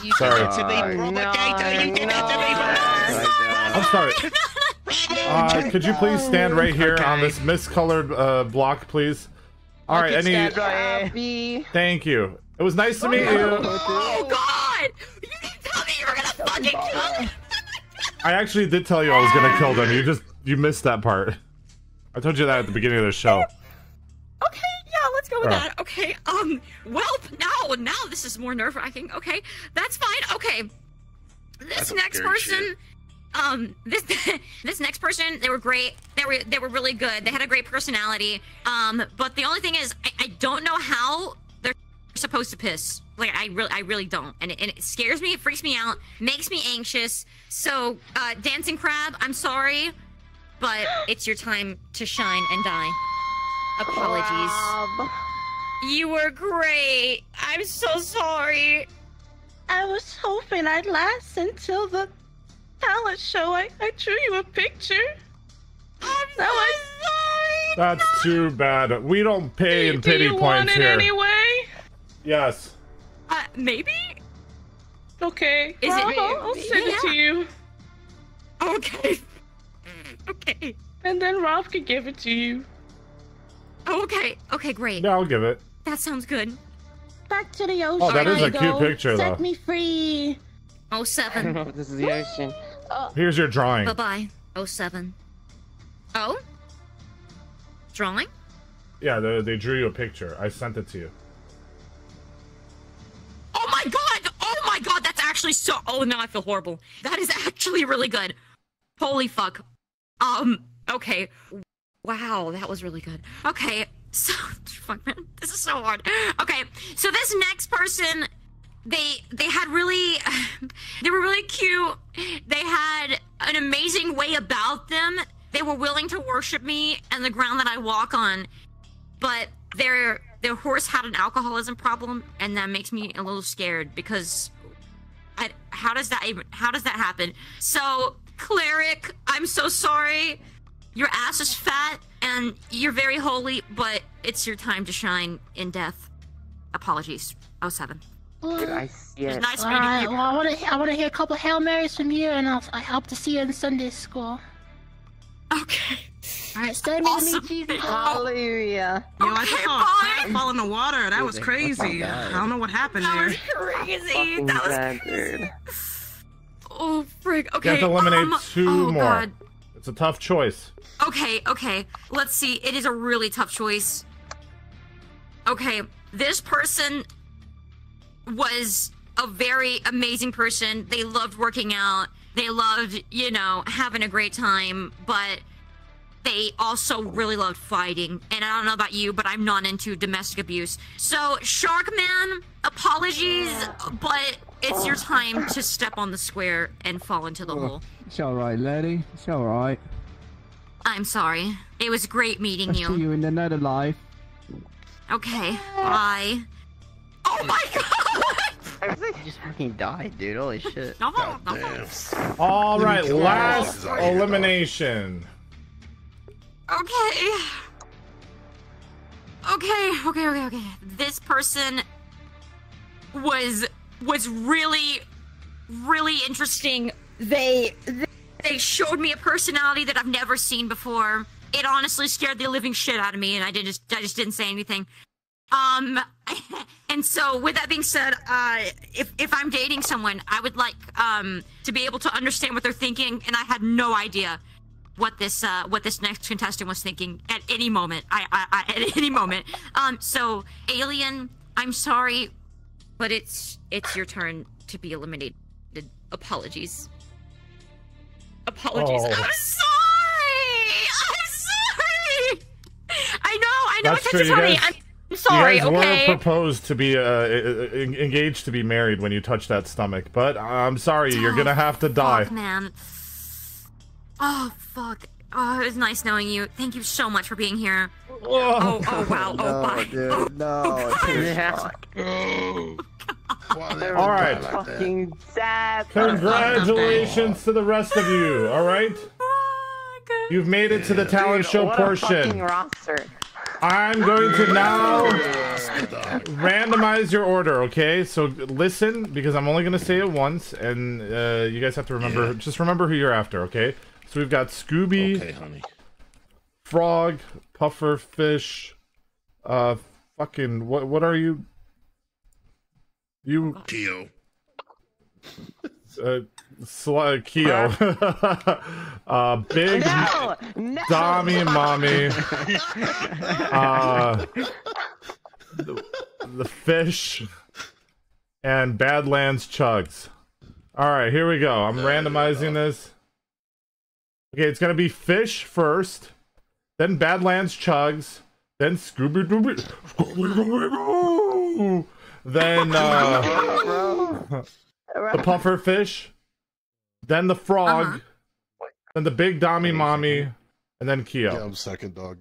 you sorry. did it to me, Roflgator. You did it to me, I'm sorry. Uh, could you please stand right here on this miscolored uh, block, please? All right. Any? Thank you. It was nice to meet you. Oh God! You didn't tell me you were gonna fucking kill me. I actually did tell you I was gonna kill them. You just you missed that part. I told you that at the beginning of the show. Okay, yeah, let's go with Oh. that. Okay, um, well, now, now this is more nerve wracking. Okay, that's fine. Okay, this That's next person, shit. Um, this *laughs* this next person, they were great. They were they were really good. They had a great personality. Um, but the only thing is, I, I don't know how they're supposed to piss. Like I really, I really don't, and it, and it scares me. It freaks me out. Makes me anxious. So, uh, dancing crab, I'm sorry, but it's your time to shine and die. Apologies. You were great. I'm so sorry. I was hoping I'd last until the talent show. I, I drew you a picture. I'm now I, That's too bad. We don't pay in do pity you want points it here. anyway? Yes. Uh, maybe? Okay. Is well, it- I'll, I'll send it to you. Okay. *laughs* Okay. And then Rob can give it to you. Okay. Okay, great. Yeah, I'll give it. That sounds good. Back to the ocean. Oh, that is I a cute go. picture, Set though. me free. Oh seven. I don't know if this is the ocean. Here's your drawing. Bye bye. Oh seven. Oh? Drawing? Yeah, they, they drew you a picture. I sent it to you. Oh my god! Oh my god, that's actually so oh no, I feel horrible. That is actually really good. Holy fuck. Um, okay. Wow, that was really good. Okay, *laughs* so fuck man, this is so hard. Okay, so this next person they they had really *sighs* they were really cute. They had an amazing way about them. They were willing to worship me and the ground that I walk on. But their their horse had an alcoholism problem and that makes me a little scared because I, how does that even how does that happen? So, cleric, I'm so sorry. Your ass is fat and you're very holy, but it's your time to shine in death. Apologies. Oh seven. Did I see It's it? nice All meeting Well, I want to. I want to hear a couple hail marys from you, and I'll. I hope to see you in Sunday school. Okay. All right. Send me to meet Jesus. Hallelujah. Yo, I just Okay, saw a bye. cat fall in the water. That was crazy. I don't know what happened That there. was crazy. Fucking That was bad, dude. Oh frig. You Okay. have to eliminate um, two oh, more. God. It's a tough choice. Okay, okay. Let's see. It is a really tough choice. Okay, this person was a very amazing person. They loved working out. They loved, you know, having a great time, but they also really loved fighting. And I don't know about you, but I'm not into domestic abuse. So, Sharkman, apologies, but it's your time to step on the square and fall into the hole. It's alright, lady. It's alright. I'm sorry. It was great meeting I'll see you. you in another life. Okay, bye. Oh my god! You just fucking died, dude. Holy shit. No, All Let me right, kill my last bosses out here, elimination. Okay. Okay, okay, okay, okay. This person was was really really interesting. They they showed me a personality that I've never seen before. It honestly scared the living shit out of me and I didn't just I just didn't say anything. Um *laughs* and so with that being said, uh if if I'm dating someone, I would like um to be able to understand what they're thinking and I had no idea what this uh what this next contestant was thinking at any moment. I, I, I at any moment. Um so alien, I'm sorry, but it's it's your turn to be eliminated. Apologies. Apologies. Oh. I'm sorry. I'm sorry. I know. I know. That's it's true. You guys, I'm sorry. you guys okay. were proposed to be uh, engaged to be married when you touched that stomach, but I'm sorry, you're gonna have to die. Fuck, man. Oh fuck. Oh, it was nice knowing you. Thank you so much for being here. Oh, oh, *laughs* wow. Oh, bye. dude. No. *laughs* *laughs* All right. Fucking sad. Congratulations to the rest of you. All right. You've made it to the talent show What a fucking portion. roster. I'm going to now *laughs* randomize your order, okay? So listen, because I'm only going to say it once, and uh, you guys have to remember, just remember who you're after, okay? So we've got Scooby, Okay, honey. Frog, Puffer Fish, uh, fucking, what, what are you? You... Kyo. Uh, Sl- Kyo. *laughs* uh, Big No! No! Dommy Mommy. *laughs* uh, the, the fish and Badlands Chugs. All right, here we go. I'm randomizing this. Okay, it's gonna be fish first, then Badlands Chugs, then Scooby Dooby, Scooby-Dooby-Doo, then uh, *laughs* the puffer fish, then the frog, uh-huh. then the big Dommy Mommy, and then Kyo. Yeah, I'm second dog.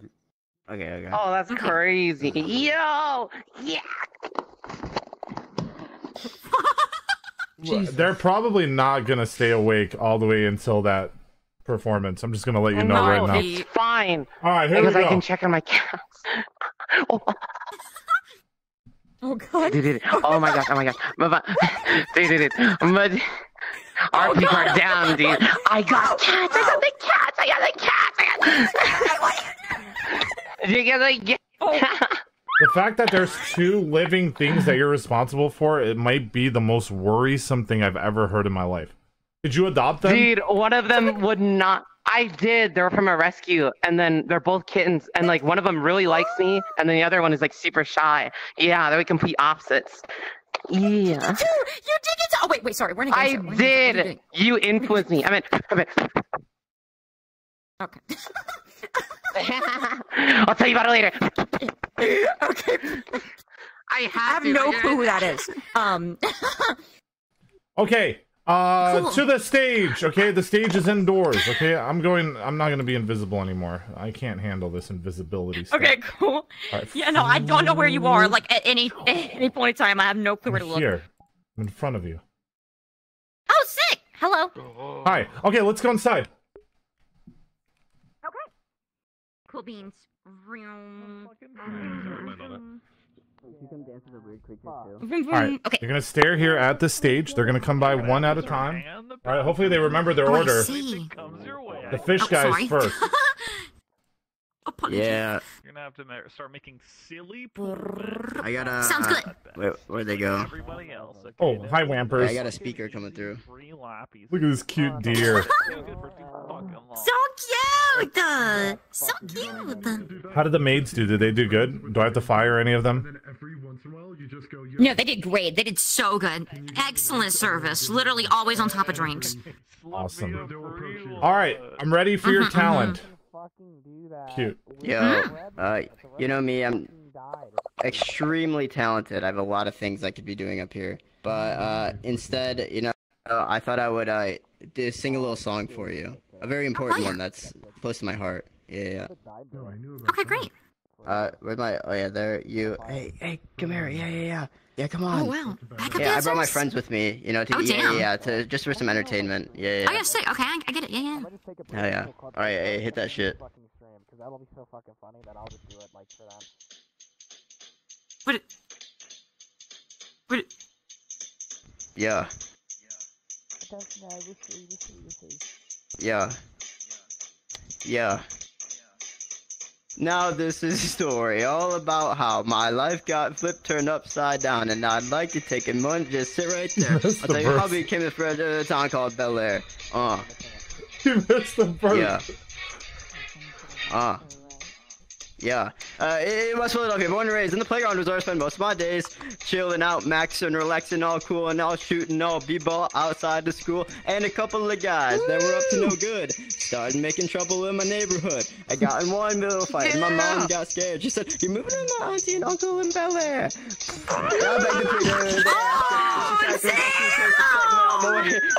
Okay, okay. Oh, that's crazy. Yo! Yeah! *laughs* They're probably not gonna stay awake all the way until that performance. I'm just gonna let you know no, right now. it's fine. All right, here because we I can check on my cats. *laughs* Oh. *laughs* oh god. Dude, dude, oh my gosh, oh my gosh. But, but, dude, dude, dude. Oh, but, our people are down, dude. Oh, I got oh, cats, I got the cats, I got the cats, I got *laughs* You get the *laughs* The fact that there's two living things that you're responsible for, it might be the most worrisome thing I've ever heard in my life. Did you adopt them? Dude, one of them would not. I did. They were from a rescue, and then they're both kittens, and like one of them really likes me, and then the other one is like super shy. Yeah, they're like complete opposites. Yeah. You, you did get to. Oh wait, wait, sorry. We're in a game I show. We're in a game show. What are you did. You influenced me. I mean, I mean. Okay. *laughs* I'll tell you about it later. *laughs* okay. I have, I have to, no I- clue who that is. Um. *laughs* Okay. Uh, Cool. to the stage. Okay, the stage is indoors. Okay, I'm going. I'm not gonna be invisible anymore. I can't handle this invisibility stuff. Okay, cool. All right, Yeah, no, I don't know where you are. Like at any at any point in time, I have no clue where to look. Here, I'm in front of you. Oh, sick. Hello. Hi. Okay, let's go inside. Okay. Cool beans. All right. Okay. You're gonna stare here at the stage. They're gonna come by one at a time. All right. Hopefully they remember their Oh, I order. see. The fish Oh, guys sorry. first. *laughs* Yeah, You're gonna have to start making silly. I got a. Sounds good. Where, where'd they go? Everybody else. Okay, Oh, now hi, you- Wampers. I got a speaker coming through. Look at this cute deer. So *laughs* *laughs* good for fucking long. So cute. Uh, so cute. How did the maids do? Did they do good? Do I have to fire any of them? No, they did great. They did so good. Excellent service. Literally always on top of drinks. Awesome. All right, I'm ready for your Mhm, mhm. talent. Cute. Yo, uh, you know me, I'm extremely talented. I have a lot of things I could be doing up here. But, uh, instead, you know, uh, I thought I would, uh, do, sing a little song for you. A very important one that's close to my heart. Yeah, yeah. Okay, great. Uh, where's my, oh yeah, there, you, hey, hey, come here, yeah, yeah, yeah. Yeah, come on. Oh wow. Backup Yeah, I brought my friends with me, you know, to, Oh, yeah, yeah, damn. yeah, to, just for some entertainment. Yeah, yeah. Oh yeah, sick. Okay, I, I get it. Yeah, yeah. Hell yeah. Alright, hey, hit that shit. That'll be so fucking funny that I'll just do it like for them. What? It, what? It, Yeah, yeah. Yeah. Now this is a story all about how my life got flipped, turned upside down, and I'd like to take a moment, just sit right *laughs* there. I'll the tell you how I became a friend of a town called Bel Air. Uh. *laughs* You missed the verse. Yeah. Uh. Yeah. Uh, it, it was Philadelphia, born and raised in the playground was where I spent most of my days. Chilling out, maxing, relaxing, all cool, and all shooting all b-ball outside the school. And a couple of guys that were up to no good started making trouble in my neighborhood. I got in one little fight, and my mom got scared. She said, You're moving in my auntie and uncle in Bel Air. I begged to plead her.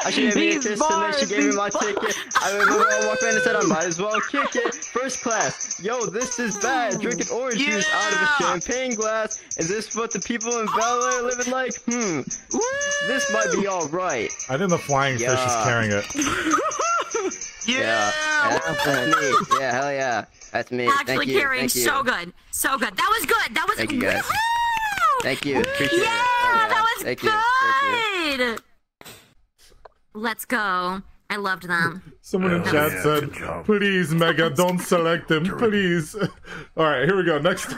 I she gave me a kiss and then she gave me my ticket. I was I walked in and said I might as well kick it. *laughs* First class. Yo, this is bad. Drinking orange juice out of a champagne glass. Is this what the people in Bel Air living like? Hmm. This might be alright. I think the flying fish is carrying it. *laughs* Yeah, that's me. Yeah, hell yeah, that's me. Actually Thank you. carrying Thank you. so good. So good. That was good. That was Thank you, guys. Woohoo! Thank you. Appreciate yeah, it. Hell yeah. that was Thank you. Thank you. good. Let's go. I loved them. *laughs* Someone in chat was- said, "Please, Mega, *laughs* don't select him, please." *laughs* All right, here we go. Next,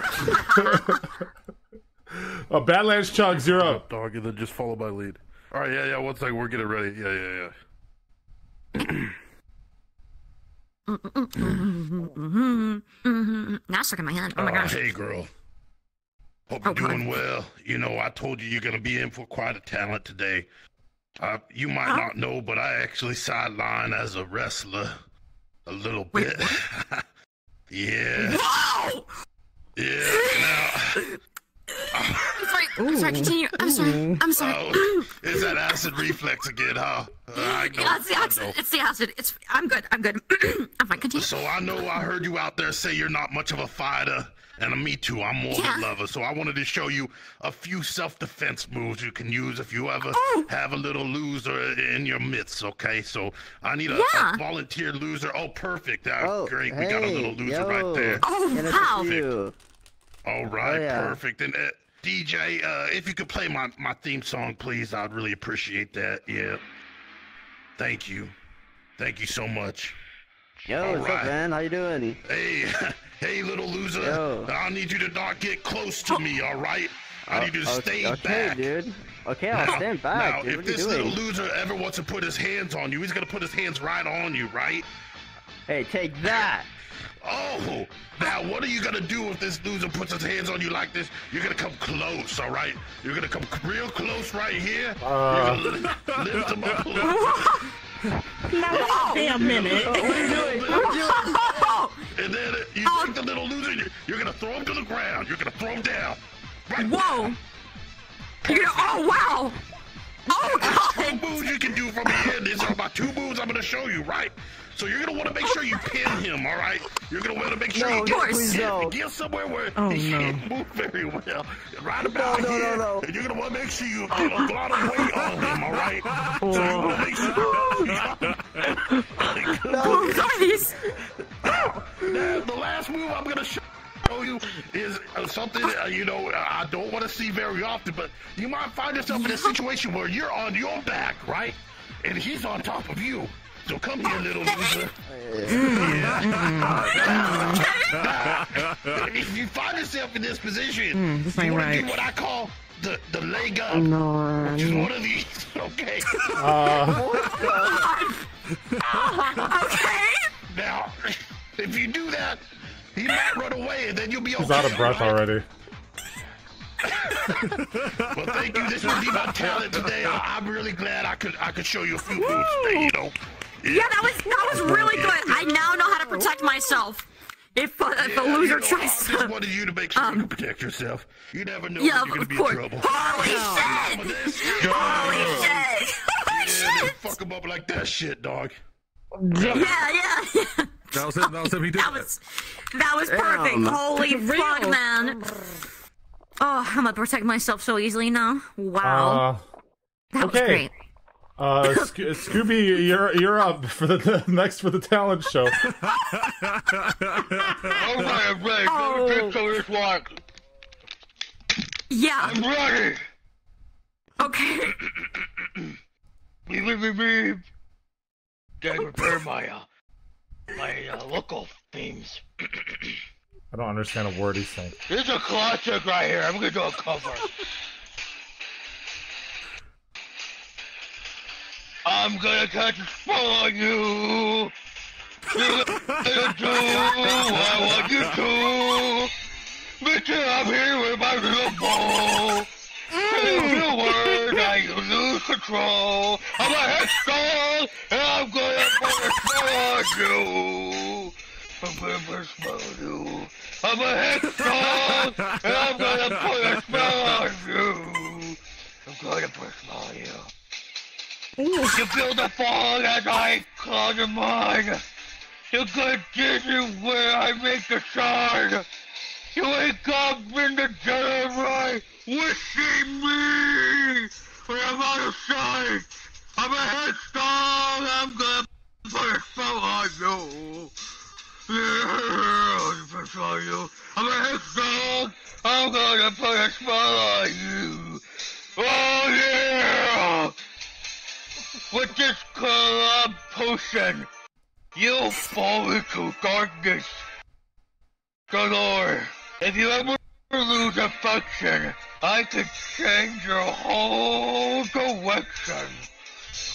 uh, Badlands Chugs, you're up. Dog, and then just follow my lead. All right, yeah, yeah. One second, we're getting ready. Yeah, yeah, yeah. now it's stuck in my head. Oh my Uh, gosh. Hey, girl. Hope Oh, you're doing God. well. You know, I told you you're going to be in for quite a talent today. Uh, you might Huh? not know, but I actually sideline as a wrestler a little bit. *laughs* yeah. Wow! Yeah. Now, I'm sorry. I'm sorry. Continue. I'm sorry. I'm sorry. oh, is that acid reflex again, huh? Uh, I know. Yeah, it's the acid. know. It's the acid. It's. I'm good. I'm good. *clears throat* I'm fine. Continue. So I know I heard you out there say you're not much of a fighter, and me too. I'm more Yeah. of a lover. So I wanted to show you a few self-defense moves you can use if you ever Oh. have a little loser in your midst. Okay, so I need a, Yeah. a volunteer loser. Oh, perfect. Ah, Oh, great. we got a little loser yo. right there. Oh, wow. see you. All right, yeah. perfect. And uh, DJ, uh, if you could play my, my theme song, please, I'd really appreciate that. Yeah. Thank you. Thank you so much. Yo, All what's right. up, man? How you doing? Hey, *laughs* hey, little loser. Yo. I need you to not get close to me, all right? I need you to Oh, stay okay, back. dude. Okay, I'll stand back, Now, dude. if What this little loser ever wants to put his hands on you, he's gonna put his hands right on you, right? Hey, take that. Oh, now what are you gonna do if this loser puts his hands on you like this? You're gonna come close, all right? You're gonna come real close right here. Uh. You're gonna lift him up *laughs* a little. Now, wait a minute. *laughs* What are you doing? What are you doing? *laughs* And then uh, you take the little loser, and you- you're gonna throw him to the ground. You're gonna throw him down. Right. Whoa. You're gonna. Oh wow. Oh Two god. Two moves you can do from here. These are about two moves I'm gonna show you, right? So you're gonna want to make sure you pin him, all right? You're gonna want to make sure No, you get, please don't. get somewhere where Oh, he no. can't move very well. Right about no, no, here. no. And you're gonna want to make sure you get a lot of weight on him, all right? So you want to make sure. *laughs* *laughs* Oh guys. Now, the last move I'm gonna show you is uh, something uh, you know I don't want to see very often, but you might find yourself in a situation where you're on your back, right, and he's on top of you. So come here, little loser. *laughs* if you find yourself in this position, Mm, this you ain't want to right. do what I call the the leg up, No. which is one of these. *laughs* Okay. Uh, *laughs* Okay. Now, if you do that, he might run away, and then you'll be okay. he's out of breath alright? already. Well, thank you. This would be my talent today. I, I'm really glad I could I could show you a few moves today. You know. Yeah, that was that was really good. I now know how to protect myself. If uh, if a loser you know, tries I just wanted you to make sure Um, you can protect yourself. You never know Yeah, when you're gonna of be in trouble. Holy Some of shit! this, Holy yeah, shit! Holy yeah, they shit! fuck 'em up like that shit, dog. Yeah, yeah, yeah. That was it. That was it. He did That was that was perfect. Damn. Holy fuck, man. Oh, I'm gonna protect myself so easily now. Wow, Uh, that was great. Uh, Sc- *laughs* Scooby, you're you're up for the next for the talent show. *laughs* All right, I'm ready. Oh. Let me get to this one. Yeah. I'm ready. Okay. Beep, beep, beep, beep. Gotta prepare my, uh, my, uh, local themes. I don't understand a word he's saying. This is a classic right here. I'm gonna do a cover. I'm gonna catch a spell on you. You're gonna do what I want you to. Bitch, I'm here with my little ball. Say a word, I lose control. I'm a headstrong, and I'm gonna put a spell on you. I'm gonna put a spell on you. I'm a headstrong, and I'm gonna put a spell on you. I'm gonna put a spell on you. You feel the fog as I call your mind. You continue where I make the shine. You wake up in the dead of night, wishing me when I'm out of sight. I'm a headstrong, I'm gonna put a spell on you. Yeah, on you. I'm a song. I'm gonna put a spell on you. Oh yeah! With this club potion, you'll fall into darkness galore. If you ever lose affection, I could change your whole direction.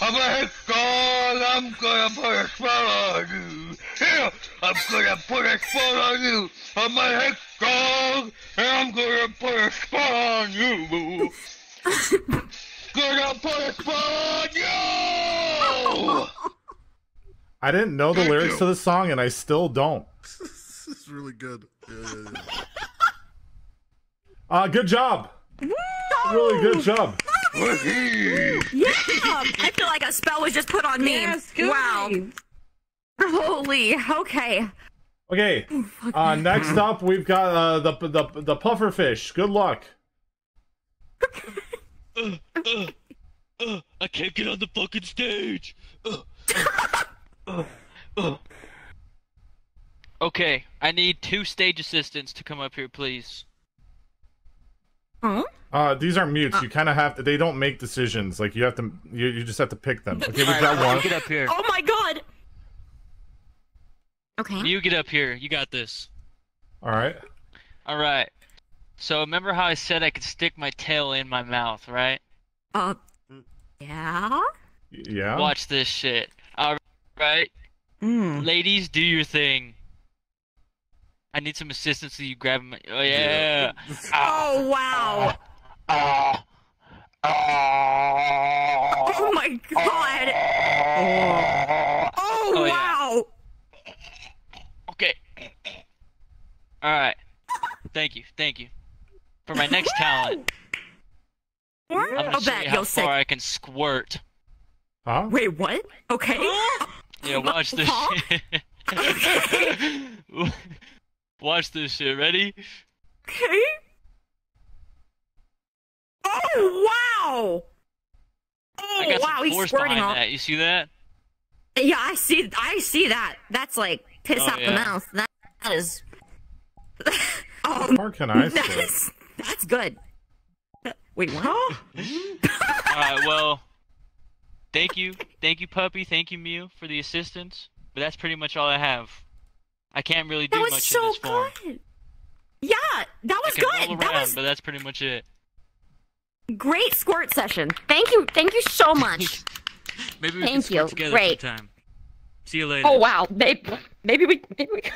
I'm a hit song, I'm gonna put a spell on you. Yeah, I'm gonna put a spell on you. I'm a hit song, and I'm gonna put a spell on you. *laughs* gonna put a spell on you! *laughs* I didn't know the Thank lyrics you. to the song, and I still don't. *laughs* this is really good. Yeah, yeah, yeah. *laughs* Uh, good job. Really good job. Yeah! I feel like a spell was just put on me. Yes, wow. Holy. Okay. Okay. Uh, next up, we've got uh, the the the puffer fish. Good luck. Uh, uh, uh, I can't get on the fucking stage. Uh, uh, uh. Okay, I need two stage assistants to come up here, please. Huh? Uh, these are mutes. You kind of have to. They don't make decisions. Like you have to. You, you just have to pick them. Okay, we've Alright, got one. Get up here. Oh my god! Okay. You get up here. You got this. All right. All right. So remember how I said I could stick my tail in my mouth, right? Uh, yeah? Yeah. Watch this shit. All right. Hmm. Ladies, do your thing. I need some assistance so you grab my. Oh yeah. *laughs* Oh wow! Oh my god! Oh, Oh, yeah. wow! Okay. All right. Thank you. Thank you. For my next talent, I'm I'll gonna show bet you how you'll say. far I can squirt. Huh? Wait, what? Okay. Yeah, watch this shit. *laughs* watch this shit. Ready? Okay. Oh wow! Oh I got wow, some he's squirting behind all. that. You see that? Yeah, I see. I see that. That's like piss Oh, out the mouth. That, that is. *laughs* oh, How can I squirt? that's, that's good. Wait, what? *laughs* All right. Well, thank you, thank you, puppy. Thank you, Mew, for the assistance. But that's pretty much all I have. I can't really do That was much so in this form. good. Yeah, that was I can roll good. That was but that's pretty much it. great squirt session. Thank you. Thank you so *laughs* much. Maybe we Thank can squirt you. together Great. sometime. See you later. oh wow. Maybe, maybe we. Maybe we. *laughs*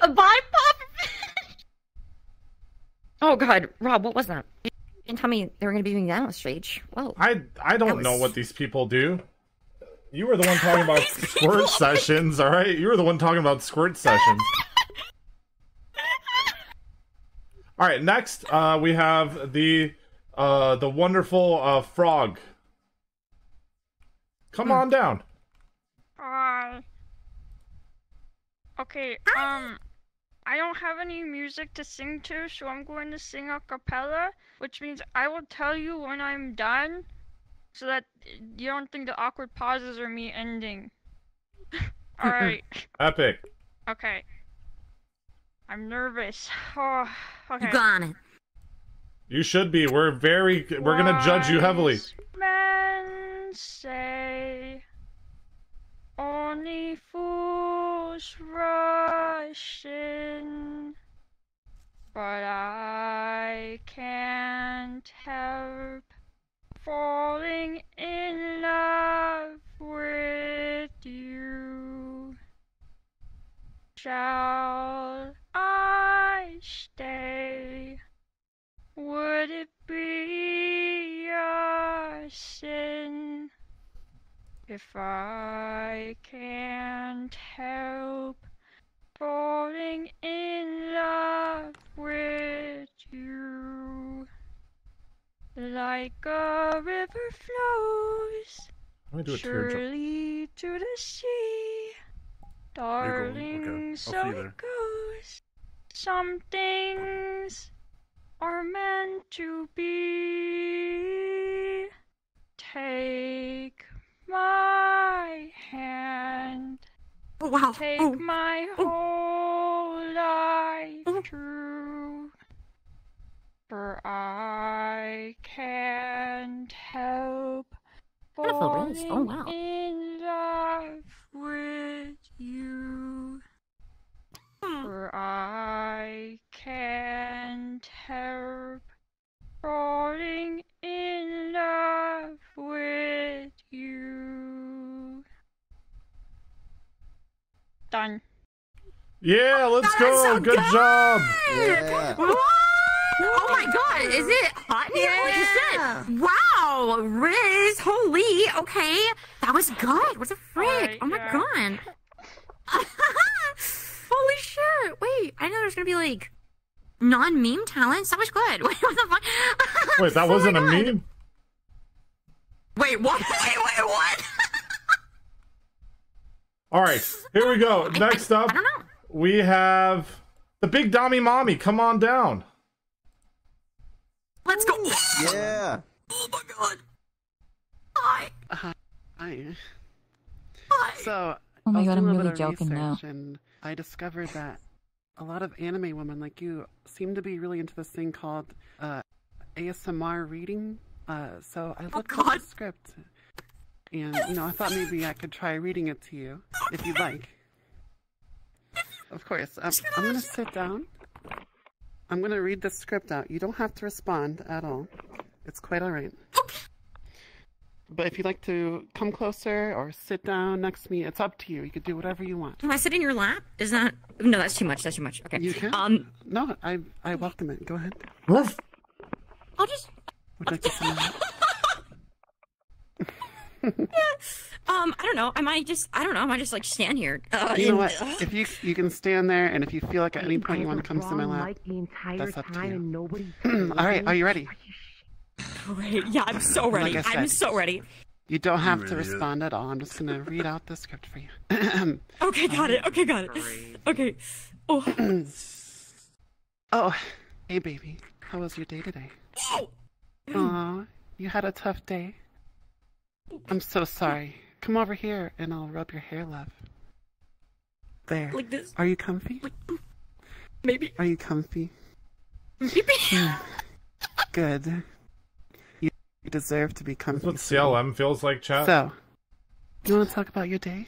Bye, Pop. *laughs* oh God, Rob, what was that? You didn't tell me they were gonna be doing that on stage. Whoa. I I don't That know what these people do. You were the one talking about *laughs* squirt sessions, all right? You were the one talking about squirt sessions. *laughs* All right, next uh, we have the uh, the wonderful uh, frog. Come on down. Uh, okay, um, I don't have any music to sing to, so I'm going to sing a cappella, which means I will tell you when I'm done, so that you don't think the awkward pauses are me ending. *laughs* Alright, *laughs* Epic. okay. I'm nervous. *sighs* Oh, okay. You got it. You should be. We're very. We're gonna judge you heavily. Men say only fools rush in, but I can't help falling in love with you. Shall I stay? Would it be a sin if I can't help falling in love with you? Like a river flows Let me do a surely to the sea, darling. Okay, So it goes. Some things are meant to be. Take my hand. Oh, wow. Take Oh. my oh. whole life mm-hmm. through. For I can't help oh, falling. Oh, wow. in love with you. Hmm. For I can't help falling in love with you. Done. Yeah, oh let's go. so good, good. job. What? Oh my god, is it hot in here? Holy shit. Wow, Riz, holy, okay. That was good. What the frick? oh my god. *laughs* holy shit. Wait, I know there's gonna be like non meme talents. That was good. Wait, *laughs* what the fuck? Wait, that Oh wasn't a God. meme? Wait, what? *laughs* Wait, wait, what? All right, here we go. *laughs* Next up, we have the big Dommy Mommy. Come on down. Let's go. Yeah. Oh my god. Hi. Hi. Hi. Hi. So, Oh my I God, doing a I'm really joking now. And I discovered that a lot of anime women like you seem to be really into this thing called uh, ASMR reading. Uh, so I looked at the script, and you know I thought maybe I could try reading it to you if you'd like. Of course, I'm, I'm gonna sit down. I'm gonna read the script out. You don't have to respond at all. It's quite all right. But if you'd like to come closer or sit down next to me, it's up to you. You could do whatever you want. Can I sit in your lap? Is that no? That's too much. That's too much. Okay. You can. Um. No, I I welcome it. Go ahead. I'll just. Would you like to sit? Um. I don't know. I might just. I don't know. I might just like stand here. Uh, You know and- what? If you you can stand there, and if you feel like at any point you want to come to my lap, that's up to you. nobody. *clears throat* all right. Are you ready? Wait, *laughs* yeah, I'm so Like ready. I I'm so ready. You don't have to ready yet? respond at all. I'm just gonna read out the script for you. *clears throat* Okay, got it. Okay, got it. Okay. Oh. *clears throat* oh, hey baby, how was your day today? Aw, you had a tough day. I'm so sorry. Come over here and I'll rub your hair, love. There. Like this? Are you comfy? Like, mm, Maybe. Are you comfy? Maybe. Hmm. Good. You you deserve to be comfy. That's what CLM feels like, chat. So, you want to talk about your day?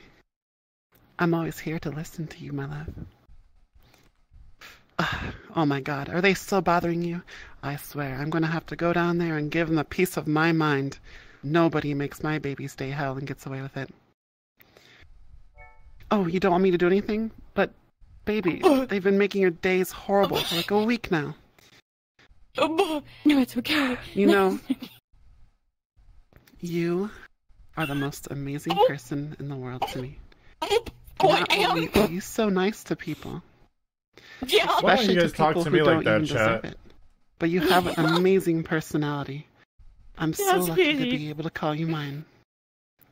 I'm always here to listen to you, my love. *sighs* Oh my god, are they still bothering you? I swear, I'm gonna have to go down there and give them a piece of my mind. Nobody makes my baby stay hell and gets away with it. Oh, you don't want me to do anything? But, baby, *coughs* they've been making your days horrible for like a week now. *coughs* No, it's okay. You know, *laughs* you are the most amazing person in the world to me. Oh, Not I am. only are you so nice to people, Yeah. Why don't especially you guys to talk people to who me like don't that, even deserve chat? it, but you have an amazing personality. I'm so That's lucky to be able to call you mine.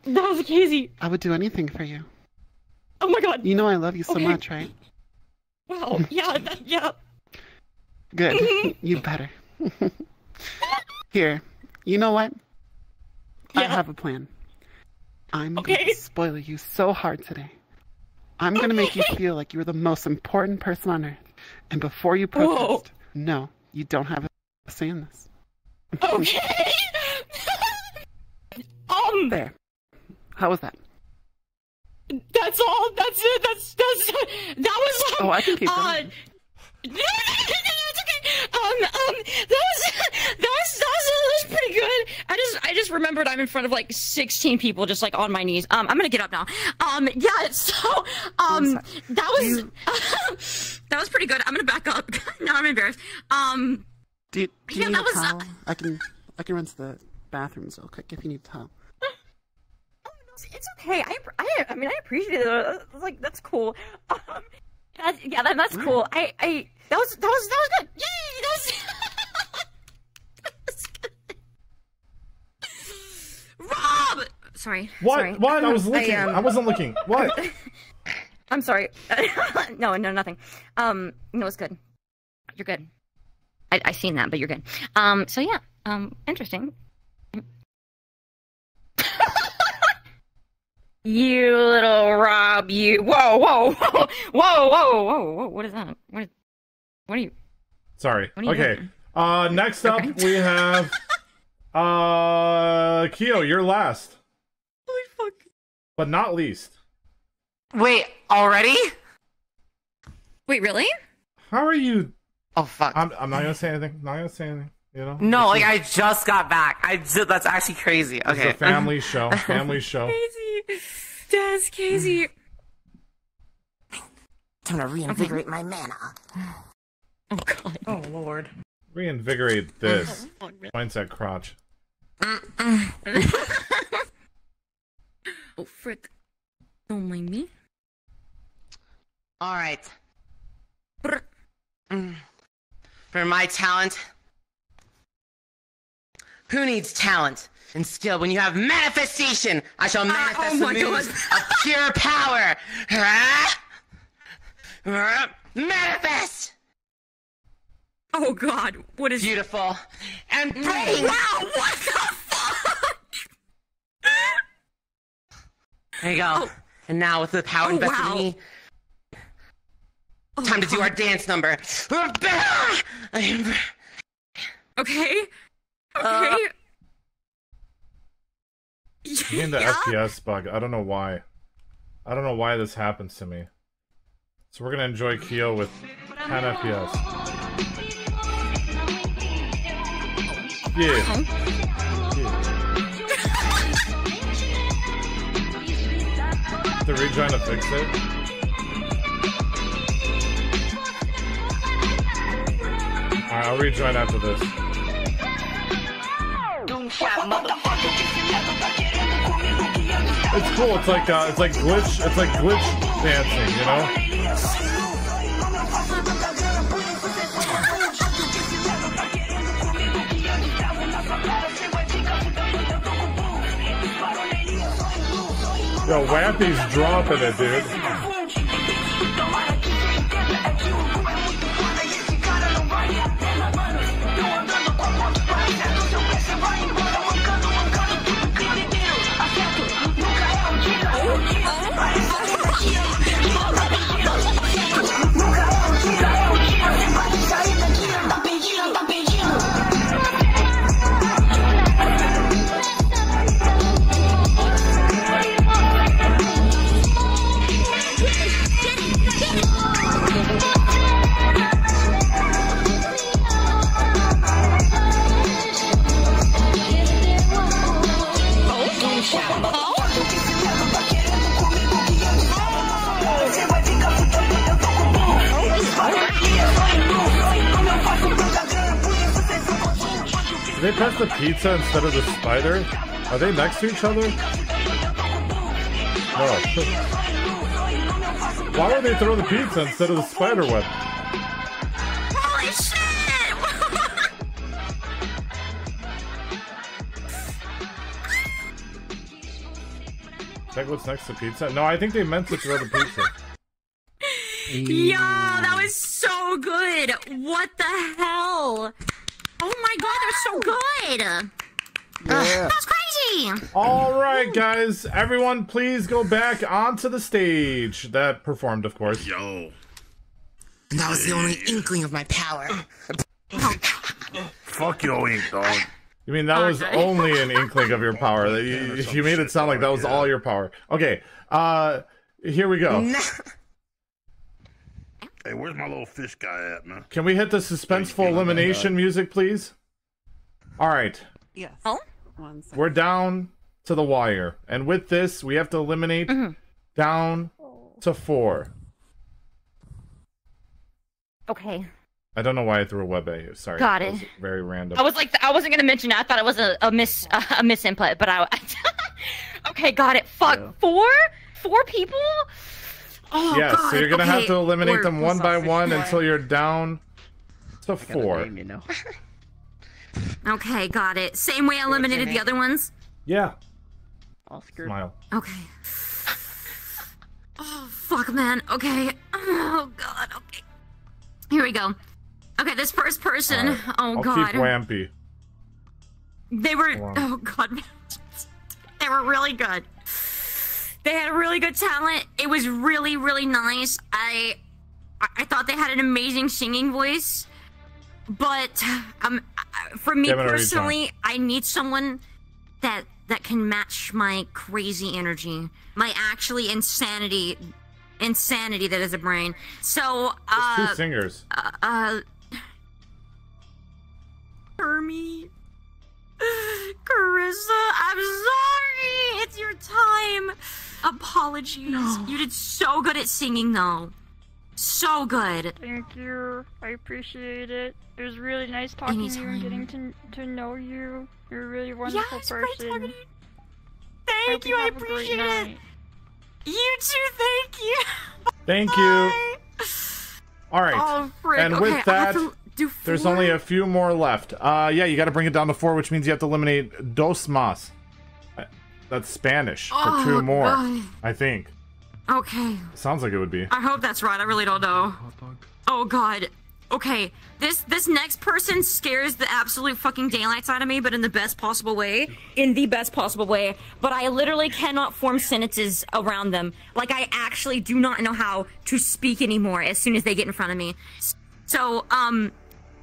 That was crazy. I would do anything for you. Oh my god. You know I love you so Okay. much, right? Wow. Yeah. That, yeah. Good. *laughs* you better. *laughs* Here, you know what? I Yeah. have a plan. I'm going Okay. to spoil you so hard today. I'm going to make you *laughs* feel like you're the most important person on earth. And before you Whoa. protest, no, you don't have a say in this. Okay. *laughs* um. There. How was that? That's all. That's it. That's that's. That was. Um, Oh, I can keep uh, *laughs* going. No, no, no, no, it's okay. Um, um, that was that was that was, that was pretty good. I just I just remembered I'm in front of like 16 people, just like on my knees. Um, I'm gonna get up now. Um, yeah. *laughs* So, um, that was *laughs* that was pretty good. I'm gonna back up. *laughs* now I'm embarrassed. Um, Do you, do you Yeah, need that a was, uh, towel? I can I can run to the bathrooms real quick if you need a towel. it's okay. I I I mean I appreciate it. Uh, Like that's cool. Um, that, yeah, that, that's cool. I I that was that was that was good. Yay! That was. Rob! Sorry. What? Sorry. What? I was looking. I, um, wasn't looking. What? *laughs* I'm sorry. *laughs* no, no, nothing. Um, no, it's good. You're good. I I seen that, but you're good. Um, so yeah. Um, interesting. *laughs* you little Rob. you. Whoa, whoa, whoa, whoa, whoa, whoa, whoa. What is that? What? Is, what are you? Sorry. What are you Okay. doing? Uh, next up we have uh Keo. You're last. Holy fuck! But not least. Wait, already? Wait, really? How are you? Oh fuck! I'm, I'm not gonna say anything. Not gonna say anything. You know. No, This like is- I just got back. I just, that's actually crazy. Okay. is a family *laughs* show. Family show. Crazy. that's Casey. Time to reinvigorate my mana. Oh god. Oh lord. Reinvigorate this. Points at crotch. *laughs* oh frick! Don't mind me. All right. Mm. For my talent. Who needs talent and skill when you have manifestation? I shall manifest oh the moves of pure power. *laughs* Ah! Ah! Manifest. Oh god, what is beautiful and bring? Wow, what the fuck? There you go. And now with the power Oh, invested wow. in me, time to do our dance number. Okay. Okay. Uh, Okay. Getting the FPS bug. I don't know why. I don't know why this happens to me. So we're gonna enjoy Keo with 10 FPS. Yeah. yeah. The rejoin to fix it. Alright, I'll rejoin after this. It's cool. It's like uh, it's like glitch. It's like glitch dancing. You know. Yo, Wappy's dropping it, dude. They press the pizza instead of the spider? Are they next to each other? No. Why would they throw the pizza instead of the spider web? Holy shit! Check what's next to pizza. No, I think they meant to throw the pizza. *laughs* Yo, that was so good. What the hell? Oh my god, they're so good. Yeah. That's crazy. All right, guys. Everyone, please go back onto the stage. That performed, of course. Yo. And that was the only inkling of my power. Fuck your ink, dog. You mean that was only an inkling of your power? That you, you made it sound like that was all your power. Okay. Uh, here we go. *laughs* Hey, where's my little fish guy at, man? Can we hit the suspenseful elimination music, please? All right. Yes. Oh? One second. We're down to the wire. And with this, we have to eliminate Mm-hmm. down to four. Okay. I don't know why I threw a web at you. Sorry. Got That it. very random. I was like, I wasn't gonna mention it. I thought it was a, a miss *laughs* uh, a misinput, but I. *laughs* okay, got it. Fuck four, four people. Oh yes, god. so you're gonna have to eliminate Or- them one by one Four. until you're down to four. *laughs* Okay, got it. Same way I eliminated the other ones. Yeah. Oscar. Smile. Okay. Oh fuck, man. Okay. Oh god. Okay. Here we go. Okay, this first person. Alright, Oh I'll god. keep Wampy. They were. Oh god. *laughs* they were really good. They had a really good talent. It was really, really nice. I, I thought they had an amazing singing voice, but um, for me Give it a retry. personally, I need someone that that can match my crazy energy, my actually insanity, insanity that is a brain. So, There's uh, two singers. uh, uh Hermie. *sighs* Carissa, I'm sorry. It's your time. Apologies. You did so good at singing, though. So good. Thank you. I appreciate it. It was really nice talking to you and getting to to know you. You're a really wonderful it's great person. talking to Thank Hope you. I have a great appreciate it. night. You too. Thank you. Thank you. All right. Oh, frick. and with I have that, do there's only a few more left. Uh, yeah, you got to bring it down to four, which means you have to eliminate dos más. That's Spanish for Oh, two more, God. I think. Okay. Sounds like it would be. I hope that's right. I really don't know. Oh god. Okay. This this next person scares the absolute fucking daylights out of me, but in the best possible way. In the best possible way. But I literally cannot form sentences around them. Like I actually do not know how to speak anymore as soon as they get in front of me. So, um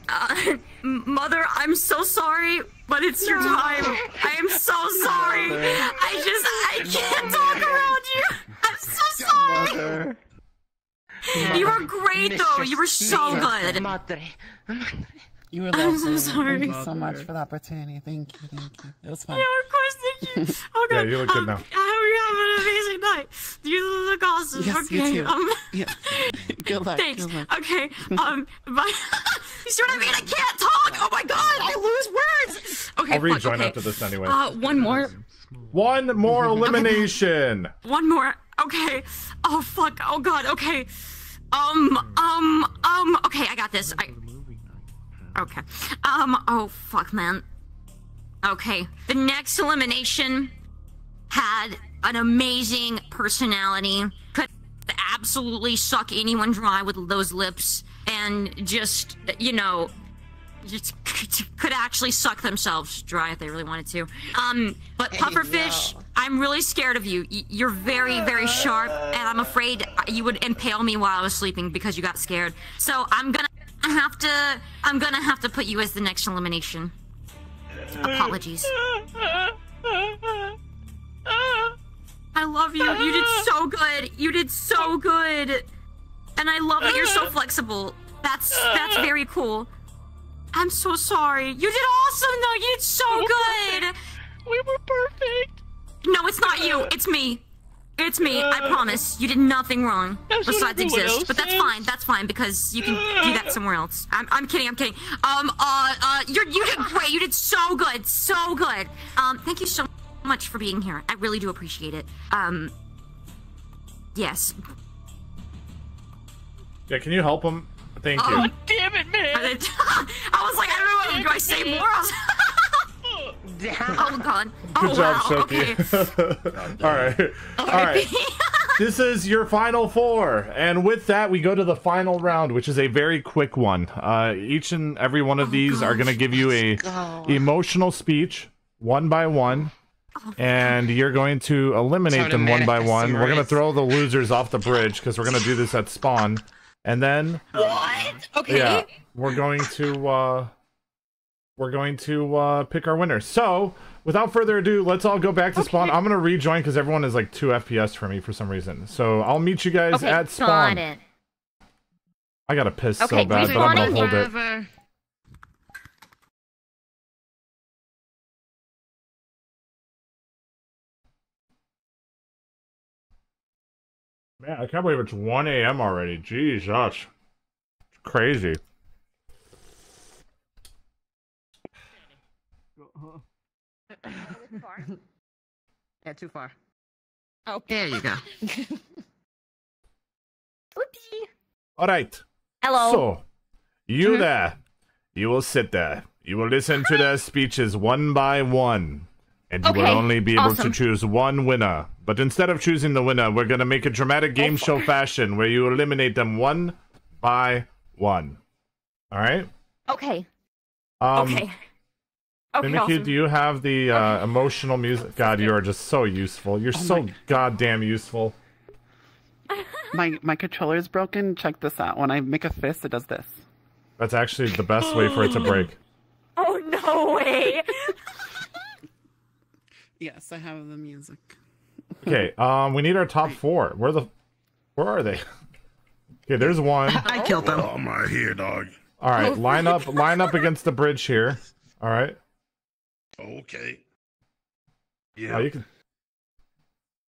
uh, *laughs* mother, I'm so sorry, but it's your time. I am so sorry. I just I can't talk around you. I'm so sorry. You were great though. You were so good. You were I'm so sorry. Thank you so much for the opportunity. Thank you. Thank you. It was fun. Yeah, of course, thank you. *laughs* Oh Yeah, god. you look good um, now. I hope you have an amazing night. You look awesome. Yes, okay. you too. Um, *laughs* Yeah. Good luck. Thanks. Good luck. Okay. Um. Bye. *laughs* you see what I mean? I can't talk. Oh my god. I lose words. Okay. I'll rejoin okay. after this anyway. Uh, one more. One more elimination. One more. Okay. Oh fuck. Oh god. Okay. Um. Um. Um. Okay. I got this. I. Okay. Um. Oh fuck, man. Okay. The next elimination had an amazing personality. Could absolutely suck anyone dry with those lips, and just you know. Just could actually suck themselves dry if they really wanted to. Um, but pufferfish, I'm really scared of you. You're very, very sharp, and I'm afraid you would impale me while I was sleeping because you got scared. So I'm gonna have to. I'm gonna have to put you as the next elimination. Apologies. I love you. You did so good. You did so good. And I love that you're so flexible. That's that's very cool. I'm so sorry. You did awesome though. You did so good. We were perfect. No, it's not you. It's me. It's me. I promise. You did nothing wrong besides everyone exist. But that's fine. That's fine because you can do that somewhere else. I'm, I'm kidding. I'm kidding. Um. Uh. Uh. You you did great. You did so good. So good. Um. Thank you so much for being here. I really do appreciate it. Um. Yes. Yeah, can you help him? Thank you. Oh, damn it, man! *laughs* *laughs* I, was like, I don't know. Do I say more? *laughs* I was- *laughs* oh god. Good oh, job, wow. Okay. Shoki. *laughs* All right. All right. this is your final four. And with that, we go to the final round, which is a very quick one. Uh, each and every one of Oh, these are going to give you a go. emotional speech, one by one. Oh, And you're going to eliminate them one by one. some We're going to throw the losers off the bridge because we're going to do this at spawn. And then What? Okay. yeah, we're going to uh we're going to uh pick our winner. So, without further ado, let's all go back to spawn. I'm gonna rejoin because everyone is like two FPS for me for some reason. So I'll meet you guys Okay, at spawn. got it. I gotta piss Okay, so bad, but I'm gonna respawning hold it. wherever- Man, I can't believe it's 1 a.m. already. Jesus. It's crazy. *laughs* Yeah, too far. Oh, there you go. *laughs* All right. Hello. So, you Mhm. there, you will sit there. You will listen to their *laughs* speeches one by one. And you will only be able awesome. to choose one winner. But instead of choosing the winner, we're going to make a dramatic game show fashion where you eliminate them one by one. All right? Okay. Um, okay. Okay, Mimikyu, awesome. do you have the uh, emotional music? God, you are just so useful. You're so goddamn useful. *laughs* My my controller is broken. Check this out. When I make a fist, it does this. That's actually the best way for it to break. *gasps* Oh no way! *laughs* Yes, I have the music. Okay, *laughs* um, we need our top four. Where the, where are they? Okay, there's one. I killed them. Oh, I'm here, dog. All right, line up, line up against the bridge here. All right. Okay. Yeah. you can.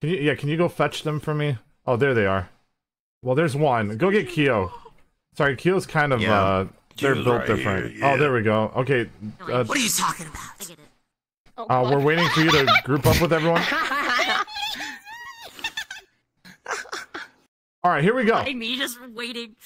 Can you? Yeah. Can you go fetch them for me? Oh, there they are. Well, there's one. Go get Kyo. Sorry, Kyo's kind of. Yeah, uh They're Kyo's built right different. here, Oh, there we go. Okay. Uh, What are you talking about? uh, we're waiting for you to group up with everyone. *laughs* All right, here we go. Me just waiting.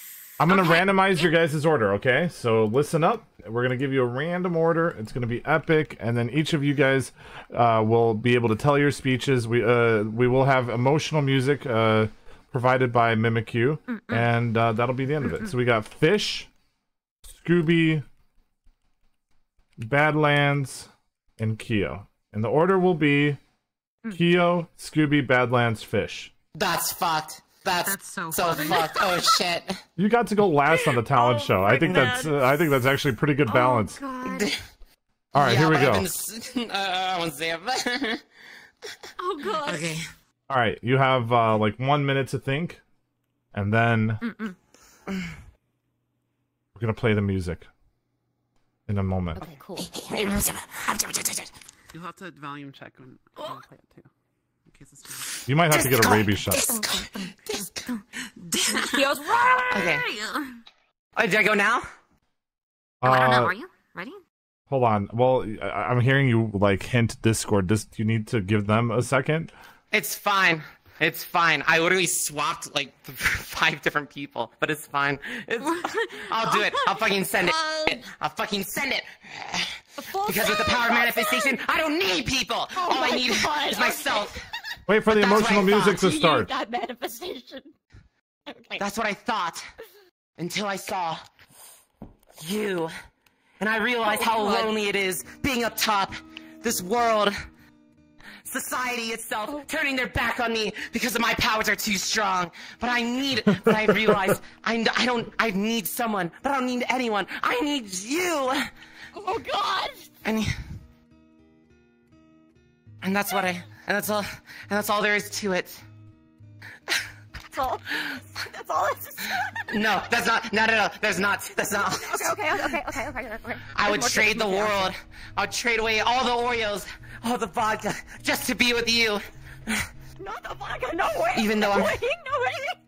I'm gonna randomize your guys' order, okay? So listen up. We're gonna give you a random order. It's gonna be epic, and then each of you guys uh, will be able to tell your speeches. We uh, we will have emotional music uh, provided by Mimikyu, and uh, that'll be the end of it. So we got Fish, Scooby, Badlands, and Keo. And the order will be Keo, Scooby, Badlands, Fish. That's fucked. That's, so, fucked. Oh shit. *laughs* You got to go last on the talent show. I think that's uh, I think that's actually pretty good balance. *laughs* All right, Yeah, here we go. I've been uh, won't say it. *laughs* oh god. Okay. All right, you have uh, like one minute to think, and then we're gonna play the music in a moment. Okay, cool. You have to volume check when, when you play it too. In case it's You might have to get a rabies shot. Kyo's Okay. Oh, did I go now? Oh, I don't know. Uh, Are you ready? Hold on. Well, I- I'm hearing you like hint Discord. Does you need to give them a second? It's fine. It's fine. I literally swapped like *laughs* five different people, but it's fine. It's, I'll do it. I'll *laughs* fucking send it. I'll fucking send it. Because with the power of manifestation, I don't need people. Oh All I need God, is myself. Wait for the But that's emotional music to start. That manifestation. *laughs* Okay. That's what I thought until I saw you. And I realized how Oh, God. lonely it is being up top. This world, society itself, Oh. turning their back on me because of my powers are too strong. But I need, but I realized I, I don't, I need someone, but I don't need anyone. I need you. Oh god. And, and that's what I, and that's all, and that's all there is to it. That's all. That's all. It's No, that's not, no, no, no, there's not, that's not. okay, okay, okay, okay, okay, okay. I would trade the world. I would trade away all the Oreos, all the vodka, just to be with you. Not the vodka. No way. Even though no I'm- way, no way.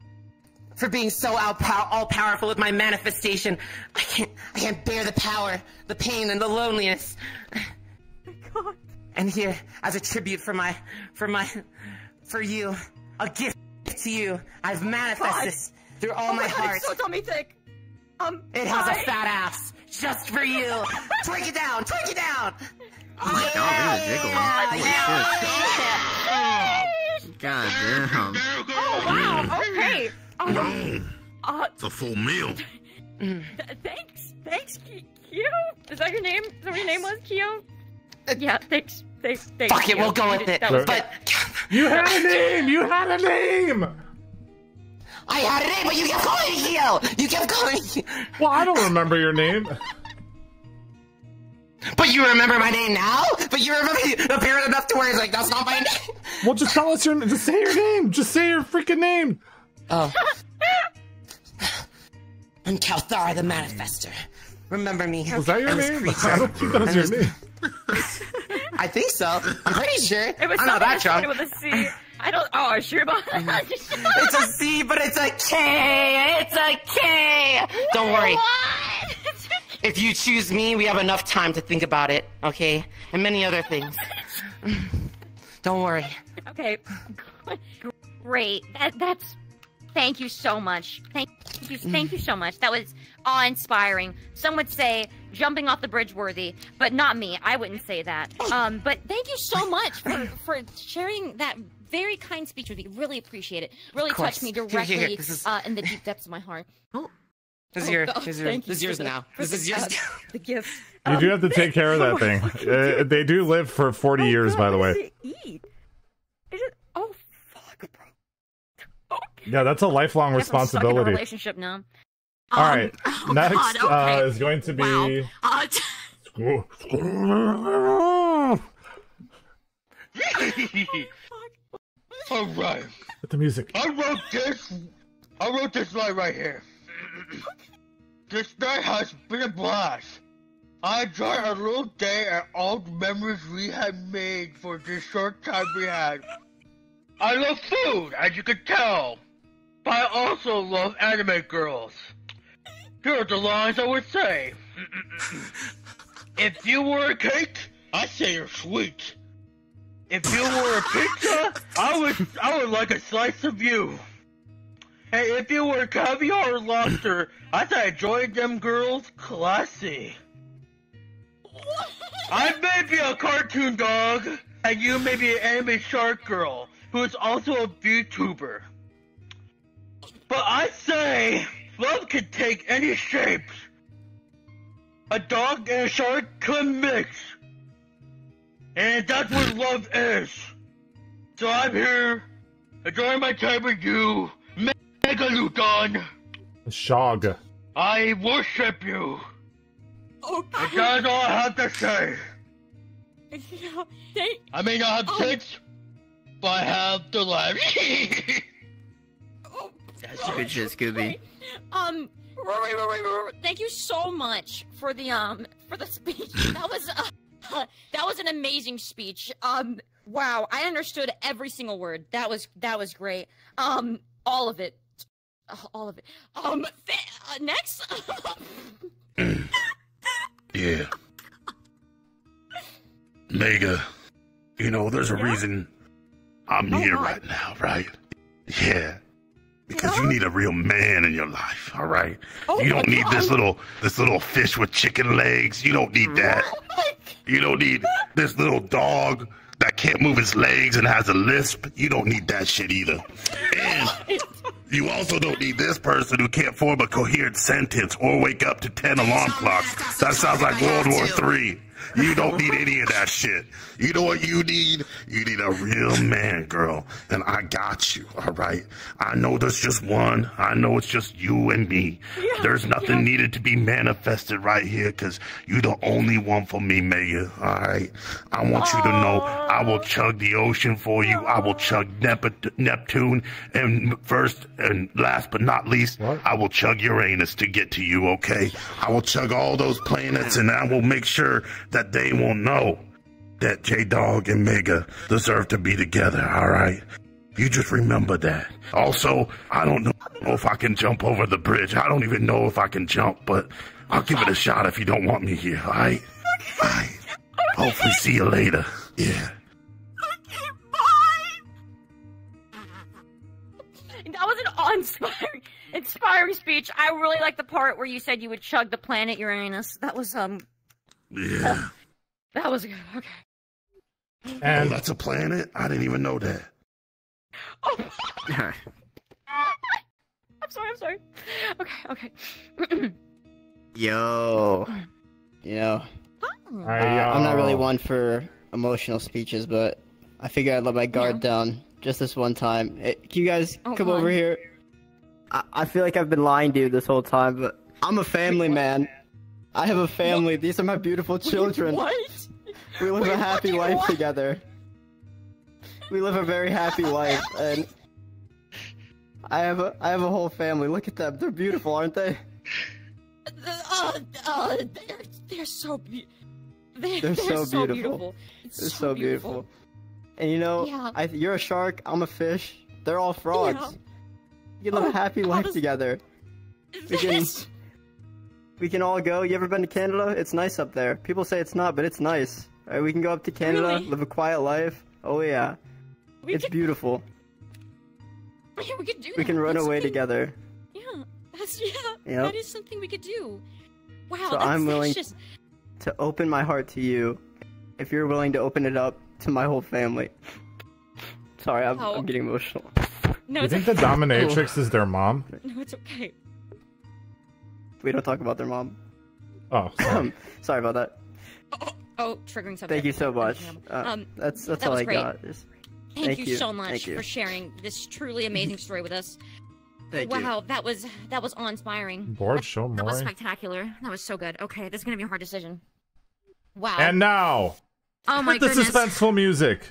For being so all powerful with my manifestation, I can't, I can't bear the power, the pain, and the loneliness. God. And here, as a tribute for my, for my, for you, a gift to you. I've manifested God. this through all oh my God, heart. It's so tummy thick. Um. It has hi. a fat ass, just for you. *laughs* Twink it down, twink it down. Oh my god, there's a jiggle. Holy shit. God damn. Oh wow. Okay. Um. Uh. It's a full meal. *laughs* th- thanks. Thanks, Ki- Kyo. Is that your name? Is that what your name was, Kyo? Yeah. Thanks. Thanks. Thanks. Fuck it, Kyo. we'll go with did- it. that was But *laughs* You had a name. You had a name. I had a name, but you kept calling me Kyo. You kept calling me. Well, I don't remember your name. *laughs* But you remember my name now? But you remember me appearing enough to where it's like, that's not my name? *laughs* Well, just tell us your. Just say your name. Just say your freaking name. Oh. *sighs* I'm Kalthara the Manifester. Remember me. Was that your name? creature. I don't think that was your name. I think so. I'm pretty sure. It was I'm not something that started with a C. I don't. Oh, sure, but *laughs* mm-hmm. it's a C, but it's a K. It's a K. Don't worry. If you choose me, we have enough time to think about it, okay? And many other things. *laughs* Don't worry. Okay. Great. That that's. Thank you so much. Thank you. Thank you so much. That was awe-inspiring. Some would say jumping off the bridge worthy, but not me. I wouldn't say that. Um, but thank you so much for *laughs* for sharing that very kind speech with me. Really appreciate it. Really touched me Here, here, directly here. This is- uh, in the deep depths of my heart. This is Oh, your, God, this your, thank you this is yours now. for This is yours. uh, The gift. You do have to take care of that *laughs* thing. Uh, they do live for 40 years, by the way. Eat. Is it? Yeah, that's a lifelong guess I'm stuck in a responsibility. relationship now. All right, *laughs* oh, next God, okay. uh, is going to be. Uh, *laughs* All right. With the music. I wrote this. I wrote this line right here. *clears throat* this night has been a blast. I enjoyed a little day and all the memories we had made for this short time we had. I love food, as you can tell, I also love anime girls. Here are the lines I would say. if you were a cake, I'd say you're sweet. If you were a pizza, I would I would like a slice of you. Hey, if you were caviar or lobster, I thought I enjoyed them girls classy. I may be a cartoon dog, and you may be an anime shark girl, who is also a VTuber. But I say, love can take any shapes. A dog and a shark can mix. And that's what love is. So I'm here, enjoying my time with you, Megalodon. Shog. I worship you. Okay. And that's all I have to say. *laughs* Yeah, they, I may not have oh. tits, but I have the life. *laughs* That's good shit, Scooby. um, Rory, Rory, Rory, thank you so much for the um for the *laughs* speech. That was uh, that was an amazing speech. Um, wow, I understood every single word. That was that was great. Um, all of it, all of it. Um, th- uh, next. Yeah. Mega, you know, there's a reason I'm Oh, here God. right now, right? Yeah. Because you need a real man in your life, all right? Oh, you don't need this little this little fish with chicken legs. You don't need that. You don't need this little dog that can't move his legs and has a lisp. You don't need that shit either. And you also don't need this person who can't form a coherent sentence or wake up to 10 alarm clocks. That sounds like World War Three. You don't need any of that shit. You know what you need? You need a real man, girl. And I got you, all right? I know there's just one. I know it's just you and me. There's nothing needed to be manifested right here because you're the only one for me, Mega, all right? I want you to know I will chug the ocean for you. I will chug Nep- Neptune. And first and last but not least, I will chug Uranus to get to you, okay? I will chug all those planets and I will make sure that they will know that J Dog and Mega deserve to be together, alright? You just remember that. Also, I don't know if I can jump over the bridge. I don't even know if I can jump, but I'll give it a shot if you don't want me here, alright? Alright. Hopefully see you later. Yeah. That was an awe-inspiring, inspiring speech. I really like the part where you said you would chug the planet Uranus. That was um, Yeah. *laughs* that was good. Okay. oh, that's a planet? I didn't even know that. Oh. *laughs* I'm sorry. I'm sorry. Okay. Okay. *clears throat* Yo. You know, uh, I, I'm not really uh, one for emotional speeches, but I figure I'd let my guard down just this one time. Eh, can you guys Oh, come come over here? I, I feel like I've been lying to you this whole time, but I'm a family man. I have a family. These are my beautiful children. What? We live Wait, a happy what? life What? together. We live a very happy life, *laughs* and I have a I have a whole family. Look at them; they're beautiful, aren't they? Uh, uh, they're they're so beautiful. They're, They're so so beautiful. It's They're so beautiful. And you know, Yeah. I, you're a shark. I'm a fish. They're all frogs. Yeah. You can live Oh, a happy life does- together. This- We can all go. You ever been to Canada? It's nice up there. People say it's not, but it's nice. All right, we can go up to Canada, Really? live a quiet life. Oh yeah, We it's could- beautiful. Yeah, *laughs* we could do We that. can run That's away something- together. Yeah, that's *laughs* yeah. Yep. That is something we could do. Wow, So that's, I'm that's willing just to open my heart to you, if you're willing to open it up to my whole family. Sorry, I'm, Oh. I'm getting emotional. no. you It's think the okay. dominatrix is their mom? No, it's okay. We don't talk about their mom. Oh, sorry. *laughs* sorry about that. Oh, triggering something. Thank you so much. Uh, Um, that's that's that all was I great. got. Just- Thank, you, so much you. for sharing this truly *laughs* amazing story with us. Thank you. wow, that was that was awe-inspiring. Bored show That was spectacular. That was so good. Okay, this is gonna be a hard decision. Wow. And now, oh my hit the goodness. suspenseful music,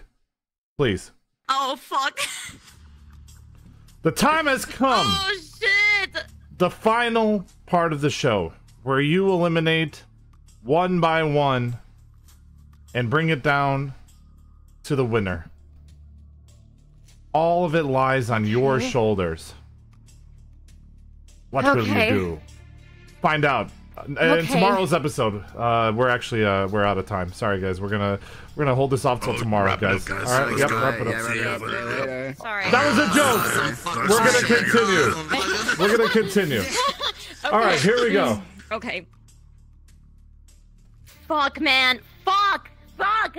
please. Oh fuck. The time has *laughs* come. Oh shit. the final part of the show where you eliminate one by one and bring it down to the winner. All of it lies on your Okay. shoulders. What will you do? Find out. Uh, In Okay. tomorrow's episode, uh, we're actually uh, we're out of time. Sorry, guys. We're gonna we're gonna hold this off till tomorrow, guys. All right, yep, wrap it up. Yeah, See ya, later. Sorry. That was a joke. We're gonna continue. We're gonna continue. *laughs* All right, here we go. *laughs* Okay. Fuck, man. Fuck. Fuck.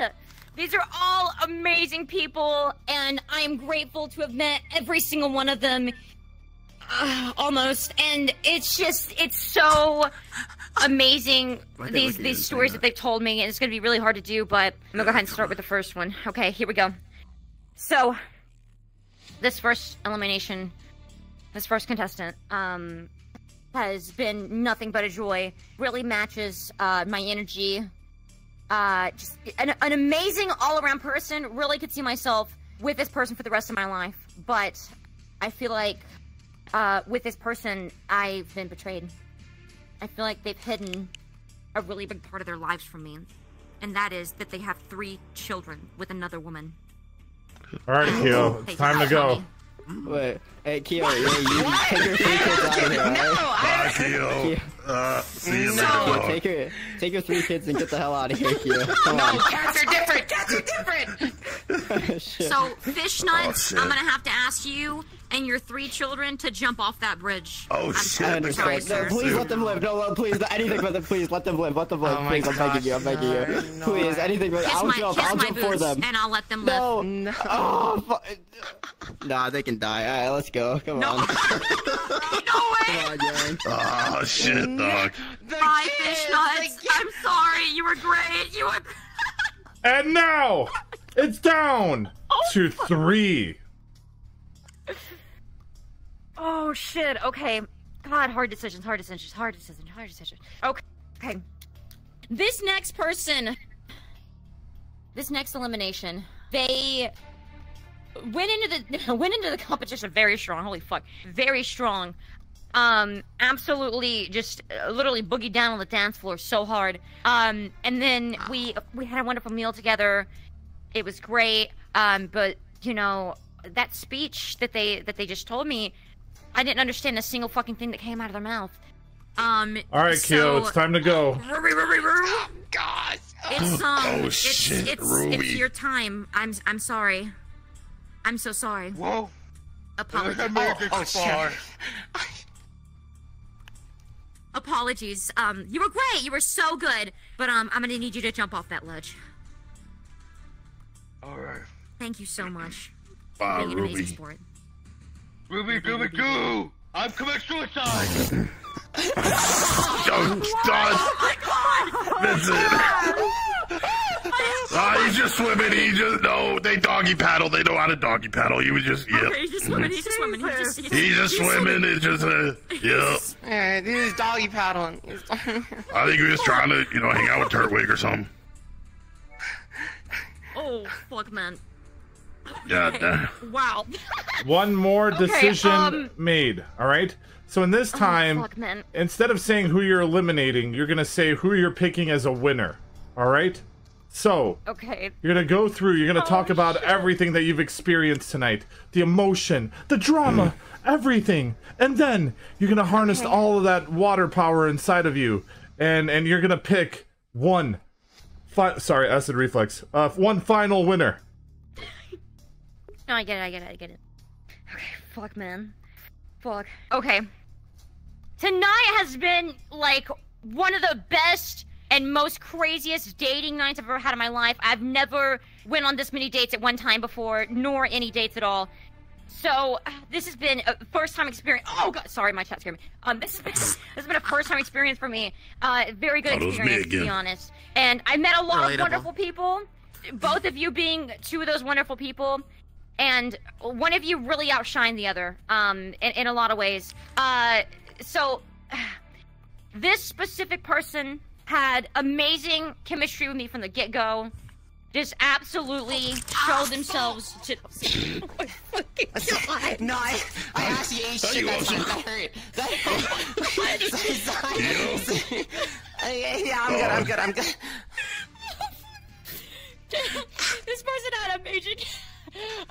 These are all amazing people, and I am grateful to have met every single one of them. Uh, almost, and it's just it's so amazing these look at you these and stories that they've told me, and it's gonna be really hard to do. But I'm gonna go ahead and start with the first one. Okay, here we go. So, this first elimination, this first contestant, um, has been nothing but a joy. Really matches uh, my energy. Uh, just an, an amazing all-around person. Really could see myself with this person for the rest of my life. But I feel like uh, with this person, I've been betrayed. I feel like they've hidden a really big part of their lives from me, and that is that they have three children with another woman. All right, it's time to go. Wait, hey Keo, yeah, you take your three kids out of here, alright? Bye, Keo. Uh, see you later, dog. Take your take your three kids and get the hell out of here, Keo. Come on. cats are different. Cats are different. *laughs* Shit. So, fish nuts, oh, shit. I'm gonna have to ask you and your three children to jump off that bridge. Oh I'm I understand. sir. No, please let them live. No, no, please, *laughs* anything but them. Please let them live. Let them live. Oh please, I'm begging you. I'm begging you. Please, anything but Kiss I'll my, jump. kiss I'll my jump for them. and I'll let them live. No. No. *laughs* Oh, fu- Nah, they can die. All right, let's go. Come on. no way. Come on, Jaren. Oh shit, dog. Bye, fish nuts. I'm sorry. You were great. You were. And now it's down to three. Oh shit. Okay. God, hard decisions. Hard decisions. Hard decisions. Hard decisions. Okay. Okay. This next person. This next elimination. They went into the *laughs* went into the competition very strong. Holy fuck, very strong. Um, absolutely, just uh, literally boogied down on the dance floor so hard. Um, and then we we had a wonderful meal together. It was great. Um, but you know that speech that they that they just told me, I didn't understand a single fucking thing that came out of their mouth. Um. All right, Keo, so- it's time to go. *gasps* God. It's *gasps* um. Oh, it's, shit, it's, Ruby. It's your time. I'm I'm sorry. I'm so sorry. Whoa. Apologies. I made it far. Apologies. Um, you were great. You were so good. But um, I'm gonna need you to jump off that ledge. Alright. Thank you so much. Bye, Being an Ruby. sport. Ruby, Ruby, Doo! I'm committing suicide! Done. Done. That's it. Ah, he's just swimming. He just no. They doggy paddle. They know how to doggy paddle. He was just yeah. Okay, he's just swimming. He's just swimming. He's just, He's just swimming. It's just uh, yeah. Alright, this is doggy paddling. I think he was trying to you know hang out with Turtwig or something. Oh fuck, man. Yeah. nah. Wow. *laughs* One more Okay, decision um, made. All right. So in this Oh, time, fuck, instead of saying who you're eliminating, you're gonna say who you're picking as a winner. All right. So Okay. you're gonna go through. You're gonna talk about everything that you've experienced tonight, the emotion, the drama, everything, and then you're gonna harness Okay. all of that water power inside of you, and and you're gonna pick one. Fi- sorry, acid reflex. Uh, one final winner. No, I get it. I get it. I get it. Okay. Fuck, man. Fuck. Okay. Tonight has been like one of the best and most craziest dating nights I've ever had in my life. I've never went on this many dates at one time before, nor any dates at all. So this has been a first time experience. Oh god, sorry, my chat scared me. Um, this has been *laughs* this has been a first time experience for me. Uh, very good Oh, it was me experience to be honest. And I met a lot Relatable. of wonderful people. Both of you being two of those wonderful people, and one of you really outshined the other. Um, in, in a lot of ways. Uh, so *sighs* this specific person had amazing chemistry with me from the get go. Just absolutely show themselves to. *laughs* *laughs* No, I, I actually ate Oh, shit you that also- time. That hurt. That *laughs* hurt. Sorry, sorry. Yeah, yeah, I'm good, I'm good, I'm good. this person had amazing,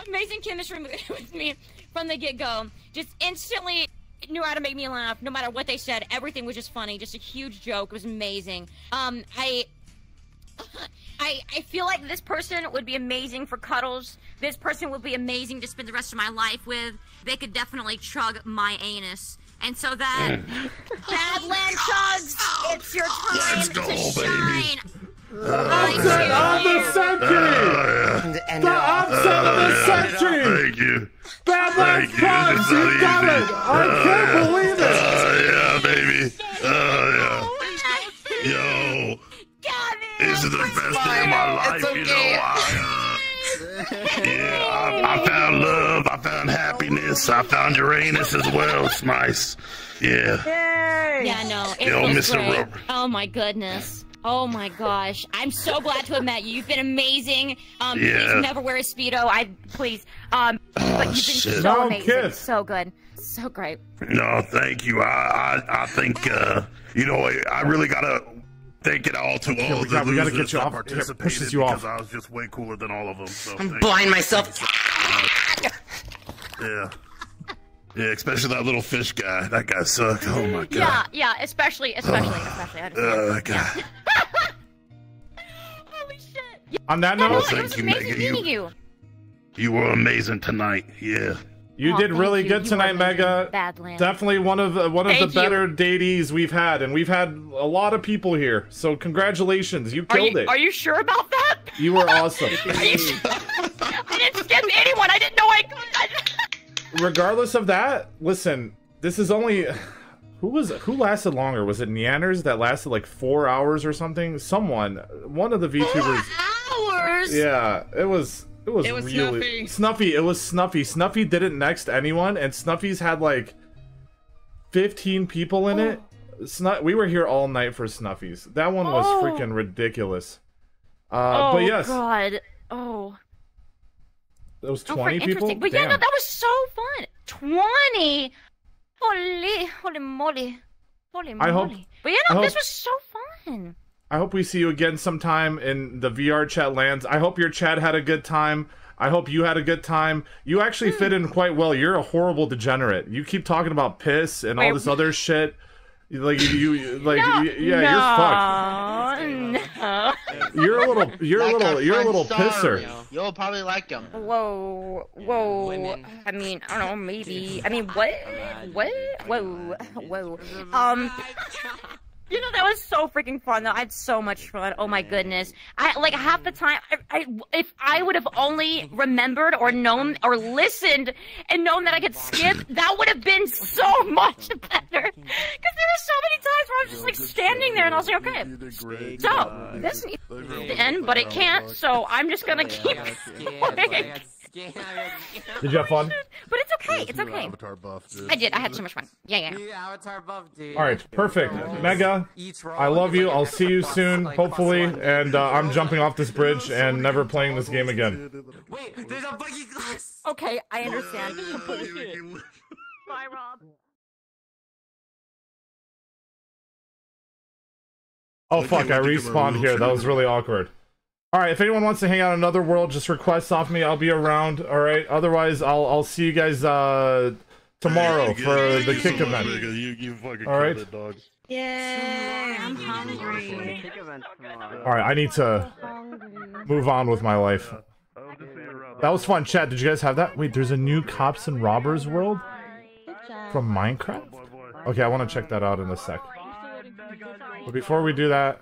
amazing chemistry with me from the get go. Just instantly knew how to make me laugh, no matter what they said. Everything was just funny, just a huge joke. It was amazing. Um, I. I, I feel like this person would be amazing for cuddles. This person would be amazing to spend the rest of my life with. They could definitely chug my anus. And so that Badland chugs, it's your time Let's go, to baby. shine. Upset of the century! And, The uh, upset of the century! Thank you. Badlands Thank you. Pugs, you not got it! I can't Uh, believe it! Uh, yeah, baby. Oh, yeah. Yo. This is the best day of my life, you know. I, uh, yeah, I, I found love. I found happiness. I found Uranus as well. It's nice. Yeah. Yeah, no, it Yo, was Mr. great. Rubber. Oh my goodness. Oh my gosh. I'm so glad to have met you. You've been amazing. Um, Yeah. please never wear a Speedo. I, please. Um, but you've been shit. so No amazing. kiss. So good. So great. No, thank you. I I, I think uh, you know I, I really gotta thank it all to Yeah, all we the got- we gotta get you that off. Here, participated pushes you because off. I was just way cooler than all of them. So I'm blind you. myself. Yeah. Yeah, especially that little fish guy. That guy sucked. Oh my god. Yeah, yeah, especially, especially, especially. I uh, understand. Oh god. *laughs* On that No, note, it was amazing meeting you. You were amazing tonight. Yeah. You Oh, did really you. good You tonight, are Mega. Badland. Definitely one of the, one of Thank the better daties we've had, and we've had a lot of people here. So congratulations, you Are killed you, it. are you sure about that? You were awesome. *laughs* You sure? I didn't skip anyone. I didn't know I could. *laughs* Regardless of that, listen, this is only *sighs* who was who lasted longer? Was it Neanders that lasted like four hours or something? Someone, one of the VTubers. Four hours. Yeah, it was. It was, It was really Snuffy. Snuffy. It was Snuffy. Snuffy didn't next anyone, and Snuffy's had like fifteen people in it. Snu- we were here all night for Snuffies. That one was Oh. freaking ridiculous. Uh, oh but yes, God. Oh. it was Oh, twenty very people. But yeah, no, that was so fun. Twenty. Holy, holy moly, holy I hope- moly. But yeah, I no, this hope- was so fun. I hope we see you again sometime in the VR chat lands. I hope your chat had a good time. I hope you had a good time. You actually fit in quite well. You're a horrible degenerate. You keep talking about piss and all this other shit. Like you, you like no, y- yeah, no, no. you're fucked. No. *laughs* You're a little, you're a little, our you're a little pisser. Sario. You'll probably like him. Whoa, whoa. I mean, I don't know, maybe. I mean, what? What? Whoa, whoa. Um. You know that was so freaking fun though. I had so much fun. Oh my goodness! I like half the time. I, I if I would have only remembered or known or listened and known that I could skip, that would have been so *laughs* much better. Because there were so many times where I was just like standing there and I was like, okay, so this needs to end, but it can't. So I'm just gonna keep *laughs* going. *laughs* Did you have fun? But it's okay. It's okay. Avatar buff, dude. I did. I had so much fun. Yeah, yeah. Avatar buff, dude. All right, perfect. Mega, I love you. I'll see you soon, hopefully. And uh, I'm jumping off this bridge *laughs* and never playing this game again. Wait, there's a buggy glass. Okay, I understand. *laughs* Bye, Rob. Oh fuck! I respawned here. That was really awkward. All right, if anyone wants to hang out in another world, just request off me. I'll be around. All right. Otherwise, I'll I'll see you guys uh tomorrow for the kick event. You, you fucking All right. it, dog. Yeah, I'm hungry. All right. I need to move on with my life. That was fun. Chat. Did you guys have that? Wait, there's a new cops and robbers world from Minecraft. Okay, I want to check that out in a sec. But before we do that,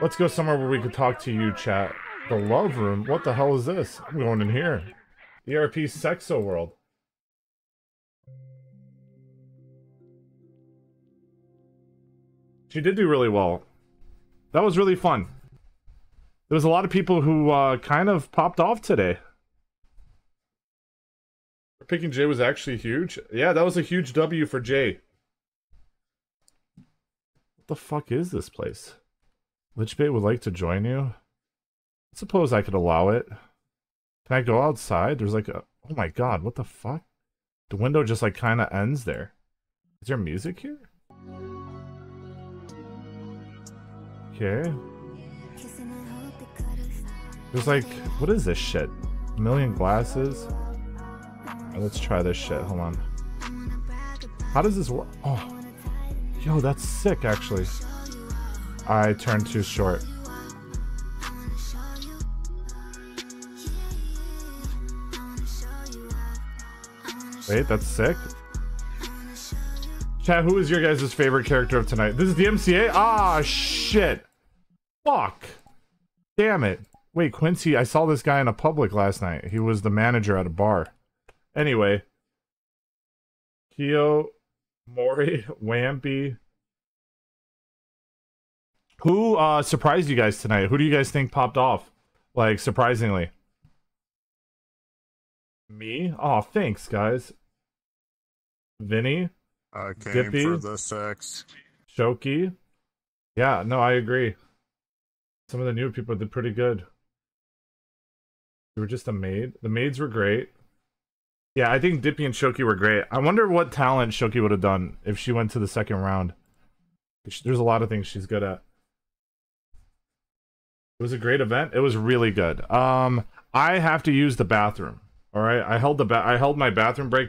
Let's go somewhere where we could talk to you, chat. The love room? What the hell is this? I'm going in here. The ERP Sexo World. She did do really well. That was really fun. There was a lot of people who uh, kind of popped off today. Picking Jay was actually huge. Yeah, that was a huge W for Jay. What the fuck is this place? Lichbait would like to join you. I suppose I could allow it. Can I go outside? There's like a... Oh my god, what the fuck? The window just like kind of ends there. Is there music here? Okay. There's like... What is this shit? A million glasses? Alright, let's try this shit. Hold on. How does this work? Oh. Yo, that's sick, actually. I turned too short. Wait, that's sick. Chat, who is your guys' favorite character of tonight? This is the MCA? Ah, shit. Fuck. Damn it. Wait, Quincy, I saw this guy in a public last night. He was the manager at a bar. Anyway. Kyo, Mori, Wampy. Who uh surprised you guys tonight? Who do you guys think popped off? Like, surprisingly. Me? Oh, thanks, guys. Vinny? I came Dippy? for the sex. Shoki? Yeah, no, I agree. Some of the new people did pretty good. You were just a maid. The maids were great. Yeah, I think Dippy and Shoki were great. I wonder what talent Shoki would have done if she went to the second round. There's a lot of things she's good at. It was a great event. It was really good. Um, I have to use the bathroom. All right, I held the ba- I held my bathroom break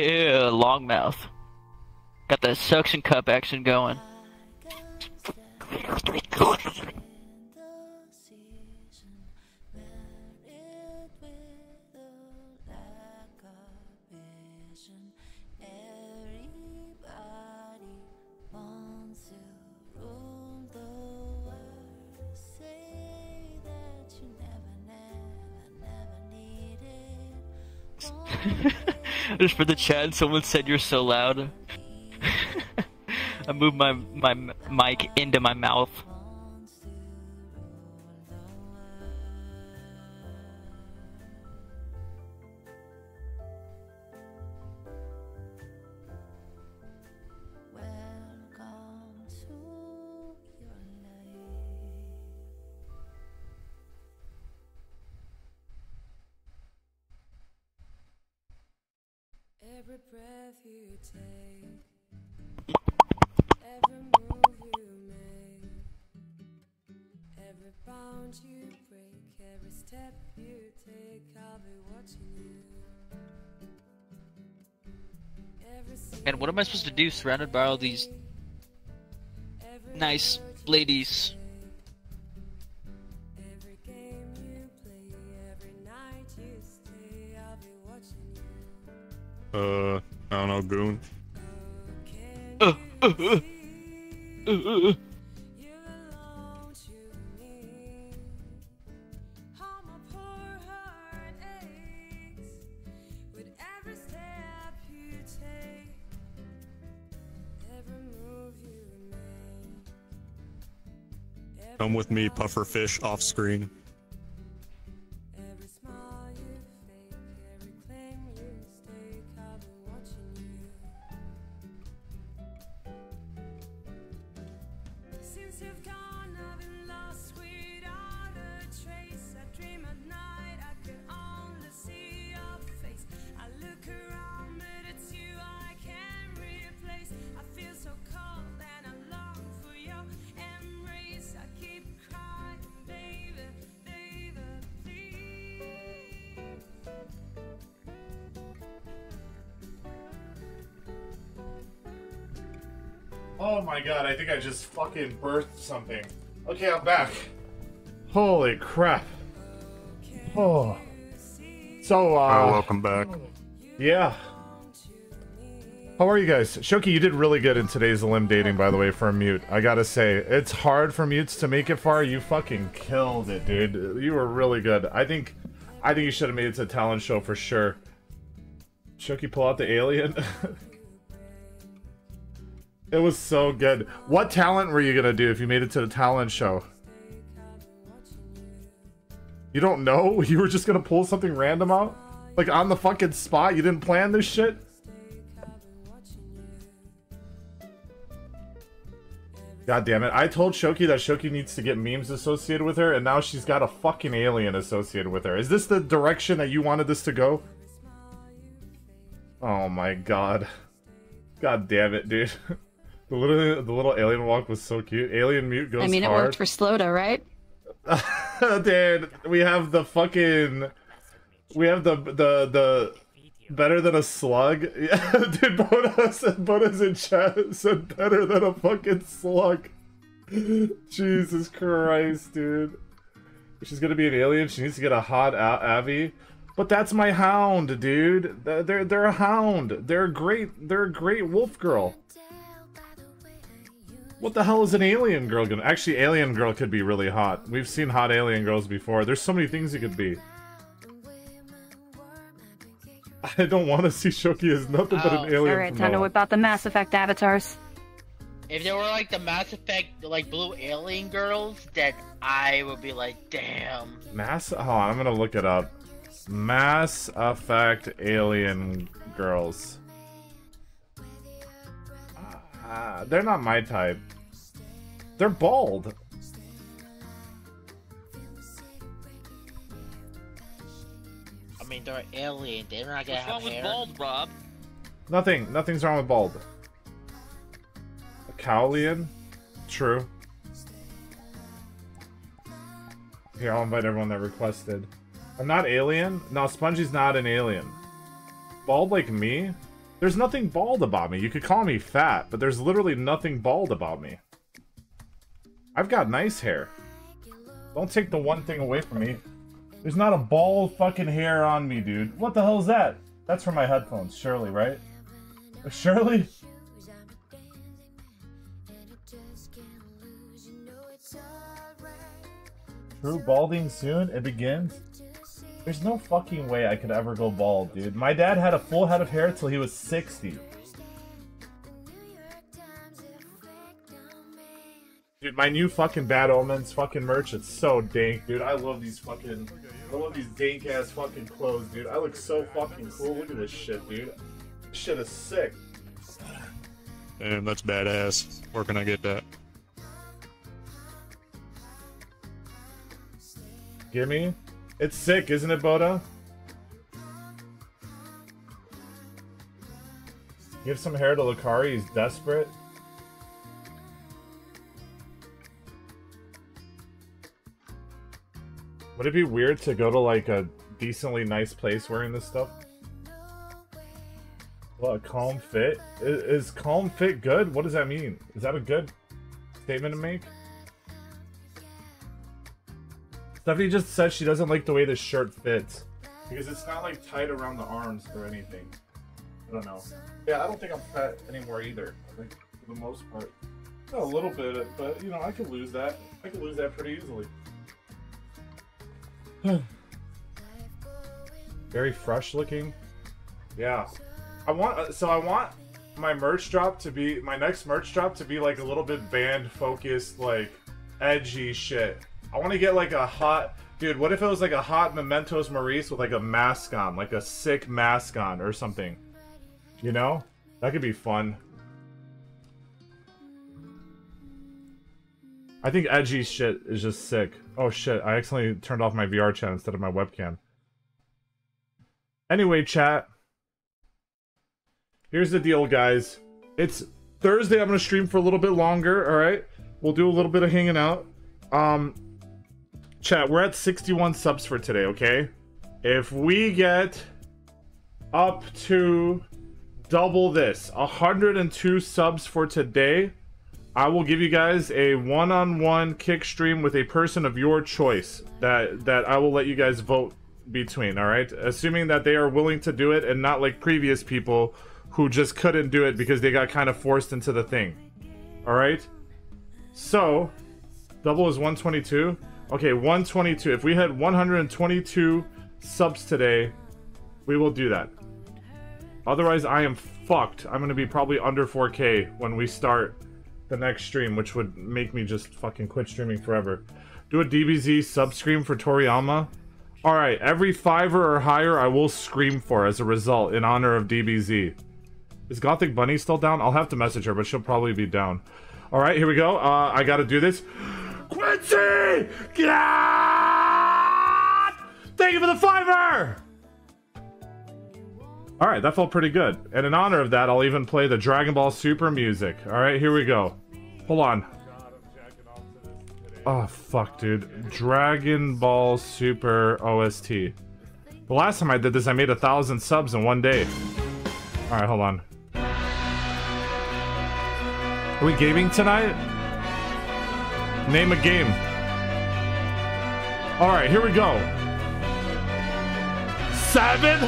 long mouth. Got that suction cup action going. For the chat, someone said you're so loud. *laughs* I moved my my mic into my mouth. To do surrounded by all these nice ladies? every game you play, every night you stay, I'll be watching you. Uh, I don't know, goon. Uh, uh, uh, Come with me, pufferfish, off screen. Fucking birthed something. Okay, I'm back. Holy crap. Oh. So, uh. Oh, welcome back. Yeah. How are you guys? Shoki, you did really good in today's limb dating, by the way, for a mute. I gotta say, it's hard for mutes to make it far. You fucking killed it, dude. You were really good. I think, I think you should have made it to a talent show for sure. Shoki, pull out the alien. *laughs* it was so good. What talent were you gonna do if you made it to the talent show? You don't know? *laughs* You were just gonna pull something random out? Like on the fucking spot? You didn't plan this shit? God damn it. I told Shoki that Shoki needs to get memes associated with her, and now she's got a fucking alien associated with her. Is this the direction that you wanted this to go? Oh my god. God damn it, dude. *laughs* The little, the little alien walk was so cute. Alien mute goes I mean, it hard. worked for Sloda, right? *laughs* Dude, we have the fucking. We have the the the better than a slug. Yeah, *laughs* dude, Boda said Boda's in chat said better than a fucking slug. Jesus Christ, dude. She's gonna be an alien, she needs to get a hot a- Abby. But that's my hound, dude. They're they're, they're a hound. They're a great. They're a great wolf girl. What the hell is an alien girl gonna? Actually, alien girl could be really hot. We've seen hot alien girls before. There's so many things it could be. *laughs* I don't want to see Shoki as nothing but Oh. an alien. Alright, from time to now whip out the Mass Effect avatars. If there were like the Mass Effect, like blue alien girls, then I would be like, damn. Mass. Hold on, I'm gonna look it up. Mass Effect alien girls. Ah, they're not my type. They're bald. I mean, they're alien. They're not gonna What's have wrong with bald, Rob? Nothing. Nothing's wrong with bald. A Cowlian? True. Here, I'll invite everyone that requested. I'm not alien? No, Spongey's not an alien. Bald like me? There's nothing bald about me. You could call me fat, but there's literally nothing bald about me. I've got nice hair. Don't take the one thing away from me. There's not a bald fucking hair on me, dude. What the hell is that? That's from my headphones, Shirley, right? Uh, Shirley? True balding soon? It begins? There's no fucking way I could ever go bald, dude. My dad had a full head of hair till he was 60. Dude, my new fucking Bad Omens fucking merch, it's so dank, dude. I love these fucking, I love these dank ass fucking clothes, dude. I look so fucking cool. Look at this shit, dude. This shit is sick. Damn, that's badass. Where can I get that? Gimme. It's sick, isn't it, Boda? Give some hair to Lakari, he's desperate. Would it be weird to go to like a decently nice place wearing this stuff? What, calm fit? Is, is calm fit good? What does that mean? Is that a good statement to make? Stephanie just said she doesn't like the way this shirt fits. Because it's not like tight around the arms or anything. I don't know. Yeah, I don't think I'm fat anymore either. I think for the most part. A little bit, but you know, I could lose that. I could lose that pretty easily. *sighs* Very fresh looking. Yeah. I want uh, so I want my merch drop to be my next merch drop to be like a little bit band focused like edgy shit. I want to get like a hot dude, what if it was like a hot Mementos Maurice with like a mask on, like a sick mask on or something. You know? That could be fun. I think edgy shit is just sick. Oh shit, I accidentally turned off my VR chat instead of my webcam. Anyway, chat. Here's the deal, guys. It's Thursday. I'm gonna stream for a little bit longer. All right, we'll do a little bit of hanging out. Um, chat. We're at 61 subs for today. Okay, if we get up to double this, 102 subs for today, I will give you guys a one-on-one kick stream with a person of your choice that that I will let you guys vote between. All right, assuming that they are willing to do it and not like previous people who just couldn't do it because they got kind of forced into the thing. All right. So, double is 122. Okay, 122. If we had 122 subs today, we will do that. Otherwise, I am fucked. I'm gonna be probably under 4K when we start the next stream, which would make me just fucking quit streaming forever. Do a DBZ sub scream for Toriyama. Alright, every fiver or higher I will scream for as a result in honor of DBZ. Is Gothic Bunny still down? I'll have to message her, but she'll probably be down. Alright, here we go. Uh, I gotta do this. Quincy! Get out! Thank you for the fiver! Alright, that felt pretty good. And in honor of that, I'll even play the Dragon Ball Super music. Alright, here we go. Hold on. Oh, fuck, dude. Dragon Ball Super OST. The last time I did this, I made a thousand subs in one day. Alright, hold on. Are we gaming tonight? Name a game. Alright, here we go. Seven Hell!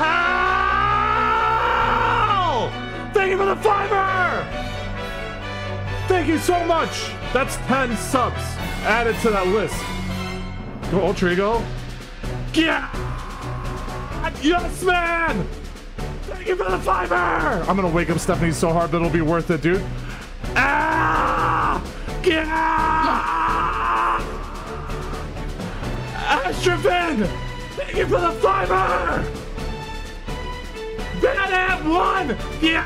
Thank you for the fiver! Thank you so much! That's 10 subs added to that list. Go Ultra. Yeah! Yes, man! Thank you for the fiver! I'm gonna wake up Stephanie so hard that it'll be worth it, dude. Ah! Yeah! Astrophin! Thank you for the fiver! Bad one! Yeah!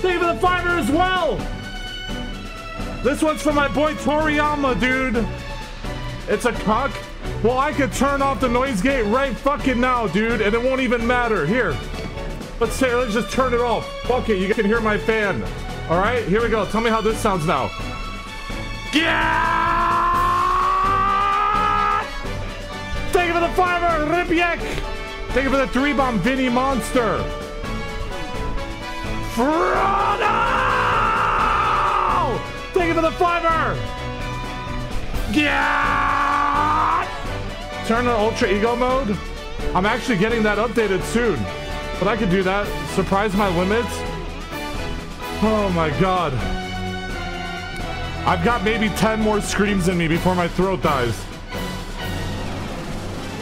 Thank you for the fiver as well! This one's for my boy Toriyama, dude. It's a cuck. Well, I could turn off the noise gate right fucking now, dude, and it won't even matter. Here. Let's say, let's just turn it off. Fuck it, you can hear my fan. All right, here we go. Tell me how this sounds now. Yeah! Thank you for the fiver, Ripyek. Thank you for the three bomb, Vinny Monster. Frodo! Thank you for the fiver. Yeah! Turn on Ultra Ego mode. I'm actually getting that updated soon, but I could do that. Surprise my limits. Oh my god. I've got maybe 10 more screams in me before my throat dies.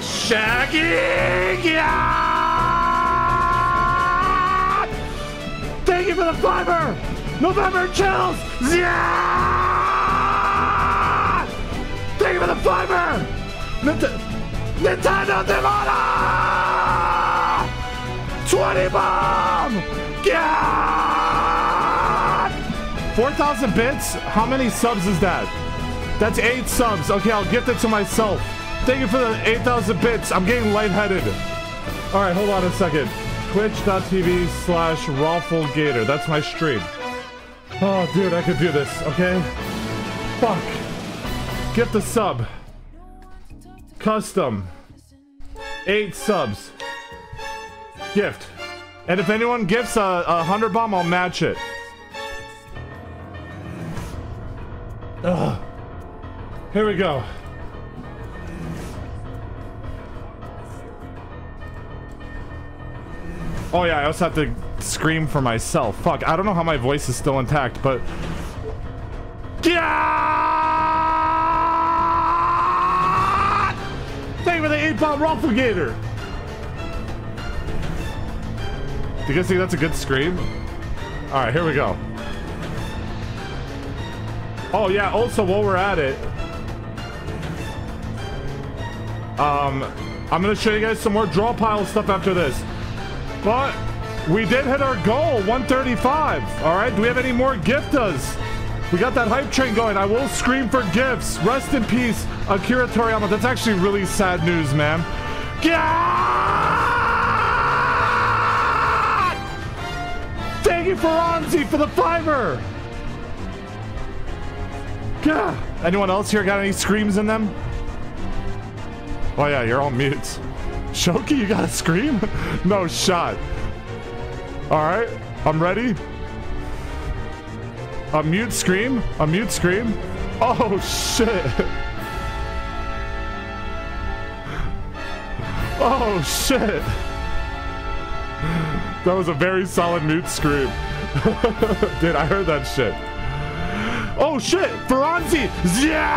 Shaggy! Yeah! Thank you for the fiber! November chills! Yeah! Thank you for the fiber! Nint- Nintendo Demona! 20 bomb! Yeah! 4,000 bits? How many subs is that? That's 8 subs. Okay, I'll gift it to myself. Thank you for the 8,000 bits. I'm getting lightheaded. Alright, hold on a second. Twitch.tv slash Roflgator. That's my stream. Oh, dude, I could do this, okay? Fuck. Gift the sub. Custom. 8 subs. Gift. And if anyone gifts a, a 100 bomb, I'll match it. Ugh. Here we go. Oh yeah, I also have to scream for myself. Fuck, I don't know how my voice is still intact, but... Yeah! Thank you for the 8-bomb Roflgator! Do you guys think that's a good scream? Alright, here we go. Oh yeah, also while we're at it, um, I'm gonna show you guys some more draw pile stuff after this. But we did hit our goal, 135. All right, do we have any more giftas? We got that hype train going. I will scream for gifts. Rest in peace, Akira Toriyama. That's actually really sad news, man. God! Thank you, Ferranzi, for the fiver. Yeah. Anyone else here got any screams in them? Oh yeah, you're all mutes. Shoki, you got a scream? *laughs* no shot. All right, I'm ready. A mute scream. A mute scream. Oh shit. *laughs* Oh shit. That was a very solid mute scream. *laughs* Dude, I heard that shit. Oh shit! Ferranzi! Yeah!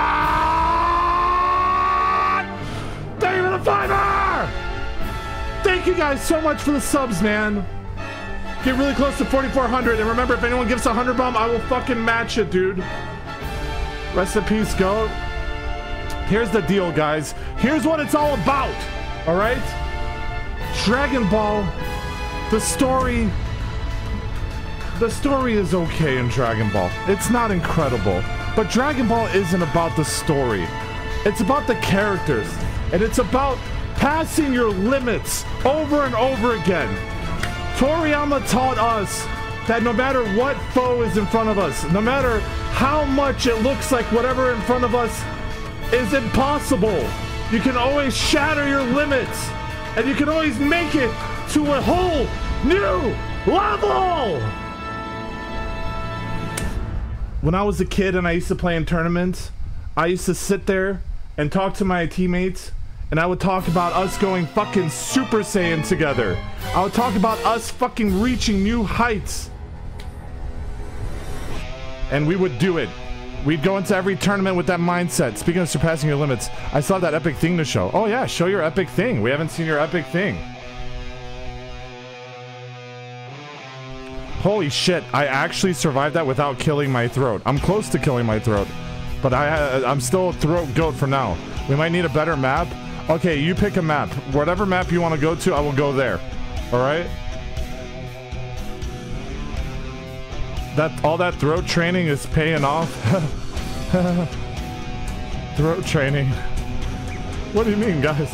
Thank you for the fiver! Thank you guys so much for the subs, man. Get really close to 4,400. And remember, if anyone gives a 100 bomb, I will fucking match it, dude. Rest in peace, goat. Here's the deal, guys. Here's what it's all about. All right? Dragon Ball, the story. The story is okay in Dragon Ball. It's not incredible. But Dragon Ball isn't about the story. It's about the characters. And it's about passing your limits over and over again. Toriyama taught us that no matter what foe is in front of us, no matter how much it looks like whatever in front of us is impossible, you can always shatter your limits and you can always make it to a whole new level. When I was a kid and I used to play in tournaments, I used to sit there and talk to my teammates and I would talk about us going fucking Super Saiyan together. I would talk about us fucking reaching new heights. And we would do it. We'd go into every tournament with that mindset. Speaking of surpassing your limits, I saw that epic thing to show. Oh yeah, show your epic thing. We haven't seen your epic thing. Holy shit, I actually survived that without killing my throat. I'm close to killing my throat. But I, uh, I'm still a throat goat for now. We might need a better map. Okay, you pick a map. Whatever map you want to go to, I will go there. Alright? That all that throat training is paying off. *laughs* throat training. What do you mean, guys?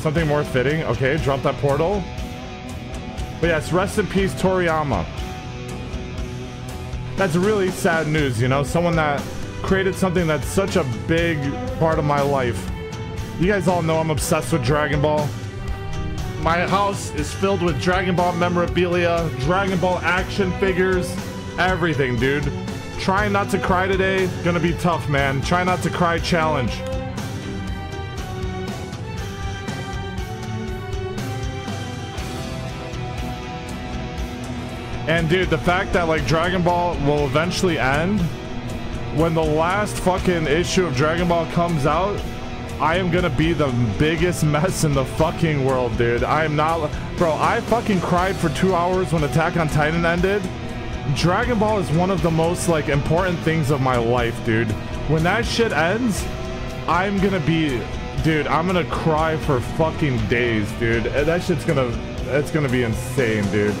Something more fitting? Okay, drop that portal. But yes, rest in peace, Toriyama. That's really sad news, you know? Someone that created something that's such a big part of my life. You guys all know I'm obsessed with Dragon Ball. My house is filled with Dragon Ball memorabilia, Dragon Ball action figures, everything, dude. Trying not to cry today, gonna be tough, man. Try not to cry challenge. And dude, the fact that like Dragon Ball will eventually end, when the last fucking issue of Dragon Ball comes out, I am gonna be the biggest mess in the fucking world, dude. I am not, bro. I fucking cried for two hours when Attack on Titan ended. Dragon Ball is one of the most like important things of my life, dude. When that shit ends, I'm gonna be, dude. I'm gonna cry for fucking days, dude. That shit's gonna, it's gonna be insane, dude.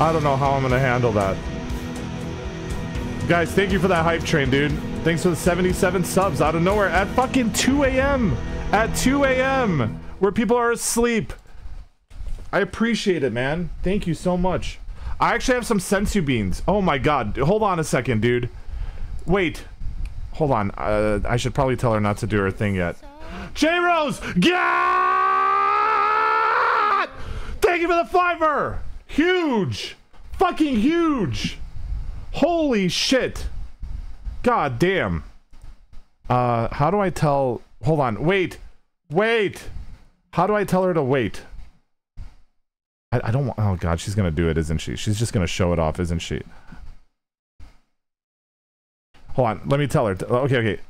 I don't know how I'm gonna handle that. Guys, thank you for that hype train, dude. Thanks for the 77 subs out of nowhere at fucking 2 a.m. At 2 a.m. where people are asleep. I appreciate it, man. Thank you so much. I actually have some senzu beans. Oh my god. Hold on a second, dude. Wait. Hold on. Uh, I should probably tell her not to do her thing yet. J Rose! God! Thank you for the fiver! Huge! Fucking huge! Holy shit! God damn. Uh, how do I tell... Hold on. Wait. Wait! How do I tell her to wait? I, I don't want... Oh god, she's gonna do it, isn't she? She's just gonna show it off, isn't she? Hold on. Let me tell her. Okay, okay.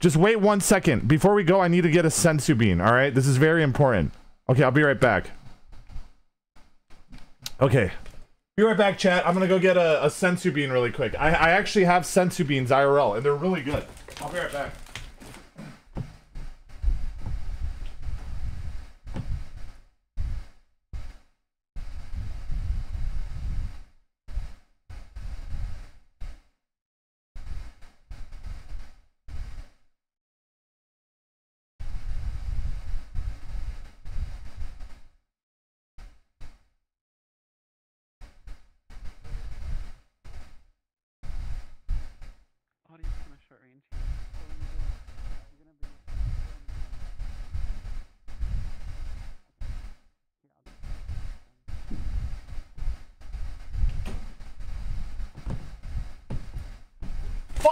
Just wait one second. Before we go, I need to get a senzu bean, alright? This is very important. Okay, I'll be right back. Okay. Be right back, chat. I'm gonna go get a, a senzu bean really quick. I, I actually have senzu beans IRL, and they're really good. I'll be right back.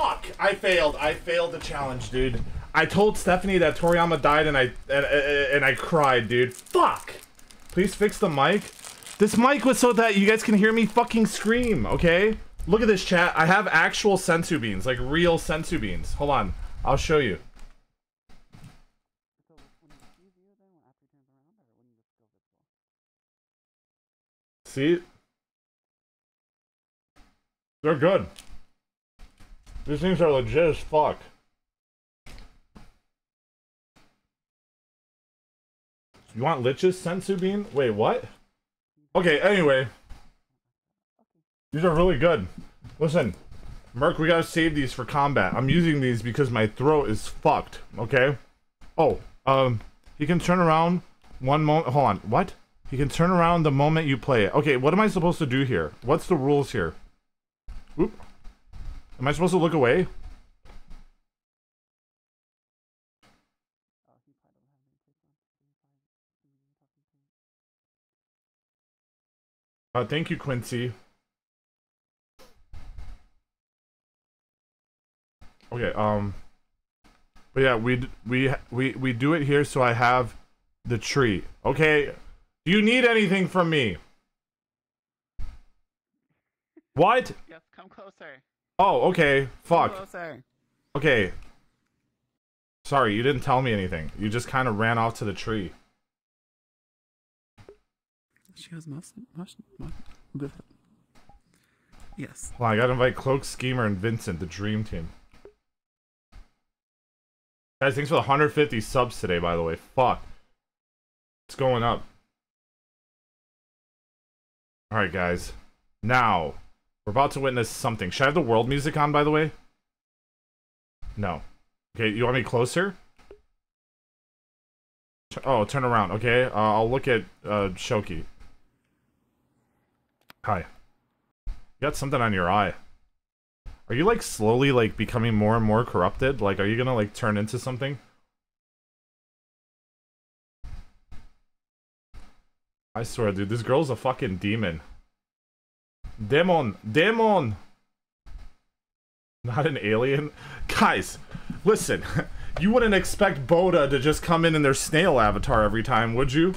Fuck! I failed. I failed the challenge, dude. I told Stephanie that Toriyama died, and I and, and I cried, dude. Fuck! Please fix the mic. This mic was so that you guys can hear me fucking scream. Okay? Look at this chat. I have actual senzu beans, like real senzu beans. Hold on. I'll show you. See? They're good. These things are legit as fuck. You want Lich's senzu bean? Wait, what? Okay, anyway. These are really good. Listen, Merc, we gotta save these for combat. I'm using these because my throat is fucked, okay? Oh, um, he can turn around one moment. Hold on, what? He can turn around the moment you play it. Okay, what am I supposed to do here? What's the rules here? Oop. Am I supposed to look away? Uh, thank you, Quincy. Okay, um, but yeah, we we we we do it here, so I have the tree. Okay, do you need anything from me? *laughs* What? Yes, come closer. Oh, okay. Fuck. closer. Okay. Sorry, you didn't tell me anything. You just kind of ran off to the tree. She most, most Yes. On, I gotta invite Cloak, Schemer, and Vincent, the dream team. Guys, thanks for the 150 subs today, by the way. Fuck. It's going up. Alright, guys. Now, we're about to witness something. Should I have the world music on, by the way? No. Okay, you want me closer? Oh, turn around. Okay, uh, I'll look at uh, Shoki. Hi. You got something on your eye. Are you like slowly like becoming more and more corrupted? Like, are you gonna like turn into something? I swear, dude, this girl's a fucking demon. Demon, demon. Not an alien, guys. Listen, you wouldn't expect Boda to just come in in their snail avatar every time, would you?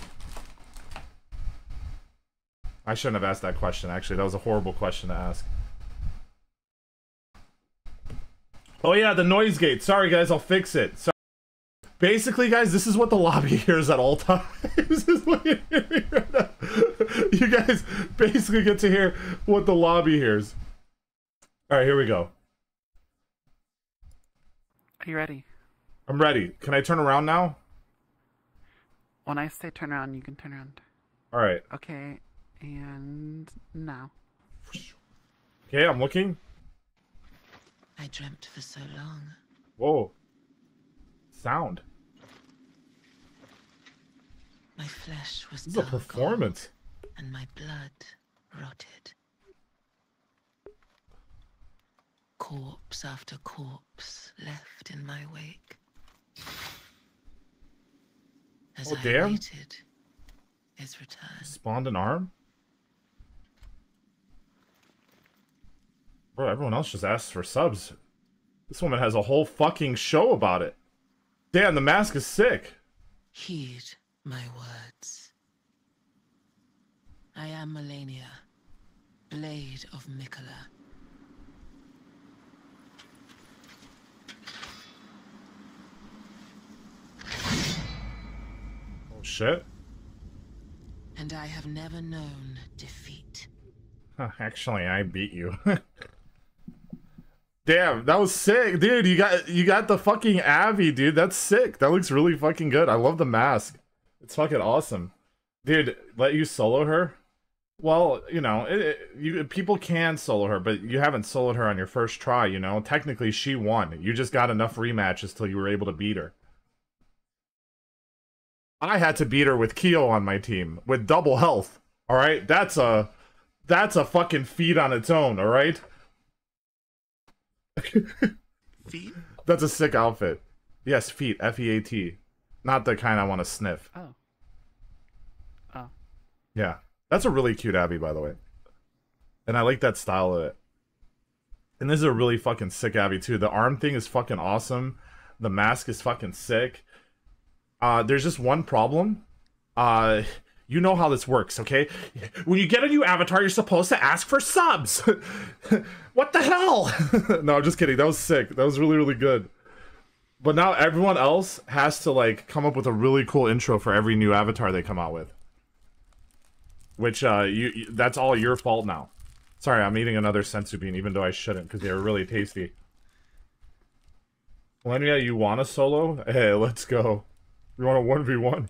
I shouldn't have asked that question. Actually, that was a horrible question to ask. Oh yeah, the noise gate. Sorry guys, I'll fix it. So basically, guys, this is what the lobby *laughs* hears at all times. *laughs* This is what you're hearing right now. You guys basically get to hear what the lobby hears. All right, here we go. Are you ready? I'm ready. Can I turn around now? When I say turn around, you can turn around. All right. Okay, and now. Okay, I'm looking. I dreamt for so long. Whoa. Sound. My flesh was This is a dark performance. And my blood rotted. Corpse after corpse left in my wake. As Oh, I damn. awaited his return. Spawned an arm? Bro, everyone else just asks for subs. This woman has a whole fucking show about it. Damn, the mask is sick. Heed my words. I am Malenia, Blade of Miquella. Oh shit. And I have never known defeat. Huh, Actually, I beat you. *laughs* Damn, that was sick, dude. You got you got the fucking Abby, dude. That's sick. That looks really fucking good. I love the mask. It's fucking awesome, dude. Let you solo her? Well, you know, it, it- you people can solo her, but you haven't soloed her on your first try. You know, technically she won. You just got enough rematches till you were able to beat her. I had to beat her with Keo on my team with double health. All right, that's a that's a fucking feat on its own. All right. *laughs* Feet? That's a sick outfit. Yes, feet. F E A T. Not the kind I want to sniff. Oh. Oh. Yeah. That's a really cute Abby, by the way. And I like that style of it. And this is a really fucking sick Abby, too. The arm thing is fucking awesome. The mask is fucking sick. Uh, there's just one problem. Uh, you know how this works, okay? When you get a new avatar, you're supposed to ask for subs. *laughs* what the hell? *laughs* no, I'm just kidding. That was sick. That was really, really good. But now everyone else has to like come up with a really cool intro for every new avatar they come out with. Which uh you, you that's all your fault now. Sorry, I'm eating another senzu bean even though I shouldn't because they were really tasty. Lenia, you want a solo? *laughs* Hey, let's go. You want a 1v1?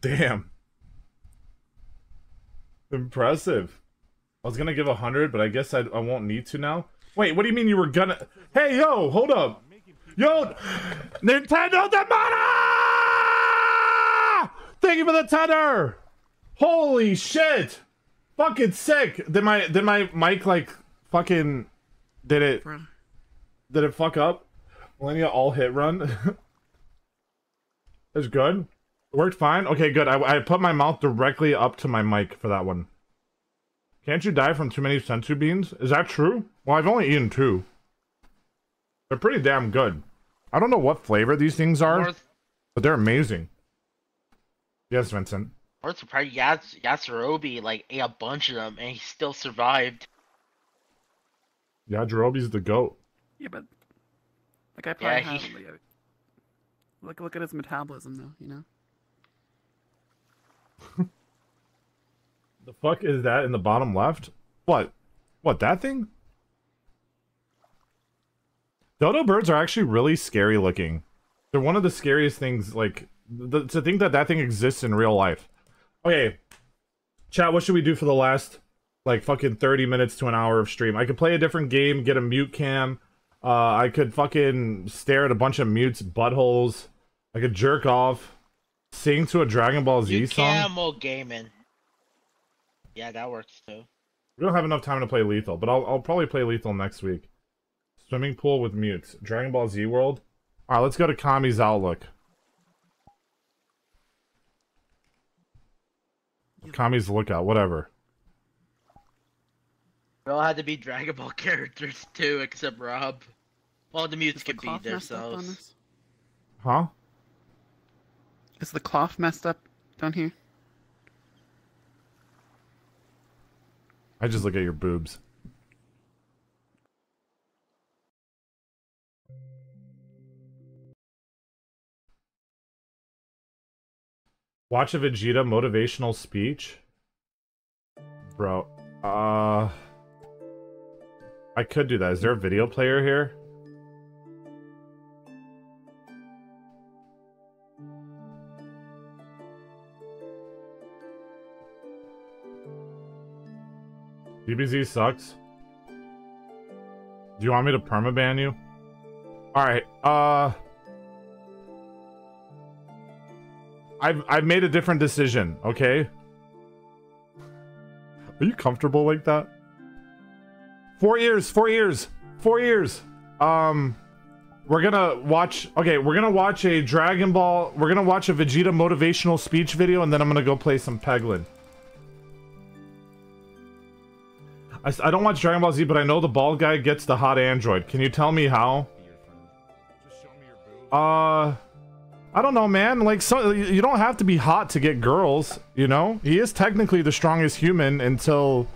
Damn. Impressive. I was gonna give a hundred, but I guess I, I won't need to now. Wait, what do you mean you were gonna? Hey, yo, hold up. Yo, Nintendo the Thank you for the tenor. Holy shit! Fucking sick. Did my did my mic like fucking did it did it fuck up? Millennia all hit run. *laughs* That's good. It worked fine. Okay, good. I, I put my mouth directly up to my mic for that one. Can't you die from too many senzu beans? Is that true? Well, I've only eaten two. They're pretty damn good. I don't know what flavor these things are, North- but they're amazing. Yes, Vincent. I was surprised Yas- Yasurobie like ate a bunch of them and he still survived. Yeah, Jirobe's the goat. Yeah, but the guy probably Yeah, had he- like, look look at his metabolism though, you know. *laughs* The fuck is that in the bottom left? What? What, that thing? Dodo birds are actually really scary looking. They're one of the scariest things, like, to think that that thing exists in real life. Okay, chat, what should we do for the last, like, fucking 30 minutes to an hour of stream? I could play a different game, get a mute cam. Uh, I could fucking stare at a bunch of mutes' buttholes. I could jerk off. Sing to a Dragon Ball Z You song. camel gaming. Yeah, that works too. We don't have enough time to play Lethal, but I'll, I'll probably play Lethal next week. Swimming pool with mutes. Dragon Ball Z World. Alright, let's go to Kami's Outlook. Kami's Lookout, whatever. We all had to be Dragon Ball *laughs* characters too, except Rob. All the mutes could be cloth messed themselves. Huh? Is the cloth messed up down here? I just look at your boobs. Watch a Vegeta motivational speech? Bro, uh... I could do that. Is there a video player here? DBZ sucks. Do you want me to permaban you? Alright, uh... I've, I've made a different decision, okay? Are you comfortable like that? Four years, four years, four years. Um, we're gonna watch, okay, we're gonna watch a Dragon Ball, we're gonna watch a Vegeta motivational speech video, and then I'm gonna go play some Peglin. I, s- I don't watch Dragon Ball Z, but I know the bald guy gets the hot android. Can you tell me how? Uh, I don't know, man. Like, so you don't have to be hot to get girls. You know, he is technically the strongest human until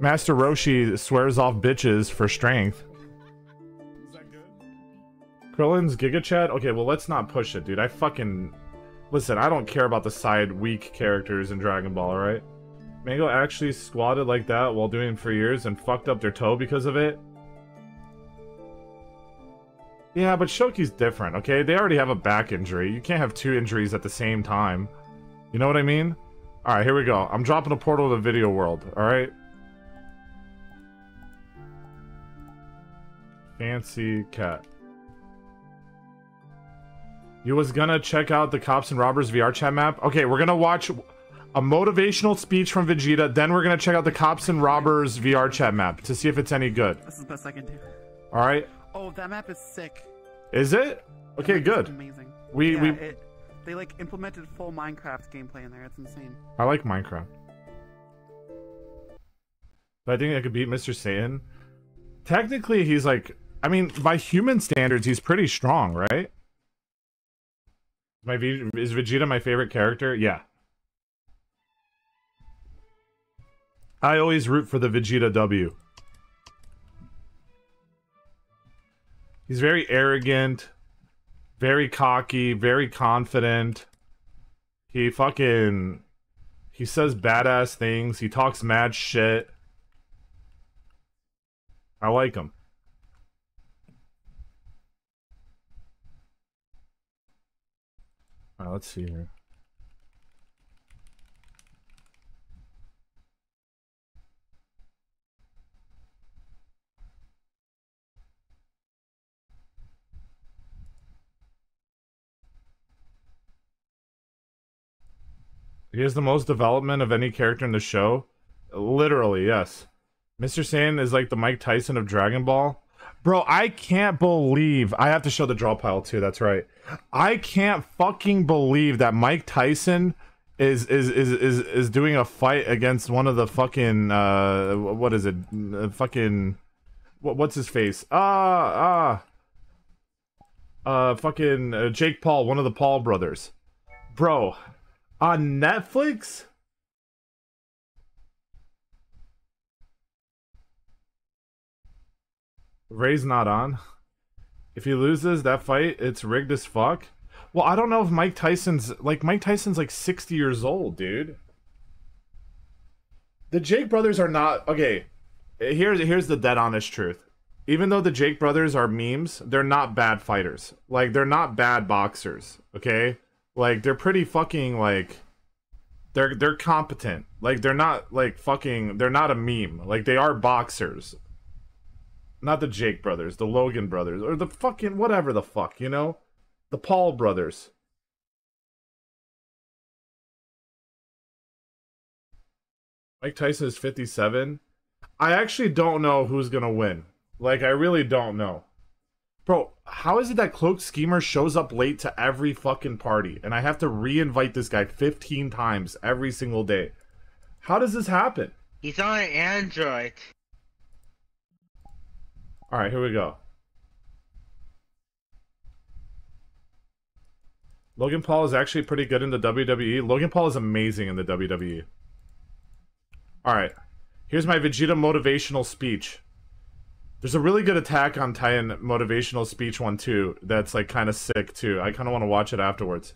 Master Roshi swears off bitches for strength. Is that good? Krillin's Gigachad? Okay, well, let's not push it, dude. I fucking... Listen, I don't care about the side weak characters in Dragon Ball, alright? Mango actually squatted like that while doing it for years and fucked up their toe because of it? Yeah, but Shoki's different, okay? They already have a back injury. You can't have two injuries at the same time. You know what I mean? Alright, here we go. I'm dropping a portal to the video world, alright? Fancy cat. You was gonna check out the Cops and Robbers VR chat map? Okay, we're gonna watch a motivational speech from Vegeta, then we're gonna check out the Cops and Robbers VR chat map to see if it's any good. This is the best I can do. Alright? Oh, that map is sick. Is it? Okay, That map is good. Amazing. We yeah, we It, they like implemented full Minecraft gameplay in there. It's insane. I like Minecraft. But I think I could beat Mr. Satan. Technically, he's like, I mean, by human standards, he's pretty strong, right? My is Vegeta my favorite character? Yeah. I always root for the Vegeta W. He's very arrogant, very cocky, very confident. He fucking he says badass things. He talks mad shit. I like him. Alright, let's see here. He has the most development of any character in the show. Literally, yes. Mr. Satan is like the Mike Tyson of Dragon Ball. Bro, I can't believe I have to show the draw pile too. That's right. I can't fucking believe that Mike Tyson is is is is is doing a fight against one of the fucking uh what is it? Uh, fucking what what's his face? Ah ah uh fucking uh, Jake Paul, one of the Paul brothers. Bro, on Netflix? Ray's not on. If he loses that fight, it's rigged as fuck. Well, I don't know if Mike Tyson's like Mike Tyson's like 60 years old, dude. The Jake brothers are not okay. Here's here's the dead honest truth. Even though the Jake brothers are memes, they're not bad fighters. Like they're not bad boxers, okay? Like they're pretty fucking like they're they're competent. Like they're not like fucking they're not a meme. Like they are boxers. Not the Jake brothers, the Logan brothers, or the fucking whatever the fuck, you know? The Paul brothers. Mike Tyson is 57. I actually don't know who's gonna win. Like, I really don't know. Bro, how is it that Cloak Schemer shows up late to every fucking party and I have to re-invite this guy 15 times every single day? How does this happen? He's on an Android. Alright, here we go. Logan Paul is actually pretty good in the WWE. Logan Paul is amazing in the WWE. Alright. Here's my Vegeta motivational speech. There's a really good Attack on Titan motivational speech one too that's like kind of sick too. I kind of want to watch it afterwards.